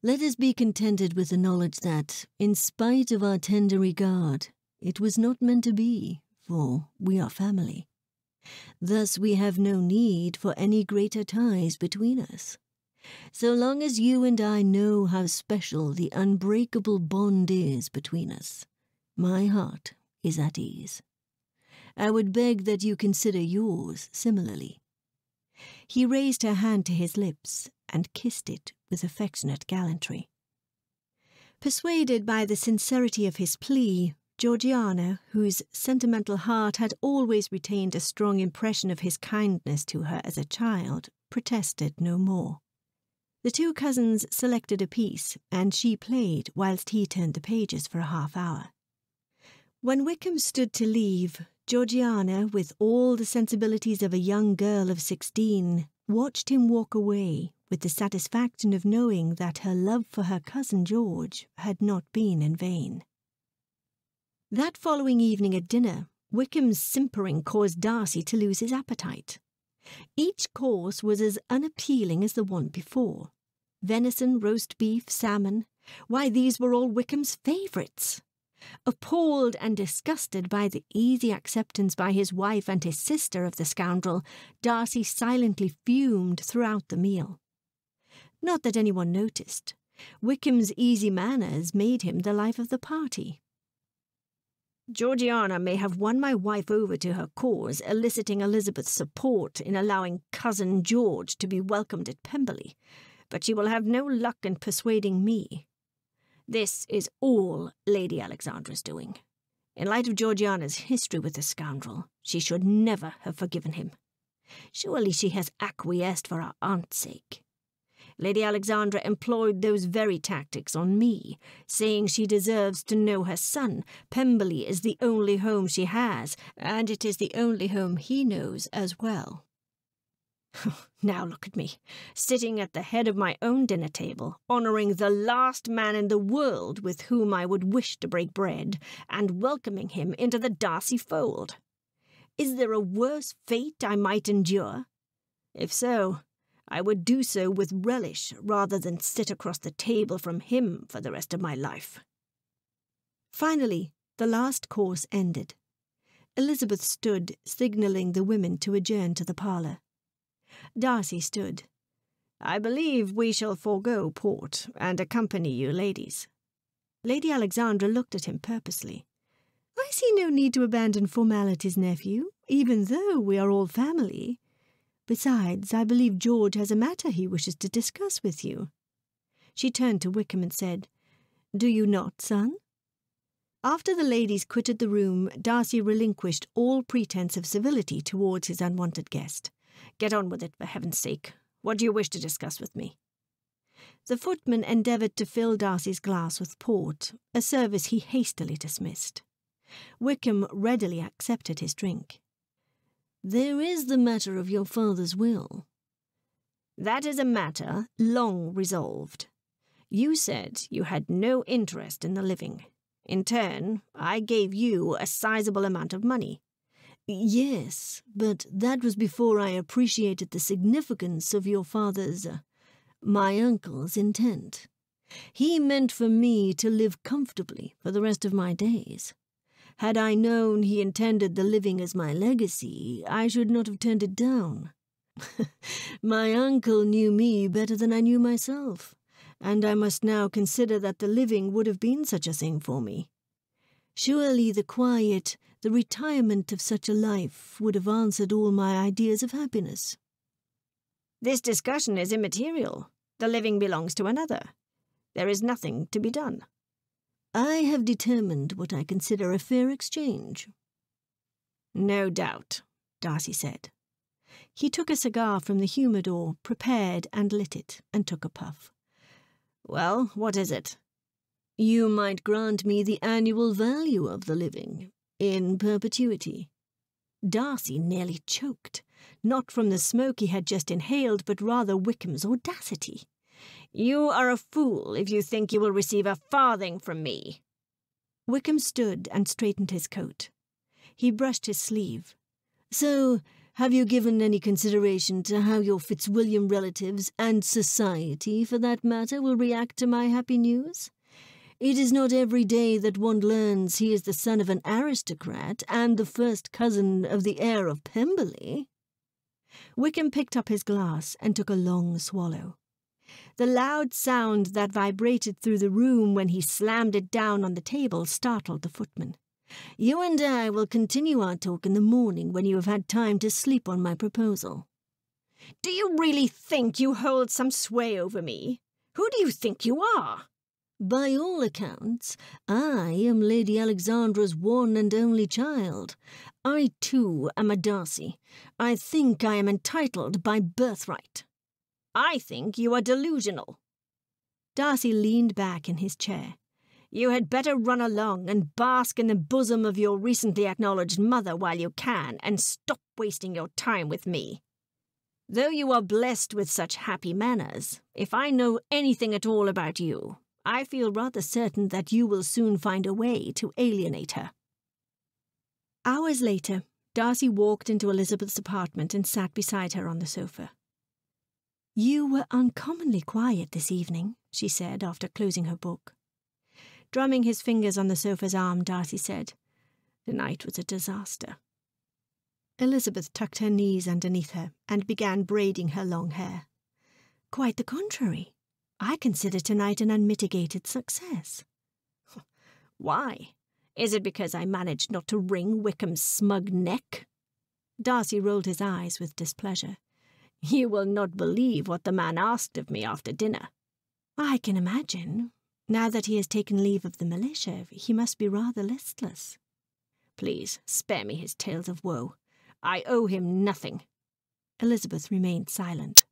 Let us be contented with the knowledge that, in spite of our tender regard, it was not meant to be, for we are family. Thus we have no need for any greater ties between us. So long as you and I know how special the unbreakable bond is between us, my heart is at ease. I would beg that you consider yours similarly. He raised her hand to his lips and kissed it with affectionate gallantry. Persuaded by the sincerity of his plea, Georgiana, whose sentimental heart had always retained a strong impression of his kindness to her as a child, protested no more. The two cousins selected a piece, and she played whilst he turned the pages for a half hour. When Wickham stood to leave, Georgiana, with all the sensibilities of a young girl of sixteen, watched him walk away with the satisfaction of knowing that her love for her cousin George had not been in vain. That following evening at dinner, Wickham's simpering caused Darcy to lose his appetite. Each course was as unappealing as the one before. Venison, roast beef, salmon, why, these were all Wickham's favourites. Appalled and disgusted by the easy acceptance by his wife and his sister of the scoundrel, Darcy silently fumed throughout the meal. Not that anyone noticed. Wickham's easy manners made him the life of the party. Georgiana may have won my wife over to her cause, eliciting Elizabeth's support in allowing cousin George to be welcomed at Pemberley, but she will have no luck in persuading me. This is all Lady Alexandra's doing. In light of Georgiana's history with the scoundrel, she should never have forgiven him. Surely she has acquiesced for our aunt's sake. Lady Alexandra employed those very tactics on me, saying she deserves to know her son. Pemberley is the only home she has, and it is the only home he knows as well. now look at me, sitting at the head of my own dinner table, honouring the last man in the world with whom I would wish to break bread, and welcoming him into the Darcy fold. Is there a worse fate I might endure? If so, I would do so with relish rather than sit across the table from him for the rest of my life. Finally, the last course ended. Elizabeth stood, signalling the women to adjourn to the parlour. Darcy stood. I believe we shall forego port and accompany you ladies. Lady Alexandra looked at him purposely. I see no need to abandon formalities, nephew, even though we are all family. Besides, I believe George has a matter he wishes to discuss with you. She turned to Wickham and said, Do you not, son? After the ladies quitted the room, Darcy relinquished all pretence of civility towards his unwanted guest. Get on with it, for heaven's sake. What do you wish to discuss with me? The footman endeavoured to fill Darcy's glass with port, a service he hastily dismissed. Wickham readily accepted his drink. There is the matter of your father's will. That is a matter long resolved. You said you had no interest in the living. In turn, I gave you a sizable amount of money. Yes, but that was before I appreciated the significance of your father's, uh, my uncle's intent. He meant for me to live comfortably for the rest of my days. Had I known he intended the living as my legacy, I should not have turned it down. my uncle knew me better than I knew myself, and I must now consider that the living would have been such a thing for me. Surely the quiet, the retirement of such a life would have answered all my ideas of happiness. This discussion is immaterial. The living belongs to another. There is nothing to be done. I have determined what I consider a fair exchange. No doubt, Darcy said. He took a cigar from the humidor, prepared and lit it, and took a puff. Well, what is it? You might grant me the annual value of the living, in perpetuity. Darcy nearly choked, not from the smoke he had just inhaled, but rather Wickham's audacity. You are a fool if you think you will receive a farthing from me. Wickham stood and straightened his coat. He brushed his sleeve. So, have you given any consideration to how your Fitzwilliam relatives, and society for that matter, will react to my happy news? It is not every day that one learns he is the son of an aristocrat and the first cousin of the heir of Pemberley. Wickham picked up his glass and took a long swallow. The loud sound that vibrated through the room when he slammed it down on the table startled the footman. You and I will continue our talk in the morning when you have had time to sleep on my proposal. Do you really think you hold some sway over me? Who do you think you are? By all accounts, I am Lady Alexandra's one and only child. I, too, am a Darcy. I think I am entitled by birthright. I think you are delusional. Darcy leaned back in his chair. You had better run along and bask in the bosom of your recently acknowledged mother while you can, and stop wasting your time with me. Though you are blessed with such happy manners, if I know anything at all about you, I feel rather certain that you will soon find a way to alienate her. Hours later, Darcy walked into Elizabeth's apartment and sat beside her on the sofa. You were uncommonly quiet this evening, she said after closing her book. Drumming his fingers on the sofa's arm, Darcy said, The night was a disaster. Elizabeth tucked her knees underneath her and began braiding her long hair. Quite the contrary. I consider tonight an unmitigated success. Why? Is it because I managed not to wring Wickham's smug neck? Darcy rolled his eyes with displeasure. You will not believe what the man asked of me after dinner. I can imagine. Now that he has taken leave of the militia, he must be rather listless. Please, spare me his tales of woe. I owe him nothing. Elizabeth remained silent.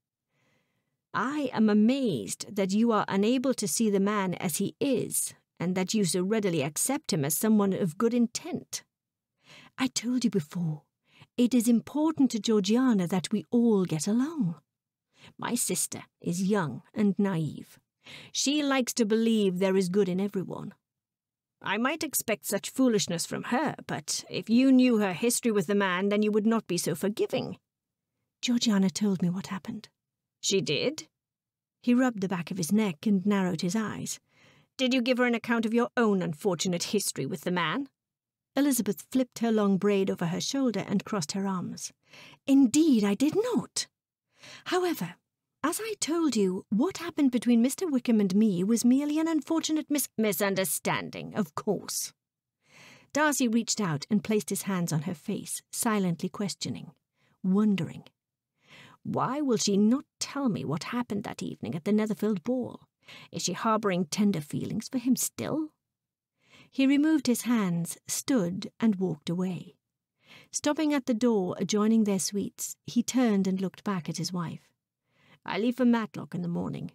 I am amazed that you are unable to see the man as he is, and that you so readily accept him as someone of good intent. I told you before, it is important to Georgiana that we all get along. My sister is young and naive. She likes to believe there is good in everyone. I might expect such foolishness from her, but if you knew her history with the man, then you would not be so forgiving. Georgiana told me what happened. She did? He rubbed the back of his neck and narrowed his eyes. Did you give her an account of your own unfortunate history with the man? Elizabeth flipped her long braid over her shoulder and crossed her arms. Indeed, I did not. However, as I told you, what happened between Mr. Wickham and me was merely an unfortunate mis- misunderstanding, of course. Darcy reached out and placed his hands on her face, silently questioning, wondering. Why will she not tell me what happened that evening at the Netherfield ball? Is she harbouring tender feelings for him still? He removed his hands, stood, and walked away. Stopping at the door adjoining their suites, he turned and looked back at his wife. I leave for Matlock in the morning.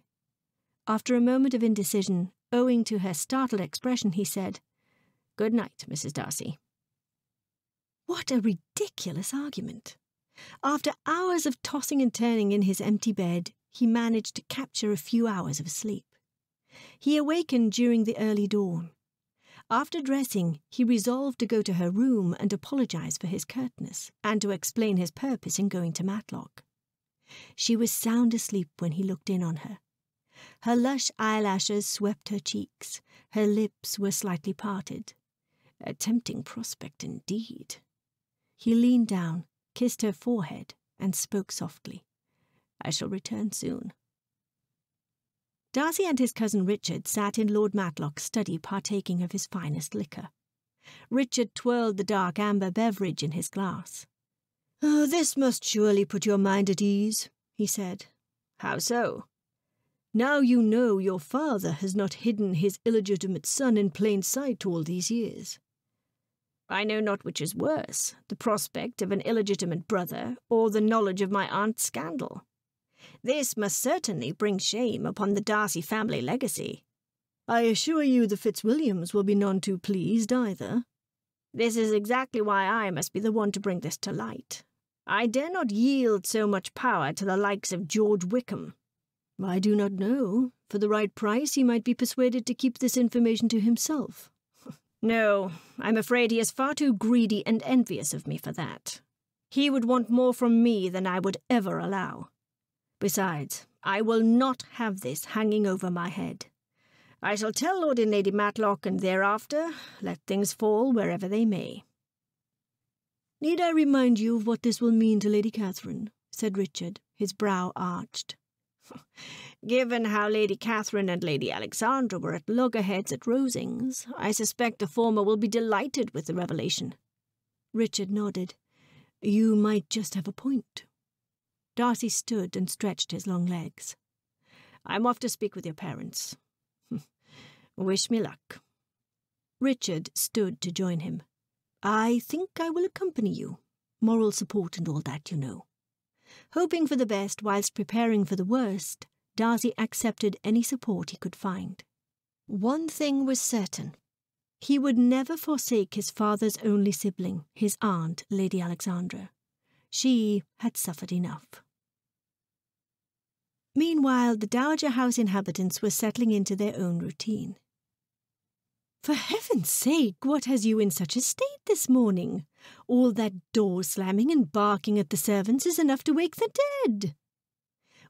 After a moment of indecision, owing to her startled expression, he said, Good night, Mrs. Darcy. What a ridiculous argument! After hours of tossing and turning in his empty bed, he managed to capture a few hours of sleep. He awakened during the early dawn. After dressing, he resolved to go to her room and apologize for his curtness, and to explain his purpose in going to Matlock. She was sound asleep when he looked in on her. Her lush eyelashes swept her cheeks, her lips were slightly parted. A tempting prospect indeed. He leaned down, kissed her forehead, and spoke softly. I shall return soon. Darcy and his cousin Richard sat in Lord Matlock's study partaking of his finest liquor. Richard twirled the dark amber beverage in his glass. Oh, this must surely put your mind at ease, he said. How so? Now you know your father has not hidden his illegitimate son in plain sight all these years. I know not which is worse, the prospect of an illegitimate brother, or the knowledge of my aunt's scandal. This must certainly bring shame upon the Darcy family legacy. I assure you the Fitzwilliams will be none too pleased either. This is exactly why I must be the one to bring this to light. I dare not yield so much power to the likes of George Wickham. I do not know. For the right price, he might be persuaded to keep this information to himself. no, I'm afraid he is far too greedy and envious of me for that. He would want more from me than I would ever allow. Besides, I will not have this hanging over my head. I shall tell Lord and Lady Matlock, and thereafter let things fall wherever they may. Need I remind you of what this will mean to Lady Catherine? said Richard, his brow arched. Given how Lady Catherine and Lady Alexandra were at loggerheads at Rosings, I suspect the former will be delighted with the revelation. Richard nodded. You might just have a point. Darcy stood and stretched his long legs. I'm off to speak with your parents. Wish me luck. Richard stood to join him. I think I will accompany you. Moral support and all that, you know. Hoping for the best whilst preparing for the worst, Darcy accepted any support he could find. One thing was certain. He would never forsake his father's only sibling, his aunt, Lady Alexandra. She had suffered enough. Meanwhile, the Dowager House inhabitants were settling into their own routine. For heaven's sake, what has you in such a state this morning? All that door slamming and barking at the servants is enough to wake the dead.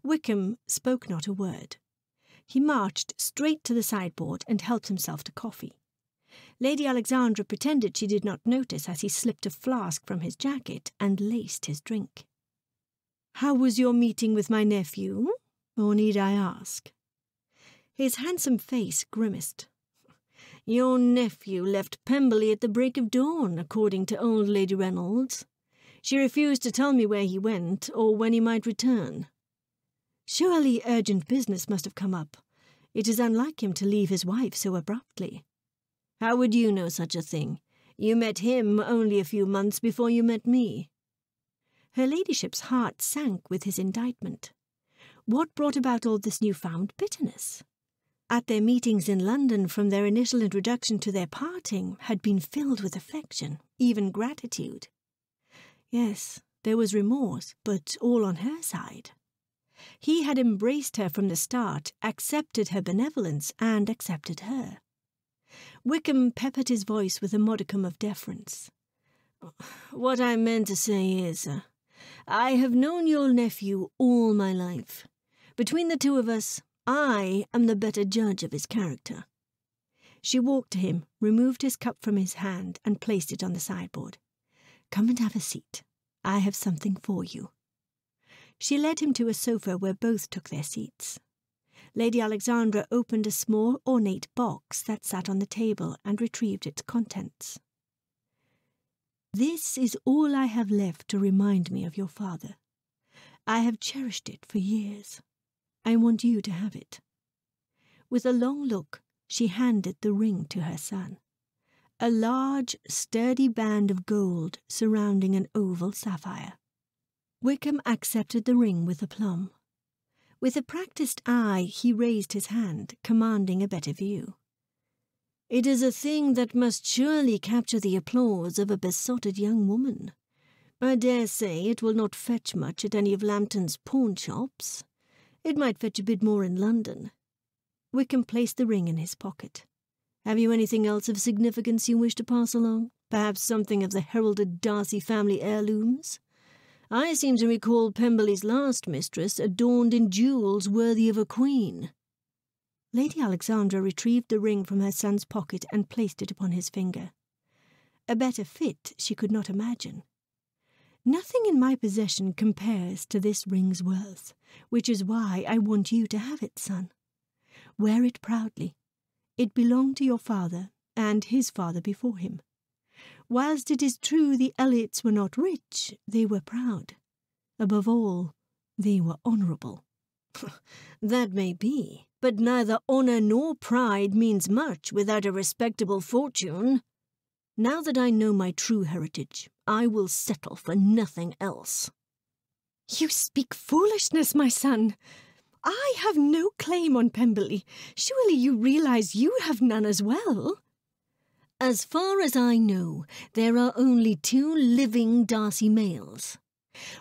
Wickham spoke not a word. He marched straight to the sideboard and helped himself to coffee. Lady Alexandra pretended she did not notice as he slipped a flask from his jacket and laced his drink. How was your meeting with my nephew? Or need I ask? His handsome face grimaced. Your nephew left Pemberley at the break of dawn, according to old Lady Reynolds. She refused to tell me where he went or when he might return. Surely urgent business must have come up. It is unlike him to leave his wife so abruptly. How would you know such a thing? You met him only a few months before you met me. Her ladyship's heart sank with his indictment. What brought about all this newfound bitterness? At their meetings in London, from their initial introduction to their parting, had been filled with affection, even gratitude. Yes, there was remorse, but all on her side. He had embraced her from the start, accepted her benevolence, and accepted her. Wickham peppered his voice with a modicum of deference. What I meant to say is, uh, I have known your nephew all my life. Between the two of us, I am the better judge of his character. She walked to him, removed his cup from his hand, and placed it on the sideboard. Come and have a seat. I have something for you. She led him to a sofa where both took their seats. Lady Alexandra opened a small ornate box that sat on the table and retrieved its contents. This is all I have left to remind me of your father. I have cherished it for years. I want you to have it. With a long look, she handed the ring to her son. A large, sturdy band of gold surrounding an oval sapphire. Wickham accepted the ring with aplomb. With a practised eye, he raised his hand, commanding a better view. It is a thing that must surely capture the applause of a besotted young woman. I dare say it will not fetch much at any of Lambton's pawn shops. It might fetch a bit more in London. Wickham placed the ring in his pocket. Have you anything else of significance you wish to pass along? Perhaps something of the heralded Darcy family heirlooms? I seem to recall Pemberley's last mistress adorned in jewels worthy of a queen. Lady Alexandra retrieved the ring from her son's pocket and placed it upon his finger. A better fit she could not imagine. Nothing in my possession compares to this ring's worth, which is why I want you to have it, son. Wear it proudly. It belonged to your father and his father before him. Whilst it is true the Elliots were not rich, they were proud. Above all, they were honourable. that may be, but neither honour nor pride means much without a respectable fortune. Now that I know my true heritage, I will settle for nothing else. You speak foolishness, my son. I have no claim on Pemberley. Surely you realize you have none as well. As far as I know, there are only two living Darcy males.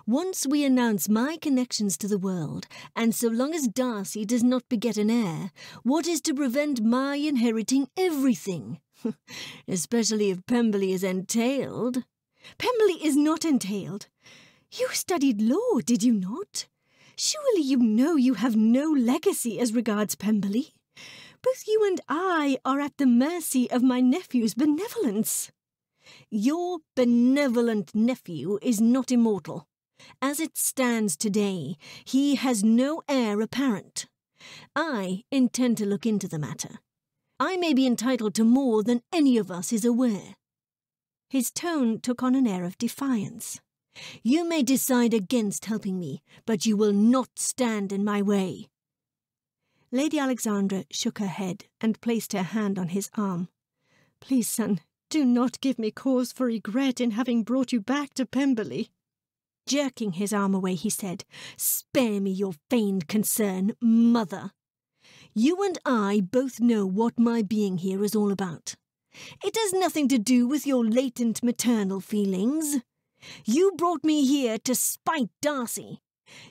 Once we announce my connections to the world, and so long as Darcy does not beget an heir, what is to prevent my inheriting everything? Especially if Pemberley is entailed. Pemberley is not entailed. You studied law, did you not? Surely you know you have no legacy as regards Pemberley. Both you and I are at the mercy of my nephew's benevolence. Your benevolent nephew is not immortal. As it stands today, he has no heir apparent. I intend to look into the matter. I may be entitled to more than any of us is aware. His tone took on an air of defiance. You may decide against helping me, but you will not stand in my way. Lady Alexandra shook her head and placed her hand on his arm. Please, son, do not give me cause for regret in having brought you back to Pemberley. Jerking his arm away, he said, Spare me your feigned concern, mother. You and I both know what my being here is all about. It has nothing to do with your latent maternal feelings. You brought me here to spite Darcy.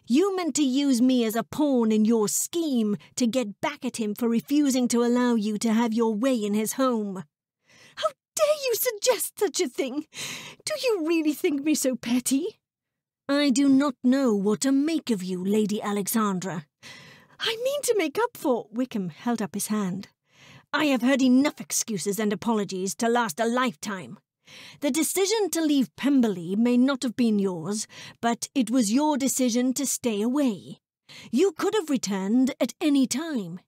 You meant to use me as a pawn in your scheme to get back at him for refusing to allow you to have your way in his home. How dare you suggest such a thing? Do you really think me so petty? I do not know what to make of you, Lady Alexandra. I mean to make up for. Wickham held up his hand. I have heard enough excuses and apologies to last a lifetime. The decision to leave Pemberley may not have been yours, but it was your decision to stay away. You could have returned at any time.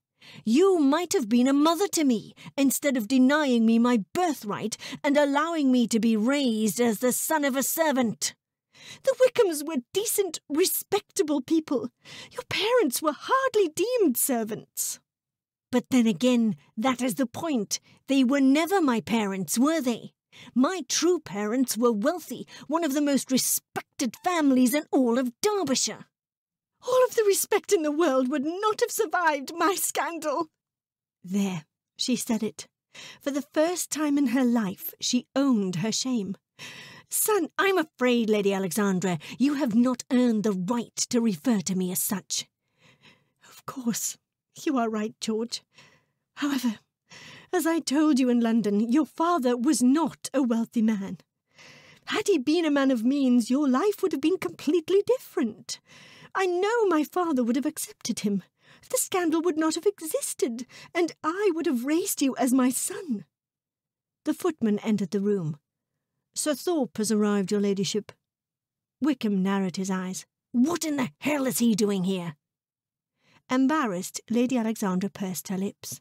You might have been a mother to me, instead of denying me my birthright and allowing me to be raised as the son of a servant. The Wickhams were decent, respectable people. Your parents were hardly deemed servants. But then again, that is the point. They were never my parents, were they? My true parents were wealthy, one of the most respected families in all of Derbyshire. All of the respect in the world would not have survived my scandal. There, she said it. For the first time in her life, she owned her shame. Son, I'm afraid, Lady Alexandra, you have not earned the right to refer to me as such. Of course, you are right, George. However, as I told you in London, your father was not a wealthy man. Had he been a man of means, your life would have been completely different. I know my father would have accepted him. The scandal would not have existed, and I would have raised you as my son. The footman entered the room. Sir Thorpe has arrived, your ladyship. Wickham narrowed his eyes. What in the hell is he doing here? Embarrassed, Lady Alexandra pursed her lips.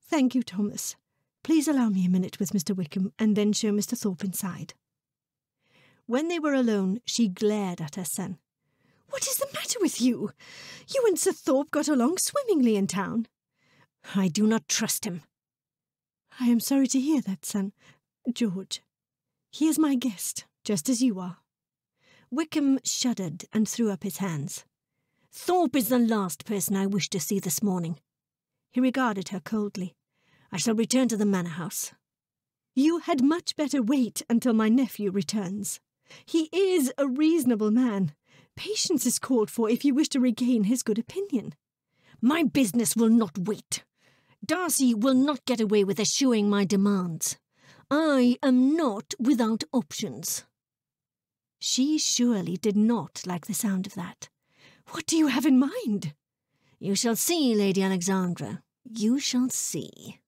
Thank you, Thomas. Please allow me a minute with Mr. Wickham and then show Mr. Thorpe inside. When they were alone, she glared at her son. What is the matter with you? You and Sir Thorpe got along swimmingly in town. I do not trust him. I am sorry to hear that, son. George, he is my guest, just as you are. Wickham shuddered and threw up his hands. Thorpe is the last person I wish to see this morning. He regarded her coldly. I shall return to the manor house. You had much better wait until my nephew returns. He is a reasonable man. Patience is called for if you wish to regain his good opinion. My business will not wait. Darcy will not get away with eschewing my demands. I am not without options. She surely did not like the sound of that. What do you have in mind? You shall see, Lady Alexandra. You shall see.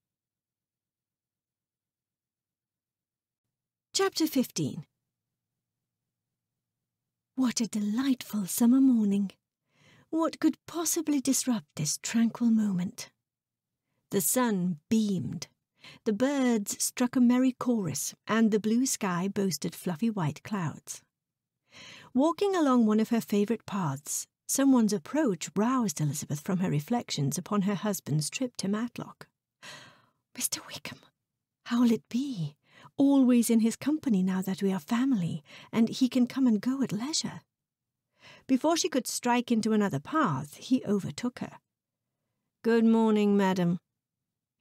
Chapter 15 What a delightful summer morning! What could possibly disrupt this tranquil moment? The sun beamed. The birds struck a merry chorus, and the blue sky boasted fluffy white clouds. Walking along one of her favourite paths, Someone's approach roused Elizabeth from her reflections upon her husband's trip to Matlock. Mr. Wickham, how will it be? Always in his company now that we are family, and he can come and go at leisure. Before she could strike into another path, he overtook her. Good morning, madam.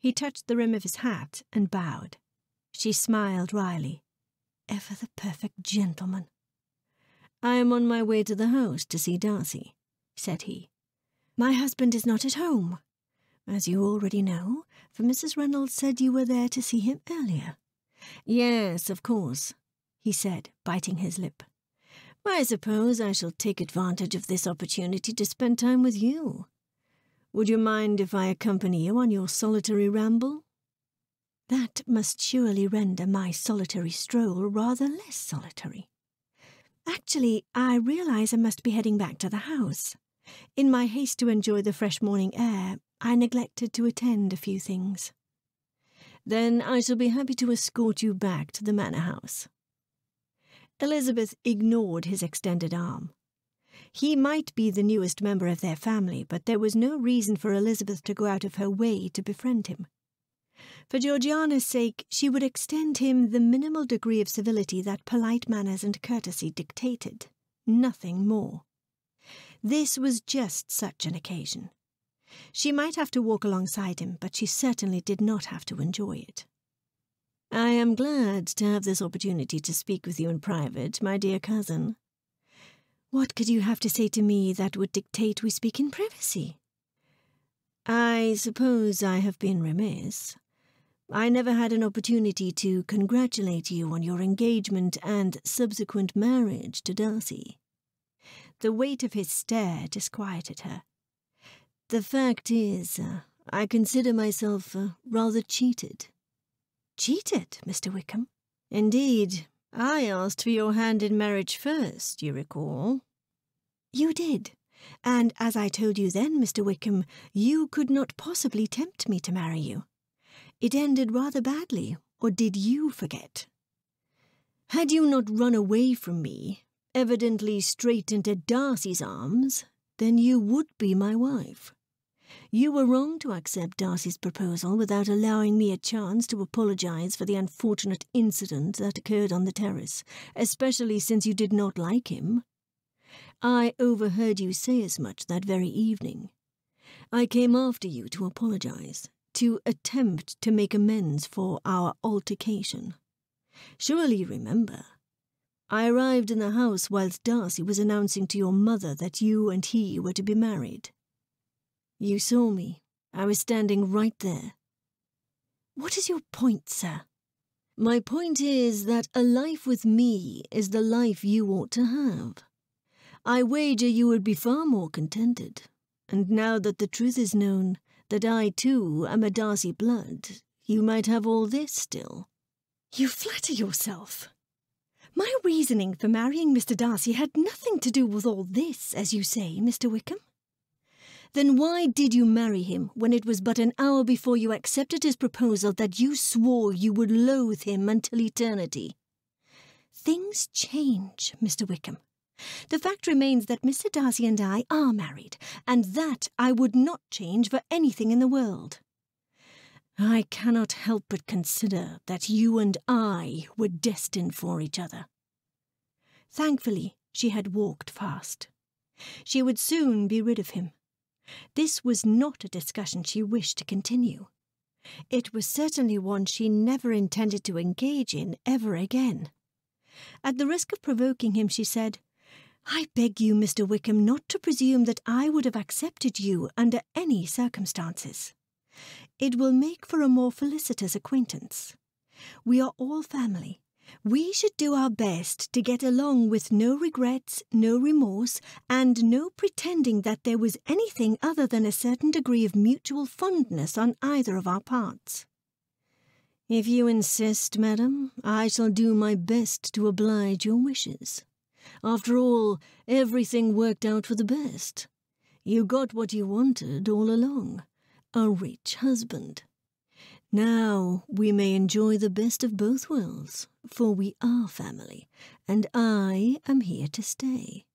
He touched the rim of his hat and bowed. She smiled wryly. Ever the perfect gentleman. I am on my way to the house to see Darcy, said he. My husband is not at home, as you already know, for Mrs. Reynolds said you were there to see him earlier. Yes, of course, he said, biting his lip. I suppose I shall take advantage of this opportunity to spend time with you. Would you mind if I accompany you on your solitary ramble? That must surely render my solitary stroll rather less solitary. Actually, I realize I must be heading back to the house. In my haste to enjoy the fresh morning air, I neglected to attend a few things. Then I shall be happy to escort you back to the manor house. Elizabeth ignored his extended arm. He might be the newest member of their family, but there was no reason for Elizabeth to go out of her way to befriend him. For Georgiana's sake, she would extend him the minimal degree of civility that polite manners and courtesy dictated, nothing more. This was just such an occasion. She might have to walk alongside him, but she certainly did not have to enjoy it. I am glad to have this opportunity to speak with you in private, my dear cousin. What could you have to say to me that would dictate we speak in privacy? I suppose I have been remiss. I never had an opportunity to congratulate you on your engagement and subsequent marriage to Darcy. The weight of his stare disquieted her. The fact is, uh, I consider myself uh, rather cheated. Cheated, Mr. Wickham? Indeed, I asked for your hand in marriage first, you recall. You did. And as I told you then, Mr. Wickham, you could not possibly tempt me to marry you. It ended rather badly, or did you forget? Had you not run away from me, evidently straight into Darcy's arms, then you would be my wife. You were wrong to accept Darcy's proposal without allowing me a chance to apologize for the unfortunate incident that occurred on the terrace, especially since you did not like him. I overheard you say as much that very evening. I came after you to apologize, to attempt to make amends for our altercation. Surely you remember. I arrived in the house whilst Darcy was announcing to your mother that you and he were to be married. You saw me. I was standing right there. What is your point, sir? My point is that a life with me is the life you ought to have. I wager you would be far more contented. And now that the truth is known, that I too am a Darcy blood, you might have all this still. You flatter yourself. My reasoning for marrying Mr. Darcy had nothing to do with all this, as you say, Mr. Wickham. Then why did you marry him when it was but an hour before you accepted his proposal that you swore you would loathe him until eternity? Things change, Mr. Wickham. The fact remains that Mr. Darcy and I are married, and that I would not change for anything in the world. I cannot help but consider that you and I were destined for each other. Thankfully, she had walked fast. She would soon be rid of him, this was not a discussion she wished to continue. It was certainly one she never intended to engage in ever again. At the risk of provoking him, she said, I beg you, Mr. Wickham, not to presume that I would have accepted you under any circumstances. It will make for a more felicitous acquaintance. We are all family, we should do our best to get along with no regrets, no remorse, and no pretending that there was anything other than a certain degree of mutual fondness on either of our parts. If you insist, madam, I shall do my best to oblige your wishes. After all, everything worked out for the best. You got what you wanted all along a rich husband. Now we may enjoy the best of both worlds, for we are family, and I am here to stay,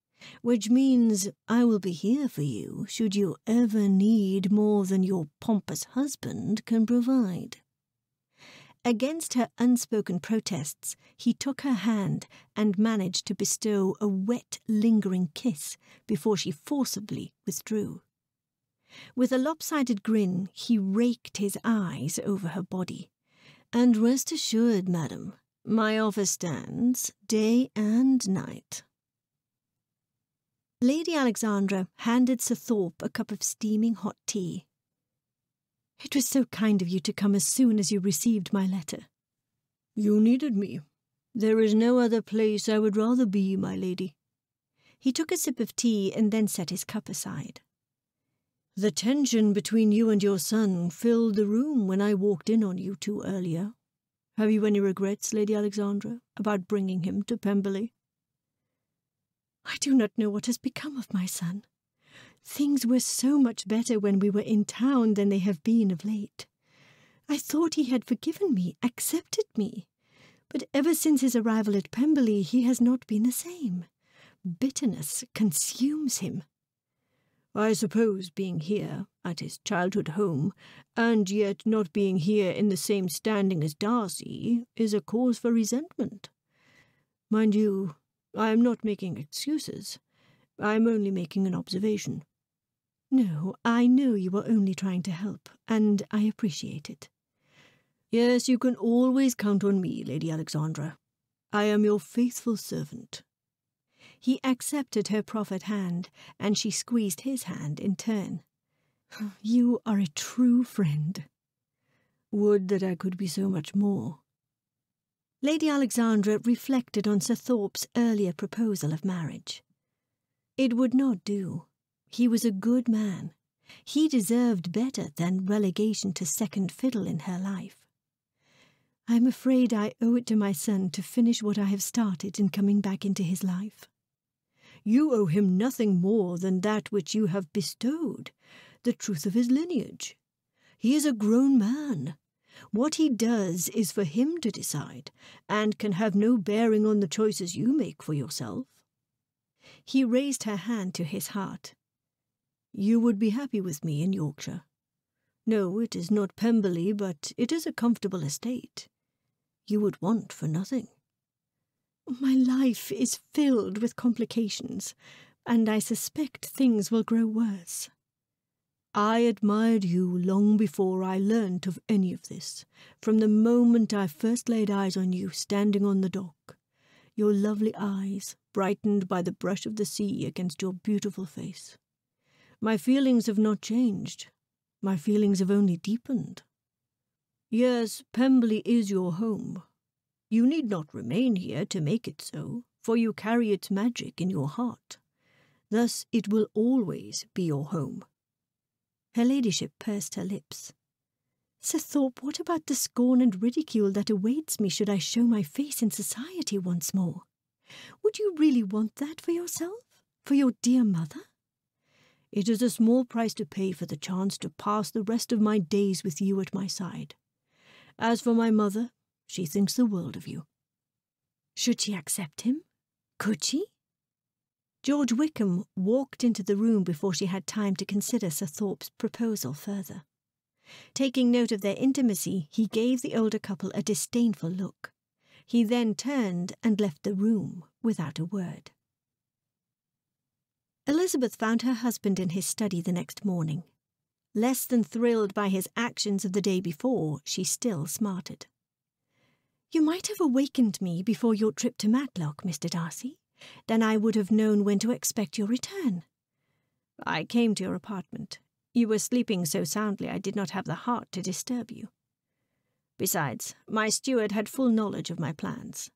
which means I will be here for you should you ever need more than your pompous husband can provide. Against her unspoken protests, he took her hand and managed to bestow a wet, lingering kiss before she forcibly withdrew. With a lopsided grin, he raked his eyes over her body. And rest assured, madam, my offer stands day and night. Lady Alexandra handed Sir Thorpe a cup of steaming hot tea. It was so kind of you to come as soon as you received my letter. You needed me. There is no other place I would rather be, my lady. He took a sip of tea and then set his cup aside. The tension between you and your son filled the room when I walked in on you two earlier. Have you any regrets, Lady Alexandra, about bringing him to Pemberley? I do not know what has become of my son. Things were so much better when we were in town than they have been of late. I thought he had forgiven me, accepted me. But ever since his arrival at Pemberley, he has not been the same. Bitterness consumes him. I suppose being here, at his childhood home, and yet not being here in the same standing as Darcy, is a cause for resentment. Mind you, I am not making excuses. I am only making an observation. No, I know you are only trying to help, and I appreciate it. Yes, you can always count on me, Lady Alexandra. I am your faithful servant. He accepted her proffered hand, and she squeezed his hand in turn. You are a true friend. Would that I could be so much more. Lady Alexandra reflected on Sir Thorpe's earlier proposal of marriage. It would not do. He was a good man. He deserved better than relegation to second fiddle in her life. I'm afraid I owe it to my son to finish what I have started in coming back into his life. You owe him nothing more than that which you have bestowed, the truth of his lineage. He is a grown man. What he does is for him to decide, and can have no bearing on the choices you make for yourself. He raised her hand to his heart. You would be happy with me in Yorkshire. No, it is not Pemberley, but it is a comfortable estate you would want for nothing. My life is filled with complications, and I suspect things will grow worse. I admired you long before I learnt of any of this, from the moment I first laid eyes on you standing on the dock, your lovely eyes brightened by the brush of the sea against your beautiful face. My feelings have not changed. My feelings have only deepened. Yes, Pemberley is your home. You need not remain here to make it so, for you carry its magic in your heart. Thus it will always be your home. Her ladyship pursed her lips. Sir Thorpe, what about the scorn and ridicule that awaits me should I show my face in society once more? Would you really want that for yourself? For your dear mother? It is a small price to pay for the chance to pass the rest of my days with you at my side. As for my mother, she thinks the world of you. Should she accept him? Could she? George Wickham walked into the room before she had time to consider Sir Thorpe's proposal further. Taking note of their intimacy, he gave the older couple a disdainful look. He then turned and left the room without a word. Elizabeth found her husband in his study the next morning. Less than thrilled by his actions of the day before, she still smarted. You might have awakened me before your trip to Matlock, Mr. Darcy. Then I would have known when to expect your return. I came to your apartment. You were sleeping so soundly I did not have the heart to disturb you. Besides, my steward had full knowledge of my plans.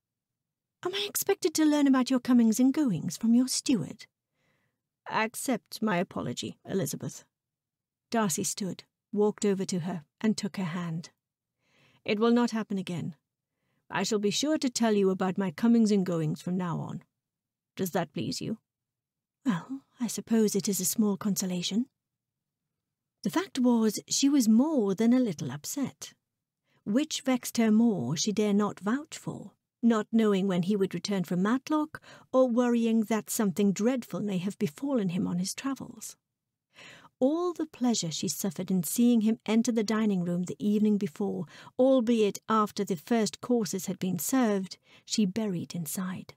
Am I expected to learn about your comings and goings from your steward? Accept my apology, Elizabeth. Darcy stood, walked over to her, and took her hand. It will not happen again. I shall be sure to tell you about my comings and goings from now on. Does that please you? Well, I suppose it is a small consolation. The fact was, she was more than a little upset. Which vexed her more she dare not vouch for, not knowing when he would return from Matlock, or worrying that something dreadful may have befallen him on his travels all the pleasure she suffered in seeing him enter the dining room the evening before, albeit after the first courses had been served, she buried inside.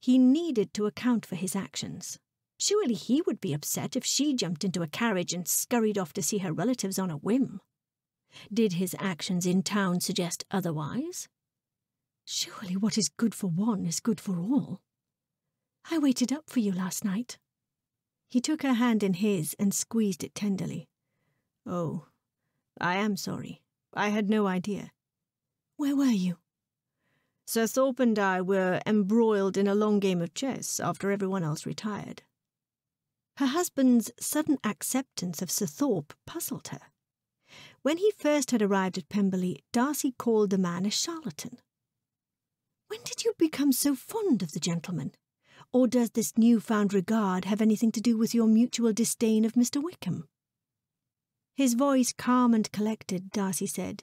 He needed to account for his actions. Surely he would be upset if she jumped into a carriage and scurried off to see her relatives on a whim. Did his actions in town suggest otherwise? Surely what is good for one is good for all. I waited up for you last night. He took her hand in his and squeezed it tenderly. Oh, I am sorry. I had no idea. Where were you? Sir Thorpe and I were embroiled in a long game of chess after everyone else retired. Her husband's sudden acceptance of Sir Thorpe puzzled her. When he first had arrived at Pemberley, Darcy called the man a charlatan. When did you become so fond of the gentleman? Or does this new-found regard have anything to do with your mutual disdain of Mr. Wickham? His voice calm and collected, Darcy said.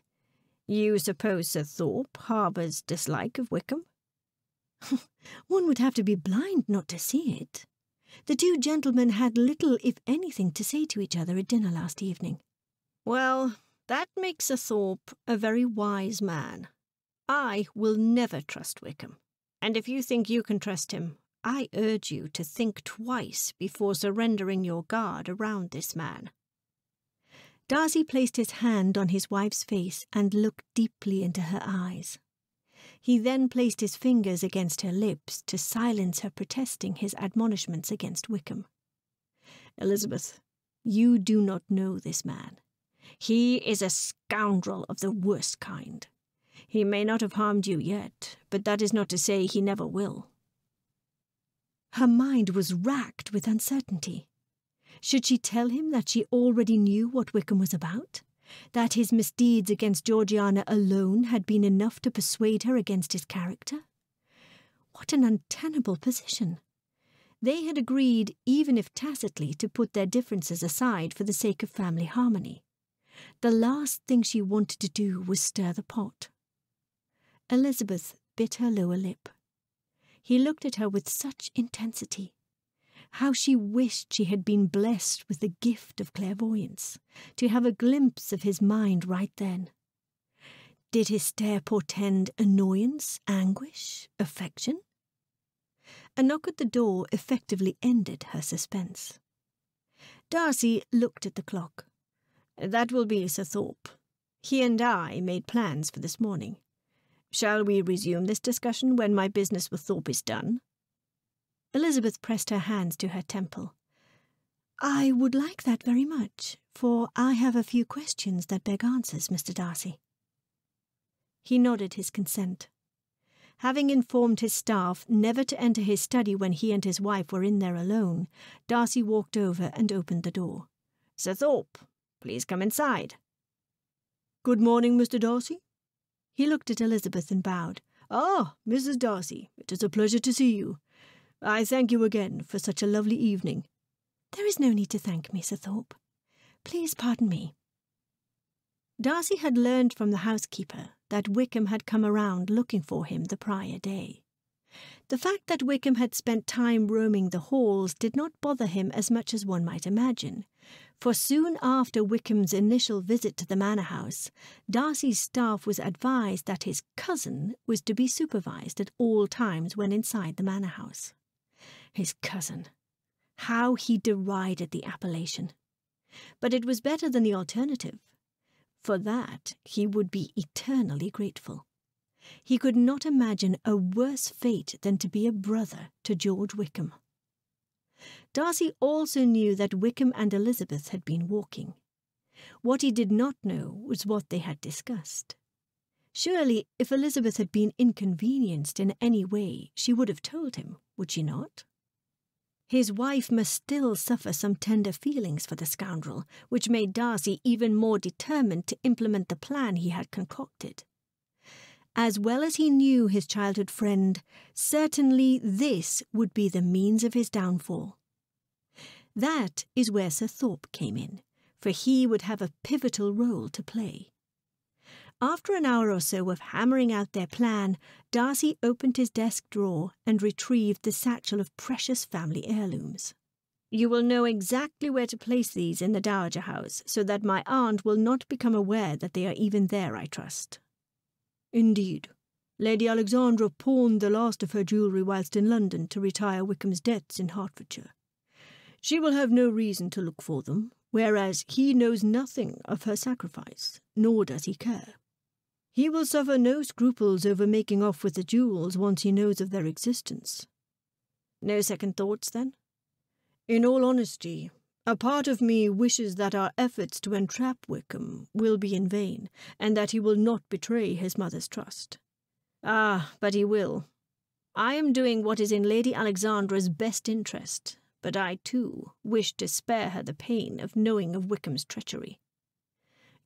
You suppose Sir Thorpe harbours dislike of Wickham? One would have to be blind not to see it. The two gentlemen had little, if anything, to say to each other at dinner last evening. Well, that makes Sir Thorpe a very wise man. I will never trust Wickham, and if you think you can trust him, I urge you to think twice before surrendering your guard around this man. Darcy placed his hand on his wife's face and looked deeply into her eyes. He then placed his fingers against her lips to silence her protesting his admonishments against Wickham. Elizabeth, you do not know this man. He is a scoundrel of the worst kind. He may not have harmed you yet, but that is not to say he never will. Her mind was racked with uncertainty. Should she tell him that she already knew what Wickham was about? That his misdeeds against Georgiana alone had been enough to persuade her against his character? What an untenable position! They had agreed, even if tacitly, to put their differences aside for the sake of family harmony. The last thing she wanted to do was stir the pot. Elizabeth bit her lower lip. He looked at her with such intensity. How she wished she had been blessed with the gift of clairvoyance, to have a glimpse of his mind right then. Did his stare portend annoyance, anguish, affection? A knock at the door effectively ended her suspense. Darcy looked at the clock. That will be Sir Thorpe. He and I made plans for this morning. Shall we resume this discussion when my business with Thorpe is done? Elizabeth pressed her hands to her temple. I would like that very much, for I have a few questions that beg answers, Mr. Darcy. He nodded his consent. Having informed his staff never to enter his study when he and his wife were in there alone, Darcy walked over and opened the door. Sir Thorpe, please come inside. Good morning, Mr. Darcy. He looked at Elizabeth and bowed. Ah, Mrs. Darcy, it is a pleasure to see you. I thank you again for such a lovely evening. There is no need to thank me, Sir Thorpe. Please pardon me. Darcy had learned from the housekeeper that Wickham had come around looking for him the prior day. The fact that Wickham had spent time roaming the halls did not bother him as much as one might imagine, for soon after Wickham's initial visit to the manor house, Darcy's staff was advised that his cousin was to be supervised at all times when inside the manor house. His cousin. How he derided the appellation. But it was better than the alternative. For that he would be eternally grateful. He could not imagine a worse fate than to be a brother to George Wickham. Darcy also knew that Wickham and Elizabeth had been walking. What he did not know was what they had discussed. Surely, if Elizabeth had been inconvenienced in any way, she would have told him, would she not? His wife must still suffer some tender feelings for the scoundrel, which made Darcy even more determined to implement the plan he had concocted. As well as he knew his childhood friend, certainly this would be the means of his downfall. That is where Sir Thorpe came in, for he would have a pivotal role to play. After an hour or so of hammering out their plan, Darcy opened his desk drawer and retrieved the satchel of precious family heirlooms. You will know exactly where to place these in the Dowager House, so that my aunt will not become aware that they are even there, I trust. Indeed. Lady Alexandra pawned the last of her jewellery whilst in London to retire Wickham's debts in Hertfordshire. She will have no reason to look for them, whereas he knows nothing of her sacrifice, nor does he care. He will suffer no scruples over making off with the jewels once he knows of their existence. No second thoughts, then? In all honesty, a part of me wishes that our efforts to entrap Wickham will be in vain, and that he will not betray his mother's trust. Ah, but he will. I am doing what is in Lady Alexandra's best interest, but I, too, wished to spare her the pain of knowing of Wickham's treachery.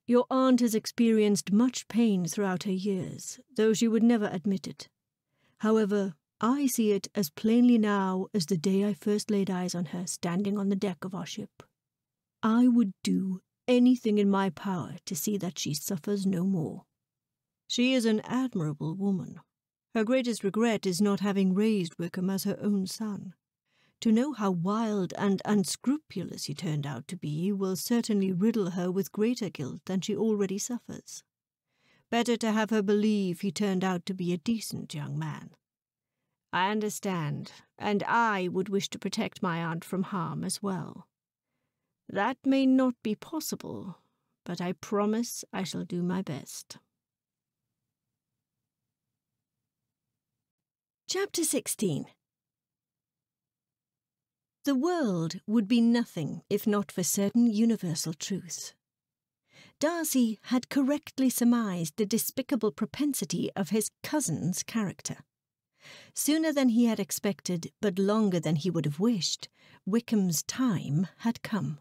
Your aunt has experienced much pain throughout her years, though she would never admit it. However, I see it as plainly now as the day I first laid eyes on her standing on the deck of our ship. I would do anything in my power to see that she suffers no more. She is an admirable woman. Her greatest regret is not having raised Wickham as her own son. To know how wild and unscrupulous he turned out to be will certainly riddle her with greater guilt than she already suffers. Better to have her believe he turned out to be a decent young man. I understand, and I would wish to protect my aunt from harm as well. That may not be possible, but I promise I shall do my best. Chapter 16 The world would be nothing if not for certain universal truths. Darcy had correctly surmised the despicable propensity of his cousin's character. Sooner than he had expected, but longer than he would have wished, Wickham's time had come.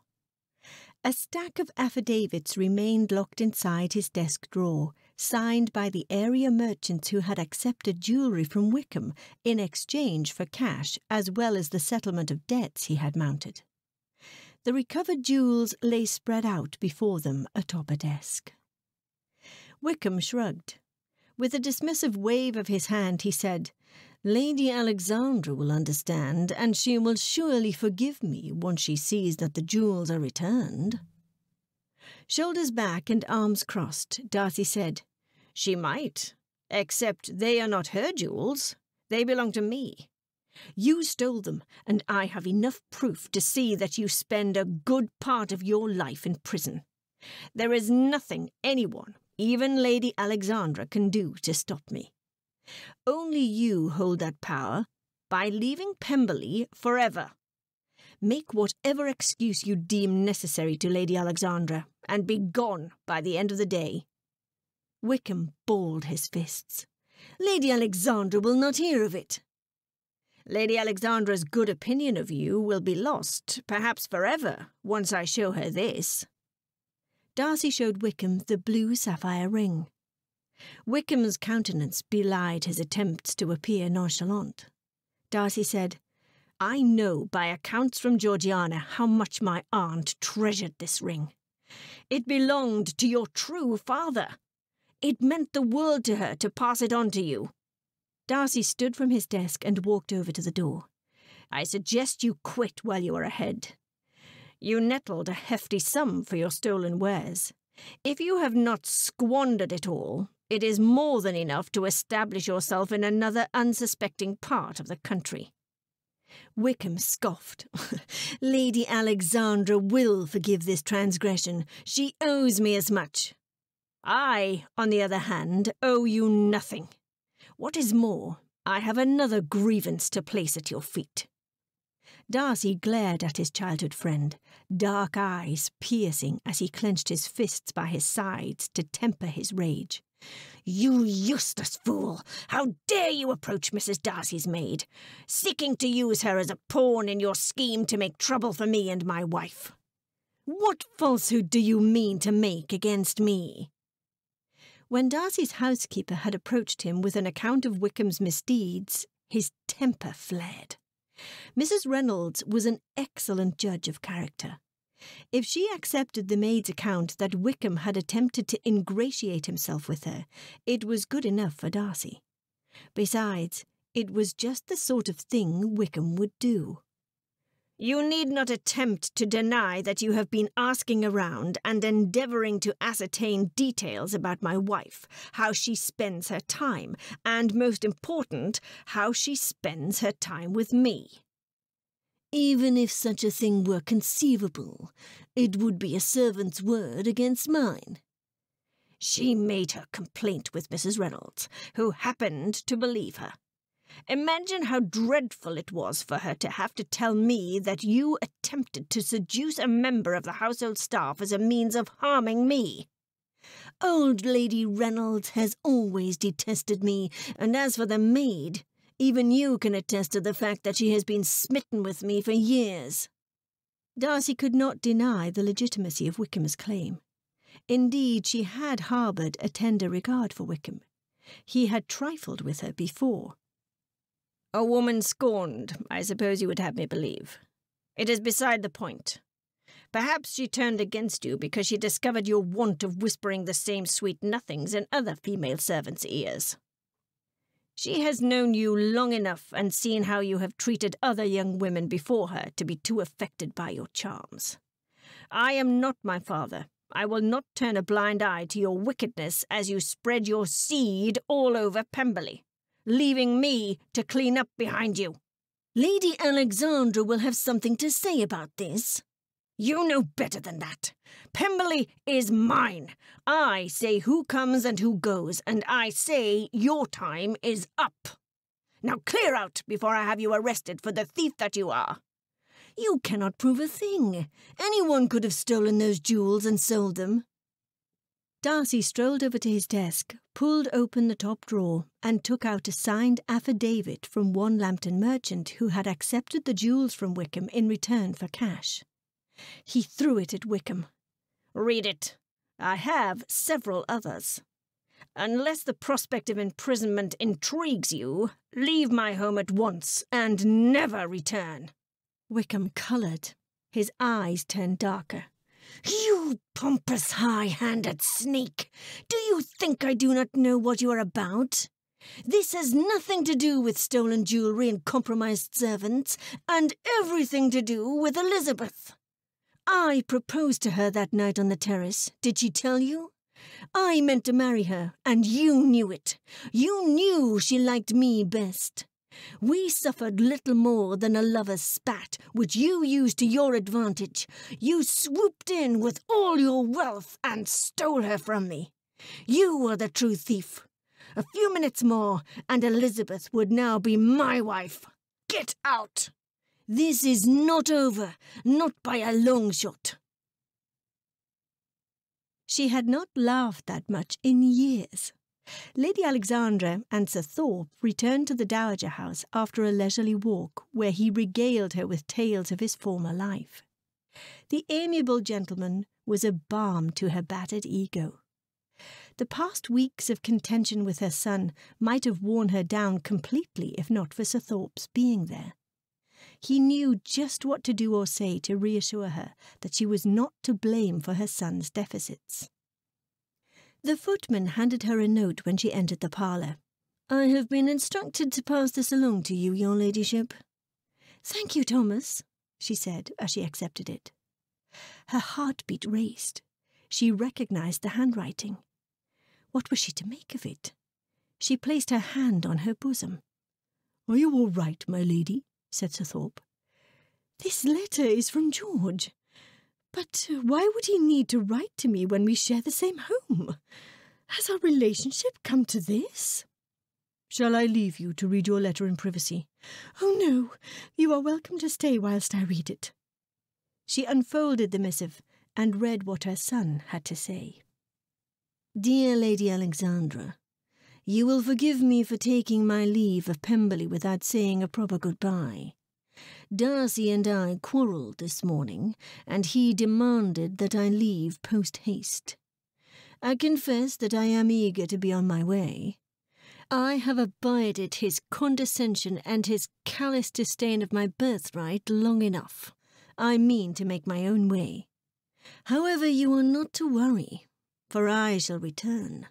A stack of affidavits remained locked inside his desk drawer, signed by the area merchants who had accepted jewellery from Wickham in exchange for cash as well as the settlement of debts he had mounted. The recovered jewels lay spread out before them atop a desk. Wickham shrugged. With a dismissive wave of his hand, he said, Lady Alexandra will understand, and she will surely forgive me once she sees that the jewels are returned. Shoulders back and arms crossed, Darcy said, She might, except they are not her jewels. They belong to me. You stole them, and I have enough proof to see that you spend a good part of your life in prison. There is nothing anyone, even Lady Alexandra, can do to stop me. Only you hold that power by leaving Pemberley forever. Make whatever excuse you deem necessary to Lady Alexandra, and be gone by the end of the day. Wickham balled his fists. Lady Alexandra will not hear of it. Lady Alexandra's good opinion of you will be lost, perhaps forever, once I show her this. Darcy showed Wickham the blue sapphire ring. Wickham's countenance belied his attempts to appear nonchalant. Darcy said, I know by accounts from Georgiana how much my aunt treasured this ring. It belonged to your true father. It meant the world to her to pass it on to you. Darcy stood from his desk and walked over to the door. I suggest you quit while you are ahead. You nettled a hefty sum for your stolen wares. If you have not squandered it all, it is more than enough to establish yourself in another unsuspecting part of the country. Wickham scoffed. Lady Alexandra will forgive this transgression. She owes me as much. I, on the other hand, owe you nothing. What is more, I have another grievance to place at your feet. Darcy glared at his childhood friend, dark eyes piercing as he clenched his fists by his sides to temper his rage. You useless fool! How dare you approach Mrs. Darcy's maid, seeking to use her as a pawn in your scheme to make trouble for me and my wife? What falsehood do you mean to make against me? When Darcy's housekeeper had approached him with an account of Wickham's misdeeds, his temper flared. Mrs. Reynolds was an excellent judge of character. If she accepted the maid's account that Wickham had attempted to ingratiate himself with her, it was good enough for Darcy. Besides, it was just the sort of thing Wickham would do. You need not attempt to deny that you have been asking around and endeavouring to ascertain details about my wife, how she spends her time, and, most important, how she spends her time with me. Even if such a thing were conceivable, it would be a servant's word against mine. She made her complaint with Mrs. Reynolds, who happened to believe her. Imagine how dreadful it was for her to have to tell me that you attempted to seduce a member of the household staff as a means of harming me. Old Lady Reynolds has always detested me, and as for the maid, even you can attest to the fact that she has been smitten with me for years. Darcy could not deny the legitimacy of Wickham's claim. Indeed, she had harboured a tender regard for Wickham. He had trifled with her before. A woman scorned, I suppose you would have me believe. It is beside the point. Perhaps she turned against you because she discovered your want of whispering the same sweet nothings in other female servants' ears. She has known you long enough and seen how you have treated other young women before her to be too affected by your charms. I am not my father. I will not turn a blind eye to your wickedness as you spread your seed all over Pemberley, leaving me to clean up behind you. Lady Alexandra will have something to say about this. You know better than that. Pemberley is mine. I say who comes and who goes, and I say your time is up. Now clear out before I have you arrested for the thief that you are. You cannot prove a thing. Anyone could have stolen those jewels and sold them. Darcy strolled over to his desk, pulled open the top drawer, and took out a signed affidavit from one Lambton merchant who had accepted the jewels from Wickham in return for cash. He threw it at Wickham. Read it. I have several others. Unless the prospect of imprisonment intrigues you, leave my home at once and never return. Wickham coloured. His eyes turned darker. You pompous, high-handed sneak! Do you think I do not know what you are about? This has nothing to do with stolen jewellery and compromised servants, and everything to do with Elizabeth. I proposed to her that night on the terrace. Did she tell you? I meant to marry her, and you knew it. You knew she liked me best. We suffered little more than a lover's spat, which you used to your advantage. You swooped in with all your wealth and stole her from me. You were the true thief. A few minutes more, and Elizabeth would now be my wife. Get out! This is not over, not by a long shot. She had not laughed that much in years. Lady Alexandra and Sir Thorpe returned to the Dowager House after a leisurely walk, where he regaled her with tales of his former life. The amiable gentleman was a balm to her battered ego. The past weeks of contention with her son might have worn her down completely if not for Sir Thorpe's being there. He knew just what to do or say to reassure her that she was not to blame for her son's deficits. The footman handed her a note when she entered the parlour. I have been instructed to pass this along to you, your ladyship. Thank you, Thomas, she said as she accepted it. Her heartbeat raced. She recognized the handwriting. What was she to make of it? She placed her hand on her bosom. Are you all right, my lady? Said Sir Thorpe. This letter is from George. But uh, why would he need to write to me when we share the same home? Has our relationship come to this? Shall I leave you to read your letter in privacy? Oh, no. You are welcome to stay whilst I read it. She unfolded the missive and read what her son had to say. Dear Lady Alexandra, you will forgive me for taking my leave of Pemberley without saying a proper goodbye. Darcy and I quarrelled this morning, and he demanded that I leave post haste. I confess that I am eager to be on my way. I have abided his condescension and his callous disdain of my birthright long enough. I mean to make my own way. However, you are not to worry, for I shall return.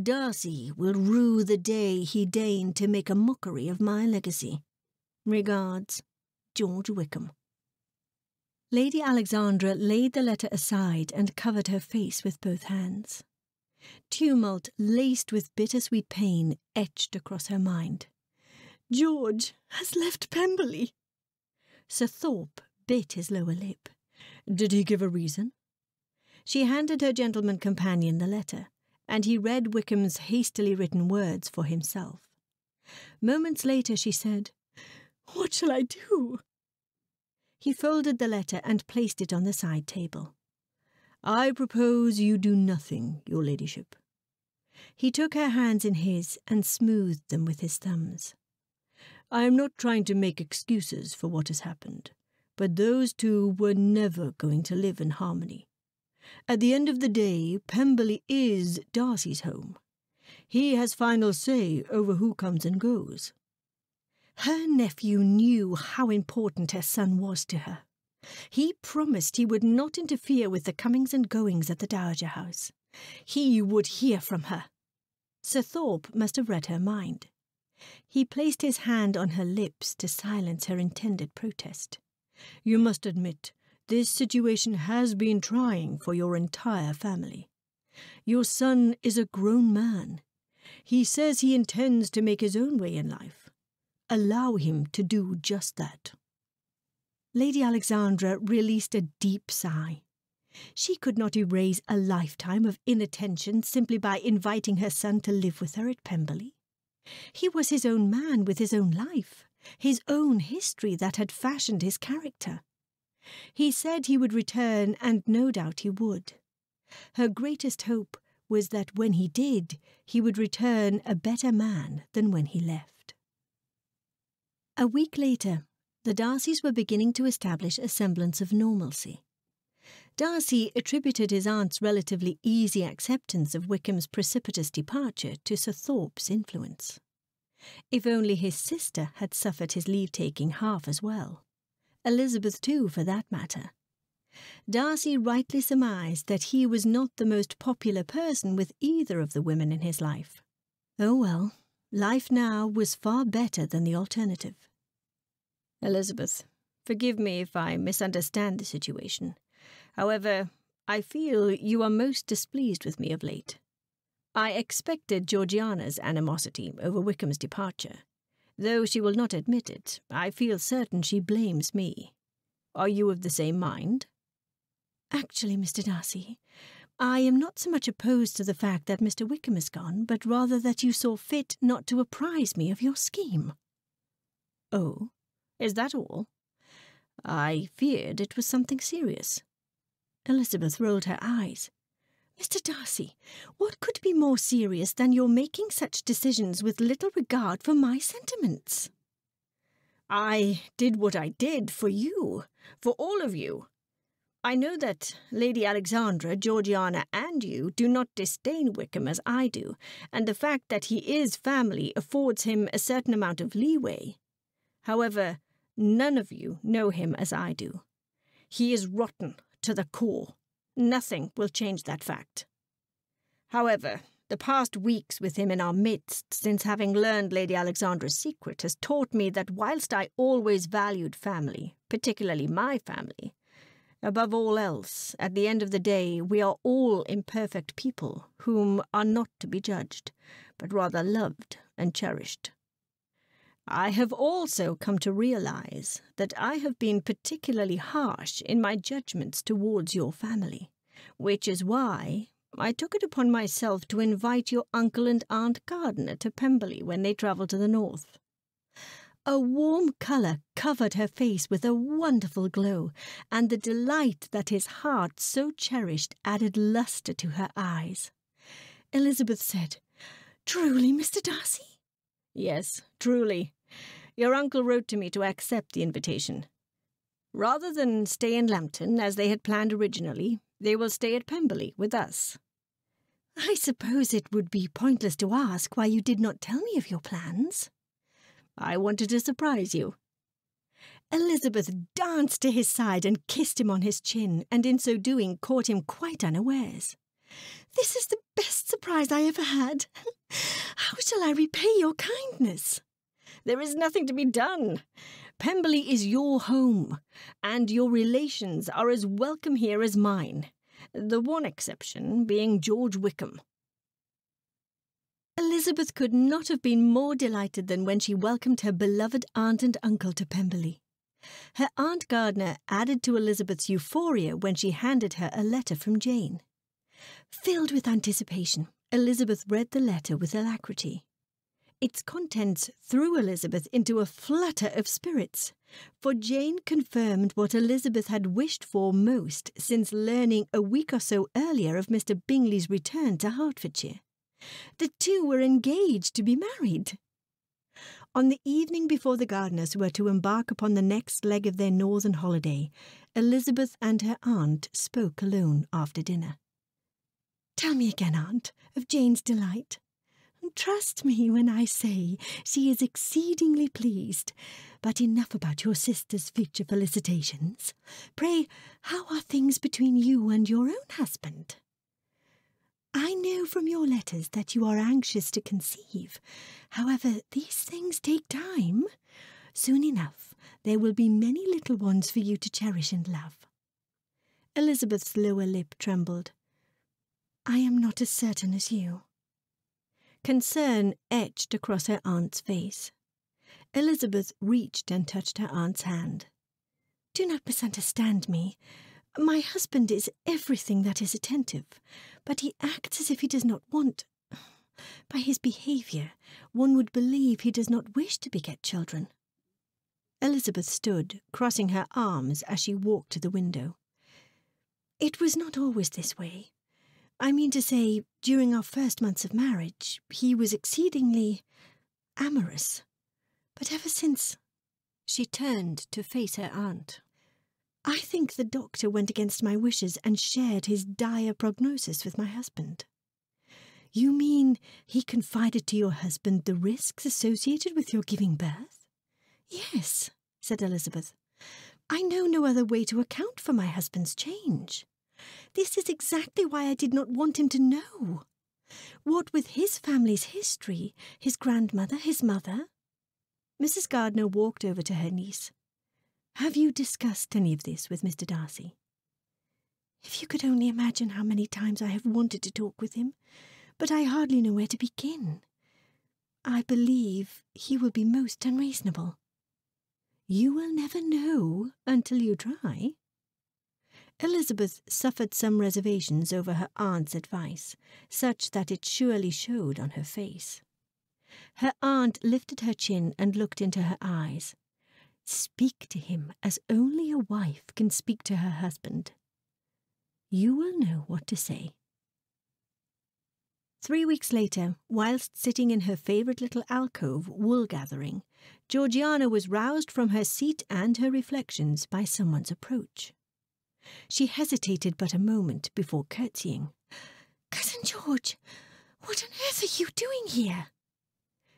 Darcy will rue the day he deigned to make a mockery of my legacy. Regards, George Wickham. Lady Alexandra laid the letter aside and covered her face with both hands. Tumult laced with bittersweet pain etched across her mind. George has left Pemberley. Sir Thorpe bit his lower lip. Did he give a reason? She handed her gentleman companion the letter and he read Wickham's hastily written words for himself. Moments later she said, What shall I do? He folded the letter and placed it on the side table. I propose you do nothing, your ladyship. He took her hands in his and smoothed them with his thumbs. I am not trying to make excuses for what has happened, but those two were never going to live in harmony. At the end of the day, Pemberley is Darcy's home. He has final say over who comes and goes. Her nephew knew how important her son was to her. He promised he would not interfere with the comings and goings at the Dowager House. He would hear from her. Sir Thorpe must have read her mind. He placed his hand on her lips to silence her intended protest. You must admit, this situation has been trying for your entire family. Your son is a grown man. He says he intends to make his own way in life. Allow him to do just that. Lady Alexandra released a deep sigh. She could not erase a lifetime of inattention simply by inviting her son to live with her at Pemberley. He was his own man with his own life, his own history that had fashioned his character. He said he would return, and no doubt he would. Her greatest hope was that when he did, he would return a better man than when he left. A week later, the Darcys were beginning to establish a semblance of normalcy. Darcy attributed his aunt's relatively easy acceptance of Wickham's precipitous departure to Sir Thorpe's influence. If only his sister had suffered his leave-taking half as well. Elizabeth too, for that matter. Darcy rightly surmised that he was not the most popular person with either of the women in his life. Oh well, life now was far better than the alternative. Elizabeth, forgive me if I misunderstand the situation. However, I feel you are most displeased with me of late. I expected Georgiana's animosity over Wickham's departure. Though she will not admit it, I feel certain she blames me. Are you of the same mind? Actually, Mr. Darcy, I am not so much opposed to the fact that Mr. Wickham is gone, but rather that you saw fit not to apprise me of your scheme. Oh, is that all? I feared it was something serious. Elizabeth rolled her eyes. Mr. Darcy, what could be more serious than your making such decisions with little regard for my sentiments? I did what I did for you, for all of you. I know that Lady Alexandra, Georgiana, and you do not disdain Wickham as I do, and the fact that he is family affords him a certain amount of leeway. However, none of you know him as I do. He is rotten to the core. Nothing will change that fact. However, the past weeks with him in our midst, since having learned Lady Alexandra's secret, has taught me that whilst I always valued family, particularly my family, above all else, at the end of the day, we are all imperfect people whom are not to be judged, but rather loved and cherished. I have also come to realize that I have been particularly harsh in my judgments towards your family, which is why I took it upon myself to invite your uncle and aunt Gardiner to Pemberley when they travel to the north. A warm colour covered her face with a wonderful glow, and the delight that his heart so cherished added lustre to her eyes. Elizabeth said, Truly, Mr. Darcy? Yes, truly. Your uncle wrote to me to accept the invitation. Rather than stay in Lambton, as they had planned originally, they will stay at Pemberley with us. I suppose it would be pointless to ask why you did not tell me of your plans. I wanted to surprise you. Elizabeth danced to his side and kissed him on his chin, and in so doing caught him quite unawares. This is the best surprise I ever had. How shall I repay your kindness? There is nothing to be done. Pemberley is your home, and your relations are as welcome here as mine, the one exception being George Wickham. Elizabeth could not have been more delighted than when she welcomed her beloved aunt and uncle to Pemberley. Her Aunt Gardiner added to Elizabeth's euphoria when she handed her a letter from Jane. Filled with anticipation, Elizabeth read the letter with alacrity. Its contents threw Elizabeth into a flutter of spirits, for Jane confirmed what Elizabeth had wished for most since learning a week or so earlier of Mr. Bingley's return to Hertfordshire. The two were engaged to be married. On the evening before the Gardiners were to embark upon the next leg of their northern holiday, Elizabeth and her aunt spoke alone after dinner. Tell me again, aunt, of Jane's delight. Trust me when I say she is exceedingly pleased. But enough about your sister's future felicitations. Pray, how are things between you and your own husband? I know from your letters that you are anxious to conceive. However, these things take time. Soon enough, there will be many little ones for you to cherish and love. Elizabeth's lower lip trembled. I am not as certain as you. Concern etched across her aunt's face. Elizabeth reached and touched her aunt's hand. Do not misunderstand me. My husband is everything that is attentive, but he acts as if he does not want. By his behaviour, one would believe he does not wish to beget children. Elizabeth stood, crossing her arms as she walked to the window. It was not always this way. I mean to say, during our first months of marriage, he was exceedingly amorous. But ever since. She turned to face her aunt. I think the doctor went against my wishes and shared his dire prognosis with my husband. You mean he confided to your husband the risks associated with your giving birth? Yes, said Elizabeth. I know no other way to account for my husband's change. This is exactly why I did not want him to know. What with his family's history, his grandmother, his mother. Mrs. Gardiner walked over to her niece. Have you discussed any of this with Mr. Darcy? If you could only imagine how many times I have wanted to talk with him, but I hardly know where to begin. I believe he will be most unreasonable. You will never know until you try. Elizabeth suffered some reservations over her aunt's advice, such that it surely showed on her face. Her aunt lifted her chin and looked into her eyes. Speak to him as only a wife can speak to her husband. You will know what to say. Three weeks later, whilst sitting in her favourite little alcove wool gathering, Georgiana was roused from her seat and her reflections by someone's approach. She hesitated but a moment before curtsying. Cousin George, what on earth are you doing here?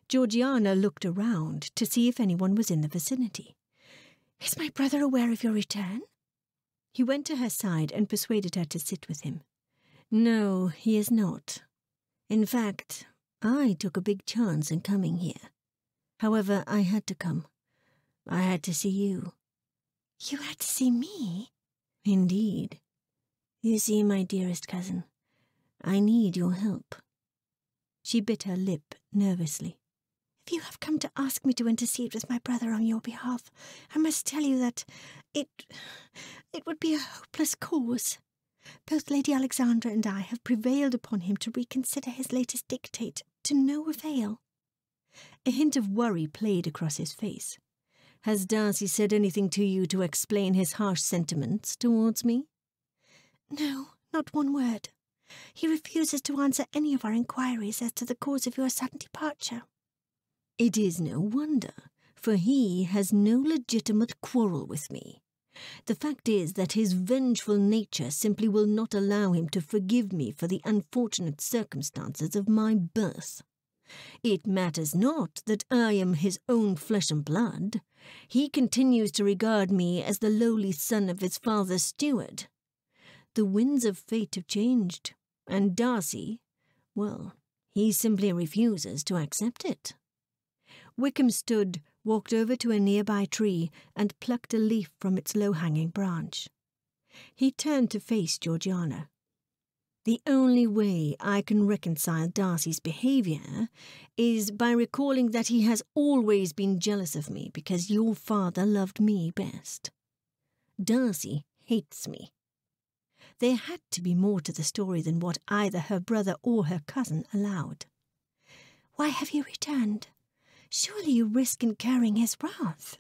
Georgiana looked around to see if anyone was in the vicinity. Is my brother aware of your return? He went to her side and persuaded her to sit with him. No, he is not. In fact, I took a big chance in coming here. However, I had to come. I had to see you. You had to see me? Indeed. You see, my dearest cousin, I need your help. She bit her lip nervously. If you have come to ask me to intercede with my brother on your behalf, I must tell you that it it would be a hopeless cause. Both Lady Alexandra and I have prevailed upon him to reconsider his latest dictate, to no avail. A hint of worry played across his face. Has Darcy said anything to you to explain his harsh sentiments towards me? No, not one word. He refuses to answer any of our inquiries as to the cause of your sudden departure. It is no wonder, for he has no legitimate quarrel with me. The fact is that his vengeful nature simply will not allow him to forgive me for the unfortunate circumstances of my birth. It matters not that I am his own flesh and blood. He continues to regard me as the lowly son of his father's steward. The winds of fate have changed, and Darcy, well, he simply refuses to accept it. Wickham stood, walked over to a nearby tree, and plucked a leaf from its low-hanging branch. He turned to face Georgiana. The only way I can reconcile Darcy's behaviour is by recalling that he has always been jealous of me because your father loved me best. Darcy hates me. There had to be more to the story than what either her brother or her cousin allowed. Why have you returned? Surely you risk incurring his wrath.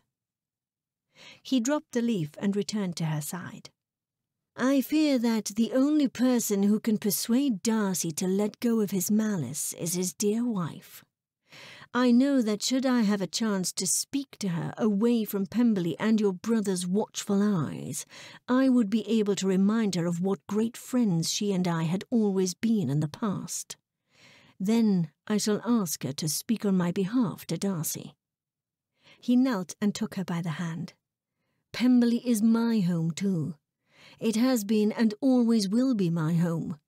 He dropped the leaf and returned to her side. I fear that the only person who can persuade Darcy to let go of his malice is his dear wife. I know that should I have a chance to speak to her away from Pemberley and your brother's watchful eyes, I would be able to remind her of what great friends she and I had always been in the past. Then I shall ask her to speak on my behalf to Darcy. He knelt and took her by the hand. Pemberley is my home, too. It has been and always will be my home.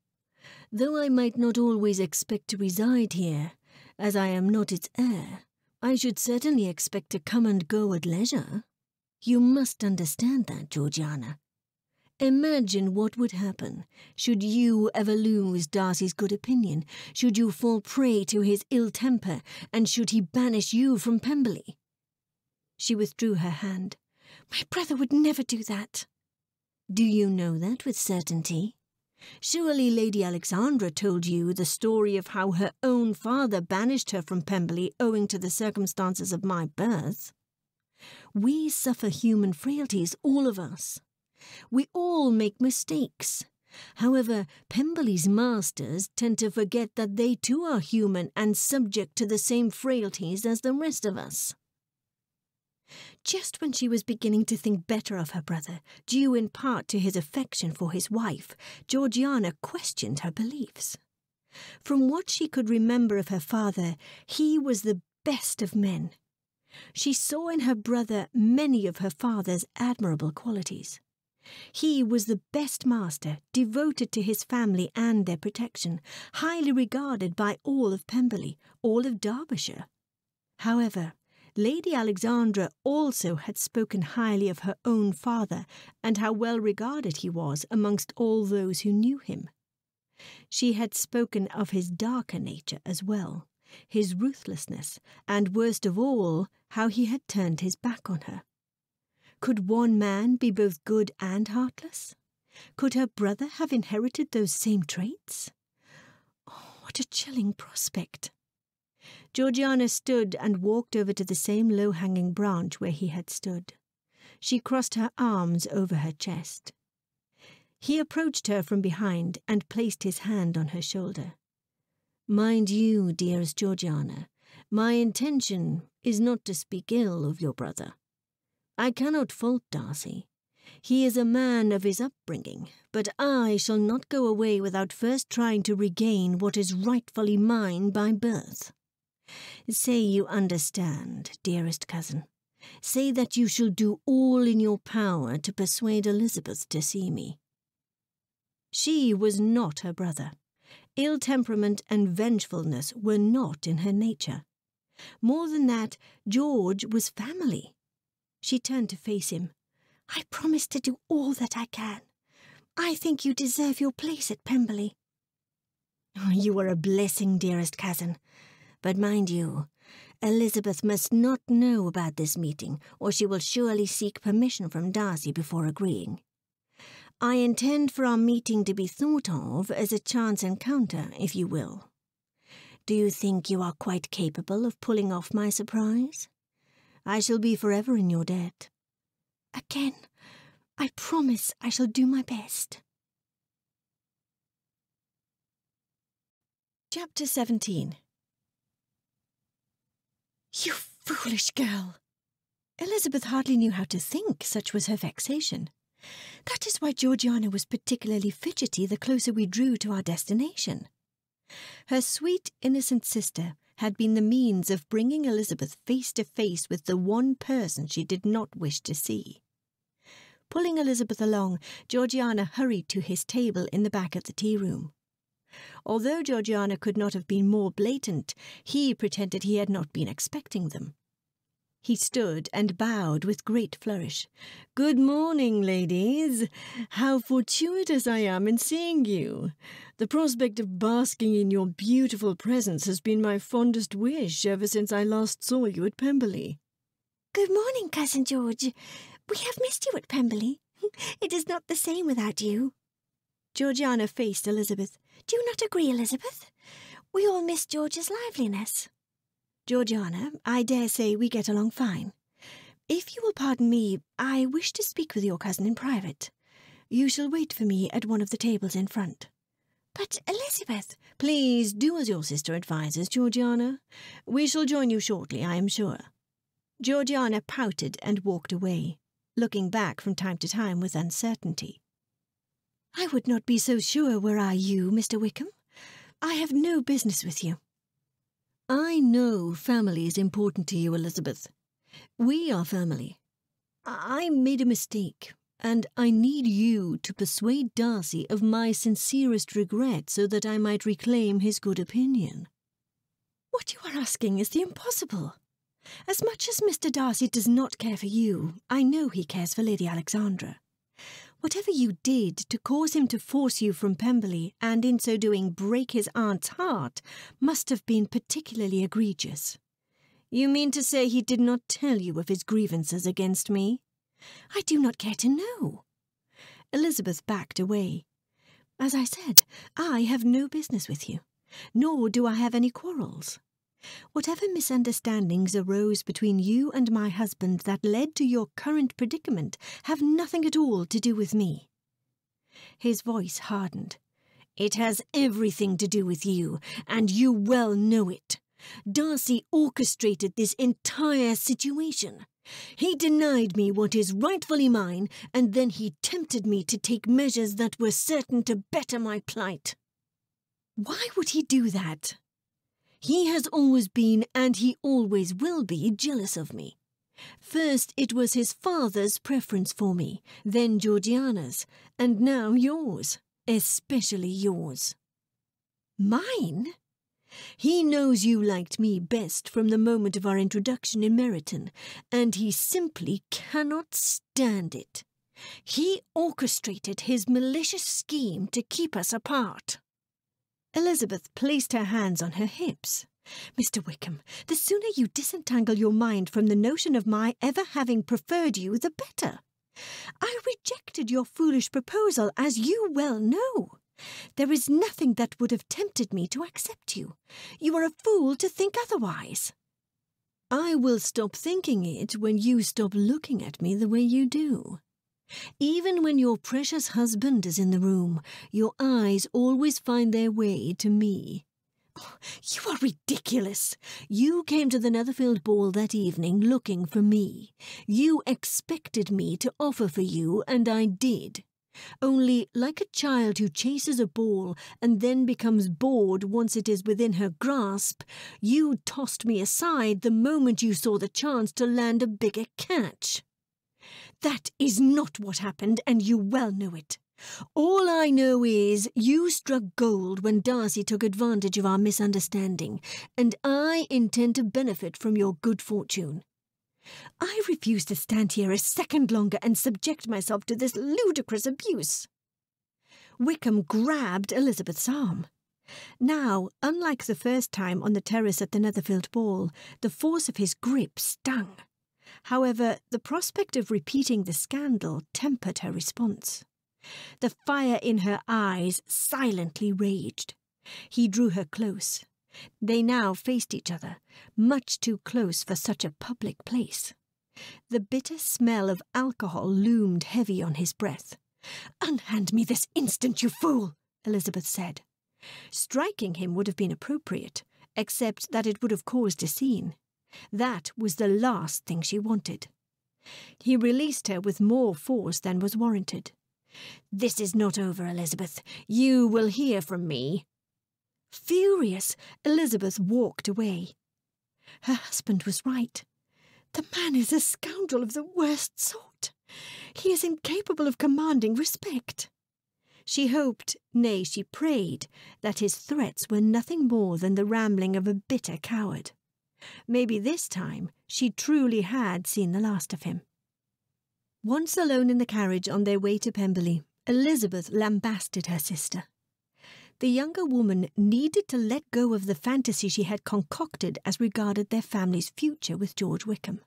Though I might not always expect to reside here, as I am not its heir, I should certainly expect to come and go at leisure. You must understand that, Georgiana. Imagine what would happen should you ever lose Darcy's good opinion, should you fall prey to his ill temper, and should he banish you from Pemberley. She withdrew her hand. My brother would never do that. Do you know that with certainty? Surely Lady Alexandra told you the story of how her own father banished her from Pemberley owing to the circumstances of my birth. We suffer human frailties, all of us. We all make mistakes. However, Pemberley's masters tend to forget that they too are human and subject to the same frailties as the rest of us. Just when she was beginning to think better of her brother, due in part to his affection for his wife, Georgiana questioned her beliefs. From what she could remember of her father, he was the best of men. She saw in her brother many of her father's admirable qualities. He was the best master, devoted to his family and their protection, highly regarded by all of Pemberley, all of Derbyshire. However, Lady Alexandra also had spoken highly of her own father and how well regarded he was amongst all those who knew him. She had spoken of his darker nature as well, his ruthlessness, and worst of all, how he had turned his back on her. Could one man be both good and heartless? Could her brother have inherited those same traits? Oh, what a chilling prospect! Georgiana stood and walked over to the same low hanging branch where he had stood. She crossed her arms over her chest. He approached her from behind and placed his hand on her shoulder. Mind you, dearest Georgiana, my intention is not to speak ill of your brother. I cannot fault Darcy. He is a man of his upbringing, but I shall not go away without first trying to regain what is rightfully mine by birth. Say you understand, dearest cousin. Say that you shall do all in your power to persuade Elizabeth to see me. She was not her brother. Ill temperament and vengefulness were not in her nature. More than that, George was family. She turned to face him. I promise to do all that I can. I think you deserve your place at Pemberley. Oh, you are a blessing, dearest cousin. But mind you, Elizabeth must not know about this meeting, or she will surely seek permission from Darcy before agreeing. I intend for our meeting to be thought of as a chance encounter, if you will. Do you think you are quite capable of pulling off my surprise? I shall be forever in your debt. Again, I promise I shall do my best. Chapter 17 you foolish girl! Elizabeth hardly knew how to think, such was her vexation. That is why Georgiana was particularly fidgety the closer we drew to our destination. Her sweet, innocent sister had been the means of bringing Elizabeth face to face with the one person she did not wish to see. Pulling Elizabeth along, Georgiana hurried to his table in the back of the tea room. Although Georgiana could not have been more blatant, he pretended he had not been expecting them. He stood and bowed with great flourish. Good morning, ladies. How fortuitous I am in seeing you. The prospect of basking in your beautiful presence has been my fondest wish ever since I last saw you at Pemberley. Good morning, Cousin George. We have missed you at Pemberley. It is not the same without you. Georgiana faced Elizabeth. Do you not agree, Elizabeth? We all miss George's liveliness. Georgiana, I dare say we get along fine. If you will pardon me, I wish to speak with your cousin in private. You shall wait for me at one of the tables in front. But, Elizabeth... Please do as your sister advises, Georgiana. We shall join you shortly, I am sure. Georgiana pouted and walked away, looking back from time to time with uncertainty. I would not be so sure were I you, Mr. Wickham. I have no business with you. I know family is important to you, Elizabeth. We are family. I made a mistake, and I need you to persuade Darcy of my sincerest regret so that I might reclaim his good opinion. What you are asking is the impossible. As much as Mr. Darcy does not care for you, I know he cares for Lady Alexandra. Whatever you did to cause him to force you from Pemberley, and in so doing break his aunt's heart, must have been particularly egregious. You mean to say he did not tell you of his grievances against me? I do not care to know. Elizabeth backed away. As I said, I have no business with you, nor do I have any quarrels. Whatever misunderstandings arose between you and my husband that led to your current predicament have nothing at all to do with me. His voice hardened. It has everything to do with you, and you well know it. Darcy orchestrated this entire situation. He denied me what is rightfully mine, and then he tempted me to take measures that were certain to better my plight. Why would he do that? He has always been, and he always will be, jealous of me. First it was his father's preference for me, then Georgiana's, and now yours, especially yours. Mine? He knows you liked me best from the moment of our introduction in Meryton, and he simply cannot stand it. He orchestrated his malicious scheme to keep us apart. Elizabeth placed her hands on her hips. Mr. Wickham, the sooner you disentangle your mind from the notion of my ever having preferred you, the better. I rejected your foolish proposal, as you well know. There is nothing that would have tempted me to accept you. You are a fool to think otherwise. I will stop thinking it when you stop looking at me the way you do. Even when your precious husband is in the room, your eyes always find their way to me. Oh, you are ridiculous. You came to the Netherfield ball that evening looking for me. You expected me to offer for you, and I did. Only, like a child who chases a ball and then becomes bored once it is within her grasp, you tossed me aside the moment you saw the chance to land a bigger catch. That is not what happened, and you well know it. All I know is you struck gold when Darcy took advantage of our misunderstanding, and I intend to benefit from your good fortune. I refuse to stand here a second longer and subject myself to this ludicrous abuse. Wickham grabbed Elizabeth's arm. Now, unlike the first time on the terrace at the Netherfield ball, the force of his grip stung. However, the prospect of repeating the scandal tempered her response. The fire in her eyes silently raged. He drew her close. They now faced each other, much too close for such a public place. The bitter smell of alcohol loomed heavy on his breath. Unhand me this instant, you fool, Elizabeth said. Striking him would have been appropriate, except that it would have caused a scene. That was the last thing she wanted. He released her with more force than was warranted. This is not over, Elizabeth. You will hear from me. Furious, Elizabeth walked away. Her husband was right. The man is a scoundrel of the worst sort. He is incapable of commanding respect. She hoped, nay, she prayed, that his threats were nothing more than the rambling of a bitter coward. Maybe this time she truly had seen the last of him. Once alone in the carriage on their way to Pemberley, Elizabeth lambasted her sister. The younger woman needed to let go of the fantasy she had concocted as regarded their family's future with George Wickham.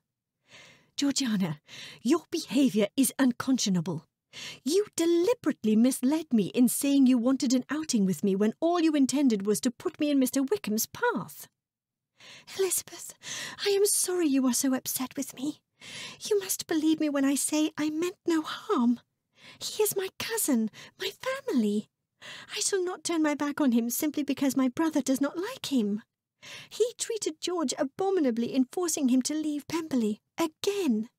Georgiana, your behaviour is unconscionable. You deliberately misled me in saying you wanted an outing with me when all you intended was to put me in Mr. Wickham's path. Elizabeth, I am sorry you are so upset with me. You must believe me when I say I meant no harm. He is my cousin, my family. I shall not turn my back on him simply because my brother does not like him. He treated George abominably in forcing him to leave Pemberley again.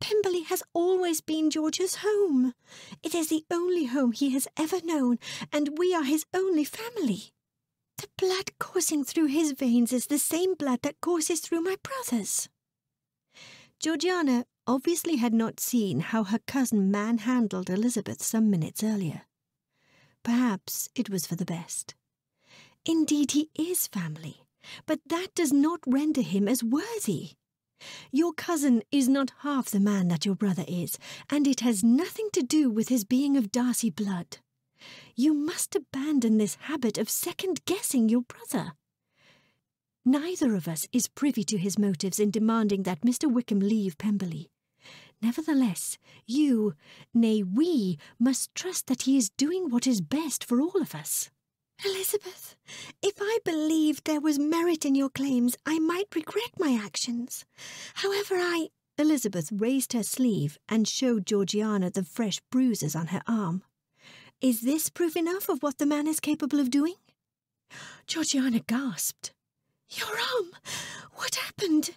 Pemberley has always been George's home. It is the only home he has ever known, and we are his only family. The blood coursing through his veins is the same blood that courses through my brother's. Georgiana obviously had not seen how her cousin manhandled Elizabeth some minutes earlier. Perhaps it was for the best. Indeed, he is family, but that does not render him as worthy. Your cousin is not half the man that your brother is, and it has nothing to do with his being of Darcy blood. You must abandon this habit of second guessing your brother. Neither of us is privy to his motives in demanding that Mr. Wickham leave Pemberley. Nevertheless, you, nay, we, must trust that he is doing what is best for all of us. Elizabeth, if I believed there was merit in your claims, I might regret my actions. However, I. Elizabeth raised her sleeve and showed Georgiana the fresh bruises on her arm. Is this proof enough of what the man is capable of doing? Georgiana gasped. Your arm! What happened?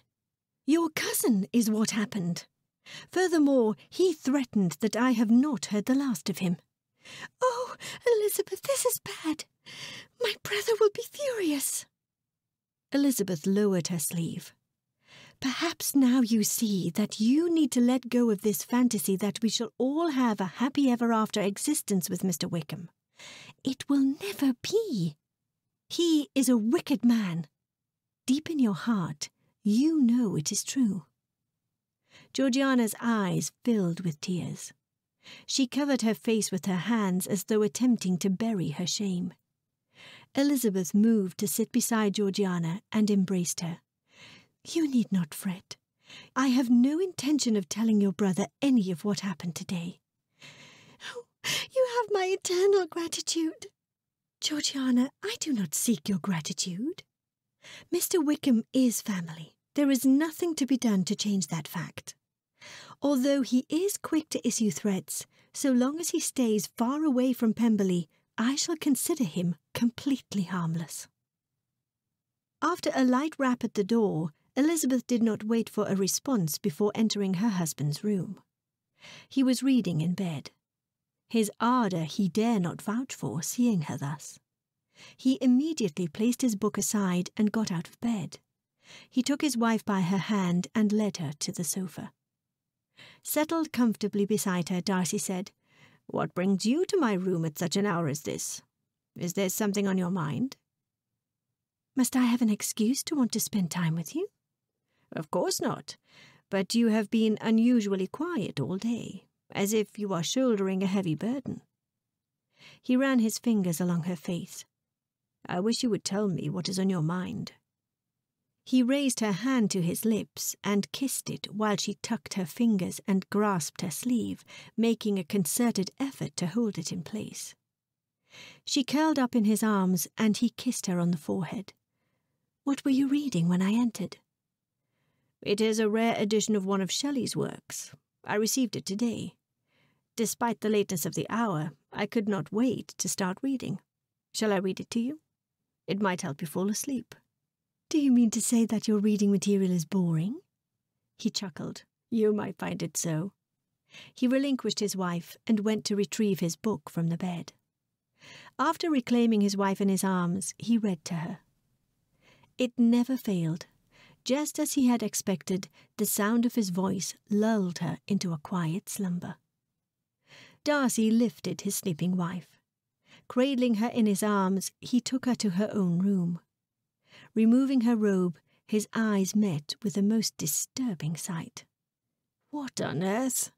Your cousin is what happened. Furthermore, he threatened that I have not heard the last of him. Oh, Elizabeth, this is bad. My brother will be furious. Elizabeth lowered her sleeve. Perhaps now you see that you need to let go of this fantasy that we shall all have a happy ever after existence with Mr. Wickham. It will never be. He is a wicked man. Deep in your heart, you know it is true. Georgiana's eyes filled with tears. She covered her face with her hands as though attempting to bury her shame. Elizabeth moved to sit beside Georgiana and embraced her. You need not fret. I have no intention of telling your brother any of what happened today. Oh, you have my eternal gratitude. Georgiana, I do not seek your gratitude. Mr. Wickham is family. There is nothing to be done to change that fact. Although he is quick to issue threats, so long as he stays far away from Pemberley, I shall consider him completely harmless. After a light rap at the door, Elizabeth did not wait for a response before entering her husband's room. He was reading in bed. His ardour he dare not vouch for, seeing her thus. He immediately placed his book aside and got out of bed. He took his wife by her hand and led her to the sofa. Settled comfortably beside her, Darcy said, What brings you to my room at such an hour as this? Is there something on your mind? Must I have an excuse to want to spend time with you? Of course not. But you have been unusually quiet all day, as if you are shouldering a heavy burden. He ran his fingers along her face. I wish you would tell me what is on your mind. He raised her hand to his lips and kissed it while she tucked her fingers and grasped her sleeve, making a concerted effort to hold it in place. She curled up in his arms and he kissed her on the forehead. What were you reading when I entered? It is a rare edition of one of Shelley's works. I received it today. Despite the lateness of the hour, I could not wait to start reading. Shall I read it to you? It might help you fall asleep. Do you mean to say that your reading material is boring? He chuckled. You might find it so. He relinquished his wife and went to retrieve his book from the bed. After reclaiming his wife in his arms, he read to her. It never failed. Just as he had expected, the sound of his voice lulled her into a quiet slumber. Darcy lifted his sleeping wife. Cradling her in his arms, he took her to her own room. Removing her robe, his eyes met with a most disturbing sight. What on earth?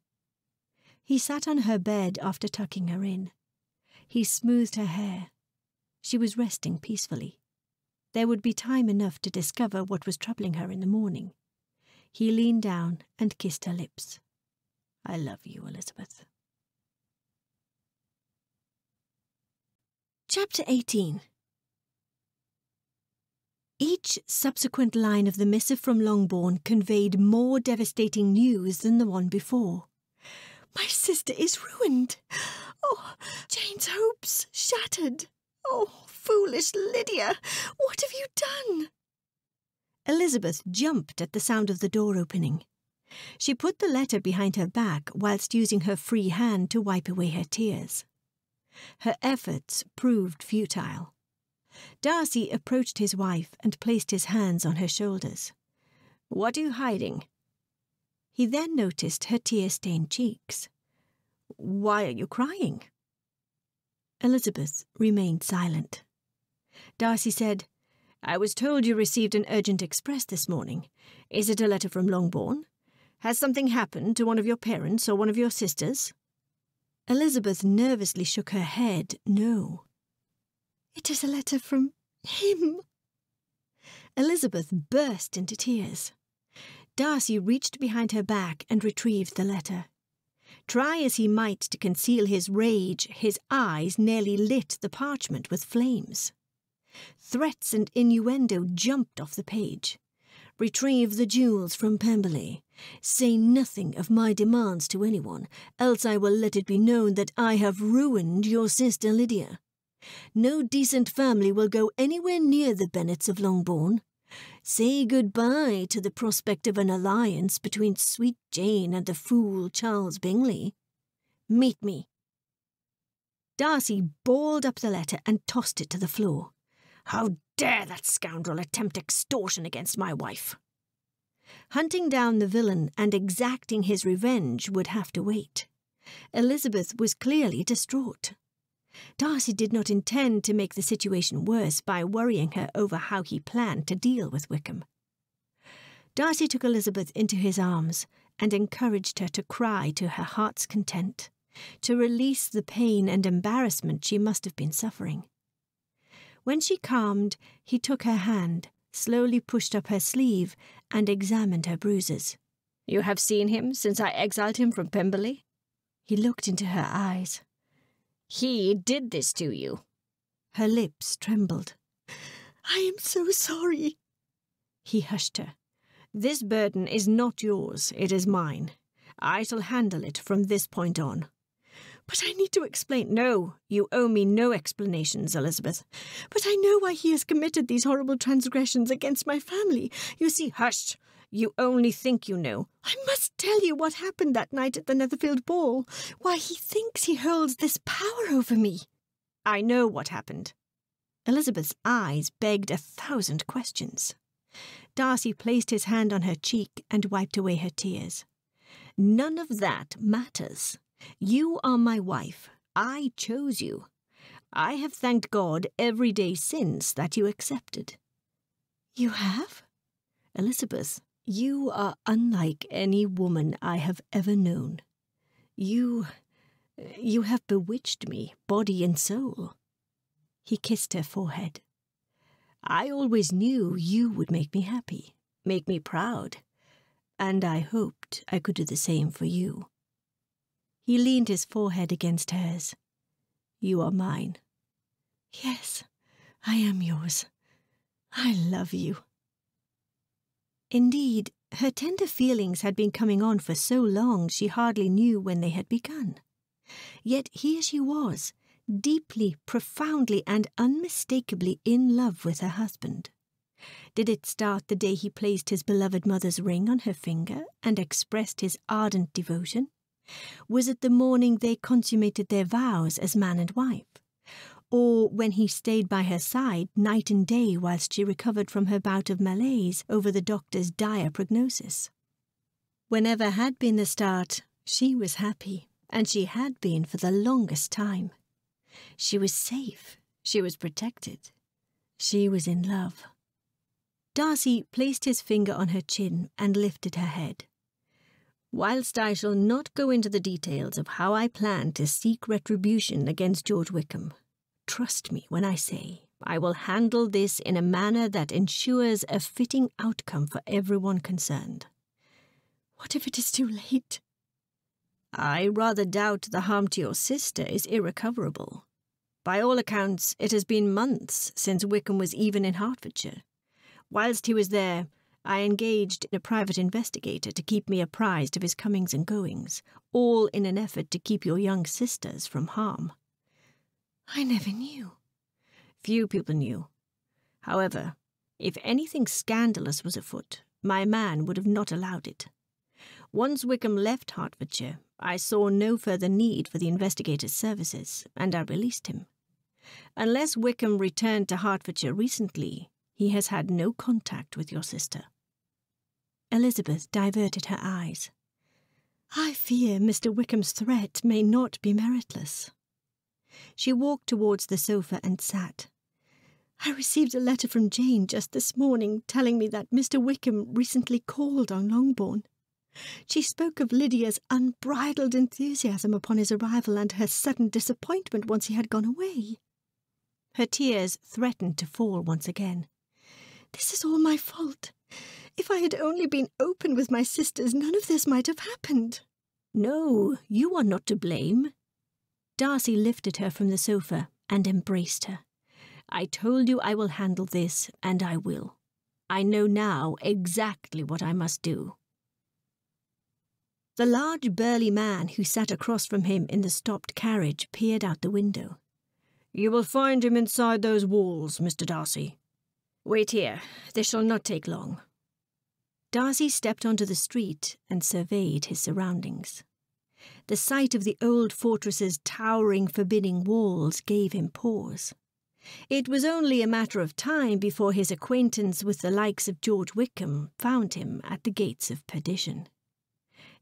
He sat on her bed after tucking her in. He smoothed her hair. She was resting peacefully. There would be time enough to discover what was troubling her in the morning. He leaned down and kissed her lips. I love you, Elizabeth. Chapter 18 each subsequent line of the missive from Longbourn conveyed more devastating news than the one before. My sister is ruined. Oh, Jane's hopes shattered. Oh, foolish Lydia, what have you done? Elizabeth jumped at the sound of the door opening. She put the letter behind her back whilst using her free hand to wipe away her tears. Her efforts proved futile. Darcy approached his wife and placed his hands on her shoulders. What are you hiding? He then noticed her tear stained cheeks. Why are you crying? Elizabeth remained silent. Darcy said, I was told you received an urgent express this morning. Is it a letter from Longbourn? Has something happened to one of your parents or one of your sisters? Elizabeth nervously shook her head no. It is a letter from him. Elizabeth burst into tears. Darcy reached behind her back and retrieved the letter. Try as he might to conceal his rage, his eyes nearly lit the parchment with flames. Threats and innuendo jumped off the page. Retrieve the jewels from Pemberley. Say nothing of my demands to anyone, else I will let it be known that I have ruined your sister Lydia. No decent family will go anywhere near the Bennets of Longbourn. Say goodbye to the prospect of an alliance between sweet Jane and the fool Charles Bingley. Meet me. Darcy balled up the letter and tossed it to the floor. How dare that scoundrel attempt extortion against my wife? Hunting down the villain and exacting his revenge would have to wait. Elizabeth was clearly distraught. Darcy did not intend to make the situation worse by worrying her over how he planned to deal with Wickham. Darcy took Elizabeth into his arms and encouraged her to cry to her heart's content, to release the pain and embarrassment she must have been suffering. When she calmed, he took her hand, slowly pushed up her sleeve, and examined her bruises. You have seen him since I exiled him from Pemberley? He looked into her eyes. He did this to you. Her lips trembled. I am so sorry. He hushed her. This burden is not yours, it is mine. I shall handle it from this point on. But I need to explain. No, you owe me no explanations, Elizabeth. But I know why he has committed these horrible transgressions against my family. You see, hush. You only think you know. I must tell you what happened that night at the Netherfield ball. Why he thinks he holds this power over me. I know what happened. Elizabeth's eyes begged a thousand questions. Darcy placed his hand on her cheek and wiped away her tears. None of that matters. You are my wife. I chose you. I have thanked God every day since that you accepted. You have? Elizabeth, you are unlike any woman I have ever known. You. you have bewitched me, body and soul. He kissed her forehead. I always knew you would make me happy, make me proud, and I hoped I could do the same for you. He leaned his forehead against hers. You are mine. Yes, I am yours. I love you. Indeed, her tender feelings had been coming on for so long she hardly knew when they had begun. Yet here she was, deeply, profoundly, and unmistakably in love with her husband. Did it start the day he placed his beloved mother's ring on her finger and expressed his ardent devotion? Was it the morning they consummated their vows as man and wife? or when he stayed by her side night and day whilst she recovered from her bout of malaise over the doctor's dire prognosis. Whenever had been the start, she was happy, and she had been for the longest time. She was safe, she was protected, she was in love. Darcy placed his finger on her chin and lifted her head. Whilst I shall not go into the details of how I plan to seek retribution against George Wickham, Trust me when I say I will handle this in a manner that ensures a fitting outcome for everyone concerned. What if it is too late? I rather doubt the harm to your sister is irrecoverable. By all accounts, it has been months since Wickham was even in Hertfordshire. Whilst he was there, I engaged a private investigator to keep me apprised of his comings and goings, all in an effort to keep your young sisters from harm. I never knew. Few people knew. However, if anything scandalous was afoot, my man would have not allowed it. Once Wickham left Hertfordshire, I saw no further need for the investigator's services, and I released him. Unless Wickham returned to Hertfordshire recently, he has had no contact with your sister. Elizabeth diverted her eyes. I fear Mr. Wickham's threat may not be meritless. She walked towards the sofa and sat. I received a letter from Jane just this morning telling me that Mr. Wickham recently called on Longbourn. She spoke of Lydia's unbridled enthusiasm upon his arrival and her sudden disappointment once he had gone away. Her tears threatened to fall once again. This is all my fault. If I had only been open with my sisters, none of this might have happened. No, you are not to blame. Darcy lifted her from the sofa and embraced her. I told you I will handle this, and I will. I know now exactly what I must do. The large burly man who sat across from him in the stopped carriage peered out the window. You will find him inside those walls, Mr. Darcy. Wait here. This shall not take long. Darcy stepped onto the street and surveyed his surroundings. The sight of the old fortress's towering, forbidding walls gave him pause. It was only a matter of time before his acquaintance with the likes of George Wickham found him at the gates of perdition.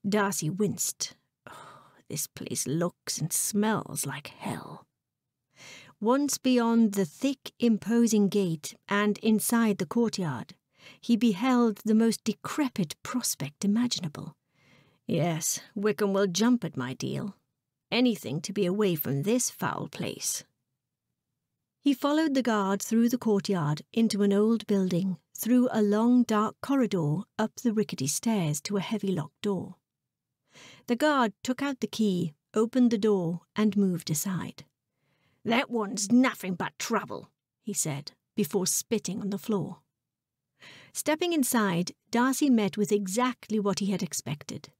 Darcy winced. Oh, this place looks and smells like hell. Once beyond the thick, imposing gate and inside the courtyard, he beheld the most decrepit prospect imaginable. Yes, Wickham will jump at my deal. Anything to be away from this foul place. He followed the guard through the courtyard into an old building, through a long dark corridor, up the rickety stairs to a heavy locked door. The guard took out the key, opened the door, and moved aside. That one's nothing but trouble, he said, before spitting on the floor. Stepping inside, Darcy met with exactly what he had expected.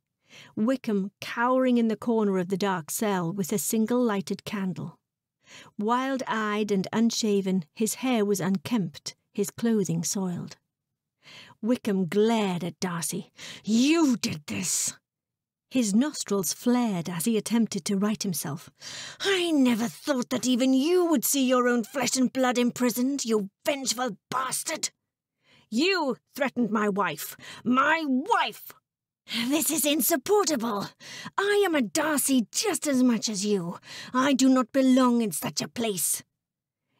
Wickham cowering in the corner of the dark cell with a single lighted candle. Wild eyed and unshaven, his hair was unkempt, his clothing soiled. Wickham glared at Darcy. You did this! His nostrils flared as he attempted to right himself. I never thought that even you would see your own flesh and blood imprisoned, you vengeful bastard! You threatened my wife! My wife! This is insupportable. I am a Darcy just as much as you. I do not belong in such a place.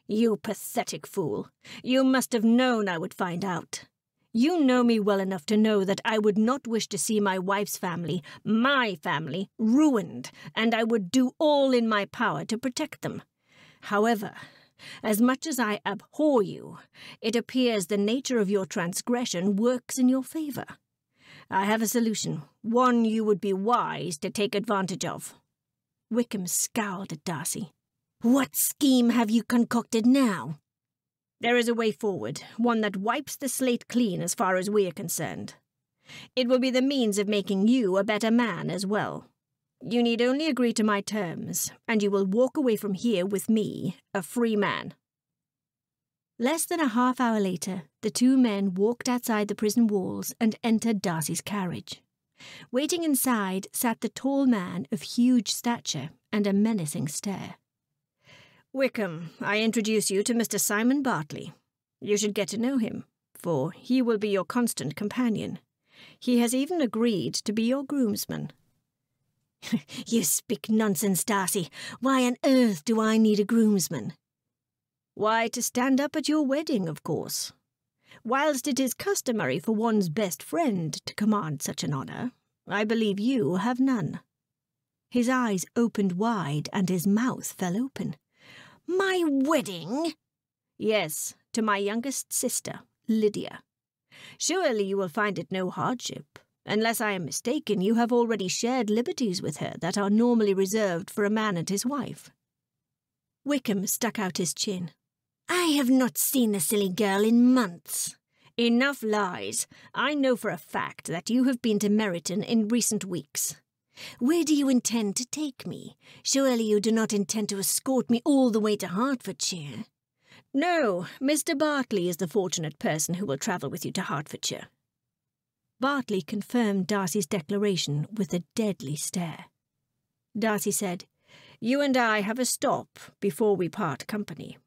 You pathetic fool. You must have known I would find out. You know me well enough to know that I would not wish to see my wife's family, my family, ruined, and I would do all in my power to protect them. However, as much as I abhor you, it appears the nature of your transgression works in your favour. I have a solution, one you would be wise to take advantage of. Wickham scowled at Darcy. What scheme have you concocted now? There is a way forward, one that wipes the slate clean as far as we are concerned. It will be the means of making you a better man as well. You need only agree to my terms, and you will walk away from here with me, a free man. Less than a half hour later, the two men walked outside the prison walls and entered Darcy's carriage. Waiting inside sat the tall man of huge stature and a menacing stare. Wickham, I introduce you to Mr. Simon Bartley. You should get to know him, for he will be your constant companion. He has even agreed to be your groomsman. you speak nonsense, Darcy. Why on earth do I need a groomsman? Why, to stand up at your wedding, of course. Whilst it is customary for one's best friend to command such an honour, I believe you have none. His eyes opened wide and his mouth fell open. My wedding? Yes, to my youngest sister, Lydia. Surely you will find it no hardship. Unless I am mistaken, you have already shared liberties with her that are normally reserved for a man and his wife. Wickham stuck out his chin. I have not seen the silly girl in months. Enough lies. I know for a fact that you have been to Meryton in recent weeks. Where do you intend to take me? Surely you do not intend to escort me all the way to Hertfordshire? No, Mr. Bartley is the fortunate person who will travel with you to Hertfordshire. Bartley confirmed Darcy's declaration with a deadly stare. Darcy said, You and I have a stop before we part company.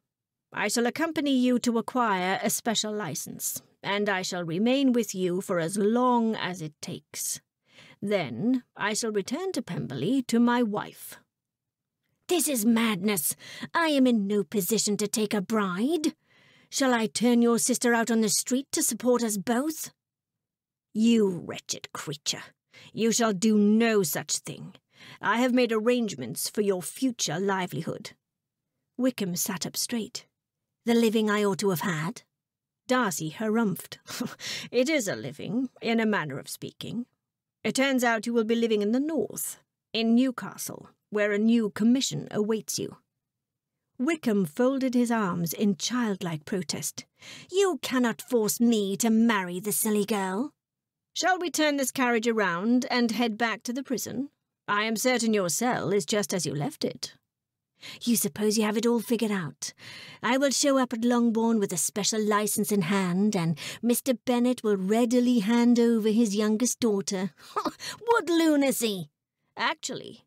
I shall accompany you to acquire a special license, and I shall remain with you for as long as it takes. Then I shall return to Pemberley to my wife. This is madness. I am in no position to take a bride. Shall I turn your sister out on the street to support us both? You wretched creature, you shall do no such thing. I have made arrangements for your future livelihood. Wickham sat up straight. The living I ought to have had? Darcy harumphed. it is a living, in a manner of speaking. It turns out you will be living in the north, in Newcastle, where a new commission awaits you. Wickham folded his arms in childlike protest. You cannot force me to marry the silly girl. Shall we turn this carriage around and head back to the prison? I am certain your cell is just as you left it. You suppose you have it all figured out. I will show up at Longbourn with a special license in hand, and Mr. Bennet will readily hand over his youngest daughter. what lunacy! Actually,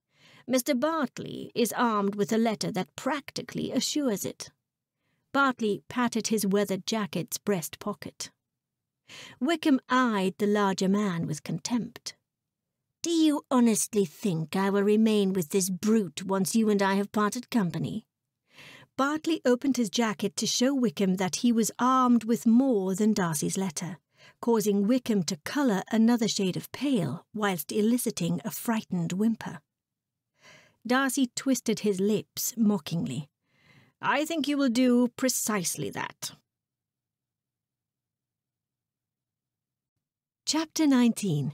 Mr. Bartley is armed with a letter that practically assures it. Bartley patted his weathered jacket's breast pocket. Wickham eyed the larger man with contempt. Do you honestly think I will remain with this brute once you and I have parted company? Bartley opened his jacket to show Wickham that he was armed with more than Darcy's letter, causing Wickham to colour another shade of pale whilst eliciting a frightened whimper. Darcy twisted his lips mockingly. I think you will do precisely that. Chapter 19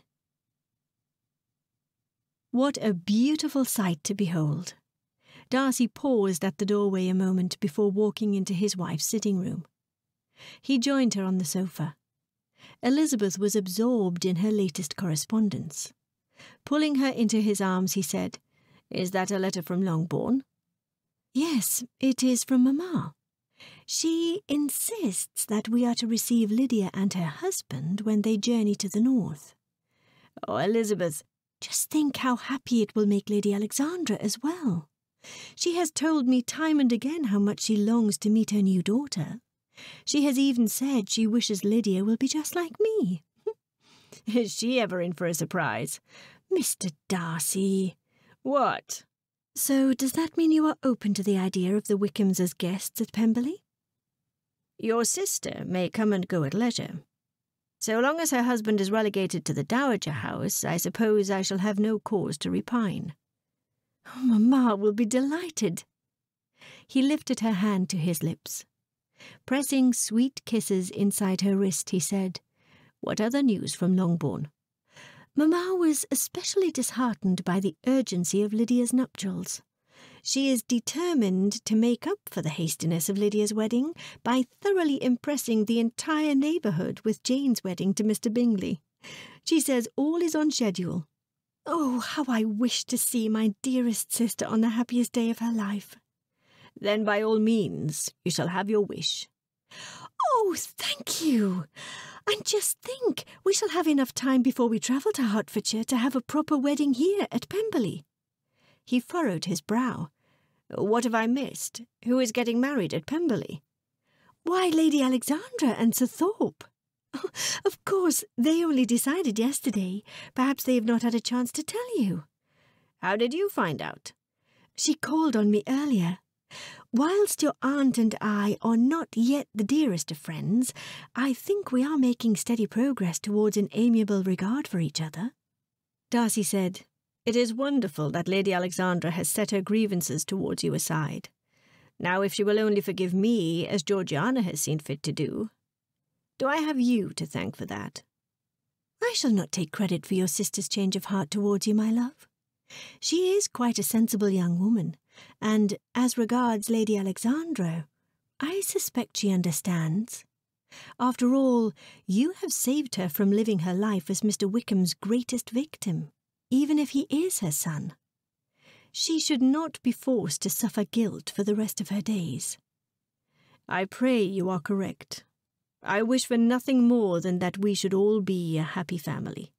What a beautiful sight to behold! Darcy paused at the doorway a moment before walking into his wife's sitting room. He joined her on the sofa. Elizabeth was absorbed in her latest correspondence. Pulling her into his arms, he said, Is that a letter from Longbourn? Yes, it is from Mamma. She insists that we are to receive Lydia and her husband when they journey to the north. Oh, Elizabeth, just think how happy it will make Lady Alexandra as well. She has told me time and again how much she longs to meet her new daughter. She has even said she wishes Lydia will be just like me. Is she ever in for a surprise? Mr. Darcy. What? So does that mean you are open to the idea of the Wickhams as guests at Pemberley? Your sister may come and go at leisure. So long as her husband is relegated to the Dowager House, I suppose I shall have no cause to repine. Oh, Mamma will be delighted. He lifted her hand to his lips. Pressing sweet kisses inside her wrist, he said, What other news from Longbourn? Mamma was especially disheartened by the urgency of Lydia's nuptials. She is determined to make up for the hastiness of Lydia's wedding by thoroughly impressing the entire neighbourhood with Jane's wedding to Mr. Bingley. She says all is on schedule. Oh, how I wish to see my dearest sister on the happiest day of her life. Then by all means you shall have your wish. Oh, thank you. And just think, we shall have enough time before we travel to Hertfordshire to have a proper wedding here at Pemberley. He furrowed his brow. What have I missed? Who is getting married at Pemberley? Why, Lady Alexandra and Sir Thorpe. of course, they only decided yesterday. Perhaps they have not had a chance to tell you. How did you find out? She called on me earlier. Whilst your aunt and I are not yet the dearest of friends, I think we are making steady progress towards an amiable regard for each other. Darcy said, It is wonderful that Lady Alexandra has set her grievances towards you aside. Now, if she will only forgive me, as Georgiana has seen fit to do, do I have you to thank for that? I shall not take credit for your sister's change of heart towards you, my love. She is quite a sensible young woman, and as regards Lady Alexandra, I suspect she understands. After all, you have saved her from living her life as Mr. Wickham's greatest victim, even if he is her son. She should not be forced to suffer guilt for the rest of her days. I pray you are correct. I wish for nothing more than that we should all be a happy family.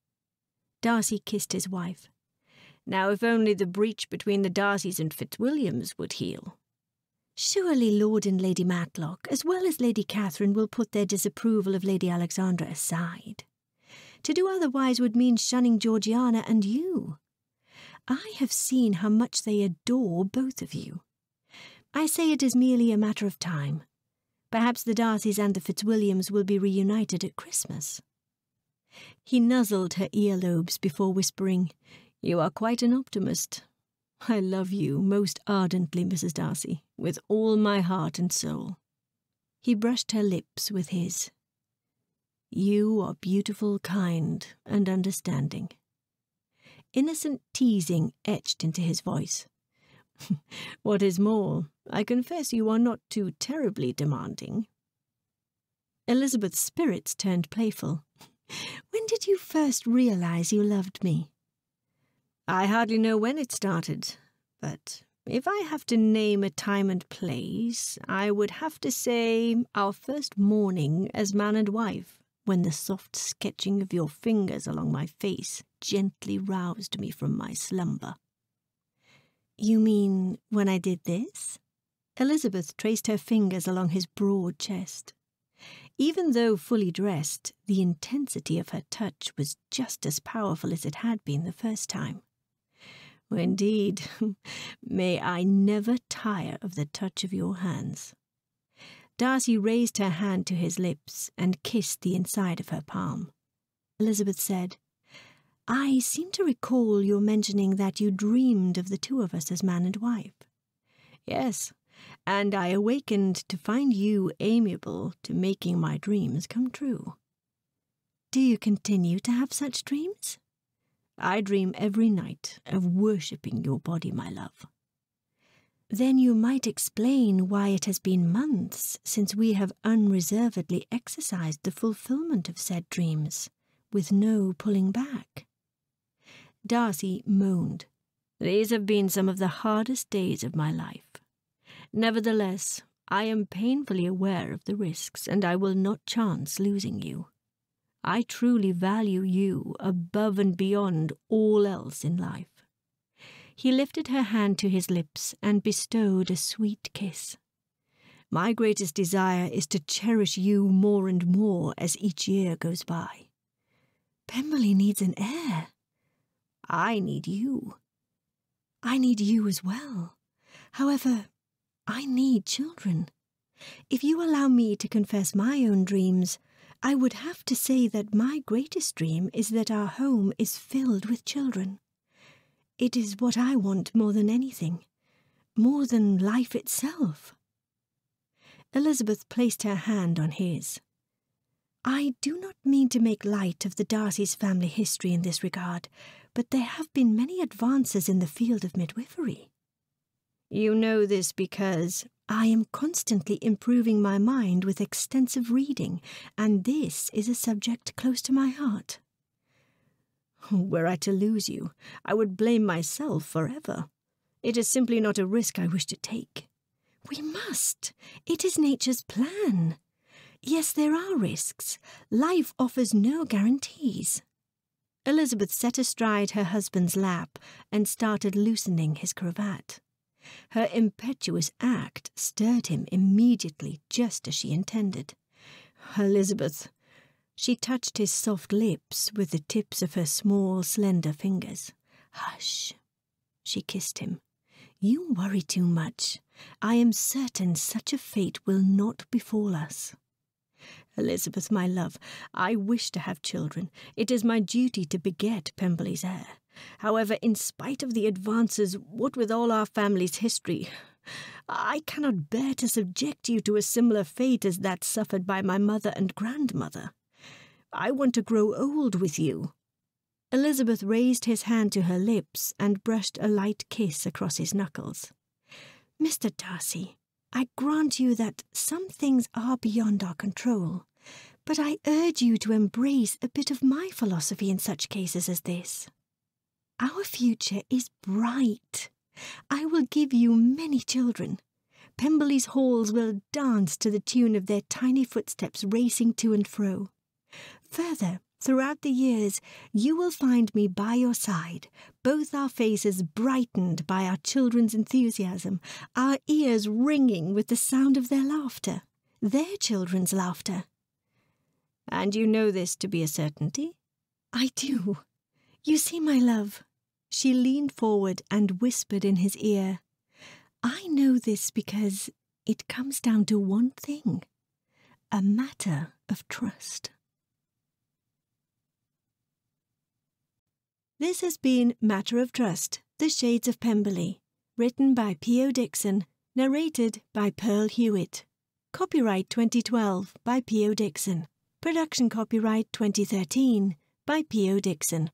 Darcy kissed his wife. Now, if only the breach between the Darcys and Fitzwilliams would heal. Surely Lord and Lady Matlock, as well as Lady Catherine, will put their disapproval of Lady Alexandra aside. To do otherwise would mean shunning Georgiana and you. I have seen how much they adore both of you. I say it is merely a matter of time. Perhaps the Darcys and the Fitzwilliams will be reunited at Christmas. He nuzzled her earlobes before whispering, You are quite an optimist. I love you most ardently, Mrs. Darcy, with all my heart and soul. He brushed her lips with his. You are beautiful, kind, and understanding. Innocent teasing etched into his voice. what is more, I confess you are not too terribly demanding. Elizabeth's spirits turned playful. When did you first realize you loved me? I hardly know when it started, but if I have to name a time and place, I would have to say our first morning as man and wife, when the soft sketching of your fingers along my face gently roused me from my slumber. You mean when I did this? Elizabeth traced her fingers along his broad chest. Even though fully dressed, the intensity of her touch was just as powerful as it had been the first time. Indeed, may I never tire of the touch of your hands. Darcy raised her hand to his lips and kissed the inside of her palm. Elizabeth said, I seem to recall your mentioning that you dreamed of the two of us as man and wife. Yes, and I awakened to find you amiable to making my dreams come true. Do you continue to have such dreams? I dream every night of worshipping your body, my love. Then you might explain why it has been months since we have unreservedly exercised the fulfillment of said dreams, with no pulling back. Darcy moaned. These have been some of the hardest days of my life. Nevertheless, I am painfully aware of the risks, and I will not chance losing you. I truly value you above and beyond all else in life. He lifted her hand to his lips and bestowed a sweet kiss. My greatest desire is to cherish you more and more as each year goes by. Pemberley needs an heir. I need you. I need you as well. However, I need children. If you allow me to confess my own dreams, I would have to say that my greatest dream is that our home is filled with children. It is what I want more than anything, more than life itself. Elizabeth placed her hand on his. I do not mean to make light of the Darcy's family history in this regard, but there have been many advances in the field of midwifery. You know this because I am constantly improving my mind with extensive reading, and this is a subject close to my heart. Were I to lose you, I would blame myself forever. It is simply not a risk I wish to take. We must. It is nature's plan. Yes, there are risks. Life offers no guarantees. Elizabeth sat astride her husband's lap and started loosening his cravat. Her impetuous act stirred him immediately, just as she intended. Elizabeth. She touched his soft lips with the tips of her small, slender fingers. Hush. She kissed him. You worry too much. I am certain such a fate will not befall us. Elizabeth, my love, I wish to have children. It is my duty to beget Pemberley's heir. However, in spite of the advances, what with all our family's history, I cannot bear to subject you to a similar fate as that suffered by my mother and grandmother. I want to grow old with you. Elizabeth raised his hand to her lips and brushed a light kiss across his knuckles. Mr. Darcy, I grant you that some things are beyond our control, but I urge you to embrace a bit of my philosophy in such cases as this. Our future is bright. I will give you many children. Pemberley's halls will dance to the tune of their tiny footsteps racing to and fro. Further, Throughout the years, you will find me by your side, both our faces brightened by our children's enthusiasm, our ears ringing with the sound of their laughter, their children's laughter. And you know this to be a certainty? I do. You see, my love. She leaned forward and whispered in his ear. I know this because it comes down to one thing a matter of trust. This has been Matter of Trust The Shades of Pemberley, written by P.O. Dixon, narrated by Pearl Hewitt. Copyright 2012 by P.O. Dixon. Production copyright 2013 by P.O. Dixon.